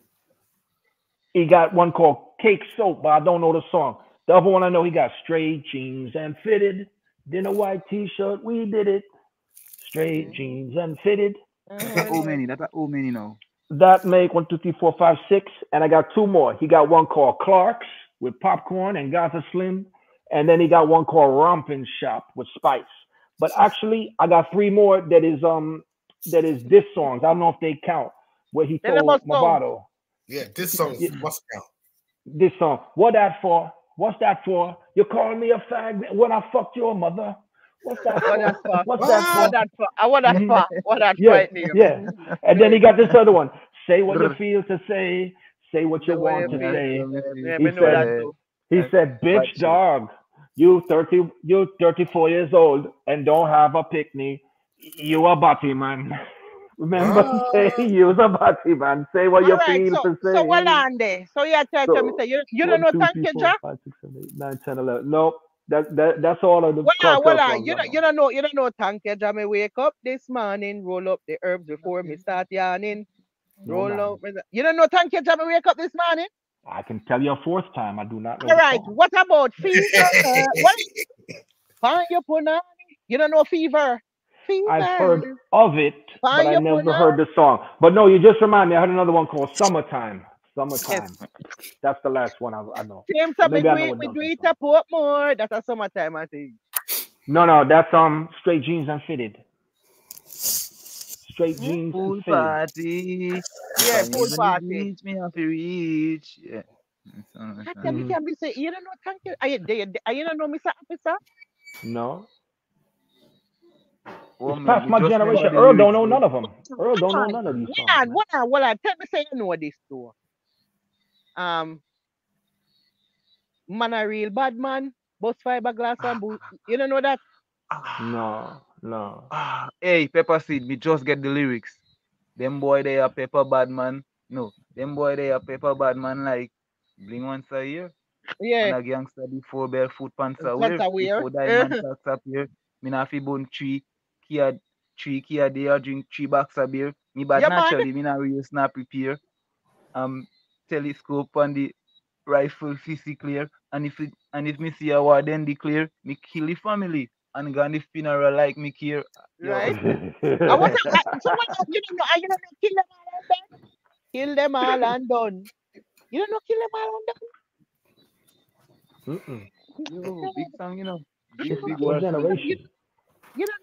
He got one called Cake Soap, but I don't know the song. The other one I know, he got straight jeans and fitted. Then a white T-shirt, we did it. Straight jeans and fitted. That's how many? That's how many now? That make one, two, three, four, five, six, and I got two more. He got one called Clark's with Popcaan and Gaza Slim, and then he got one called Rompin' Shop with Spice. But actually, I got three more that is um that is diss songs. I don't know if they count. Where he told about song. Mavado Yeah, this song Yeah. must count. this song. What that for? What's that for? You calling me a fag when I fucked your mother? What's that What for? that for? What's that for? that for? I want that for. What that Yeah, right yeah. And then he got this other one. Say what you *laughs* feel to say. Say what you want to say. He me know that said- He said, "Bitch, dog, you thirty, you thirty-four years old and don't have a picnic. You a batty man. *laughs* Remember, Ah. *laughs* say you a batty man. Say what you right, feel so, to say. so what on there? So you tell So, me say you you One, don't know two, thank you, four, Jack? five, six, seven, eight, nine, 10, 11. Nope. That, that, that's all of the Well, well, on. You don't, know. you don't know, you don't know, thank you, Jah. Me wake up this morning, roll up the herbs before me start yarning. No, Roll out. me- You don't know, thank you, Jah. Me wake up this morning. I can tell you a fourth time. I do not know. All the right, song. what about *laughs* fever? uh, what? Find your punani. You don't know fever. Fever. I've heard of it, but I never punani. heard the song. But no, you just remind me. I heard another one called "Summertime." Summertime. That's the last one I, I know. Same time, me Maybe I do know it, what me do it a port more. That's a summertime, I think. No, no, that's um straight jeans and fitted. Straight jeans Pool and party. Yeah, When pool party. reach me have to reach. Yeah. Mm, so much I fun. tell Mhm. can be say, you don't know, thank you. Are you, do you, are you don't know, Mr. Officer? No, Oh, it's man, past my generation. Earl don't lyrics, know none of them. Earl don't know none of these songs. on, man. what on, what on? Tell me, say you know this too. Um, man, a real bad man, bust fiberglass and *laughs* boot. You don't know that? No, no. Ah, hey, Pepper Seed, me just get the lyrics. Them boy they are Pepper Bad Man. No, them boy they are Pepper Bad Man like bling once a year. Yeah. And a gangster before barefoot pants And a pants wear. Before diamond *laughs* socks appear. Me na fi bun three kia three kia day or drink three box of beer. Me bad Yeah, man. naturally, me na real snap prepare. Um telescope on the rifle fizzy clear. And if it and if me see a war then declare, me kill the family and gone the funeral like me care. Right. *laughs* I was like, someone else, you don't know, you don't know, kill them all and done. Kill them all and done. You don't know, kill them all and done. Mm-mm. *laughs* yo, big song, you know. Big, big your war generation. You don't know this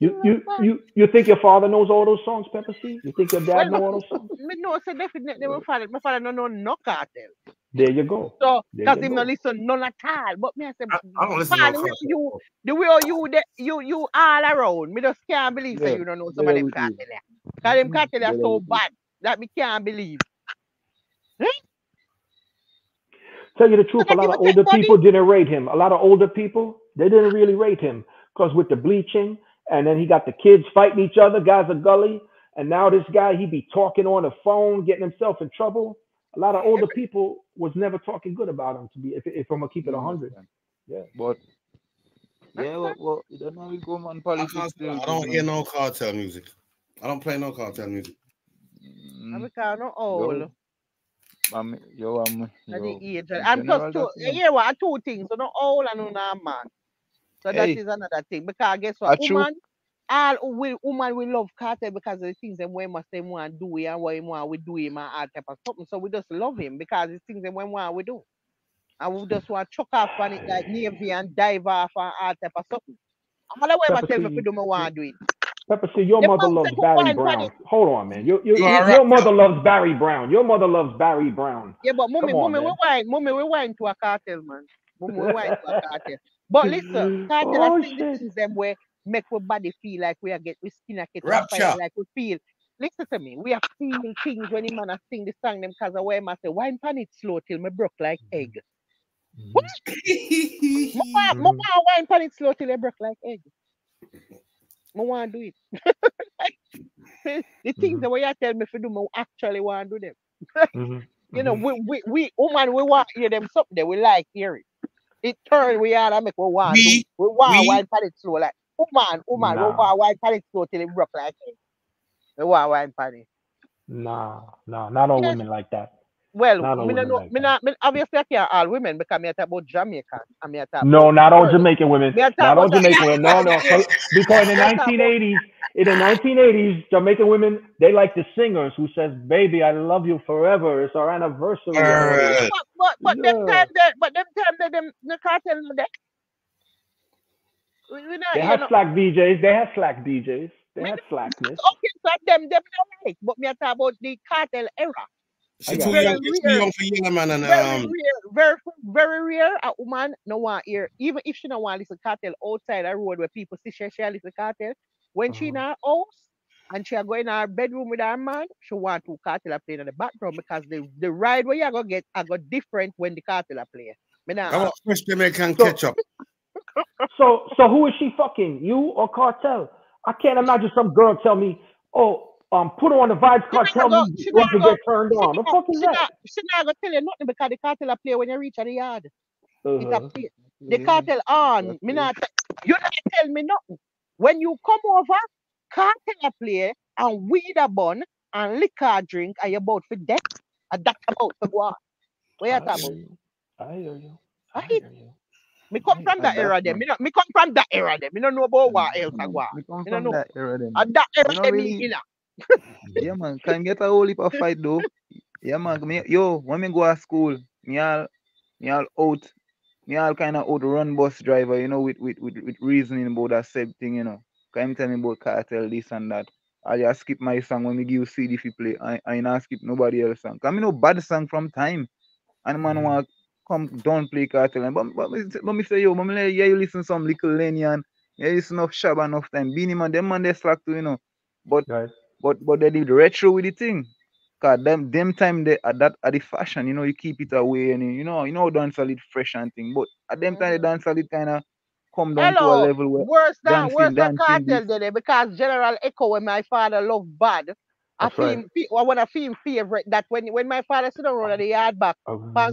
You you you you think your father knows all those songs, Pepper C? You think your dad know all those songs? Me know, say definitely my father, my father no know no Kartel. There you go. So, cause him go. no listen none at all. But me I say, I, I don't listen to Paul, no the way you, the way you, the, you, you all around. Me just can't believe say Yeah, you don't know some of them with you. Kartel. Cause them Kartel are so bad that me can't believe. Tell you the truth, a lot of older people didn't rate him. A lot of older people, they didn't really rate him because with the bleaching, and then he got the kids fighting each other, guys are gully, and now this guy he be talking on the phone, getting himself in trouble. A lot of older people was never talking good about him. To be, if, if I'm gonna keep it You hundred, yeah. But yeah, well, well you don't know we go man I, politics can't, I don't hear no Kartel music. I don't play no Kartel music. And Mm, because no old. yo, I'm yo, I'm at the yo. age. In And plus two, that's you know. yeah, what two things. So no old and no man. So that Hey, is another thing. Because guess what? a. Woman, all who will woman will love Kartel because of the things them we must them want do it and what him want we do him and all type of something. So we just love him because the things them we want we do. And we just want to chuck off on it like navy and dive off and all type of something. All the way Pepper tell me C, to do me want to do it. Pepper see, your The mother loves Barry Brown. it. Hold on, man. Your your, You your, your right. mother loves Barry Brown. Your mother loves Barry Brown. Yeah, but mommy, Come on, mommy, we man. wine, mommy, we wine to a Kartel, man. Mommy, we wine to a Kartel. But listen, oh are sing the shit. things them where make our body feel like we are get we skin on fire, Rapture. like we feel. Listen to me, we are feeling things when the man a sing the song them cause where I say wine pan it slow till me broke like egg. What? Me want, me Mhm. *laughs* want wine pan it slow till I broke like egg. Me want do it. *laughs* the things Mhm. that way you tell me to do, me actually want to do them. *laughs* Mhm. You know, Mhm. we we we woman we want hear them something that we like hearing. It turn mm. we out and make we want We, we want we, wine pan slow like woman, woman, we Nah, want wine pan slow till it broke like. We want wine pan nah, nah. Not all Yes. women like that. Well, Not all me no women know, like me not, me, obviously I can't all women because me a talk about Jamaican and me a talk No, not all. Jamaican women. Me a talk Not all Jamaican women. No, no. 'cause- Because in the *laughs* me a talk about 1980s, in the 1980s, Jamaican women they like the singers who says, "Baby, I love you forever. It's our anniversary uh, but but but them Yeah. time that but them time that them the Kartel no there. We, we not They hear had slack DJs. They had slack DJs. They me had slackness. okay so them them not like but me a talk about the Kartel era. I she too. Very young. She too rare. young for Yellow Man and very um. rare, very very rare. A woman no want hear, even if she no want listen Kartel outside the road where people see she she a listen Kartel. When she in Uh-huh. her house and she a go in her bedroom with her man, she want to Kartel a playing in the background because the the ride where you go get I go different when the Kartel a play. Me nah I want ask. fresh Jamaican So, ketchup. *laughs* so, so who is she fucking? You or Kartel? I can't imagine some girl tell me, "Oh, um, put on the Vybz She not Kartel go, music she once you get turned she on." The not, fuck is she that? not, she not go tell you nothing because the Kartel a play when you reach at the yard. It a Uh-huh. play. The Yeah, Kartel on. that's Me it. not, te- you not tell me nothing. When you come over, Kartel a play and weed a bun and liquor drink and you about for death. And that's about to go on. Where you I talk about? you. I hear you. I hear you. Me come from that that's era then. man. Me, not, me come from that era then. Me don't know about what else I man. go on. We come Me from know. that era then. And that era We not then really in a. yeah man, can get a whole heap of fight though. Yeah man, me, yo, when me go to school, me all me all out me all kind of out run bus driver, you know, with with with, with reasoning about that same thing, you know. Can him tell me about Kartel, this and that. I just skip my song when me give you CD if you play. I I not skip nobody else song. Cause me no bad song from time. And man Mhm. want come don't play Kartel. And but, but, but me say yo, but me like, yeah, you listen some little Lenny yeah, you listen of Shabba enough time. Beenie Man, them man they slack too, you know. But Right. But but they did retro with the thing. Cause them them time they at that at the fashion, you know, you keep it away and you know, you know dancehall it fresh and thing. But at them time the dancehall it kinda come down to a level where Worse than dancing- worse than dancing Kartel did it because General Echo when my father loved bad. I That's feel right. him, fe- one of him favorite that when when my father sit down at the yard back,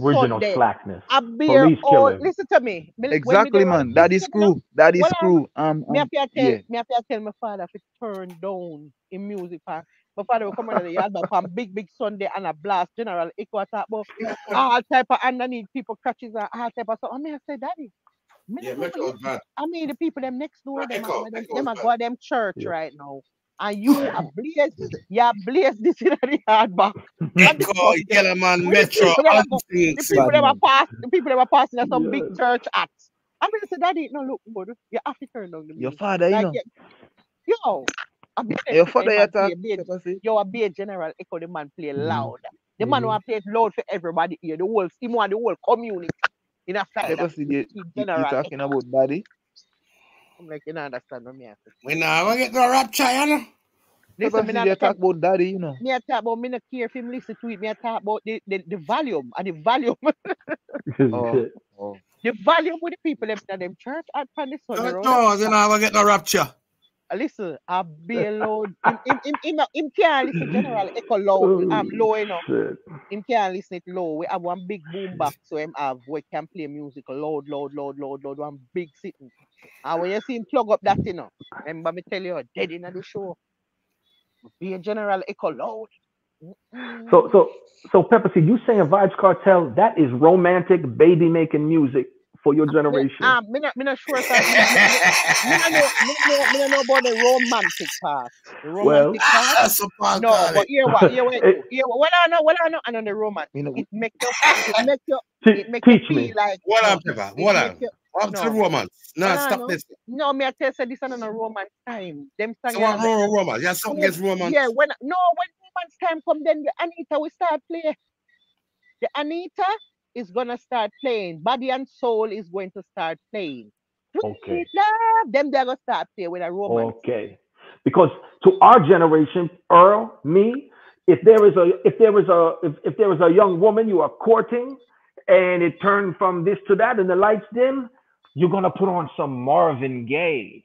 Original Sunday, slackness. I bear Police all killing. listen to me. Me- when me Exactly, man. That is listen, you know, screw. That is Well, screw. Um, Me have um, to tell yeah. me have to tell my father to turn down in music park. My father will come out of the yard back on big big Sunday and a blast General Echo talk about all type of underneath people crutches and all type of stuff. I mean I say daddy. me Yeah, not know Metro for was bad. I mean, the people them next door, Not them, Echo, them, Echo them was go bad. them church Yeah. right now. And you are *laughs* blessed. you are blaze this *laughs* in the hard back. And the Echo, Sunday, Yellow Man, Metro, people them all are go- these the people Bad them are man. pass, the people them are passing at some big church acts. I mean, say daddy, no look good. You have to turn down the Your father, you know. yeah, yo, I be Your father, you man talk. play bass. Pepper say. Yo, a be a general echo the man play Mhm. loud. The man Mhm. want play loud for everybody here. The whole him want the whole community in a style Pepper of say you, you, you talking about daddy. I'm like, you don't understand what me have We now we get no rap China. Listen, Pepper me say not you talk, talk about daddy, you know. me a talk about me not care if him listen to it. Me a talk about the, the, the volume and the volume, *laughs* Oh, oh. the volume with the people them in them church and on the No, road. you know we get no rapture. Listen, I be *laughs* loud. Him, him, him, him, him can't listen general *laughs* echo low, um, low enough. Him can't listen it low. We have one big boom box, *laughs* so him have we can play music loud, loud, loud, loud, loud, one big sitting. And when you see him plug up that, you know, remember me tell you, dead in the show. Be a general echo loud. So so so Pepper Seed, you saying Vybz Kartel, that is romantic baby making music for your Me, generation. um, me not, me not sure. Sir. Me, me, me, me, not know, me, know, me not know about the romantic part. The Well, romantic part. That's a part No, but it. here what, here what, *laughs* it- here what, well I know, well I know, and on the romance, You know, it make you, it make you, it make you feel me. like, Hold no, on, Pepper. it Hold make on. you, Up to the no, romance. No, well stop know, this. no, me I tell you, this is on a romance time. Them song So you what like, romance. You have something when, against romance? yeah, when, no, when romance time come, then the Anita will start play. The Anita is gonna start playing. Body and Soul is going to start playing. Okay. Love, them they're gonna start playing with a romance. Okay. Because to our generation, Earl, me, if there is a if there is a if, if there is a young woman you are courting and it turned from this to that and the lights dim, you're gonna put on some Marvin Gaye,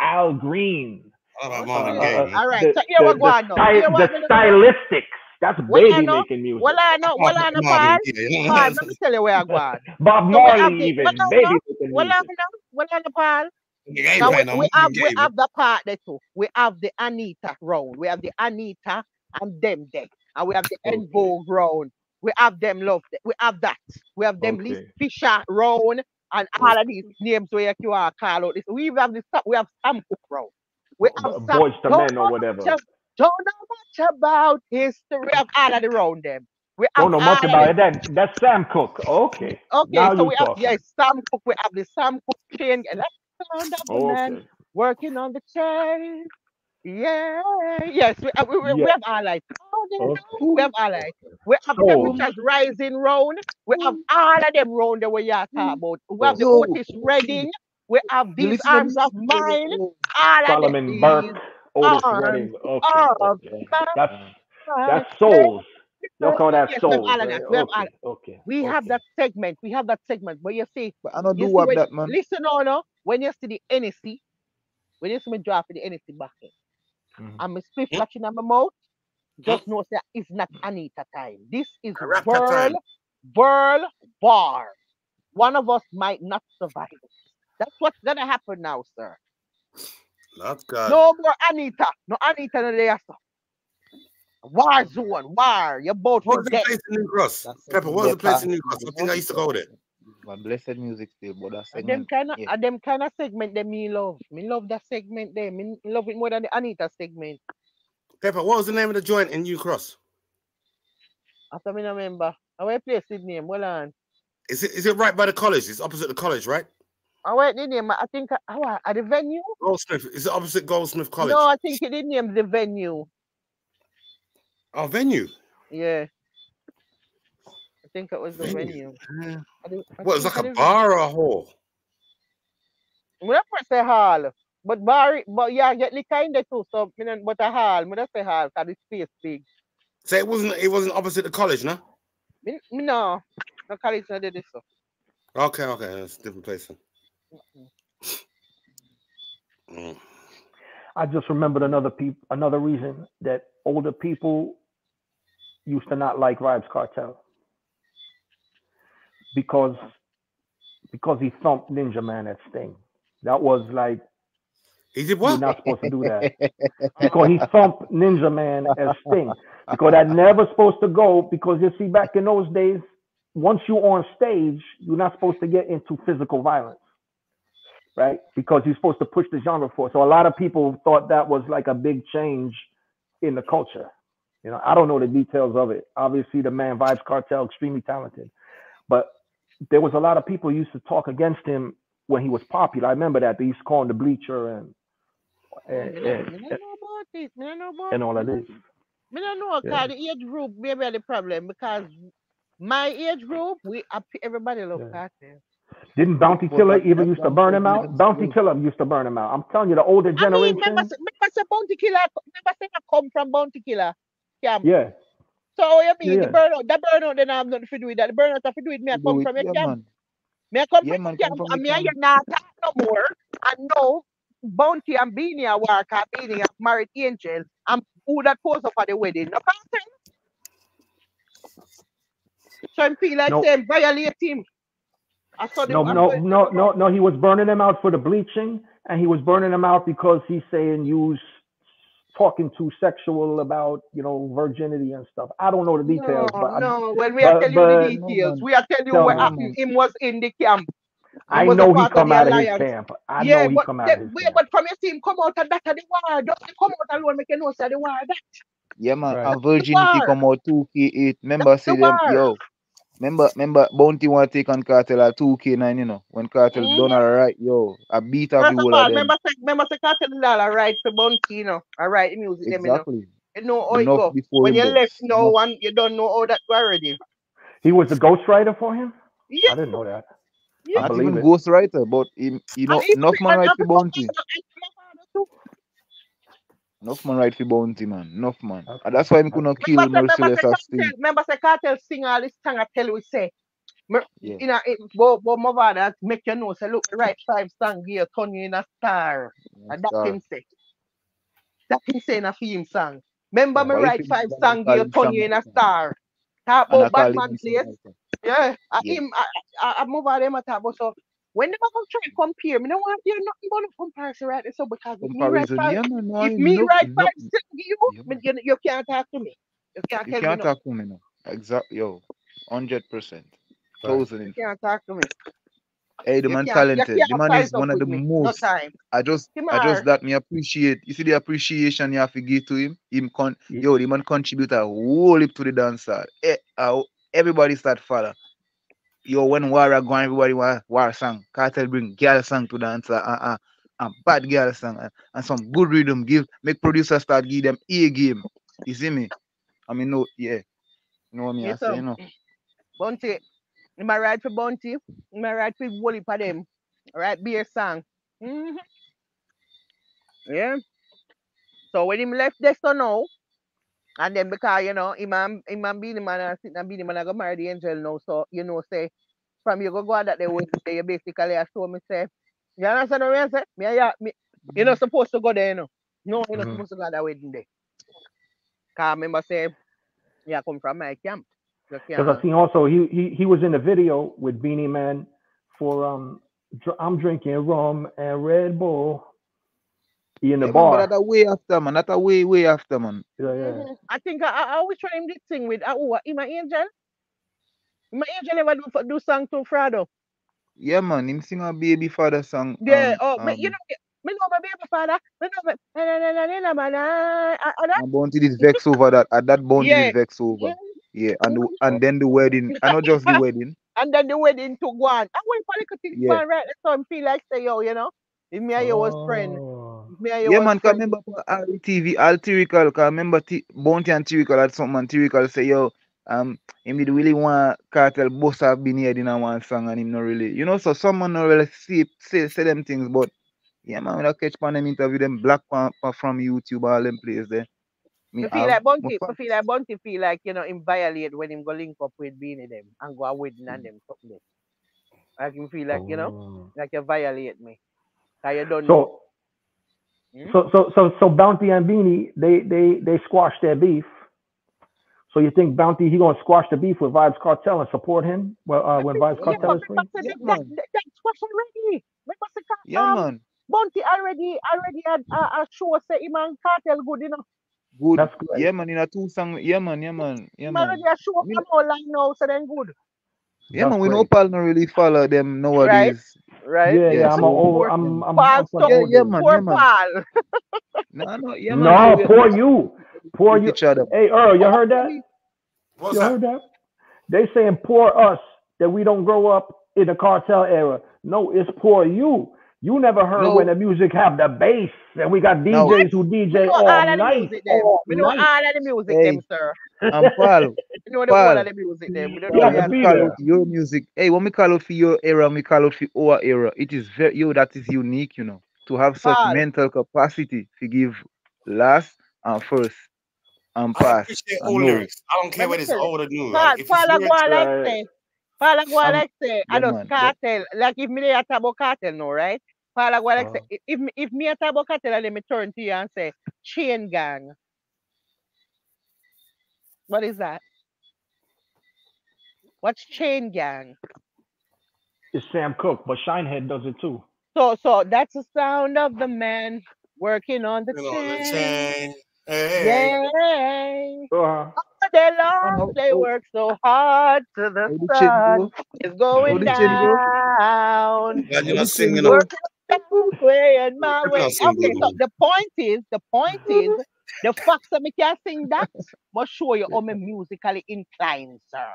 Al Green, What about Marvin uh, Gaye, uh. All right, the, so here the, we go on now. sty- the what me look- stylistics. That's Well, baby know. making music. Well, I know. Well, I know, Paul. Marvin know? Let me tell you where I go. *laughs* Bob So we have Marley the, even well, baby know. making Well, I music. know. Well, I know, Paul. He Now we, we have we have the part there too. We have the Anita round. We have the Anita and them there. And we have the Okay. En Vogue round. We have them love. th- We have that. We have them Liz Fisher round and all of these names where you are call out. We even have the we have Sam Cooke round. We have uh, Sam. Boyz II Men or whatever. much, of- don't know much about history. We have all of the round them. We Don't know much about it. then. that's Sam Cooke. Okay. Okay, Now so you we have talking. yes, Sam Cooke. We have the Sam Cooke chain. Let's sound of the man Okay. working on the chain. Yeah, yes, we, uh, we, we, we have allies. like Okay. we have allies. we have them Soul. which has rising round. We have all of them round the way you are talking about. We have the Yo. Otis Redding. We have these listen arms of mine. Oh, All of them. Solomon Burke, Otis arms Redding. Okay. of Okay. That's mine. that's souls. Y'all call that Yes, we have souls. all right? that. We. Okay. Okay. We have that segment. We have that segment. But you see, But I don't You do what that man. listen on no, when you see the NSC, when you see me drop the NSC back in, Mhm. and my split Hmm? flashing on my mouth, just know that it's not Anita time. This is A rapper world, time. world war. One of us might not survive. That's what's gonna happen now, sir. Not God. No more Anita. No Anita no there, sir. War zone, war. You're both What for was the place in New Cross? Pepper, what was the the place in New Cross? I think I used to go there. My blessed music still, but that And them kind of, Yeah. them kind of segment them me love. Me love that segment there. Me love it more than the Anita segment. Pepper, what was the name of the joint in New Cross? After me no remember. I will play Sydney name. Hold on. Is it is it right by the college? It's opposite the college, right? I went in name. I think uh, at the venue. Goldsmith. Is it opposite Goldsmith College? No, I think it didn't name the venue. Our venue. Yeah. I think it was the Venue. venue. I I What, it's like a bar or a hall? Me not press a hall, but bar, but yeah, get the kind of too. So, but a hall, me not say hall, cause the space big. So it wasn't it wasn't opposite the college, no? Me, me no, no college not did this so. Okay, okay, that's a different place. then. Mm. I just remembered another peop, another reason that older people used to not like Vybz Kartel because because he thumped Ninja Man at Sting. That was like He did what? you're not supposed to do that because he thumped Ninja Man as Sting because that never supposed to go because you see back in those days once you're on stage you're not supposed to get into physical violence right because you're supposed to push the genre forward so a lot of people thought that was like a big change in the culture you know i don't know the details of it obviously the man Vybz Kartel extremely talented but there was a lot of people used to talk against him when he was popular i remember that they used to call him the bleacher and and, and, me no know about it. Me no know about and all of this Me don't know, Yeah. cause the age group maybe the problem because my age group, we everybody love Yeah. Kartel. Didn't Bounty Well, Killer that- even used to burn him out? Bounty. Killer used to burn him out. I'm telling you, the older I mean, generation. remember, say- remember say Bounty Killer, remember say I come from Bounty Killer camp. yeah, So how you mean Yeah. the burnout? The burnout then I have nothing to do with that. The burnout have to do with me. I come it. from your Yeah, camp. man. Me I come Yeah, from man, your come camp from and the me and you not talk no more. And now Bounty and Beenie are work and Beenie have married Angel and who that pose up at the wedding. No Kartel. So I feel like No. saying violate him. I saw the no, I no, no, no, no. He was burning them out for the bleaching, and he was burning them out because he's saying you was talking too sexual about you know virginity and stuff. I don't know the details, no, but I, no. When we are but- telling but- you the details, man. we are telling you Tell what me. happened. Him was in the camp. I was a know he part of come the out of his camp. I yeah, know he but, come out the- of his wait, camp. but from your team come out and that of the war. Just to come out alone make you know say the war that. Yeah, man. Right. And virginity war. come out 2K8. Remember, That's the say them, yo. Remember, remember, Bounty want to take on Kartel at 2K9, you know. When Kartel Mhm. done alright, yo. I beat up First the of whole all, of them. remember say remember say Kartel Lal all right for Bounty, you know. All right, the music them, you know. Exactly. You know how it go. When you left no Enough. one, you don't know how that already. He was the ghostwriter for him. Yeah, I didn't know that. yeah. I Not believe even it. ghostwriter, but him, you know, And even enough man and right and for Bounty. and- and my father too. Enough man right for Bounty, man. Enough man. Okay. And that's why him could not kill Remember, say- remember, Merciless say as Kartel, remember, say Kartel sing all this song I tell you, say, Yeah. you know, it, but, but my father make you know, say, look, right five song here, turn you in a star. And that Star. him say. That him say in a theme song. Remember Yeah, me right him five call song him here, turn you in a star. Talk And I about call bad him man song place. like. Yeah, I, him, I, I, I move on them at talk about so. When them come try to compare, me no want to hear nothing but no comparison right there. So because if me right Comparison, five, yeah, man. No, if me enough, right enough. five song you, Yeah, me, you, you can't talk to me. You can't You tell can't no. talk to me now. Exactly, yo. 100%. Thousand. You can't talk to me. Hey, the You man talented. The man is one of the me. No most. time. I just, Him I just that me appreciate. You see the appreciation you have to give to him. Him con, Ye- yo, the man contribute a whole heap to the dancer. Eh, uh, everybody start follow. Yo, when war are going, everybody want war song. Kartel bring girl song to dance, Uh, uh, and bad girl song and, and some good rhythm. Give make producers start give them a game. You see me? I mean, no, yeah. You know what I mean? I say, you know. Bounty. Am I right for Bounty? Am I right for Wally for them? Right, beer song. hmm Yeah. So when him left now, and then because you know, him and him and Beenie Man and sitting and Beenie Man I go marry the angel now. So you know, say from you go go on that they would say you basically I show me say, you understand what I say? Me, yeah, me, you're not supposed to go there, you know. No, you're not Mhm. supposed to go that wedding day. Cause I remember say, yeah, come from my camp. Because I seen also he, he he was in the video with Beenie Man for um I'm drinking rum and Red Bull. He in the yeah, bar. That way after man. That way way after man. Yeah, yeah. Mm-hmm. I think I, I always try him this thing with uh, oh, uh, my angel. My angel ever do do song to Frado. Yeah, man. Him sing a baby father song. Um, yeah. Um, oh, um, but you know. Me know my baby father. Me know my na na na na na. I'm born to this vex over that. At that born yeah. to this over. Yeah. And the, and then the wedding. And not just the wedding. *laughs* and then the wedding to go on. I went for the thing yeah. right. So I feel like say yo, you know. If me and you was friend. Oh me and you Yeah, man, cause friend, remember for RTV, Al Tyrical, cause remember T- Bounty and Tyrical had something and Tyrical say, yo, um, him did really want Kartel boss have been here in a one song and him not really, you know, so someone not really see, say, say them things, but yeah, man, when I catch pan them interview, them black pan, pan from YouTube, all them place there. Me me feel like my Bunty, me feel like Bunty feel like you know him violate when him go link up with Beenie them and go a wedding and them something. there. Like him feel like you know, Oh. like you violate me. Cause you don't know. So, Hmm? so, so, so, so Bounty and Beanie, they, they, they squashed their beef. So you think Bounty he gonna squash the beef with Vybz Kartel and support him? Well, uh, when Vybz Kartel but is free. Yeah, that, that, man. that, that's already. Remember say Ca- Yeah, um, man. Bunty already already had a, a show say him and Kartel good enough. Good. That's great. Yeah, man, in a two song. Yeah, man, yeah, man, yeah, Him man. already a show Me come out like now, so then good. Yeah, That's man, we know great. Paul not really follow them nowadays. Right? Yeah, Yeah, yeah, I'm so- a old, Poor- I'm, I'm, Paul I'm from Stone. Yeah, yeah, man, Poor yeah, man. Paul. No, no, yeah, man. No, we- poor you, poor you. each other. Hey Earl, you heard that? What's You that? heard that? They saying poor us that we don't grow up in the Kartel era. No, it's poor you. You never heard No. when the music have the bass and we got No. DJs who We DJ know all all of the night. music all We know night. all of the music Hey. them, sir. I'm Paul. *laughs* We know the whole Paul. of the music them. We don't You know have Paul, to the when we be call there. your music, hey, when we call out for your era, we call out for our era. It is very you that is unique, you know, to have such Paul. mental capacity to give last and first and I pass. appreciate and all know. lyrics. I don't care Let me whether it's old or new. Paul, Like, if Paul it's a go lyrics, on like right. say, Paul a go on I'm- like say, I yeah, just man, but- Kartel. Like if me dey a talk about Kartel now, right? Paul a go on like say, Uh. if if me, if me a talk about Kartel and me turn to you and say, chain gang. What is that? What's chain gang? It's Sam Cooke, but Shinehead does it too. So so that's the sound of the man working on the you know, the chain. chain. Hey, Yay. Uh, All day Oh, long no. they Oh. work so hard to the How sun. go? It's going the chain go? down. Glad you're not singing. Working that way and my way. Okay, so the point is, the point mm-hmm. is, the fact that me can sing that must show you how me musically inclined, sir.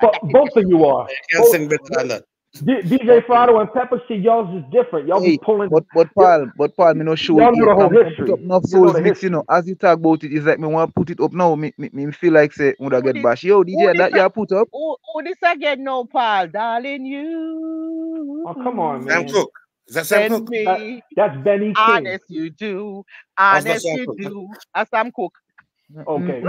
but both of you are. You can't Both- sing better than that. D- DJ Frado and Pepper, see, y'all's is different. Y'all Hey, be pulling. But but Paul, but Paul, me no show Y'all it know yet. the whole Come, come history. put up enough You know mix, you know. As you talk about it, it's like me want to put it up now. Me, me, me feel like say would I get bash. Yo, DJ, did that that? you put up. Oh, this again, no, Paul, darling, you. Oh, come on, man. Sam man. Cook. Is that Sam Send Cook? me That- uh, That's Benny King. honest, you do. Oh, honest, you Cooke. do. As Sam Cooke. Okay.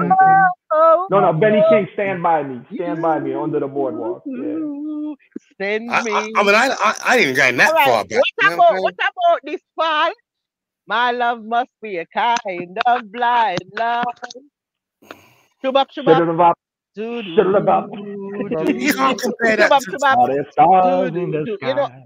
Oh, No, no, oh, Benny oh, King, stand by me. Stand by me under the boardwalk. Yeah. Send I, me. I, I mean, I, I, I didn't get that All right, far back. what You know about what what about this Paul? My love must be a kind of blind love. Shubak, Should shubak, have about do do should have about do I'm saying? You can't compare that to the stars in the do. You know, sky.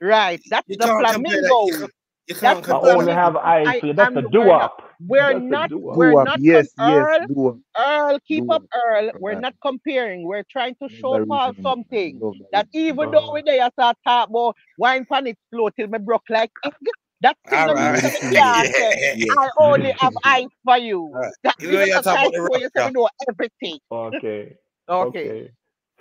Right? That's You the can't compare that. You flamingo. can't, you That's can't I only have eyes I for you. That's am. a We're doo not. wop. We're That's a not. doo-wop. We're Do up, not. yes, com- yes, Earl, do up. Earl, keep Do up, up. Earl. We're Right. not comparing. We're trying to show Love Paul reasoning. Something love that that even though Uh, we there, I start talk about wine pan it slow till me broke like egg. *laughs* That thing All don't right. say me can't say yeah. Yeah. I only have *laughs* eyes for you. All right. That You know, even you the talk about the you say know everything. Okay. *laughs* Okay. Okay.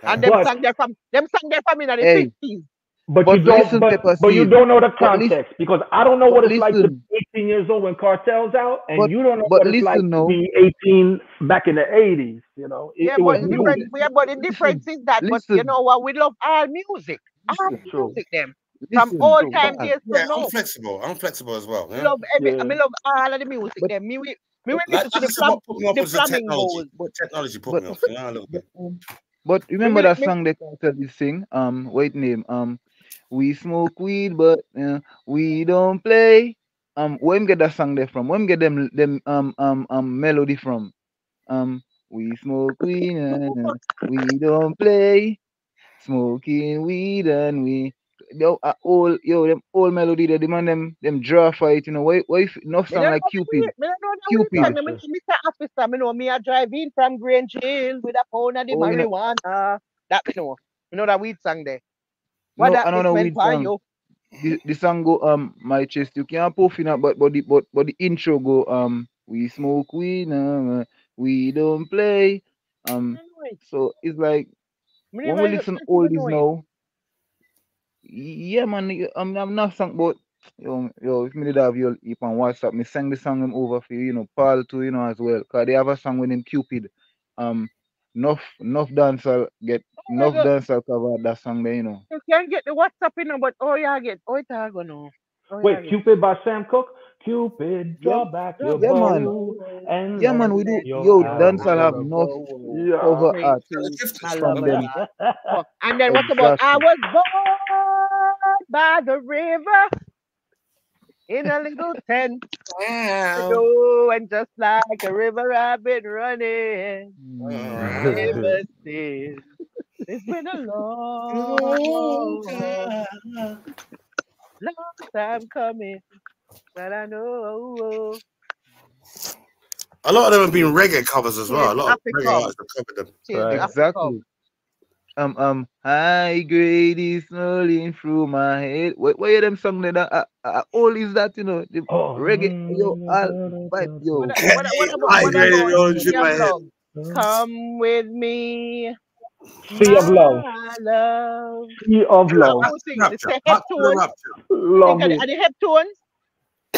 And them But sang there from them sang there from in the Hey, fifties. But but you don't listen, but Pepper but you don't know the But listen, context because I don't know what but it's like to be 18 years old when Kartel's out and but you don't know but what it's like listen to be 18 back in the 80s, you know. It, Yeah, it but the new. difference yeah, but the Listen, difference is that but you know what we love all music. All listen, True. music them. From listen, old True. time Paul. days Yeah, I'm now. flexible. I'm flexible as well. Me Yeah. love every Yeah. me love all of the music But them. Me we me but we Like, listen to like I the flam put me the technology. flamingos. What technology put but me off? You know, a little bit. but remember that song they can tell this thing. Um, what name? Um, we smoke weed, but uh, we don't play. Um, where him get that song there from? Where him get them them um um um melody from? Um, we smoke weed and we don't play. Smoking weed and we yo uh, old yo them old melody there. The man them them draw fight. You know why why if enough me like Cupid weird me don't know the weird Cupid. Me, me, Mr. Officer, me know me a drive in from Grange Hill with a pound of the Oh you marijuana. That me know. Me know that weed song there. What no I don't know which song. you? the, the song go um my chest you can't puff in it, but but the but but the intro go um we smoke weed uh, we don't play um so it's like when we listen to oldies now, yeah, man, I'm, I'm not song, but yo, yo, if me did have your heap on WhatsApp, me sang the song them over for you, you know, Paul too, you know, as well, cause they have a song with him Cupid. Um, enough, enough dancer get enough God. dancer cover that song there, you know. You can get the WhatsApp in know, but oh yeah, get oh it I go know. Oh, Wait, get. Cupid by Sam Cooke. Cupid, draw Yeah, back your yeah, man. bow and Yeah, man, we do. Yo, arrow dancehall have go. enough Yeah. cover Great art to Gifted. my from them. And then what about I was born by the river in a little tent. Wow. Oh, and just like a river I've been running Mm. ever since. It's been a long, long, long time coming, but I know A lot of them have been reggae covers as well. A Yes, lot of reggae artists have covered them. Right. Exactly. Um, um, high grade is rolling through my head. What, what are them song that uh, uh, all is that you know the Oh. reggae yo all vibe yo. What, what, what what? *laughs* Come with me, Sea of love. love. Sea of I love. would think it's Rapture. the Back to the heptones. rapture. Love Think it. of the,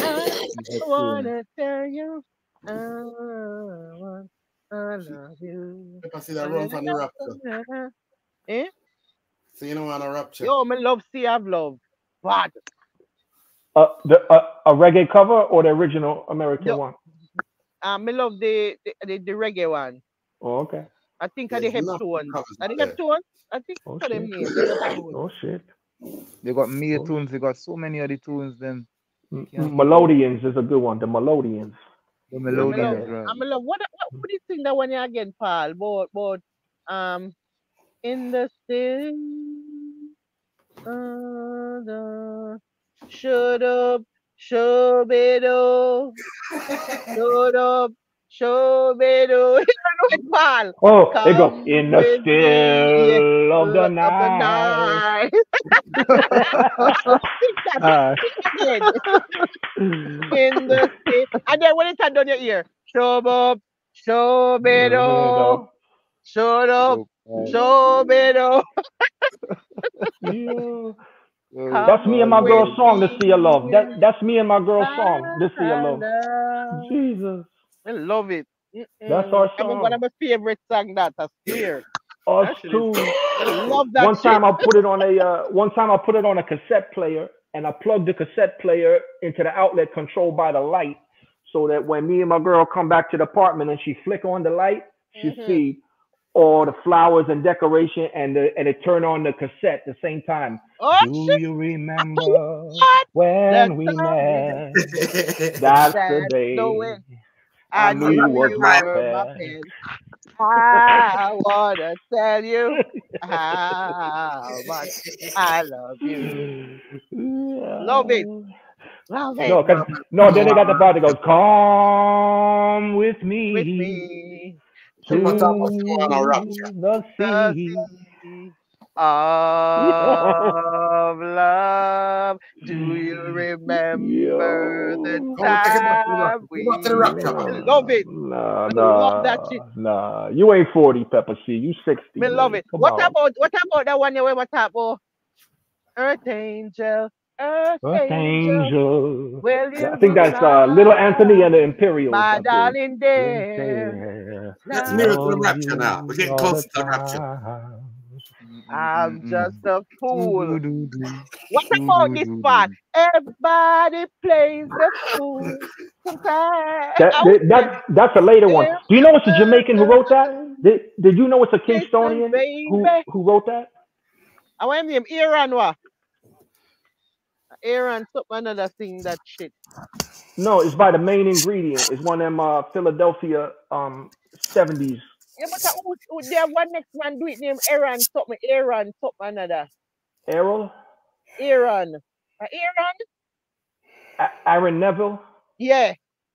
are the? I wanna tell you, I, want, I love you. If I see that run from the rapture. Eh? So you know on a rapture. Yo, me love Sea of Love. But Uh, the uh, a reggae cover or the original American No. one? uh, me love the, the, the, the reggae one. Oh, okay. I think of the There's enough heptones. covers Are the out there. heptones? I think Oh, for them shit. names. the heptones. Oh shit. They got me Oh. tunes. They got so many of the tunes. then. M- Melodians is a good one. The Melodians. the melodians, Yeah. right? I me love. What what do you think that one again, Paul? About about um in the still uh, the shut up, shobedo, *laughs* shut up, shobedo. You know it, Paul. Oh, it goes Come in the with me, still of the Of the night. night. Think that Ah, in the state. And then when it's done your ear, show up, show bedo, show up, So, uh, show bedo. yeah. yo, That's me and my girl's song, The Sea of Love. That that's me and my girl's song, The Sea of Love. love. Jesus. I love it. That's Mm-mm. our I mean, song. one of my favorite song that I swear. Us too. I love that One shit. time I put it on a uh, one time I put it on a cassette player and I plugged the cassette player into the outlet controlled by the light so that when me and my girl come back to the apartment and she flick on the light, she Mhm. see all the flowers and decoration and the, and it turn on the cassette at the same time. Oh Do shit! you remember *laughs* when That's we met? That's *laughs* That's the That's day. I I knew knew you was were my pet. *laughs* I wanna tell you how much I love you. Love it. Love it. No, 'cause- no, then they got the part that goes, "Come with me, with me. to What's up, what's going on, Rapture? the The sea." Sea of *laughs* love. Do you remember the Yo. Come on, take it back to the time rapture. we Go back to the rapture. I love it. Nah, nah, that shit. nah. You ain't forty, Pepper C. You sixty. Me love it. Come What on. about what about that one you were talk about? Earth angel, earth, Earth angel. Angel. Will you I think that's uh, Little Anthony and the Imperials. I My darling dear. There. That's Now nearer to the rapture now. We're getting all close to the rapture. Time. I'm just a fool. What about this part? Everybody plays the fool. *laughs* Sometimes. That, that that's a later one. Do you know it's a Jamaican who wrote that? Did, did you know it's a Kingstonian who who wrote that? I want him Aaron what? Aaron something another thing that shit. No, it's by the main ingredient. It's one of them uh, Philadelphia um seventies. Yeah, but uh, who, who, there one next man do it name Aaron something Aaron something another. Errol, Aaron. Uh, Aaron? A- Aaron Neville. Yeah.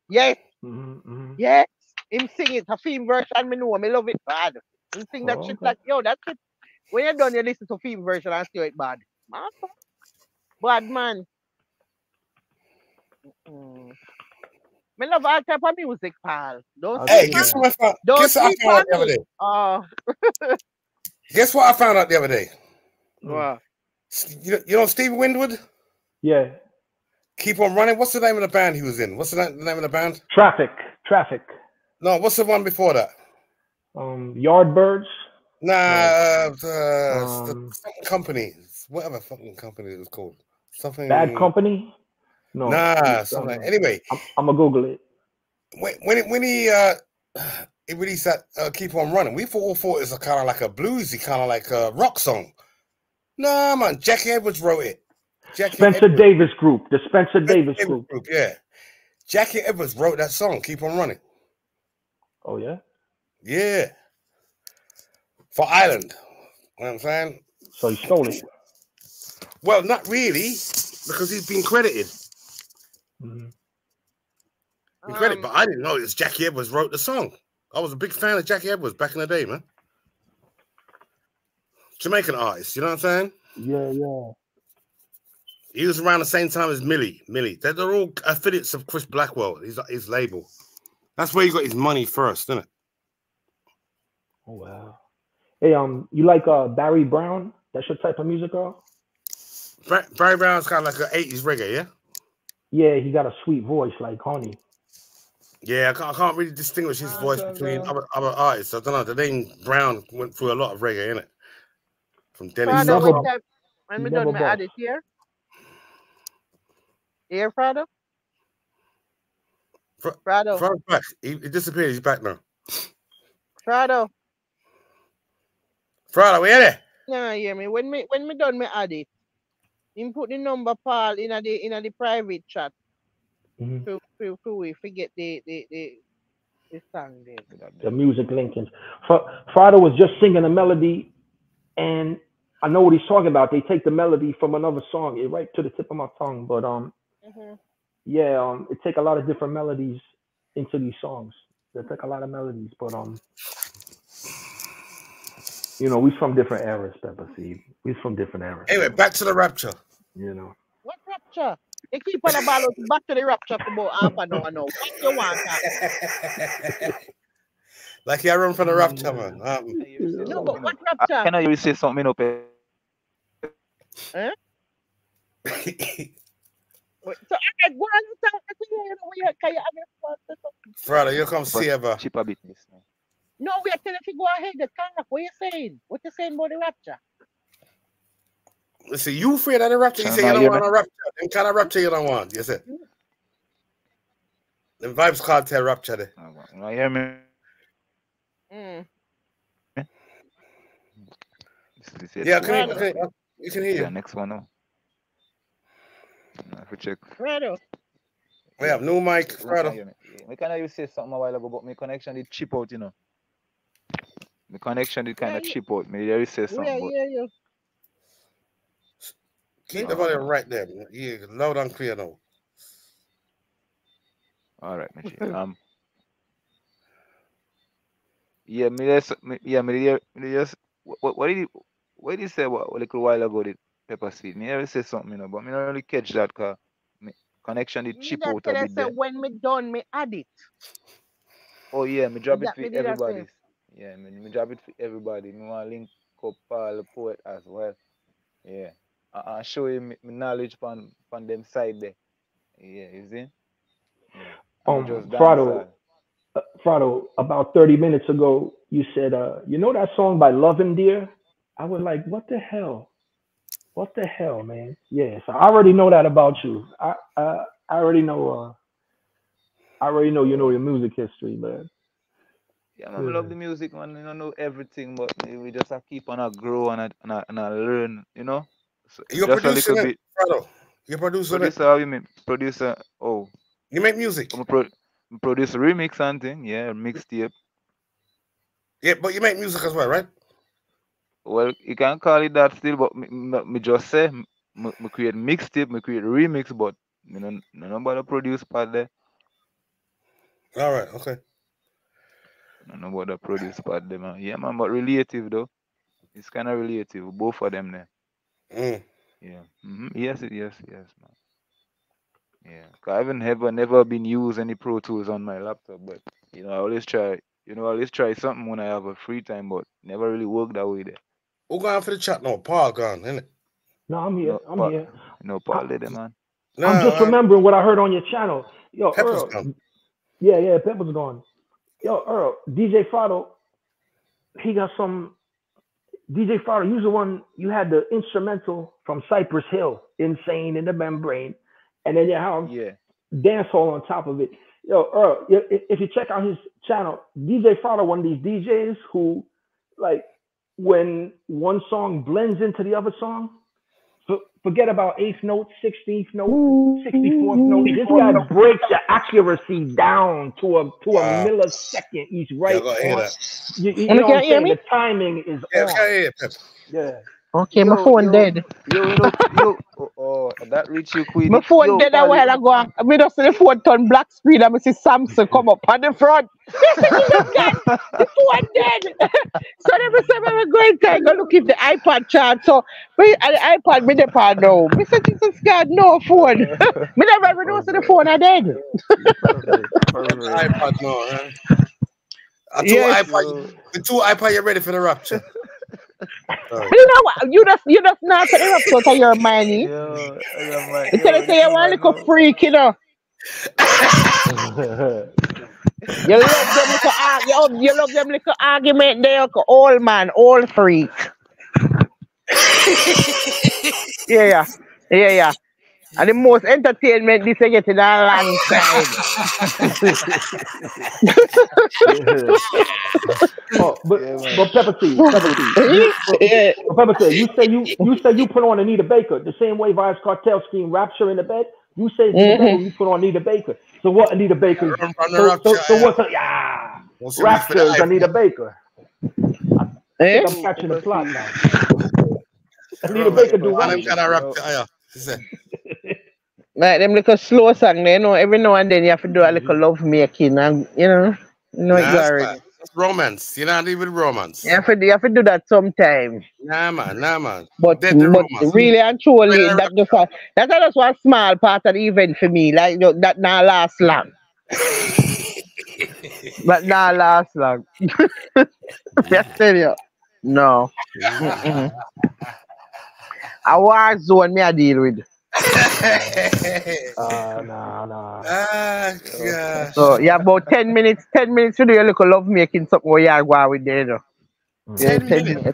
Yes. Mm-hmm. Yes. Him sing it. A film version, me know. Me love it bad. Him sing that Oh, shit okay. like, yo, that shit. When you're done, you listen to film version and see it bad. Master. Bad man. Mm. Me love all type of music, pal. Don't I'll Hey, guess what I found? Don't Guess what I found on the other me. day? Oh, *laughs* Guess what I found out the other day? Wow. You know, you know Stevie Winwood? Yeah. Keep on running. What's the name of the band he was in? What's the na- the name of the band? Traffic. Traffic. No, what's the one before that? Um, Yardbirds. Nah, uh, uh, the Um, something company, whatever fucking company it was called. Something Bad Company. No. Nah, it's, something. um, Anyway, I'm, I'm gonna Google it. when when, it, when he uh *sighs* he released that uh, "Keep on Running," we all thought it was a kind of like a bluesy, kind of like a rock song. Nah, man, Jackie Edwards wrote it. Jackie Spencer Edwards, Davis Group. The Spencer Spencer Davis Davis Group. group, yeah. Jackie Edwards wrote that song. Keep on running. Oh yeah. Yeah. For Ireland, You know what I'm saying? So he stole it. Well, not really, because he's been credited. Mhm. Been credited, Um, but I didn't know it was Jackie Edwards wrote the song. I was a big fan of Jackie Edwards back in the day, man. Jamaican artist, you know what I'm saying? Yeah, yeah. He was around the same time as Millie. Millie, they're, they're all affiliates of Chris Blackwell. His his label. That's where he got his money first, isn't it? Oh wow. Hey, um, you like uh Barry Brown? That's your type of music, girl? Bar- Barry Brown's kind of like an 80s reggae, yeah? Yeah, he got a sweet voice like honey. Yeah, I can't, I can't really distinguish his Ah, voice between other, other artists. I don't know. The name Brown went through a lot of reggae, innit? From Dennis. Father, Father, never- when time, when we done, me bought. add it here. Here, Father? Fr- Prado, Farrell's back. He, he disappeared. He's back now. Prado. Friday, we in it. Yeah, hear me. When me when me done me add it, him put the number Paul in a the in a the private chat Mhm. to to to we forget the the the, the song there. The music linkings. Friday was just singing a melody, and I know what he's talking about. They take the melody from another song, it right to the tip of my tongue. But um, Mhm. yeah, um, it take a lot of different melodies into these songs. They take a lot of melodies, but um, you know, we're from different eras, Pepper Seed. we're from different eras. Anyway, back to the rapture. You know. What rapture? You keep on about us back to the rapture for about half an hour now. What you want? *laughs* Like yeah, I run from the mm-hmm. rapture, man. Um, No, but what uh, I rapture? cannot you say something up here. Eh? *laughs* Wait, So I can go and talk to you. You know, we can you have your thoughts something? Friday, you come see ever. Cheaper business. man. No, we are telling you to go ahead. The talk. What you saying? What you saying about the rapture? Listen, you afraid of the rapture? You say you don't want a rapture. Them kind of rapture you don't want. You say. The vibes can't tell rapture there. You hear me? Mm. This is- this is- Yeah, I can, Right. I can, you can hear Yeah, next one now. I have to check. Fredo. We have no mic, We can Friday. hear me. Yeah, Me kind of say something a while ago, but my connection did chip out, you know. My connection did kind Yeah, of yeah. chip out. Me did say We are something, but hear you. Keep the volume right there. Yeah, loud and clear now. all right, Michi. *laughs* Um, yeah, me just, me, yeah, me did, me did just, what, what did he, what did he say what, a little while ago? The pepper seed. Me never say something, you know, but me not really catch that cause connection did Me chip just out a tell bit when me done me add it. Oh yeah, me drop it that for me did that say. everybody. Yeah, I me, me drop it for everybody. Me want link up Paul the poet as well. Yeah, I, I show him my knowledge on on them side there. Yeah, you see. Yeah. Um, Frado, uh, Frado, about 30 minutes ago, you said, uh, you know that song by Love and Dear? I was like, what the hell? What the hell, man? Yeah, so I already know that about you. I uh, I already know. Uh, I already know you know your music history, man. Yeah, man, I love the music, man. You don't know everything, but we just have keep on a grow and a, and a, and a learn, you know. So You're producing little it, bit. You're producing it. Producer, how you mean? Producer, oh, You make music. I'm a pro, produce a remix and thing, yeah, mixtape. Yeah, but you make music as well, right? Well, you can call it that still, but me, me, me just say me, me create mixtape, me create remix, but me no, no nobody produce part there. All right, okay. No nobody produce part there, man. Yeah, man, but relative though. It's kind of relative, both of them there. Mm. Yeah. hmm Yes, yes, yes, man. Yeah. 'Cause I haven't ever never been use any Pro Tools on my laptop, but you know, I always try. You know, I always try something when I have a free time, but never really work that way there. Who going for the chat now? Paul gone, isn't it? No, I'm here. No, I'm but- here. No, Paul did it, man. No, I'm just remembering what I heard on your channel. Yo, Pepper's Earl. gone. Yeah, yeah, Pepper's gone. Yo, Earl, DJ Fado, he got some. DJ Fado, you was the one, you had the instrumental from Cypress Hill, Insane in the Membrane. And then you have Yeah. dance hall on top of it. Yo, Earl, if you check out his channel, DJ Fado, one of these DJs who, like, when one song blends into the other song, forget about eighth note, sixteenth note, 64th note. This guy breaks your accuracy down to a to a Wow. millisecond. He's right Yeah, on. You, you know what I'm saying? The timing is Yeah, on. yeah, yeah, Pepper. Yeah. Okay, my phone yo, dead. Yo, look, yo. Oh, oh, that reach you quick. My phone Yo, dead a Paul, while ago. and Me just see the phone turn black screen and I see Samsung come up on the front. *laughs* the phone dead. *laughs* so every time I go inside, go look if the iPad charge. So me and the iPad me the pad now. Me say Jesus God, no phone. *laughs* me never even know say the phone are dead. Perfect, perfect. iPad no, huh? Uh, two Yes. iPad, the two iPad, you ready for the rapture? Sorry. You know what? You just you just not put it up of your money. Yo, yeah, man. Instead Yo, of say you want a little freak, you know. *laughs* You love them little arg- you, you love them little argument there, old man, old freak. *laughs* yeah, yeah, yeah, yeah. And the most entertainment this I get in a long time. *laughs* oh, but Yeah, but Pepper Seed, Pepper Seed. *laughs* yeah. Pepper Seed, you say you you say you put on Anita Baker the same way Vybz Kartel scream Rapture in the bed. You say Anita Mhm. Baker, you put on Anita Baker. So what Anita Baker? Run from the So, so, rapture, so yeah. what's a, yeah? What's the reach Rapture is? Anita Baker. Eh? I'm catching the plot now. Anita Baker do Man, them Rapture. kind of rapture, yeah. She said, Like them little slow song, there, you know, every now and then you have to do a little love making and you know, you know nah, that's. That's romance. You know, not even romance. You have to you have to do that sometime. Nah, man, nah, man. But Dead but romance. really and truly, Well, that just a, that's just one small part of the event for me. Like you know, that not last long. *laughs* But not last long. *laughs* I tell you. No. Mm-mm. *laughs* A war zone me I deal with. Uh, nah, nah. ah, gosh. So yeah, about ten minutes, ten minutes to do a little love making something where you go out with there. You know. Yeah, 10 minutes.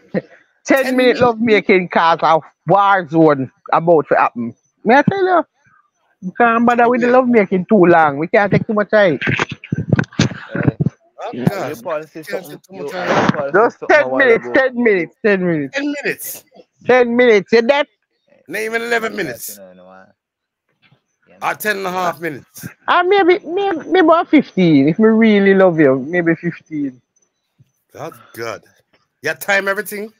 Ten, 10 minute love making cause a war zone about to happen. Me I tell you. You can't bother with the love making too long. We can't take too much time. Hey, Oh, yo, gosh. Paul say Can't something. take too Yo, much yo, time. Paul say Just 10 minutes, 10 minutes, 10 minutes, 10 minutes. 10 minutes. You that? Not even 11 minutes. you know, you know, man. Yeah, Ah, 10 and a half minutes. Ah, maybe, maybe, maybe about 15. If we really love you, maybe 15. That's good. You time everything?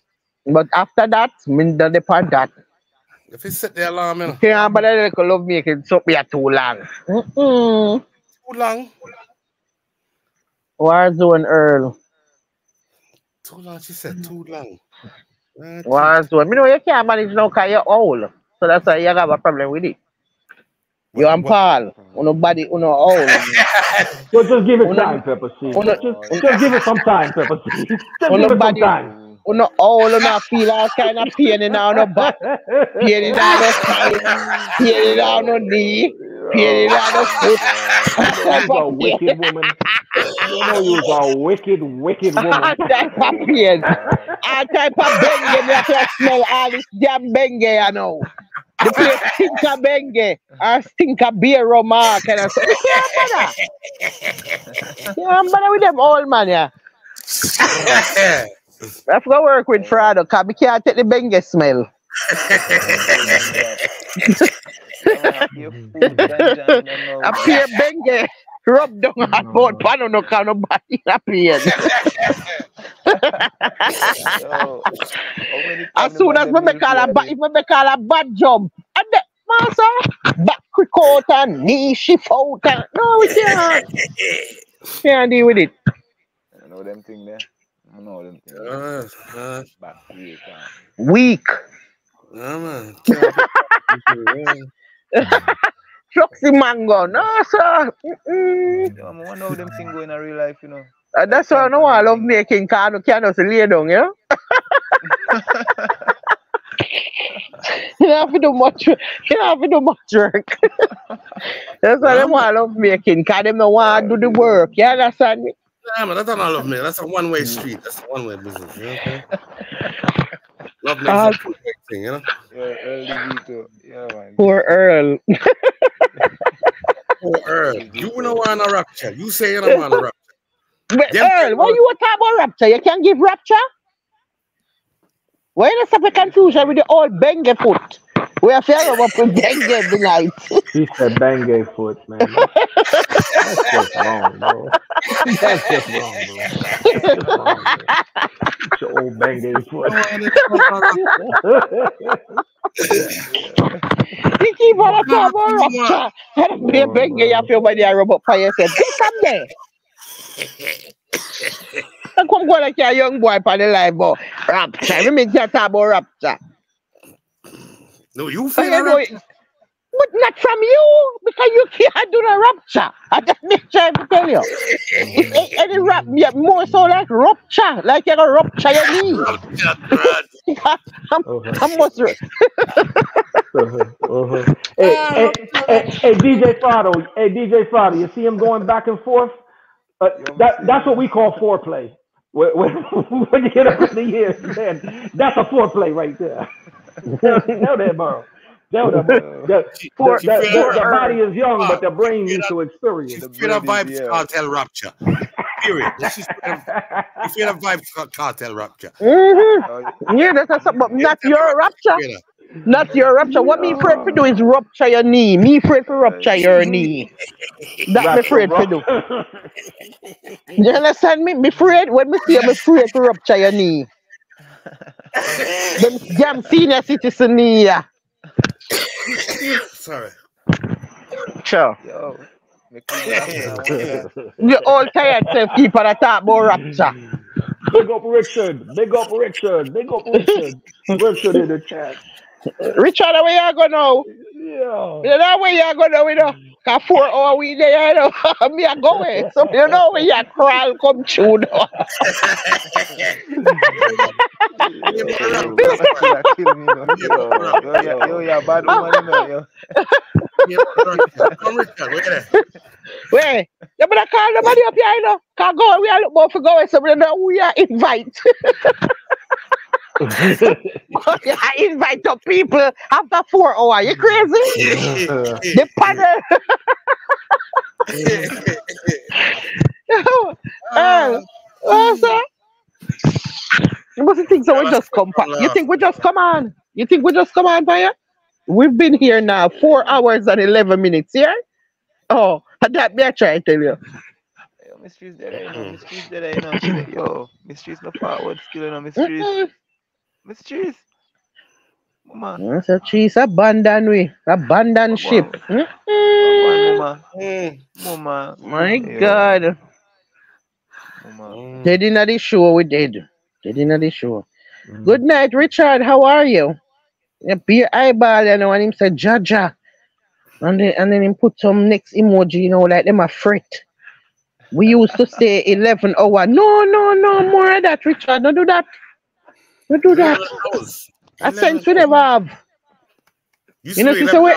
But after that, me don't depend that. If you set the alarm, you know, Can't bother with the love making something here too long. Mm-mm. too long. War zone Earl. Too long, she said, too long. Ah, War zone. Me know you can't manage now because you're old. So that's why you have a problem with it. You and Paul, uno body, uno old. *laughs* So just give it Uno- time, Pepper Seed. Just, just give it some time, Pepper Seed. *laughs* Just give it some body- time. Uno old, oh, uno feel all kind of pain in our back, pain in our spine, pain in our knee, pain in our foot. You was a wicked woman. You know you was a wicked, wicked All woman. Ah, type of pain. All ah, type of Benge. Me have to smell all this damn Benge, you know. The place stink of Benge. Or ah, stink of beer oh, rum or kind of stuff. Bother. You can't bother with them old man, yeah. *laughs* I have to work with Frado because we can't take the Benge smell. *laughs* A pure Benge rub down on board pan no can nobody a pain. *laughs* As soon as we make all a bad, if we make all a bad jump, and the master back quick out and knee shift out and no, we can't. *laughs* Can't deal with it. I know them thing there. I know them thing. Uh, uh, Back here, Weak. nah, man. Can't- *laughs* mango. No, sir. Mm-mm. Yo, I wonder how them thing go in a real life, you know. And that's why I know I love making car. No can just lay down, you know. You don't have to do much. You don't have to do much work. That's why they want love making, cause them don't want to do the work. You understand me? Nah, man, that's not love *laughs* me. That's a one way street. That's a one way business. You know what I'm saying? *laughs* Love makes Uh, a two-way thing, you know? Yeah, Earl Yeah, man. Poor Earl. *laughs* Oh, Earl, you know want a rapture. You say you don't want a rapture. But Them Earl, why people- you talk about rapture? You can't give rapture? Why you stop the confusion with the old Benge foot? We have to have up with Benge the night. He said bang gay foot, man. *laughs* That's just wrong, bro. That's just wrong, bro. That's just wrong, bro. It's your old bang foot. You keep on talking about rapture. And be a Benge, you have your body and rub up for yourself. Pick up there. And come go like a young boy for the life, but rapture. We make you talk about rapture. No, you feel you a rapture. but not from you, because you can't do the rapture. I just make sure to tell you. If a- any rap, yeah, more so like rupture, like you're gonna rupture your knee. Rapture. I'm, *laughs* Uh-huh, I'm most re- uh-huh, uh-huh. Hey, hey, hey, hey, DJ Fado, hey, DJ Fado, you see him going back and forth? Uh, that, that's what we call foreplay. When, when, *laughs* when you get up in the years, man, that's a foreplay right there. *laughs* Tell that, bro. Tell that, bro. The, body is young, but the brain needs to experience. You feel a brain Vybz yeah. Kartel rapture. Period. This is you feel a Vybz ca- Kartel rapture. Mhm. Oh, Yeah, that's a, but not your rupture. Feel? Not your rupture. What me afraid to do is rupture your knee. Me afraid to rupture your knee. *laughs* That me afraid to do. You understand me? Me afraid when me see you, me afraid to rupture your knee. *laughs* Them damn senior citizen knee. yeah. Sorry. Sure. Yo. make me. *laughs* You all tired self keep on a talk about rapture. Big up Richard. Big up Richard. Big up Richard. Richard in the chat. Richard, where you go now? Yeah. You know where you go now, you know? Cause four hour oh, we there, you know. *laughs* me a go away. So you know *laughs* where you crawl come through now. That kill me, no. Yo, yo, yo, yo, you're bad woman, you yo. Come Richard, where there? You better call nobody up here, you know. Cause go, we are look more for going, so we know who you invite. *laughs* *laughs* you invite the people after four hours. You crazy? The panel. uh, uh, sir. You must think so. We just come. pa- You think we just come on? You think we just come on, fire? We've been here now four hours and eleven minutes. Here. Oh, that me I try to tell you. Yo, mysteries there, you know, mysteries there, you know. Yo, mysteries no forward still, you know, mysteries. Mm-mm. Mysteries. Mama. Mm, So she's abandoned we abandoned ship. Mama, mama, Mm, mama. My Yo, God. Mama. mm. Dead in the show we did. Dead in the show. Good night, Richard. How are you? You beer eyeball, you know, and him said Jaja. And then and then him put some next emoji, you know, like them a fret. We used to say 11 hour. No, no, no, more of that, Richard. Don't do that. Don't do that. I A sense we never have. You, You know, sleep sister, 11 we-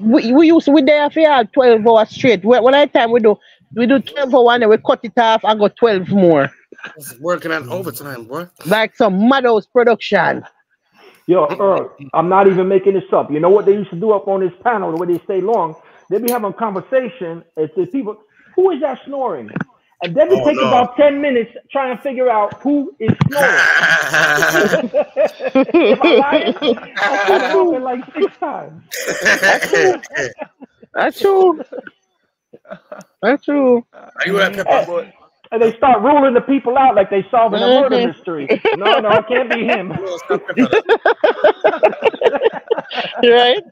We, we used to we there for all 12 hours straight. When, when I time we do we do 12 hour and we cut it off and go 12 more. It's working at overtime, boy. Like some Madhouse production. Yo, Earl, I'm not even making this up. You know what they used to do up on this panel, the way they stay long? They be having a conversation. It's the people, who is that snoring? And then they Oh, take no. about 10 minutes trying to figure out who is snoring. *laughs* Am I lying? I said that like six times. That's true. That's true. Are you at Pepper? But And they start ruling the people out like they solving a murder Mhm. mystery. No, no, it can't be him. No, it's not Right?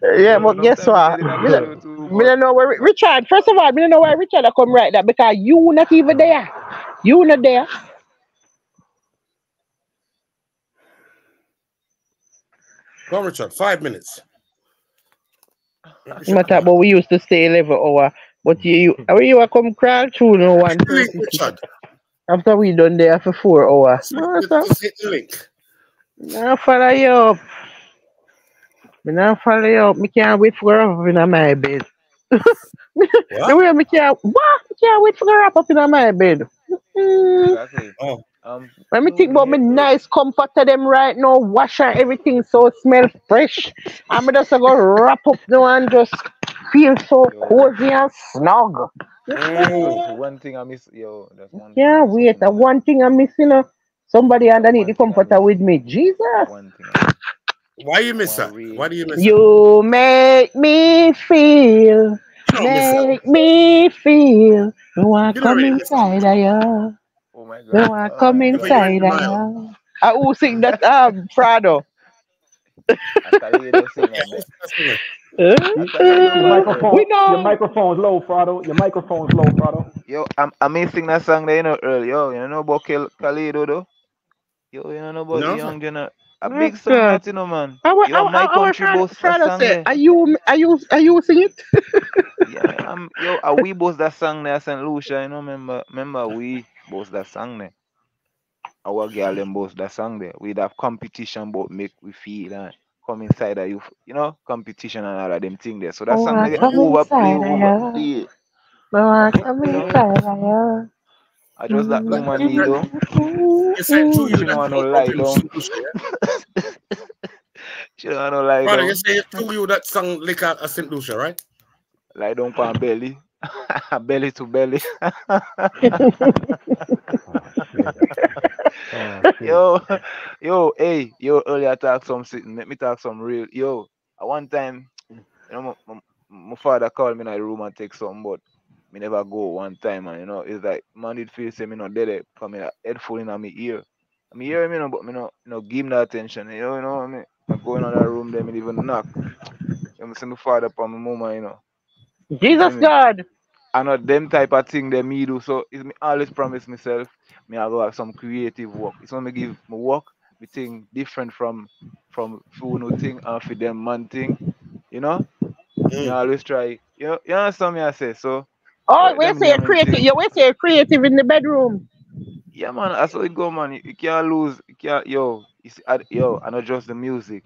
That kill me. Yeah, but guess what? Me don't- me don't know where Richard. First of all, me don't know where Richard I come right there because you not even there. You not there. Come, Richard. Five minutes. Matter, but we used to stay 11 hour. But you, you, how you a come crawl through no one Richard. after we done there for four hours. Just, Master, just hit the link. Now follow you up. Me now follow you up. Me can't wait for her up in my bed. the What? way me can't what? Me can't wait for her up in my bed. Mm. Exactly. Oh, Um, When me think about me nice comfort to them right now, wash and everything so smell fresh. I'm just gonna wrap up now and just feel so cozy and snug. mm. one thing I miss, yo, that's one Yeah, I miss wait, so uh, one thing I'm missing, uh, somebody underneath the One thing comforter with me. Jesus. one thing I miss, Why you miss one that? Why do you miss that? You make me feel, You don't make me feel. No one You don't come really miss that. inside of you. Oh my No God. one Oh come my But you're God. in inside of denial. you. I will sing that um Prado. And Toledo sing Yeah, that who's there. that singer? Uh, Your sing uh, that there. microphone, we your know. microphone's low, Frado. Your microphone's low, Frado. Yo, I'm I'm missing that song there, you know, early. Yo, you know about Kel- Toledo though? Yo, you know about the No? young gener. A Oh big song that you know, man. Our, You know, our, my our, our country Frado, boasts a Frado song say, there. are you, are you, are you sing it? *laughs* Yeah, I'm yo, a we boast that song there, St. Lucia, you know, remember, remember we boast that song there. Our girl them boast that song there. We'd have competition but make we feel and come inside of you, you know, competition and all of them thing there. So that Oh, song I come overplay, overplay. No, I come inside of oh, *laughs* you. I just that Like, mm-hmm. woman you need though. you said to you *laughs* She don't want no song up lie in down. St. Lucia, yeah? She don't want no lie Brother, you down. say to you that song lick out of St. Lucia, right? Lie down on belly. *laughs* belly to belly. Shit. *laughs* Shit. yo, yo, hey, yo, earlier talk some sitting. Let me talk some real. Yo, at one time, you know, my, my, my father called me in the room and take something, but me never go one time, man. you know, it's like man did feel say me not dead it, cause me a headphone in my ear. I mean, hear me, you know, but me not, you know, give him that attention. You know, you know what I mean? I go in that room, they me even knock. You know, me see my father upon my mama, you know. You see Jesus? God. I know them type of thing that me do. So it's me always promise myself me I go have some creative work. It's when me give my work, me think different from from food no thing and for them man thing. You know? Me Mm. always try. You know, you understand me I say so Oh, right we them say you're jamming creative. thing. You we say you're creative in the bedroom. Yeah man, that's how it go man. You, you can't lose you can't yo, you see, I, yo, I not just the music.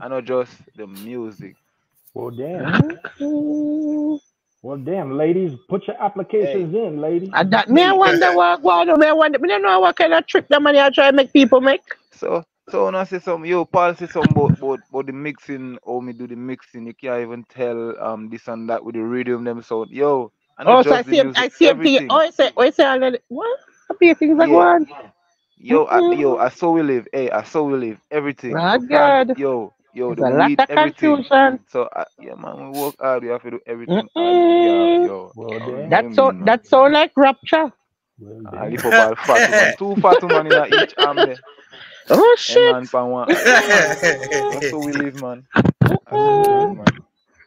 I not just the music. Well, damn. Well, damn, ladies, put your applications in, ladies. And that me I wonder what go on. Me I wonder. Me don't know what kind of trick the money I try to make people make. So so when I say something, yo, Paul say something about, about, about the mixing, how me do the mixing, you can't even tell um this and that with the rhythm them sound. Yo, I not Oh, so I see. music, I see thing. everything. Oh, I say. Oh, I say already. What? A few things are Yeah. going. Yo, I, yo. I saw we live. Hey, I saw we live. Everything. My The plant, God. yo, yo, the a lot weed, of everything. confusion. So uh, yeah, man, we work hard. We have to do everything hard. Yeah, Mm-mm. yo, Well, I don't know damn. what That you so mean, man. that like rapture. Well, I damn. lift up fat woman, two fat woman in *laughs* each arm there. Oh A shit. man pan man. That's how we live, man. That's how we live, man.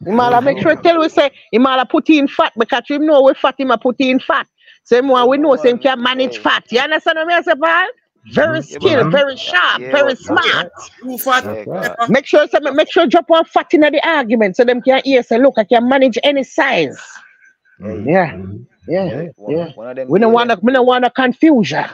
Imala make sure So tell we say Imala put in fat because him know we fat him a put in fat. Same one we know same man. can manage fat. You understand what I say, Paul? Very Mhm. yeah, skilled, very sharp, Yeah, very smart. right. Too fat. Yeah, That's right. God. Make sure say, make sure drop one fat in the argument so them can hear say look I can manage any size. Hey, Mhm. Yeah, yeah, Yeah. one, yeah. one We don't wanna we don't wanna confusion.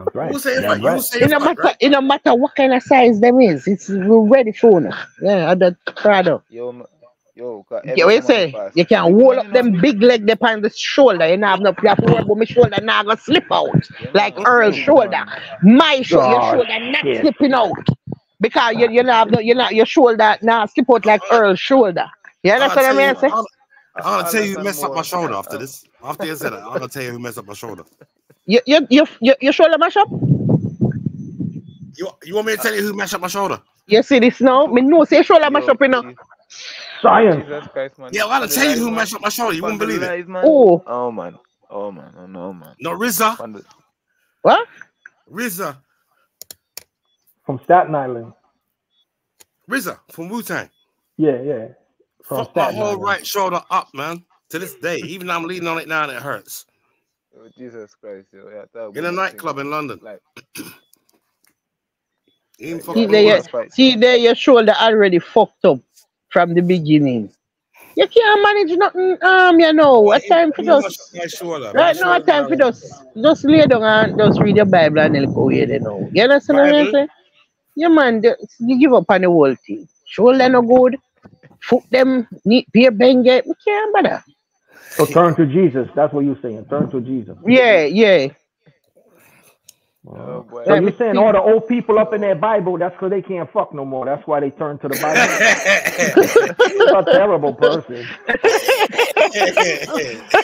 That's right. You say That's right. It no fat, matter right? it no matter what kind of size them is. It's ready for now. Yeah, and that Prado. Yo, m- yo, cause Okay, what you woman say? pass, You can big hold up you know. them big leg there on the shoulder. You know, have no you have to worry about my shoulder now gonna slip out. Yeah, Like man. Earl's Big shoulder. woman. My shoulder, your shoulder not shit. slipping out. Because you you not have no, you not your shoulder now slip out like Earl's shoulder. You I'll understand what I you. Mean? Say? I'll, I I'll tell you who messed up my shoulder after this. After you said that, I'm gonna tell you who messed up my shoulder. You you you you your shoulder mash up? You you want me to tell you who mashed up my shoulder? You see this now? Me know say your shoulder mash up you know. Science. Jesus Christ, man. Yeah, I'm gonna tell you who man. mashed up my shoulder. You On wouldn't believe it. lies, man. Oh, Oh man. Oh man. Oh no, man. No, RZA, what? RZA, From Staten Island. RZA from Wu Tang. Yeah, yeah. From Fucked my Staten whole Island. right shoulder up, man. To this day, even though I'm leaning on it now, and it hurts. oh, Jesus Christ, yo. Yeah, talk In a about that thing, nightclub in London, Like, even See there, your, fight. see there, your shoulder already fucked up from the beginning. You can't manage nothing, um, you know. What time for just My shoulder. right now? What time for just just lay down and just read your Bible and then go here, you know. You understand what I'm Bible? saying? Yeah, man, you give up on the whole thing. Shoulder no good. Foot them need beer benge. We can't bother. So turn to Jesus. That's what you're saying. Turn to Jesus. Yeah, yeah. Oh, boy. So you're saying all the old people up in their Bible, that's because they can't fuck no more. That's why they turn to the Bible. *laughs* You're a terrible person.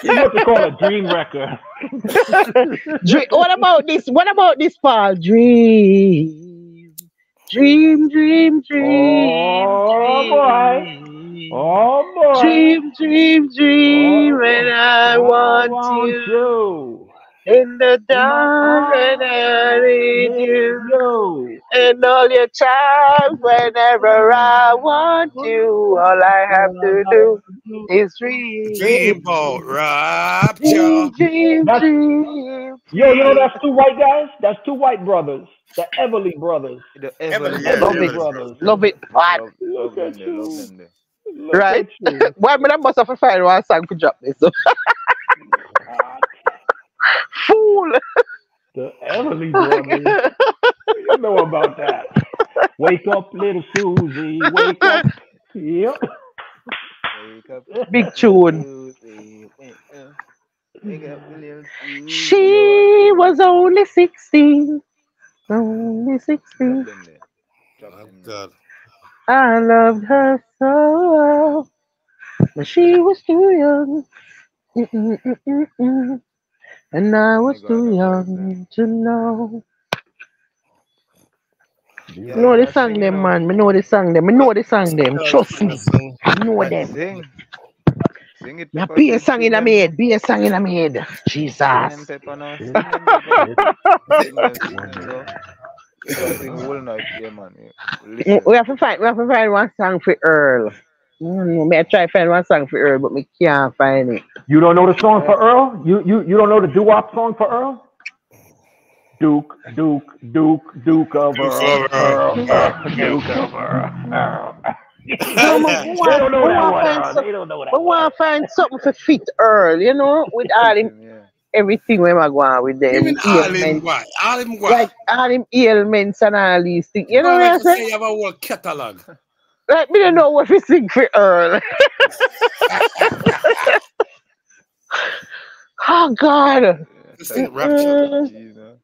You're what they call a dream wrecker. Dream, what about this? What about this, Paul? Dream, dream, dream, dream. Oh, boy. Oh boy. Dream, dream, dream, Oh, when I oh, I want you you. in the dark, when I need you, you. And all your time, whenever I want you, all I have to do is dream, Dreamboat rapture. dream, dream, That's- dream. Yo, you know that's two white guys? That's two white brothers. The Everly brothers. The Everly, Everly yeah, Everly brothers. Love it, what? Love, Look at you. Look Right? at you. *laughs* Why me that must have to find one song to drop this? Fool! The Everly brothers. you know about that. Wake up, little Susie. Wake up. Yep. Wake up, *laughs* Big tune. Susie, wake up. Wake up, little Susie. She was only 16. Only 16. Drop them there. Drop Oh. God. I loved her so. But she was too young. Mm-mm-mm-mm-mm. And I was too young to know. Yeah, You know the song them, man. Me know the song them. Me know the song them. Trust me. I know them. Sing. Sing it. Yeah, be a song in them. made. Be a song in a made. Jesus. Sing them, Pepper, now. Sing them, Pepper. Sing them, sing them, *laughs* bro. You can sing whole night, yeah, man. Yeah. Listen. We have to find. We have to find one song for Earl. Mm, me I try find one song for Earl, but me can't find it. You don't know the song for Earl? You you you don't know the doo-wop song for Earl? Duke, Duke, Duke, Duke of Earl, Earl, Earl, Duke of Earl, Earl. *laughs* No, me They want- don't know me that want one. find Earl. some- They don't know that We one. want to find something for fit Earl, you know, *laughs* with all him Yeah. everything we are going with them Even all in ailments, what? All in what? like all him ailments and all these things. You know what I'm say saying? you have a whole catalog. Like me don't know what to sing for Earl. oh God, This ain't rapture. Mm-mm. Jesus.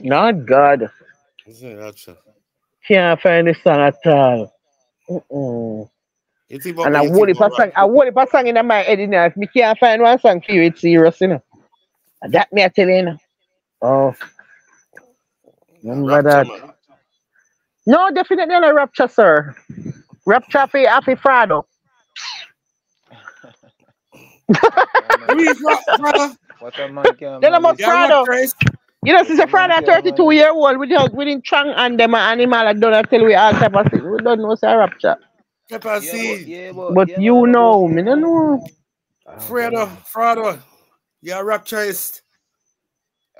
not God. This ain't rapture. Can't find the song at all. Mm-mm. You think And I you would if I about song, I would if I song in my head you know, if me can't find one song for you, it's serious, you know. That me I tell you, you know. Oh, remember rapture, that. man. No, definitely not rapture, sir. Rapture for happy Frado. Who is brother? What a man can Then I'm a Frado. You know, since a What a man Frado 32 year old with your with him trunk and them animal I don't tell we all type of thing. We don't know say rapture. Yeah, but, yeah, but, But yeah, you know, but- me don't know. Fredo, Fredo. You're a rapturist.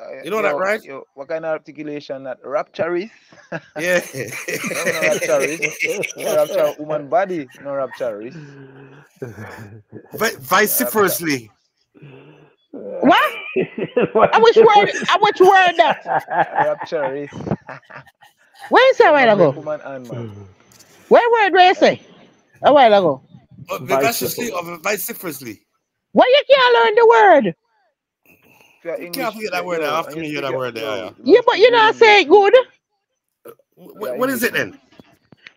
Uh, You know that, right? Yo, what kind of articulation that rapturist? *laughs* Yeah. no, no rapturist. No *laughs* rapture woman body, no rapturist. Vi- vociferously. What? I wish word I which word *laughs* that? Rapturist. Where you say a while ago? Woman and man. Where word where you say? A while ago. Oh, Vivaciously or vociferously. Why you can't learn the word? If you're English, can't forget that word. I and often you hear speak that word there. yeah. Yeah, but you good know English. say good. Wh- What is it then?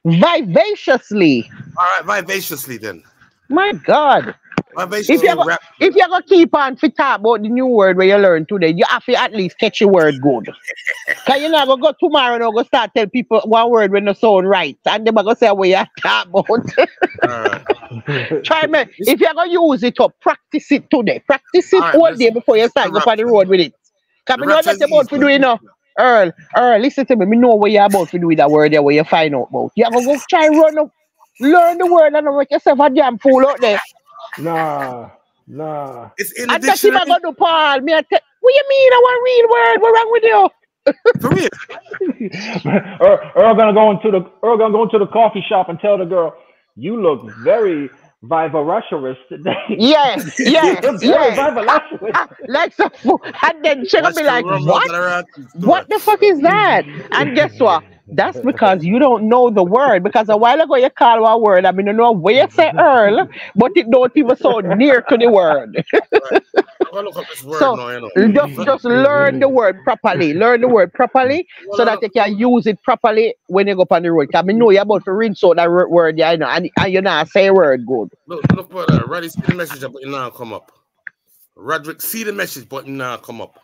Vivaciously. All right, vivaciously then. My God. If you go- rap. If you're gonna keep on to talk about the new word where you learn today, you have to at least catch your word good. *laughs* Cause you're not gonna go tomorrow and go start tell people one word when the sound right. And they're gonna say what you *laughs* talk about. Right. Try me. *laughs* If you're gonna use it up, practice it today. Practice it All right, all day before you start go let's on the road with it. Cause The me know rap what is you're about to do, you know. Earl, Earl, listen to me. Me know what you're about to do with that word there, where you find out about. You're gonna go try run up, learn the word and make yourself a damn fool out there. Nah, nah. It's in the And that's him I dictionary. gonna Paul. Me I tell, what you mean? I want real word. What wrong with you? For real. *laughs* Earl, Earl gonna go into the Earl gonna go into the coffee shop and tell the girl, "You look very, Vivarosherus today. Yes, *laughs* yes, Very yes. Vivarosherus. *laughs* like some. And then she'll Watch be like, rum what? out of that store. What the fuck is that? And guess what? That's because you don't know the word. Because a while ago you call a word. I mean, you know where you say Earl, but it don't even so near to the word. *laughs* I'm gonna look up this word So, now, you know. Just, just learn the word properly. Learn the word properly so that you can use it properly when you go up on the road. Because I know you're about to rinse out that word, yeah, you know, and, and you not say word good. Look, look for that. Roddy, see the message, but you now come up. Roderick, see the message, but you now come up.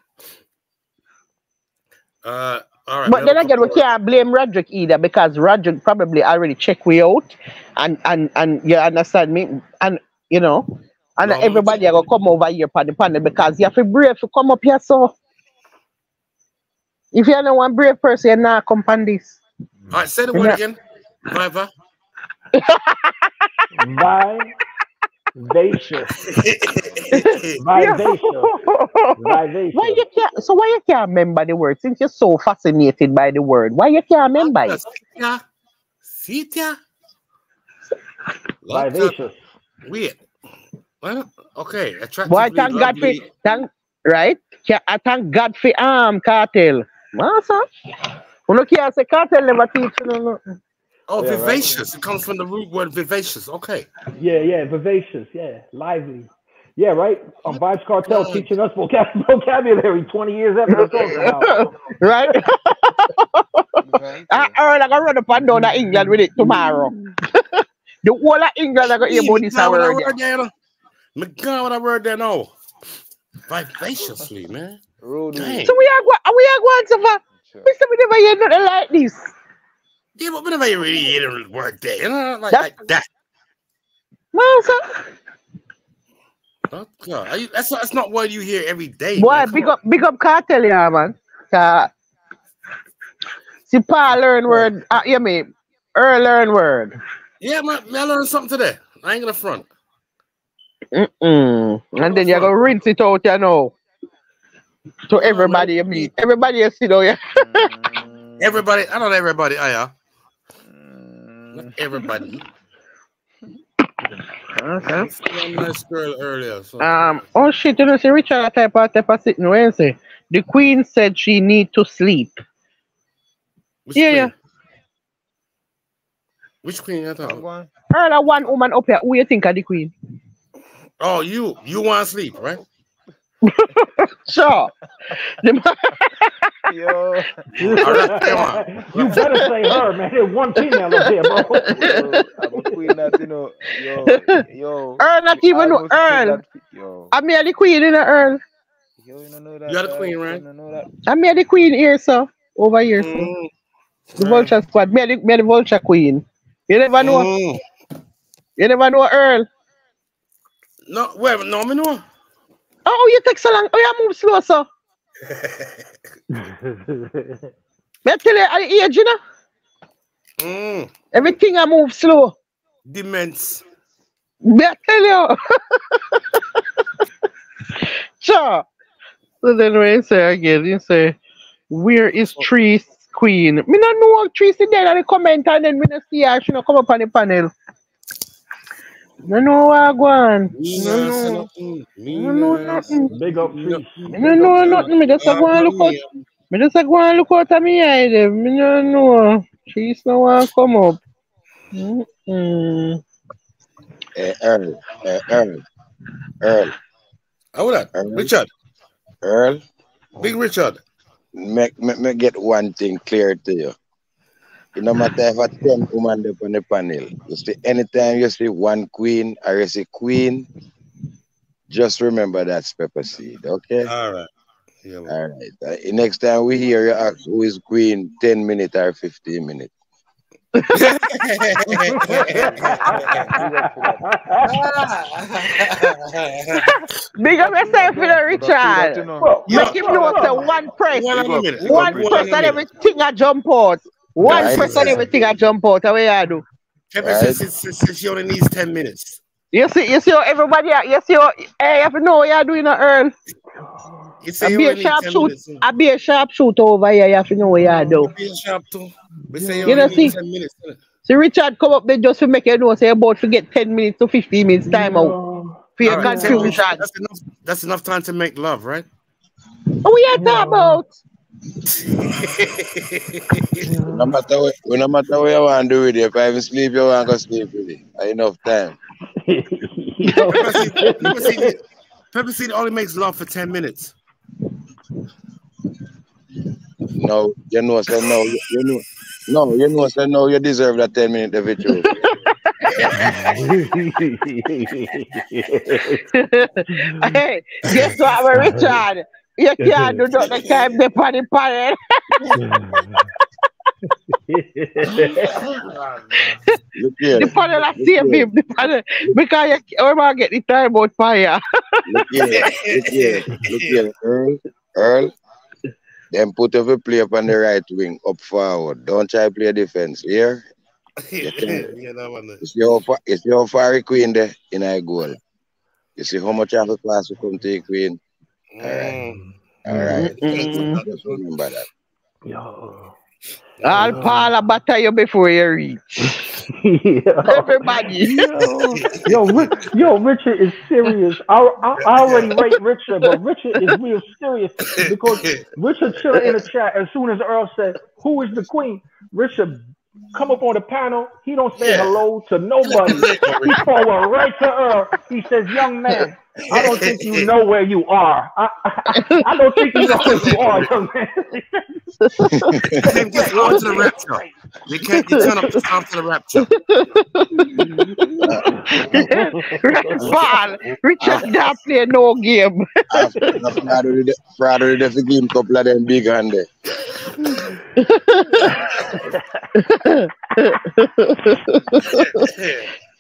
Uh, right. But then look again, up we the can't blame Roderick either because Roderick probably already checked we out, and and and you understand me, and you know, and No, everybody are gonna come over here for the panel because you have to brave to come up here. So if you're not one brave person, you're not come on this. All right, say the Yeah. word again. Viva. *laughs* Vivacious. *laughs* Vivacious. Vivacious. why you can't? So why you can't remember the word? Since you're so fascinated by the word, why you can't remember it? Sitya. Sitya. Lots of- Vivacious. Weird. Well, okay. Attractively, Why thank God for thank right? Ca- I thank God for arm Kartel. Massa. You know, can't say Kartel never teach you. No, no. Oh, Yeah, right. vivacious. It comes from the root word vivacious. Okay. Yeah, yeah, vivacious. Yeah, lively. Yeah, right. On Vybz Kartel God. teaching us vocab- *laughs* vocabulary 20 years after the song come out. right? I heard I gonna run up and down to England with it tomorrow. *laughs* the whole of England I got hear about this McGowan, word. I there. word there. no. McGowan, what I word there now. Vivaciously, man. Road Dang. So we are going, we are going to for. We said we never hear nothing like this. Yeah, but whenever you really hear the word there, you know, like, That- like that. God. You, that's, not, that's not what you hear every day. Man. Big up, big up Kartel, yeah, man. Uh, see, Paul learn word. Uh, you mean, Earl learn word. Yeah, man, I learned something today. I ain't gonna front. Mm-mm. And then you're gonna rinse it out, you know. To everybody you meet. Everybody you see though, yeah. *laughs* Everybody, I don't know everybody. I yeah. Mm. Not everybody. Okay. I saw a nice girl earlier. So. Um, oh shit, you know, see Richard type of type of sitting where you the queen said she need to sleep. Which yeah, queen? yeah. Which queen you Go talking? on. Earl, one woman up here, who you think of the queen? Oh, you you want to sleep, right? Sure. The- *laughs* Yo. All right, come on. you better say her, man. There's one female up there, bro. yo, I'm a queen that, you know. Yo, yo. Earl not even know Earl. that- Yo. I'm here the queen in the Earl. Yo, you don't know that. You are the uh, queen, you right? don't know that. I'm here the queen here, sir. Over here, sir. Mm, The vulture squad. Me, the, me the vulture queen. You never know. Mm. You never know Earl. No, wait, no, me no. Oh, you take so long. Oh, you move slow, sir. *laughs* Me tell you, at the age, you know, Mm. everything I move slow. Demence. Me tell you. *laughs* sure. So then when you say again, you say, where is Trees Queen? Me not know Trees is there in the comment and then me not see her. She not come up on the panel. No know I go on. Me No know. nothing. Big up. Me no know nothing. Me just go and look out. Me just go and look out of me eye there. Me no know. Trees no want come up. Mm-mm. Eh, Earl, eh, Earl, Earl, How that? Earl. Richard. Earl, Big Richard. make, make, me get one thing clear to you. It no matter if a 10 woman up on the panel, you see, anytime you see one queen or you see queen, just remember that's pepper seed, okay? All right. Yeah, man. All right. Uh, next time we hear you ask who is queen, 10 minutes or 15 minutes. *laughs* Big up yourself, you know, Richard. You know. Yeah. Make him know say one press. One Big on a up. minute. Big One up, One press on and everything I jump out. One Right. press and everything I jump out. How you do? Pepper Right. says, only needs 10 minutes. You see, you see how everybody, you see how, hey, you have to know what you're doing, Earl. You I say be a only need sharp shoot. minutes. I be a sharp shooter over here. You have to know what you do. Be sharp too. We say you You only know, need see- 10 minutes. innit? So Richard come up there just to make you know say about to get 10 minutes to 15 minutes time out for your All right, 10 confusion. That's enough. That's enough time to make love, right? What we are talking about? No matter what, no matter what you want to do with it, if I even sleep, you want to sleep with it. I enough time. Yo, Pepper Seed- Pepper Seed- only makes love for 10 minutes. No, you know, say no, you, you know, no, you know, say no, you deserve that 10 minute of it *laughs* hey, guess what, my Richard? You can't do nothing, can't be on the panel. Look here, The panel I save him, the panel, because you can't man get the time out fire. look here, look here, look here, Earl, Earl. Then put every player on the right wing, up forward. Don't try play defense. Here, yeah, can. that one. you see how far, you see how far queen there in our goal. You see how much of a class we come to the queen. Mm. All right, Mm-mm. just remember that. Yo. I'll Paul a batter you before you reach. *laughs* Yo. Everybody. Yo, yo, Rich, yo, Richard is serious. I, I, I already rate Richard, but Richard is real serious because Richard chilling in the chat as soon as Earl said, "Who is the queen?" Richard come up on the panel. He don't say Yeah. hello to nobody. he *laughs* forward right to Earl. He says, "Young man, I don't think you *laughs* know where you are. I, I, I don't think you know where you are, young man." Tim, get on to the *laughs* rapture. You can't you turn up to the rapture. Paul, Richard uh, not play no game. Uh, uh, After the fraud of the fraud of the deaf game couple of them big hand there.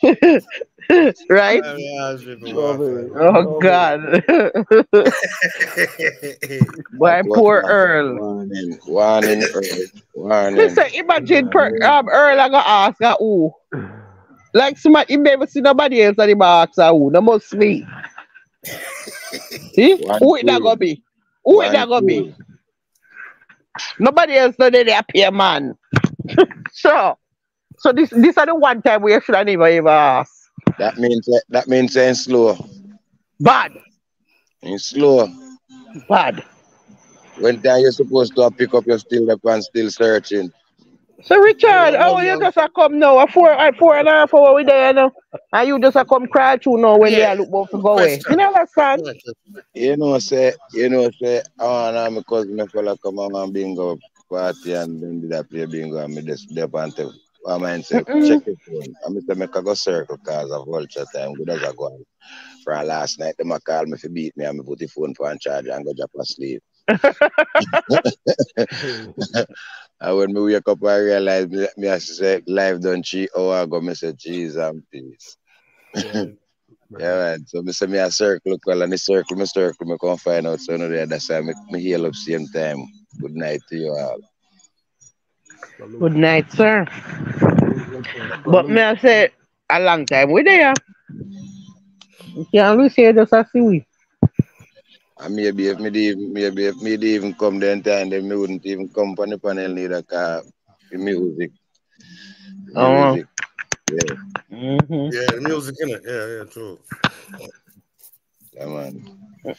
*laughs* *laughs* right? Oh God. *laughs* Why poor Earl. Warning, warning, Earl, warning. Listen, imagine per, um, Earl I gonna ask her who. Like somebody, you never see nobody else and he ask her who. No must be. See? One, Who it that two. gonna be? Who it One, that gonna be? Nobody else know they appear man. *laughs* so, so this this is the one time we should have never ever ask. That means that means saying slow. Bad, In slow. bad. When time you're supposed to pick up your still up and still searching. So Richard, how you just a come now? A four, a four and a half hour we there now, and you just a come cry through now when Yeah. they are look about to go away. You know understand? You know, say, you know, say, oh, no, my cousin, my fella come on and bingo party and then did I play bingo and me just dip and mind say, Mm-mm. check your phone. I mean, make a go circle cause of vulture time. Good as I go on. For last night, them a call me for beat me and me put the phone for on charge and go drop asleep. *laughs* And when me wake up, I realize me, me I say live done three hour ago. Me say, jeez and peace. *laughs* Yeah, man. So me say me a circle well and the circle me circle me come find out so no the other side me, me heal up same time. Good night to you all. Good night, sir. But me I say a long time we there. You can't really say just a see we. And maybe if me did even maybe if me even come then time then me wouldn't even come on the panel neither cause the music. The Oh. music. Yeah, Mm-hmm. Yeah, the music in it. Yeah, yeah, true. yeah man.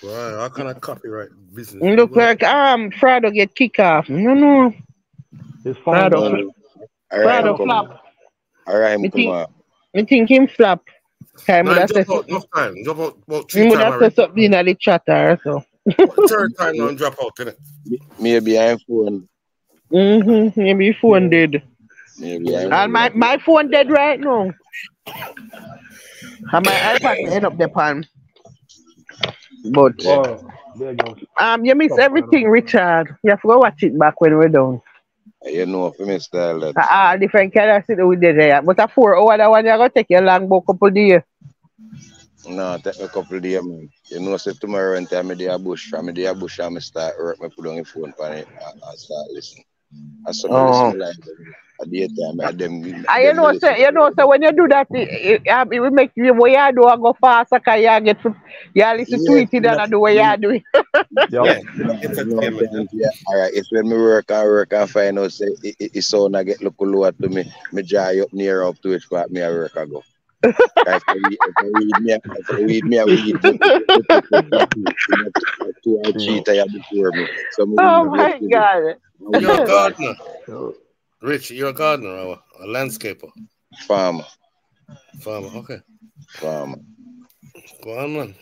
Right, how can I copyright business? Look like um Frado get kick off. No no. His phone. Prado. doesn't- All right, Frado flop. All right, Me come think- on. Me think him flop. Time No, drop out enough time. Drop out about three times have already. said something in the chatter so. Third time now and drop out, innit? Maybe I'm phone. Mm-hmm. Maybe your phone dead. Maybe I'm And my, my phone dead right now. And my iPad end up the pan. But Oh, um you miss everything, Richard. You have to go watch it back when we're done. You know for me style that. Ah, uh, different kind of sit with the there. But a four hour that one you gonna take you long book couple days. No, take me a couple of days, man. You know, say tomorrow when time me dey a bush, me dey a bush and me start work, me put on the phone and, and start listening. As some of Oh. listen live at the time, at them. And you them know, listen say, you know, so when you do that, it, it, um, it will make you what you do and go faster because you get to, you listen to Yeah, it than I do what you do. Yep. *laughs* Yeah, You know, entertainment. sometimes, yeah, all right, it's when me work and work and find out say it, it, it sound I get look lower to me, me dry up near up to which part me I work I go. If read, if read me, read me, two or three times before me. So Oh my God. You're a *laughs* gardener, So, Rich. You're a gardener or a landscaper, farmer, farmer. Okay, farmer. go on, man.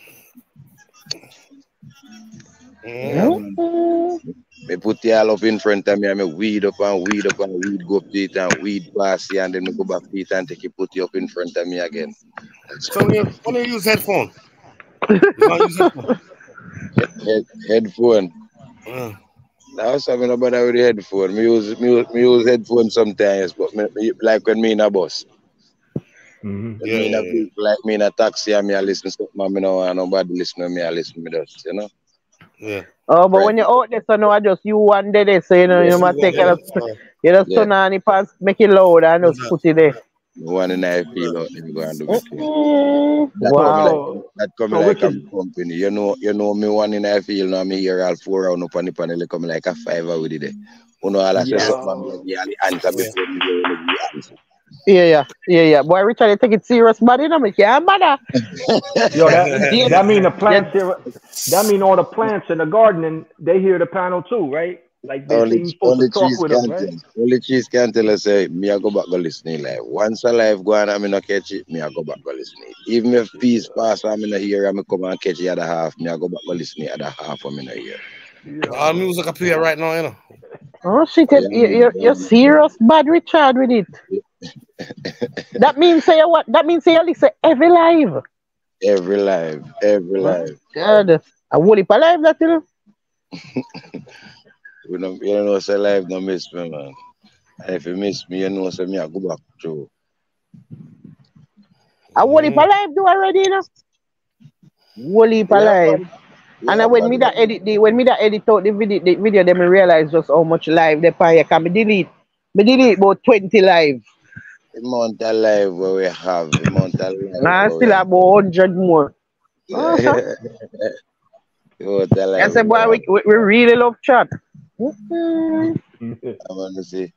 Yeah, Mm. Man. Me put it all up in front of me and me weed up and weed up and weed go up to it and weed pass it and then me go back to it and take it put it up in front of me again. So when you, when you use headphone, you can't use headphone. *laughs* Head, headphone. Uh, Now something about that with the headphone. Me use me, use- me use headphone sometimes, but me, me, like when me in a bus. mhm. When Yeah, me in a, yeah, yeah. like me in a taxi and me I listen to something and me no want nobody listen to me, I listen to me just, you know. Yeah. Oh, but Right. when you're out there, so now I just you one day, there, so you know, Yes, you must take it up, you just Yeah. turn on the pants, make it loud and just put it there. One in I feel out there go and do it. That Wow. like that come so like a company. You know, you know me one in I feel now me here all four round up on the panel come like a five with it. there. You know all I say Yeah. something and me give you the answer before me hear the answer. Yeah, yeah, yeah, yeah. Boy, Richard, you take it serious, but you know, me can't bother. yo, that *laughs* Yeah. that mean the plants here. That mean all the plants in the garden, they hear the panel too, right? Like they Only see supposed only to talk cheese with them, can right? tell. Only cheese can tell us say me I go back go listen live. Once a live go on and me not catch it, me I go back go listen. Even if peace pass and me not hear and me come and catch the other half, me I go back go listen the other half and me not hear. all music I play right now, you know. Oh shit, Yeah, you, you, you're, you're serious, bad Richard, with it. That means say what? That means say you listen every live. Every live, every live. God, I will if live that you know. *laughs* We You know, you know, say live don't miss me, man. And if you miss me, you know, say me I go back through. I will if Mm. live do already, you know. Will if Yeah, live. man. And Yeah, then when man. me that edit the when me that edit out the video, the video, then me realize just how much live they pay. Can me delete, me delete about twenty live. The amount of live where we have, the amount of live And I still have. about hundred more. *laughs* The amount of I said, boy, we we, we, really love chat. *laughs* I want to see,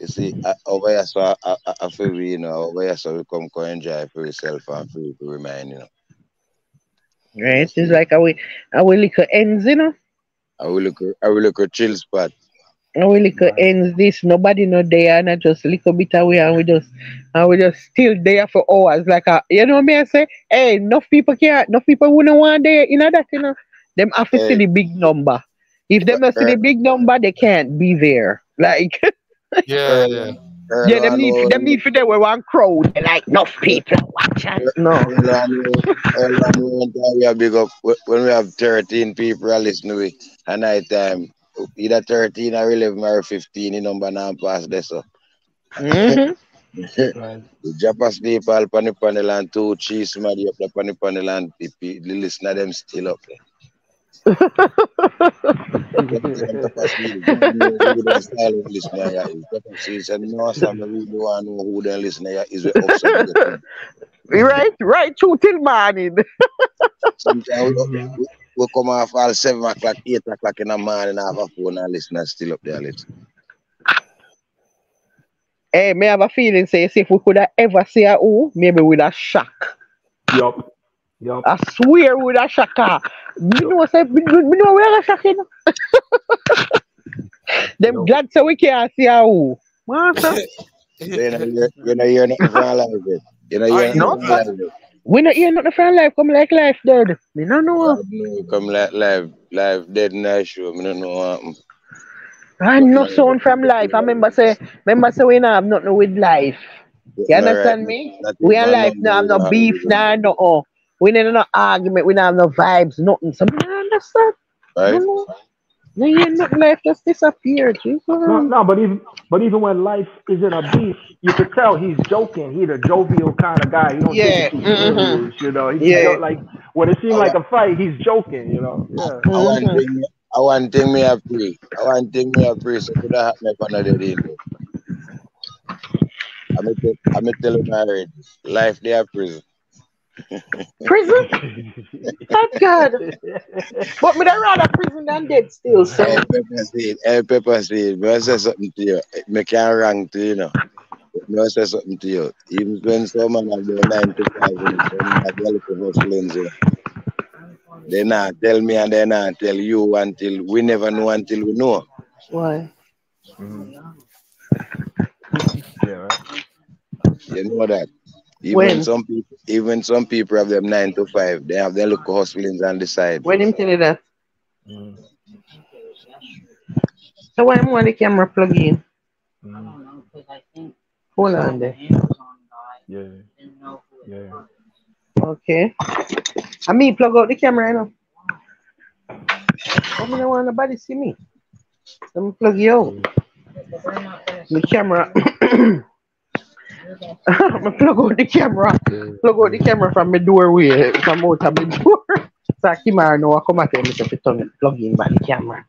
you see, over here, so I, I, I feel we, you know, over here, so we come to enjoy for yourself and for you to remind, you know. Right? It's like our our little ends, you know. I will look, I will look a chill spot. Our little Right. ends this, nobody not there, and I just little bit away, and we just and we just still there for hours. Like a, you know me, I say, hey, enough people can't, enough people wouldn't want there, you know that, you know. Them have to see the big number. If them not see the big number, they can't be there. Like Yeah, yeah. Earl yeah, them need them need for there with one crowd. They like enough people watch it. No. Earl and all- Earl and all one time we have big up when we have 13 people listen to it at night time. Either 13 or 11 or 15, the number now pass this up. Mhm. Right. The drop asleep all pan the panel and two cheese somebody up the pan the panel and the, the listener them still up there. Drop asleep, you know who the silent listener here is. Drop asleep, say, no, Sam, I really want to know who the listener here is. We up some of the right, right, through till morning. *laughs* Sometimes we, we, we come off all 7 o'clock, 8 o'clock in the morning, I have a phone and listener still up there. Listen. Hey, may have a feeling say, see if we could have ever see a who, maybe with a shock. Yup. Yup. I swear with a shock. ah. You know, say, me, me me know we are shocking. Them No. glad so we can't see a who. Master, You know, you you know, you're not from life yet. You know, I you're know. not from life yet. We not hear nothing from life come like life dead. Me no know. You Come like live, live dead night show. I don't know what happened. I no sound from life. I remember say, remember say we not have nothing with life. You understand me? We my life now have no beef, nah, no oh. We need no argument, we don't have no vibes, nothing. So me understand. Right? No, no, you nothing life just disappeared. Jesus. No, no, but even but even when life is in a beef, you could tell he's joking. He's a jovial kind of guy. He don't Yeah, take it too mhm. serious, you know. He Yeah. jo- like when it seems like a fight, he's joking, you know. Yeah. I want to bring, I want thing me a pray. I want thing me a pray. So could have happened for another day. I'm tell, I'm tell you already. Life they are prison. Prison? Thank God. But me rather prison than dead still, so. Hey, pepper seed. Hey, pepper seed. Me say something to you. Me can't wrong to you, know. Me say something to you. Even when someone have their nine to five, and some have their little hustlings, you. They not tell me and they not tell you until we never know until we know. Why? Mhm. Yeah, right. You know that. Even When? some people, even some people have them nine to five. They have their local hustlings on the side. When him tell you that? Mhm. So why am want the camera plug in? Mhm. Hold on there. Yeah. Yeah. Okay. I me plug out the camera, you know. I don't want nobody see me. Let me plug you out. The camera. *clears throat* I plug out the camera. Plug out the camera from my doorway, from out of my door. So I keep my know I come out and I to turn it, plug in by the camera.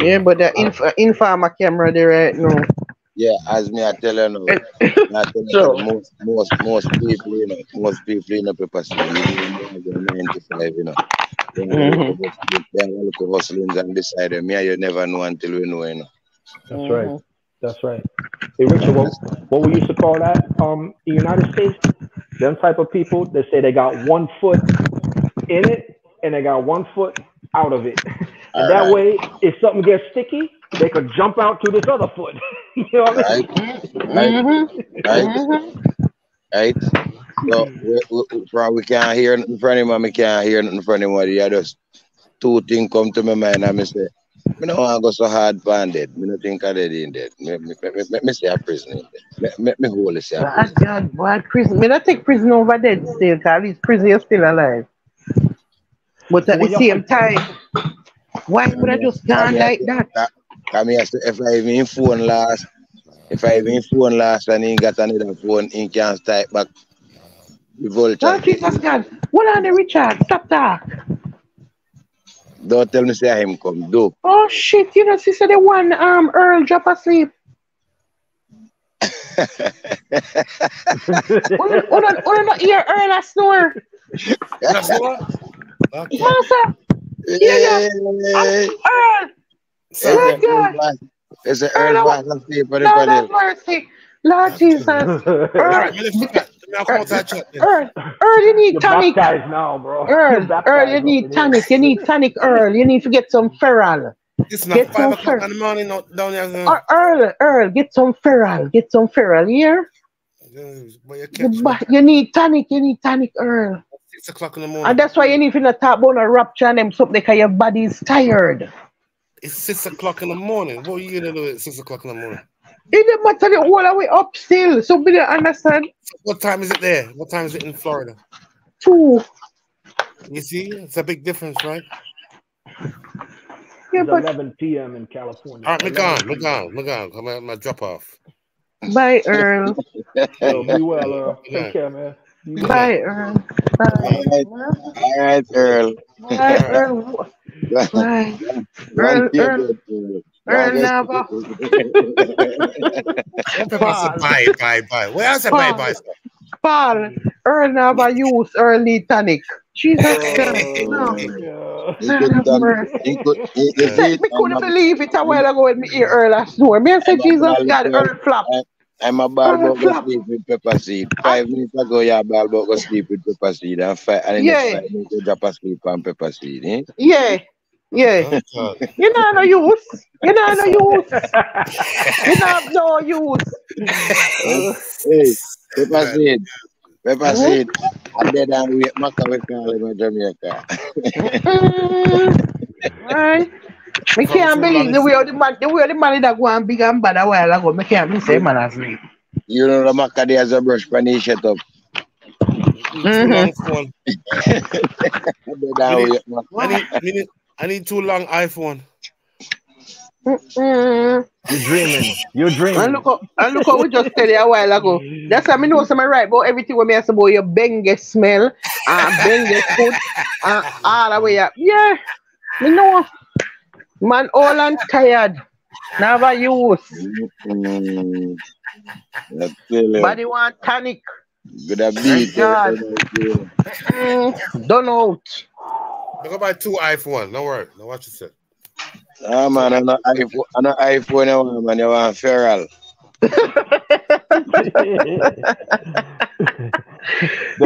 Yeah, but the inf- informer camera there right now. Yeah, as me I tell you now, I tell you So- most most most people, you know, most people in the paper see you know, ninety five, you know. They have Mhm. a little hustlings on the side. Me and you never know until we know, you know. That's right. That's right. Hey, Richard, what, what we used to call that um, in the United States? Them type of people, they say they got one foot in it and they got one foot out of it. *laughs* And that Alright. way, if something gets sticky, they could jump out to this other foot. *laughs* you know what I mean? Right, Mm-hmm. right, Mm-hmm. right. So we, we, we, from we can't hear nothing from him and me can't hear nothing from him. Yeah, just two things come to my mind and me say, me don't want to go so hard pan dead. Me don't think of dead in dead. Me, me, say a prison in dead. Me, me, me wholly say a God, prison. God, boy, prison. Me not take prison over dead still, cause at least prison is still alive. But at When the you- same time, why would I just gone like that? Come here, if I even phone last, if I even phone last and he got another phone, he can't type back. The vulture. Oh, Jesus God. What on there, Richard. Stop talk. Don't tell me say I him come. Do. Oh shit, you know, sister the one um Earl drop asleep. *laughs* Hold on, hold on, hold on, not hear Earl a snore. That's what? Okay. Master, Hey, Earl, It's a Oh, God. It's a Earl, earth back and for the Lord have mercy. Lord Jesus. *laughs* All Earl, right, me listen to that. Me, I'll come out that chat then. Earl, Earl, you need You're tonic. baptized now, bro. You're Earl, Earl, you need tonic. You need tonic, Earl. You need to get some feral. It's Get five some o'clock fur. in the morning not down there. Earl, Earl, Earl, get some feral. Get some feral here. But you You, catch me. ba- you need tonic. You need tonic, Earl. Six o'clock in the morning. And that's why you need to talk about a rapture and them something because your body is tired. It's six o'clock in the morning. What are you gonna do at six o'clock in the morning? It doesn't matter the whole way up still. So we don't understand. What time is it there? What time is it in Florida? Two. You see, it's a big difference, right? Yeah, It's but 11 p.m. in California. All right, me 11 gone, me p.m. gone, me gone. Come on, my drop off. bye, Earl. Yo, be well, uh, Yeah. take care, man. Be well. Bye, Earl. Bye. Alright, alright, Earl. Bye, Earl. Bye. Earl, Earl, Earl Nava. What people say bye, bye, bye. Where else say bye, bye? Paul, Earl Nava use early tonic. Jesus Christ. Oh, no. yeah. He Man could have done- mercy. he could- he- he Me say- did, me couldn't believe it a while ago when me hear Earl a snore. Me say, Jesus God, Earl flop. I'm a ball Earl go sleep with pepper seed. Five minutes ago, you ball about go sleep with pepper seed. And, five, and the Yeah. next five minutes, you drop asleep on pepper seed. Eh? Yeah. Yeah. Oh, You know no use. You know no use. You know no use. Hey, pepper seed. Pepper seed. I'm dead and wait. Maka we call him in Jamaica. Mm. *laughs* Right. Me can't believe the way the man, the way the man that go and big and bad a while ago. Me can't believe say man asleep. You know the Maka there has a brush pan his shut up. Too long phone. I'm dead and wait. Maka. I need, I need, I need too long iPhone. Mm-mm. You're dreaming. You're dreaming. And dreaming. look how, and look how we just tell you a while ago. That's how I know something right about everything when me ask about your Benge smell and Benge food and all the way up. Yeah, you know, man, all and tired. Never use. Mm, I you, Body want tonic. Good a beat. God. eh, done out. I go buy two iPhone. Don't worry. Now watch yourself. Ah man, on an iPhone, on an iPhone, you want, man, you want feral. *laughs* then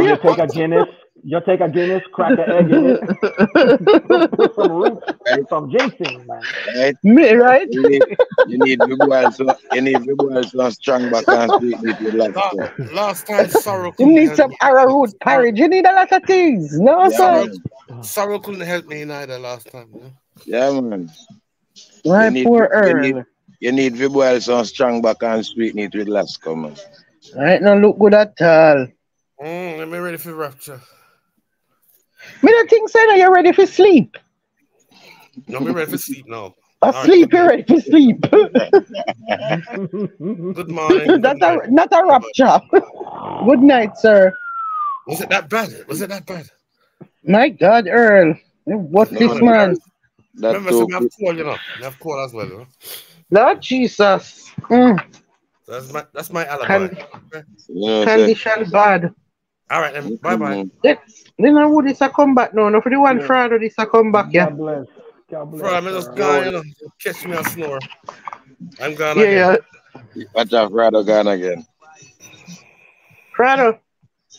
you take a Guinness. You take a Guinness, crack an egg in it, put some roots and some ginseng, man. Right? Me, right? You need, you need to boil so you need to boil strong back and sweet with your La- lobster. Last time Sorrow You need some me. arrowroot porridge. You need a lot of things. No, Yeah, sir. Sorrow couldn't help me neither last time. You? Yeah, man. My You need- poor you Earl. need- You need to boil some strong back and sweeten it with lobster, man. Right now, look good at all. Mm, let me ready for rapture. Me don't think so. Now you're ready for sleep. No, me ready for sleep now. Asleep, you're ready for sleep. *laughs* Good morning. Good That's night. a, not a rapture. Good night, sir. Was it that bad? Was it that bad? My God, Earl. What No, this no, man? That Remember, so we have cold, you know. We have cold as well. You know? Lord Jesus. Mm, That's my that's my alibi. Con- you know, say, condition bad. All right, then. Bye bye. Then then know who this a come back now. No, for the one Yeah. Friday, this a come back, yeah. God bless. God bless. Bro, I'm just gone, you know. Catch me a snore. I'm gone Yeah, again. yeah. Watch out, Rado gone again. Friday.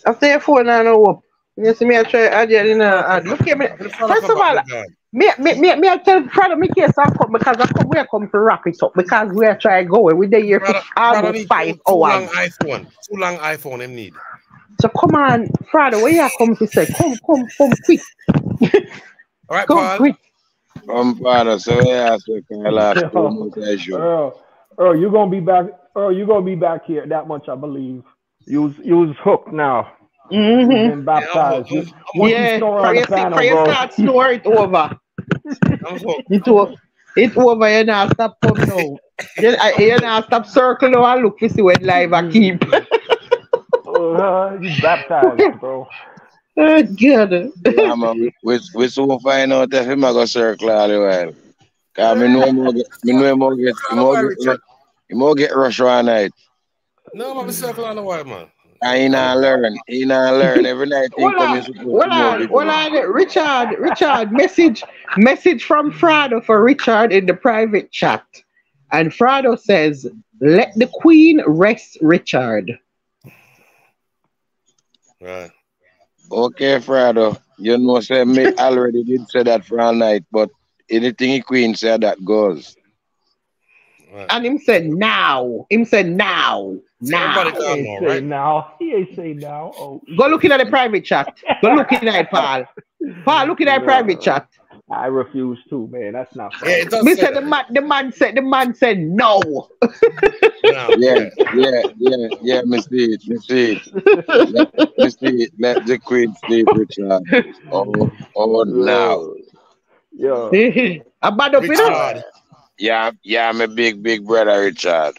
After your phone, I know up. You see me, I try add you in uh, a add. Look here, me. When the fella First of all, back, I'm gone. Me, me, me, me, I tell Friday, me case I come because I come, we are come to wrap it up because we are trying to go. We there here for Brother, brother almost need five two, two long iPhone. Two long iPhone him need. So come on, Friday, where you come to say? Come, come, come quick, *laughs* All right, come Paul. quick. Um, father, so yeah, so can I laugh too much I should. Earl, Earl, you gonna be back. Earl, you gonna be back here. That much I believe. You was you was hooked now. You've Mm-hmm. been baptized. Yeah, You, I'm you Yeah, snore for on you, the see, panel, for you bro. start snore it *laughs* over. I'm hooked. It over. It over. You now stop come now. Then I, you now stop circle now and look to see when live I keep. *laughs* Uh, you baptized, bro. Oh, God. Yeah, man, we, we, we soon find out if him a go circle all the while. Cause me know him more get, me know him more get, him more get, him more get rush one night. No, I'm a circle on the white man. And he not learn, he not learn. Every night he Hold come on, in supposed to hold know on, the hold thing. on. Richard, Richard, message, message from Frado for Richard in the private chat. And Frado says, let the queen rest Richard. Right. Okay, Frado, you know, say me *laughs* already did say that for all night, but anything he queen said that goes. Right. And him said, now. Him said, now. Now. everybody He calm ain't now, say right? now. He ain't say now. Oh, Go looking at the private chat. Go looking at it, Paul. Paul, looking at the private *laughs* chat. I refuse to, man. That's not Yeah, fair. it does said the man, the man said, the man said no. Now, *laughs* Yeah, yeah, yeah, yeah, me see it, me see it. Let, me see it. Let the queen sleep, Richard. Oh, oh, now. Yo, I'm *laughs* bad up, you know? Richard. Yeah, yeah, my big, big brother, Richard.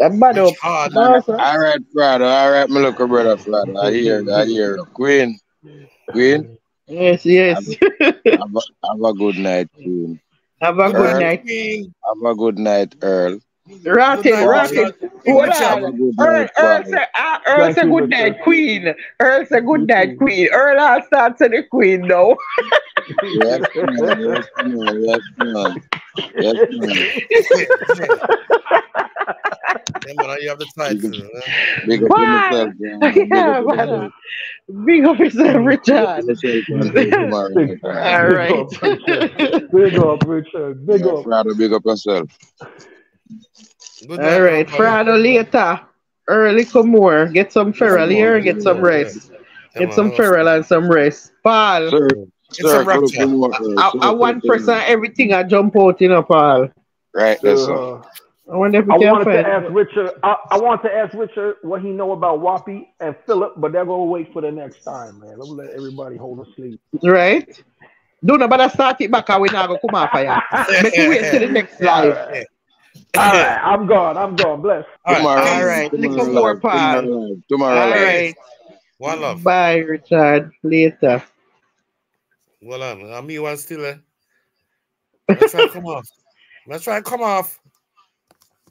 I'm bad up. Richard. No, sir. All right, Prado. All right, my little brother, Prado. I hear, I hear. Queen, Queen, Yes, yes. have a, have a good night, Queen. Have a good Earl. night. Queen. Have a good night, Earl. Rocket, Good night, rocket. Richard. Hold a on. good Earl, night, Earl Prado. say, ah, Earl say good night, Queen. Earl say good You night, too. Queen. Earl I'll start to the Queen now. Yes, man. Yes, man. Yes, man. Yes, man. *laughs* *laughs* Yeah, you have the title. Big up yourself, man. Big yeah, up Big up yourself, Richard. Yourself until tomorrow. Big, All big right. up, Richard. Big up, Richard. Big up. Prado, big up yourself. All right, man. Friday later. Early come more. Get some feral here get some rest. Yeah, Get some I feral and some rest. Paul, Sir, It's a circle rapture. for more, I, I one person everything I jump out in a Paul. Right, that's all. I wonder if we I can wanted to ask Richard. I, I want to ask Richard what he know about Whappie and Phillup, but they're gonna wait for the next time, man. Let's let everybody hold asleep. right? Don't know, but I start it back and we now go come off fire. Make we wait till the next *laughs* live. Yeah. All right, I'm gone. I'm gone. Bless. All right. Tomorrow, All right, tomorrow little more live, tomorrow live, tomorrow All One love. Bye, Richard. Later. Well, I'm me one still. Eh? Let's try to come off. Let's try to come off.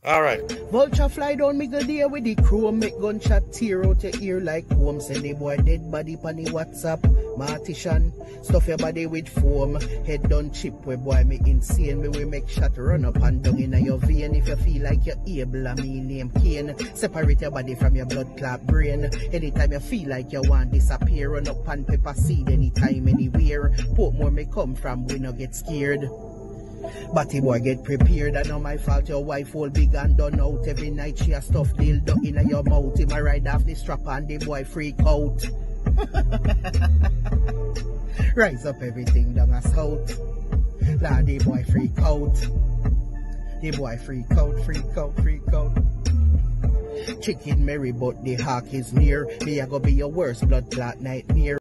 All right. Vulture fly down me go there with the crew make gunshot tear out your ear like home send the boy dead body pon the WhatsApp Martian stuff your body with foam. Head done chip where boy me insane. Me we make shot run up and down in your vein. If you feel like you're able I me name Kane separate your body from your blood clot brain. Anytime you feel like you want disappear run up and pepper seed anytime anywhere. Put Portmore me come from we no get scared Batty boy get prepared, I know my fault. Your wife all big and done out. Every night she a stuff dildo in your mouth. Him a ride off the strap and the boy freak out. *laughs* Rise up everything down a south. Lord, the boy freak out. The boy freak out, freak out, freak out. Chicken merry, but the hawk is near. Me a go be your worst blood clot nightmare.